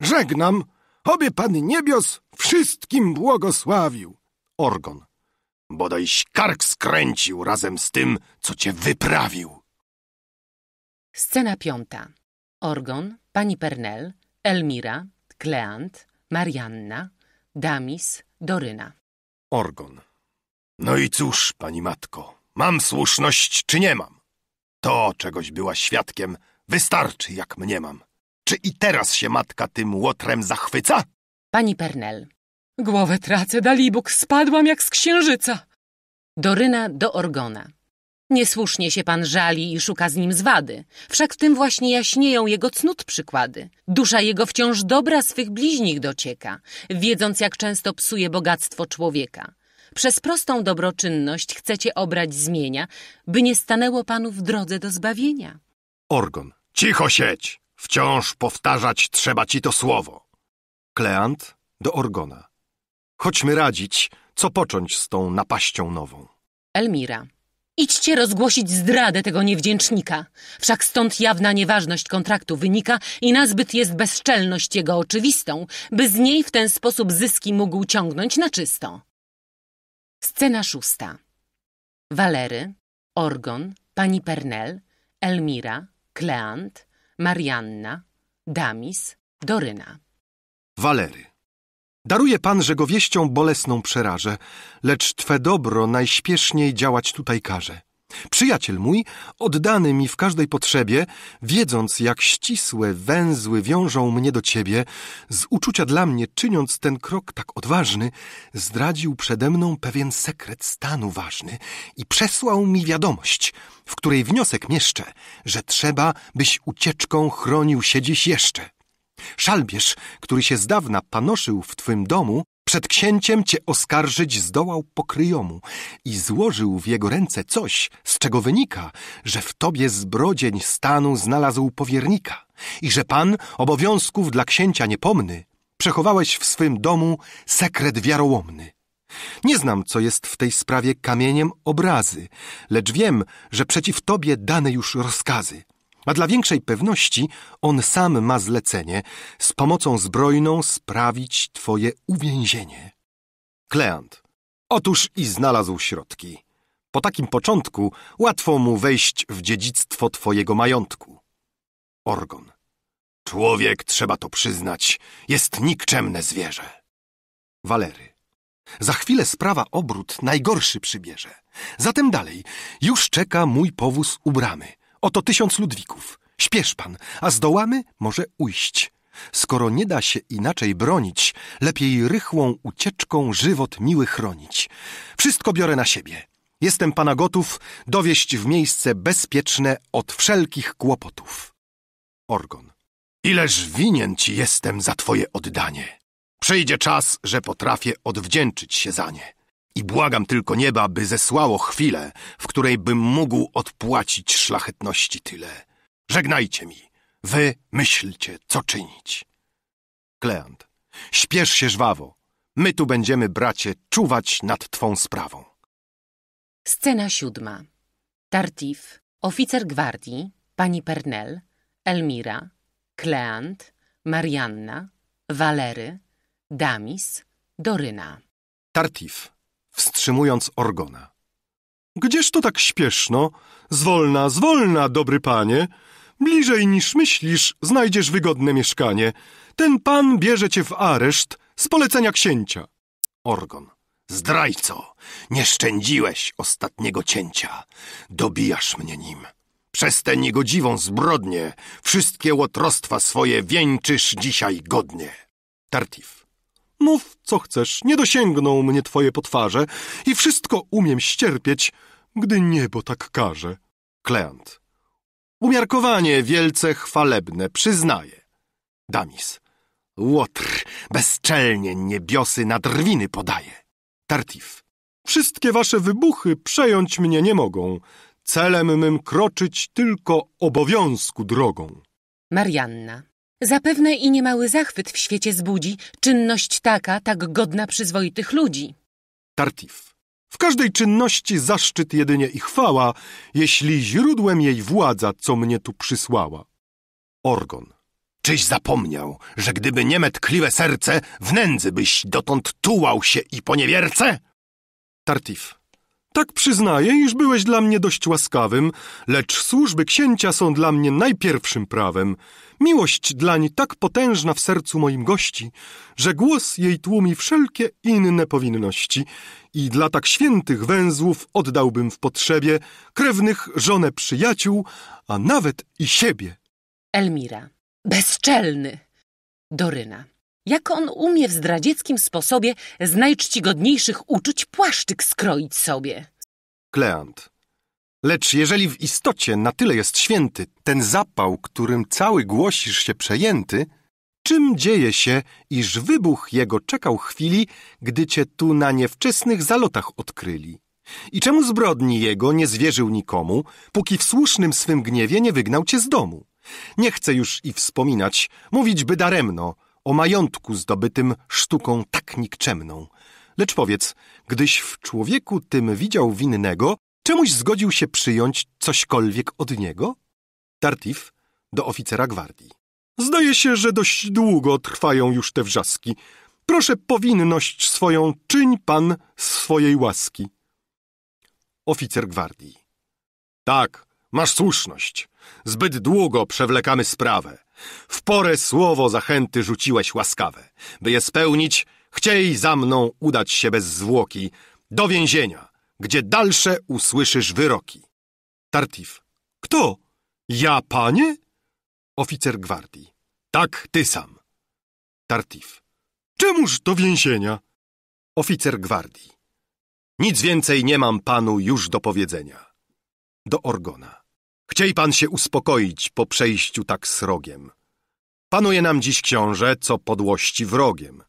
Żegnam, obie pan niebios wszystkim błogosławił. Orgon. Bodajś kark skręcił razem z tym, co cię wyprawił. Scena piąta. Orgon, pani Pernel, Elmira, Kleant, Marianna, Damis, Doryna. Orgon. No i cóż, pani matko, mam słuszność czy nie mam? To, czegoś była świadkiem, wystarczy, jak mniemam. Czy i teraz się matka tym łotrem zachwyca? Pani Pernel. Głowę tracę, dalibóg, spadłam jak z księżyca. Doryna do Orgona. Niesłusznie się pan żali i szuka z nim zwady. Wszak w tym właśnie jaśnieją jego cnót przykłady. Dusza jego wciąż dobra swych bliźnich docieka, wiedząc jak często psuje bogactwo człowieka. Przez prostą dobroczynność chcecie obrać zmienia, by nie stanęło panu w drodze do zbawienia. Orgon. Cicho siedź! Wciąż powtarzać trzeba ci to słowo. Kleant do Orgona. Chodźmy radzić, co począć z tą napaścią nową. Elmira. Idźcie rozgłosić zdradę tego niewdzięcznika. Wszak stąd jawna nieważność kontraktu wynika i nazbyt jest bezczelność jego oczywistą, by z niej w ten sposób zyski mógł ciągnąć na czysto. Scena szósta. Walery, Orgon, pani Pernel, Elmira, Kleant, Marianna, Damis, Doryna. Walery. Daruje pan, że go wieścią bolesną przerażę, lecz twe dobro najśpieszniej działać tutaj każe. Przyjaciel mój, oddany mi w każdej potrzebie, wiedząc jak ścisłe węzły wiążą mnie do ciebie, z uczucia dla mnie czyniąc ten krok tak odważny, zdradził przede mną pewien sekret stanu ważny i przesłał mi wiadomość, w której wniosek mieszczę, że trzeba, byś ucieczką chronił się dziś jeszcze. Szalbierz, który się z dawna panoszył w twym domu, przed księciem cię oskarżyć zdołał pokryjomu i złożył w jego ręce coś, z czego wynika, że w tobie zbrodzień stanu znalazł powiernika i że pan obowiązków dla księcia niepomny przechowałeś w swym domu sekret wiarołomny. Nie znam, co jest w tej sprawie kamieniem obrazy, lecz wiem, że przeciw tobie dane już rozkazy. A dla większej pewności on sam ma zlecenie z pomocą zbrojną sprawić twoje uwięzienie. Kleant. Otóż i znalazł środki. Po takim początku łatwo mu wejść w dziedzictwo twojego majątku. Orgon. Człowiek, trzeba to przyznać, jest nikczemne zwierzę. Walery. Za chwilę sprawa obrót najgorszy przybierze. Zatem dalej, już czeka mój powóz u bramy. Oto tysiąc ludwików. Śpiesz pan, a zdołamy może ujść. Skoro nie da się inaczej bronić, lepiej rychłą ucieczką żywot miły chronić. Wszystko biorę na siebie. Jestem pana gotów dowieść w miejsce bezpieczne od wszelkich kłopotów. Orgon. Ileż winien ci jestem za twoje oddanie. Przyjdzie czas, że potrafię odwdzięczyć się za nie. I błagam tylko nieba, by zesłało chwilę, w której bym mógł odpłacić szlachetności tyle. Żegnajcie mi. Wy myślcie, co czynić. Kleant. Śpiesz się żwawo. My tu będziemy, bracie, czuwać nad twą sprawą. Scena siódma. Tartif, oficer gwardii, pani Pernel, Elmira, Kleant, Marianna, Walery, Damis, Doryna. Tartif, wstrzymując Orgona. Gdzież to tak śpieszno? Zwolna, zwolna, dobry panie. Bliżej niż myślisz, znajdziesz wygodne mieszkanie. Ten pan bierze cię w areszt z polecenia księcia. Orgon. Zdrajco, nie szczędziłeś ostatniego cięcia. Dobijasz mnie nim. Przez tę niegodziwą zbrodnię wszystkie łotrostwa swoje wieńczysz dzisiaj godnie. Tartif. Mów, co chcesz, nie dosięgną mnie twoje potwarze i wszystko umiem ścierpieć, gdy niebo tak każe. Kleant. Umiarkowanie wielce chwalebne, przyznaję. Damis. Łotr bezczelnie niebiosy na drwiny podaje. Tartif. Wszystkie wasze wybuchy przejąć mnie nie mogą. Celem mym kroczyć tylko obowiązku drogą. Marianna. Zapewne i niemały zachwyt w świecie zbudzi czynność taka, tak godna przyzwoitych ludzi. Tartif. W każdej czynności zaszczyt jedynie i chwała, jeśli źródłem jej władza, co mnie tu przysłała. Orgon. Czyś zapomniał, że gdyby nie me tkliwe serce, w nędzy byś dotąd tułał się i poniewierce? Tartif. Tak przyznaję, iż byłeś dla mnie dość łaskawym, lecz służby księcia są dla mnie najpierwszym prawem. Miłość dlań tak potężna w sercu moim gości, że głos jej tłumi wszelkie inne powinności i dla tak świętych węzłów oddałbym w potrzebie krewnych, żonę przyjaciół, a nawet i siebie. Elmira. Bezczelny. Doryna. Jak on umie w zdradzieckim sposobie z najczcigodniejszych uczuć płaszczyk skroić sobie? Kleant. Lecz jeżeli w istocie na tyle jest święty ten zapał, którym cały głosisz się przejęty, czym dzieje się, iż wybuch jego czekał chwili, gdy cię tu na niewczesnych zalotach odkryli? I czemu zbrodni jego nie zwierzył nikomu, póki w słusznym swym gniewie nie wygnał cię z domu? Nie chcę już i wspominać, mówić by daremno, o majątku zdobytym sztuką tak nikczemną. Lecz powiedz, gdyś w człowieku tym widział winnego, czemuś zgodził się przyjąć cośkolwiek od niego? Tartif do oficera gwardii. Zdaje się, że dość długo trwają już te wrzaski. Proszę powinność swoją czyń pan swojej łaski. Oficer gwardii. Tak, masz słuszność. Zbyt długo przewlekamy sprawę. W porę słowo zachęty rzuciłeś łaskawe. By je spełnić, chciej za mną udać się bez zwłoki do więzienia, gdzie dalsze usłyszysz wyroki. Tartif. Kto? Ja, panie? Oficer gwardii. Tak, ty sam. Tartif. Czemuż do więzienia? Oficer gwardii. Nic więcej nie mam panu już do powiedzenia. Do Orgona. Chciej pan się uspokoić po przejściu tak srogiem. Panuje nam dziś książę, co podłości wrogiem.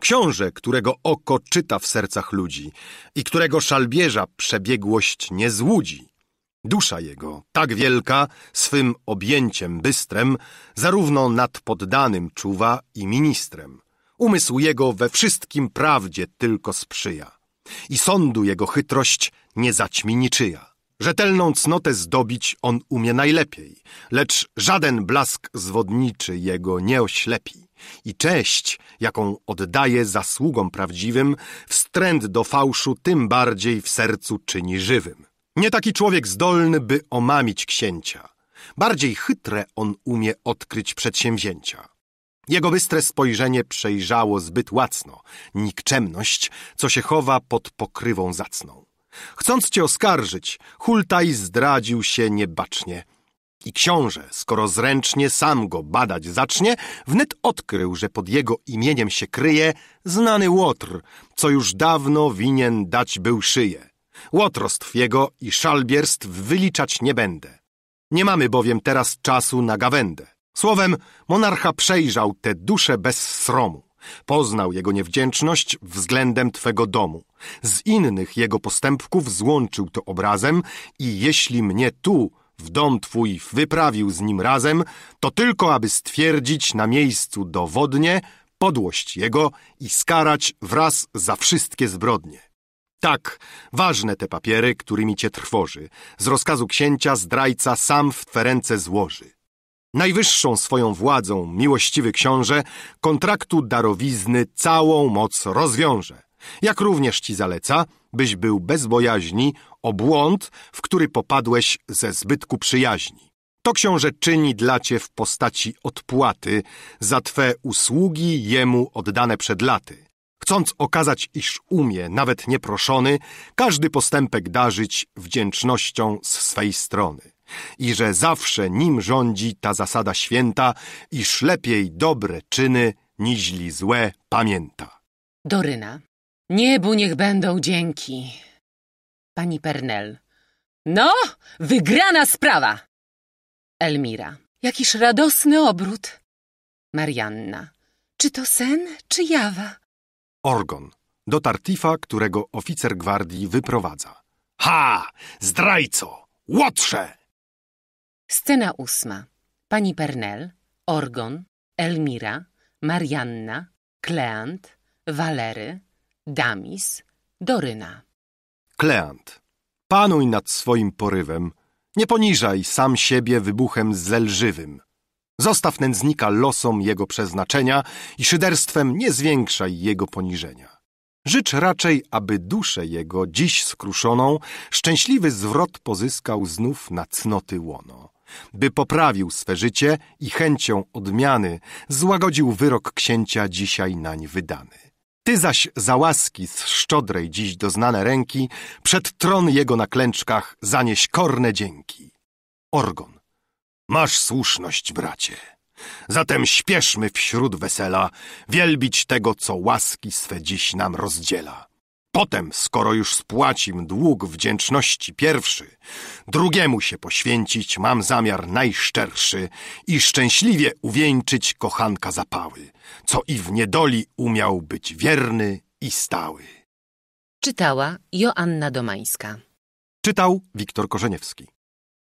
Książę, którego oko czyta w sercach ludzi i którego szalbierza przebiegłość nie złudzi. Dusza jego, tak wielka, swym objęciem bystrem, zarówno nad poddanym czuwa i ministrem. Umysł jego we wszystkim prawdzie tylko sprzyja. I sądu jego chytrość nie zaćmi niczyja. Rzetelną cnotę zdobić on umie najlepiej, lecz żaden blask zwodniczy jego nie oślepi. I cześć, jaką oddaje zasługom prawdziwym, wstręt do fałszu tym bardziej w sercu czyni żywym. Nie taki człowiek zdolny, by omamić księcia. Bardziej chytre on umie odkryć przedsięwzięcia. Jego bystre spojrzenie przejrzało zbyt łacno nikczemność, co się chowa pod pokrywą zacną. Chcąc cię oskarżyć, Hultaj zdradził się niebacznie. I książę, skoro zręcznie sam go badać zacznie, wnet odkrył, że pod jego imieniem się kryje znany łotr, co już dawno winien dać był szyję. Łotrostw jego i szalbierstw wyliczać nie będę. Nie mamy bowiem teraz czasu na gawędę. Słowem, monarcha przejrzał te dusze bez sromu. Poznał jego niewdzięczność względem Twego domu. Z innych jego postępków złączył to obrazem i jeśli mnie tu, w dom Twój, wyprawił z nim razem, to tylko aby stwierdzić na miejscu dowodnie podłość jego i skarać wraz za wszystkie zbrodnie. Tak, ważne te papiery, którymi cię trwoży. Z rozkazu księcia zdrajca sam w twe ręce złoży. Najwyższą swoją władzą, miłościwy książę, kontraktu darowizny całą moc rozwiąże. Jak również ci zaleca, byś był bez bojaźni o błąd, w który popadłeś ze zbytku przyjaźni. To książę czyni dla cię w postaci odpłaty za twe usługi jemu oddane przed laty. Chcąc okazać, iż umie, nawet nieproszony, każdy postępek darzyć wdzięcznością z swej strony. I że zawsze nim rządzi ta zasada święta, iż lepiej dobre czyny, niźli złe pamięta. Doryna. Niebu niech będą dzięki. Pani Pernel. No, wygrana sprawa! Elmira. Jakiż radosny obrót. Marianna. Czy to sen, czy jawa? Orgon. Do Tartifa, którego oficer gwardii wyprowadza. Ha! Zdrajco! Łotrze! Scena ósma. Pani Pernel, Orgon, Elmira, Marianna, Kleant, Walery, Damis, Doryna. Kleant. Panuj nad swoim porywem. Nie poniżaj sam siebie wybuchem zelżywym. Zostaw nędznika losom jego przeznaczenia i szyderstwem nie zwiększaj jego poniżenia. Życz raczej, aby duszę jego, dziś skruszoną, szczęśliwy zwrot pozyskał znów na cnoty łono. By poprawił swe życie i chęcią odmiany złagodził wyrok księcia dzisiaj nań wydany. Ty zaś za łaski z szczodrej dziś doznane ręki przed tron jego na klęczkach zanieś korne dzięki. Orgon. Masz słuszność, bracie. Zatem śpieszmy wśród wesela, wielbić tego, co łaski swe dziś nam rozdziela. Potem, skoro już spłacim dług wdzięczności pierwszy, drugiemu się poświęcić mam zamiar najszczerszy i szczęśliwie uwieńczyć kochanka zapały, co i w niedoli umiał być wierny i stały. Czytała Joanna Domańska. Czytał Wiktor Korzeniewski.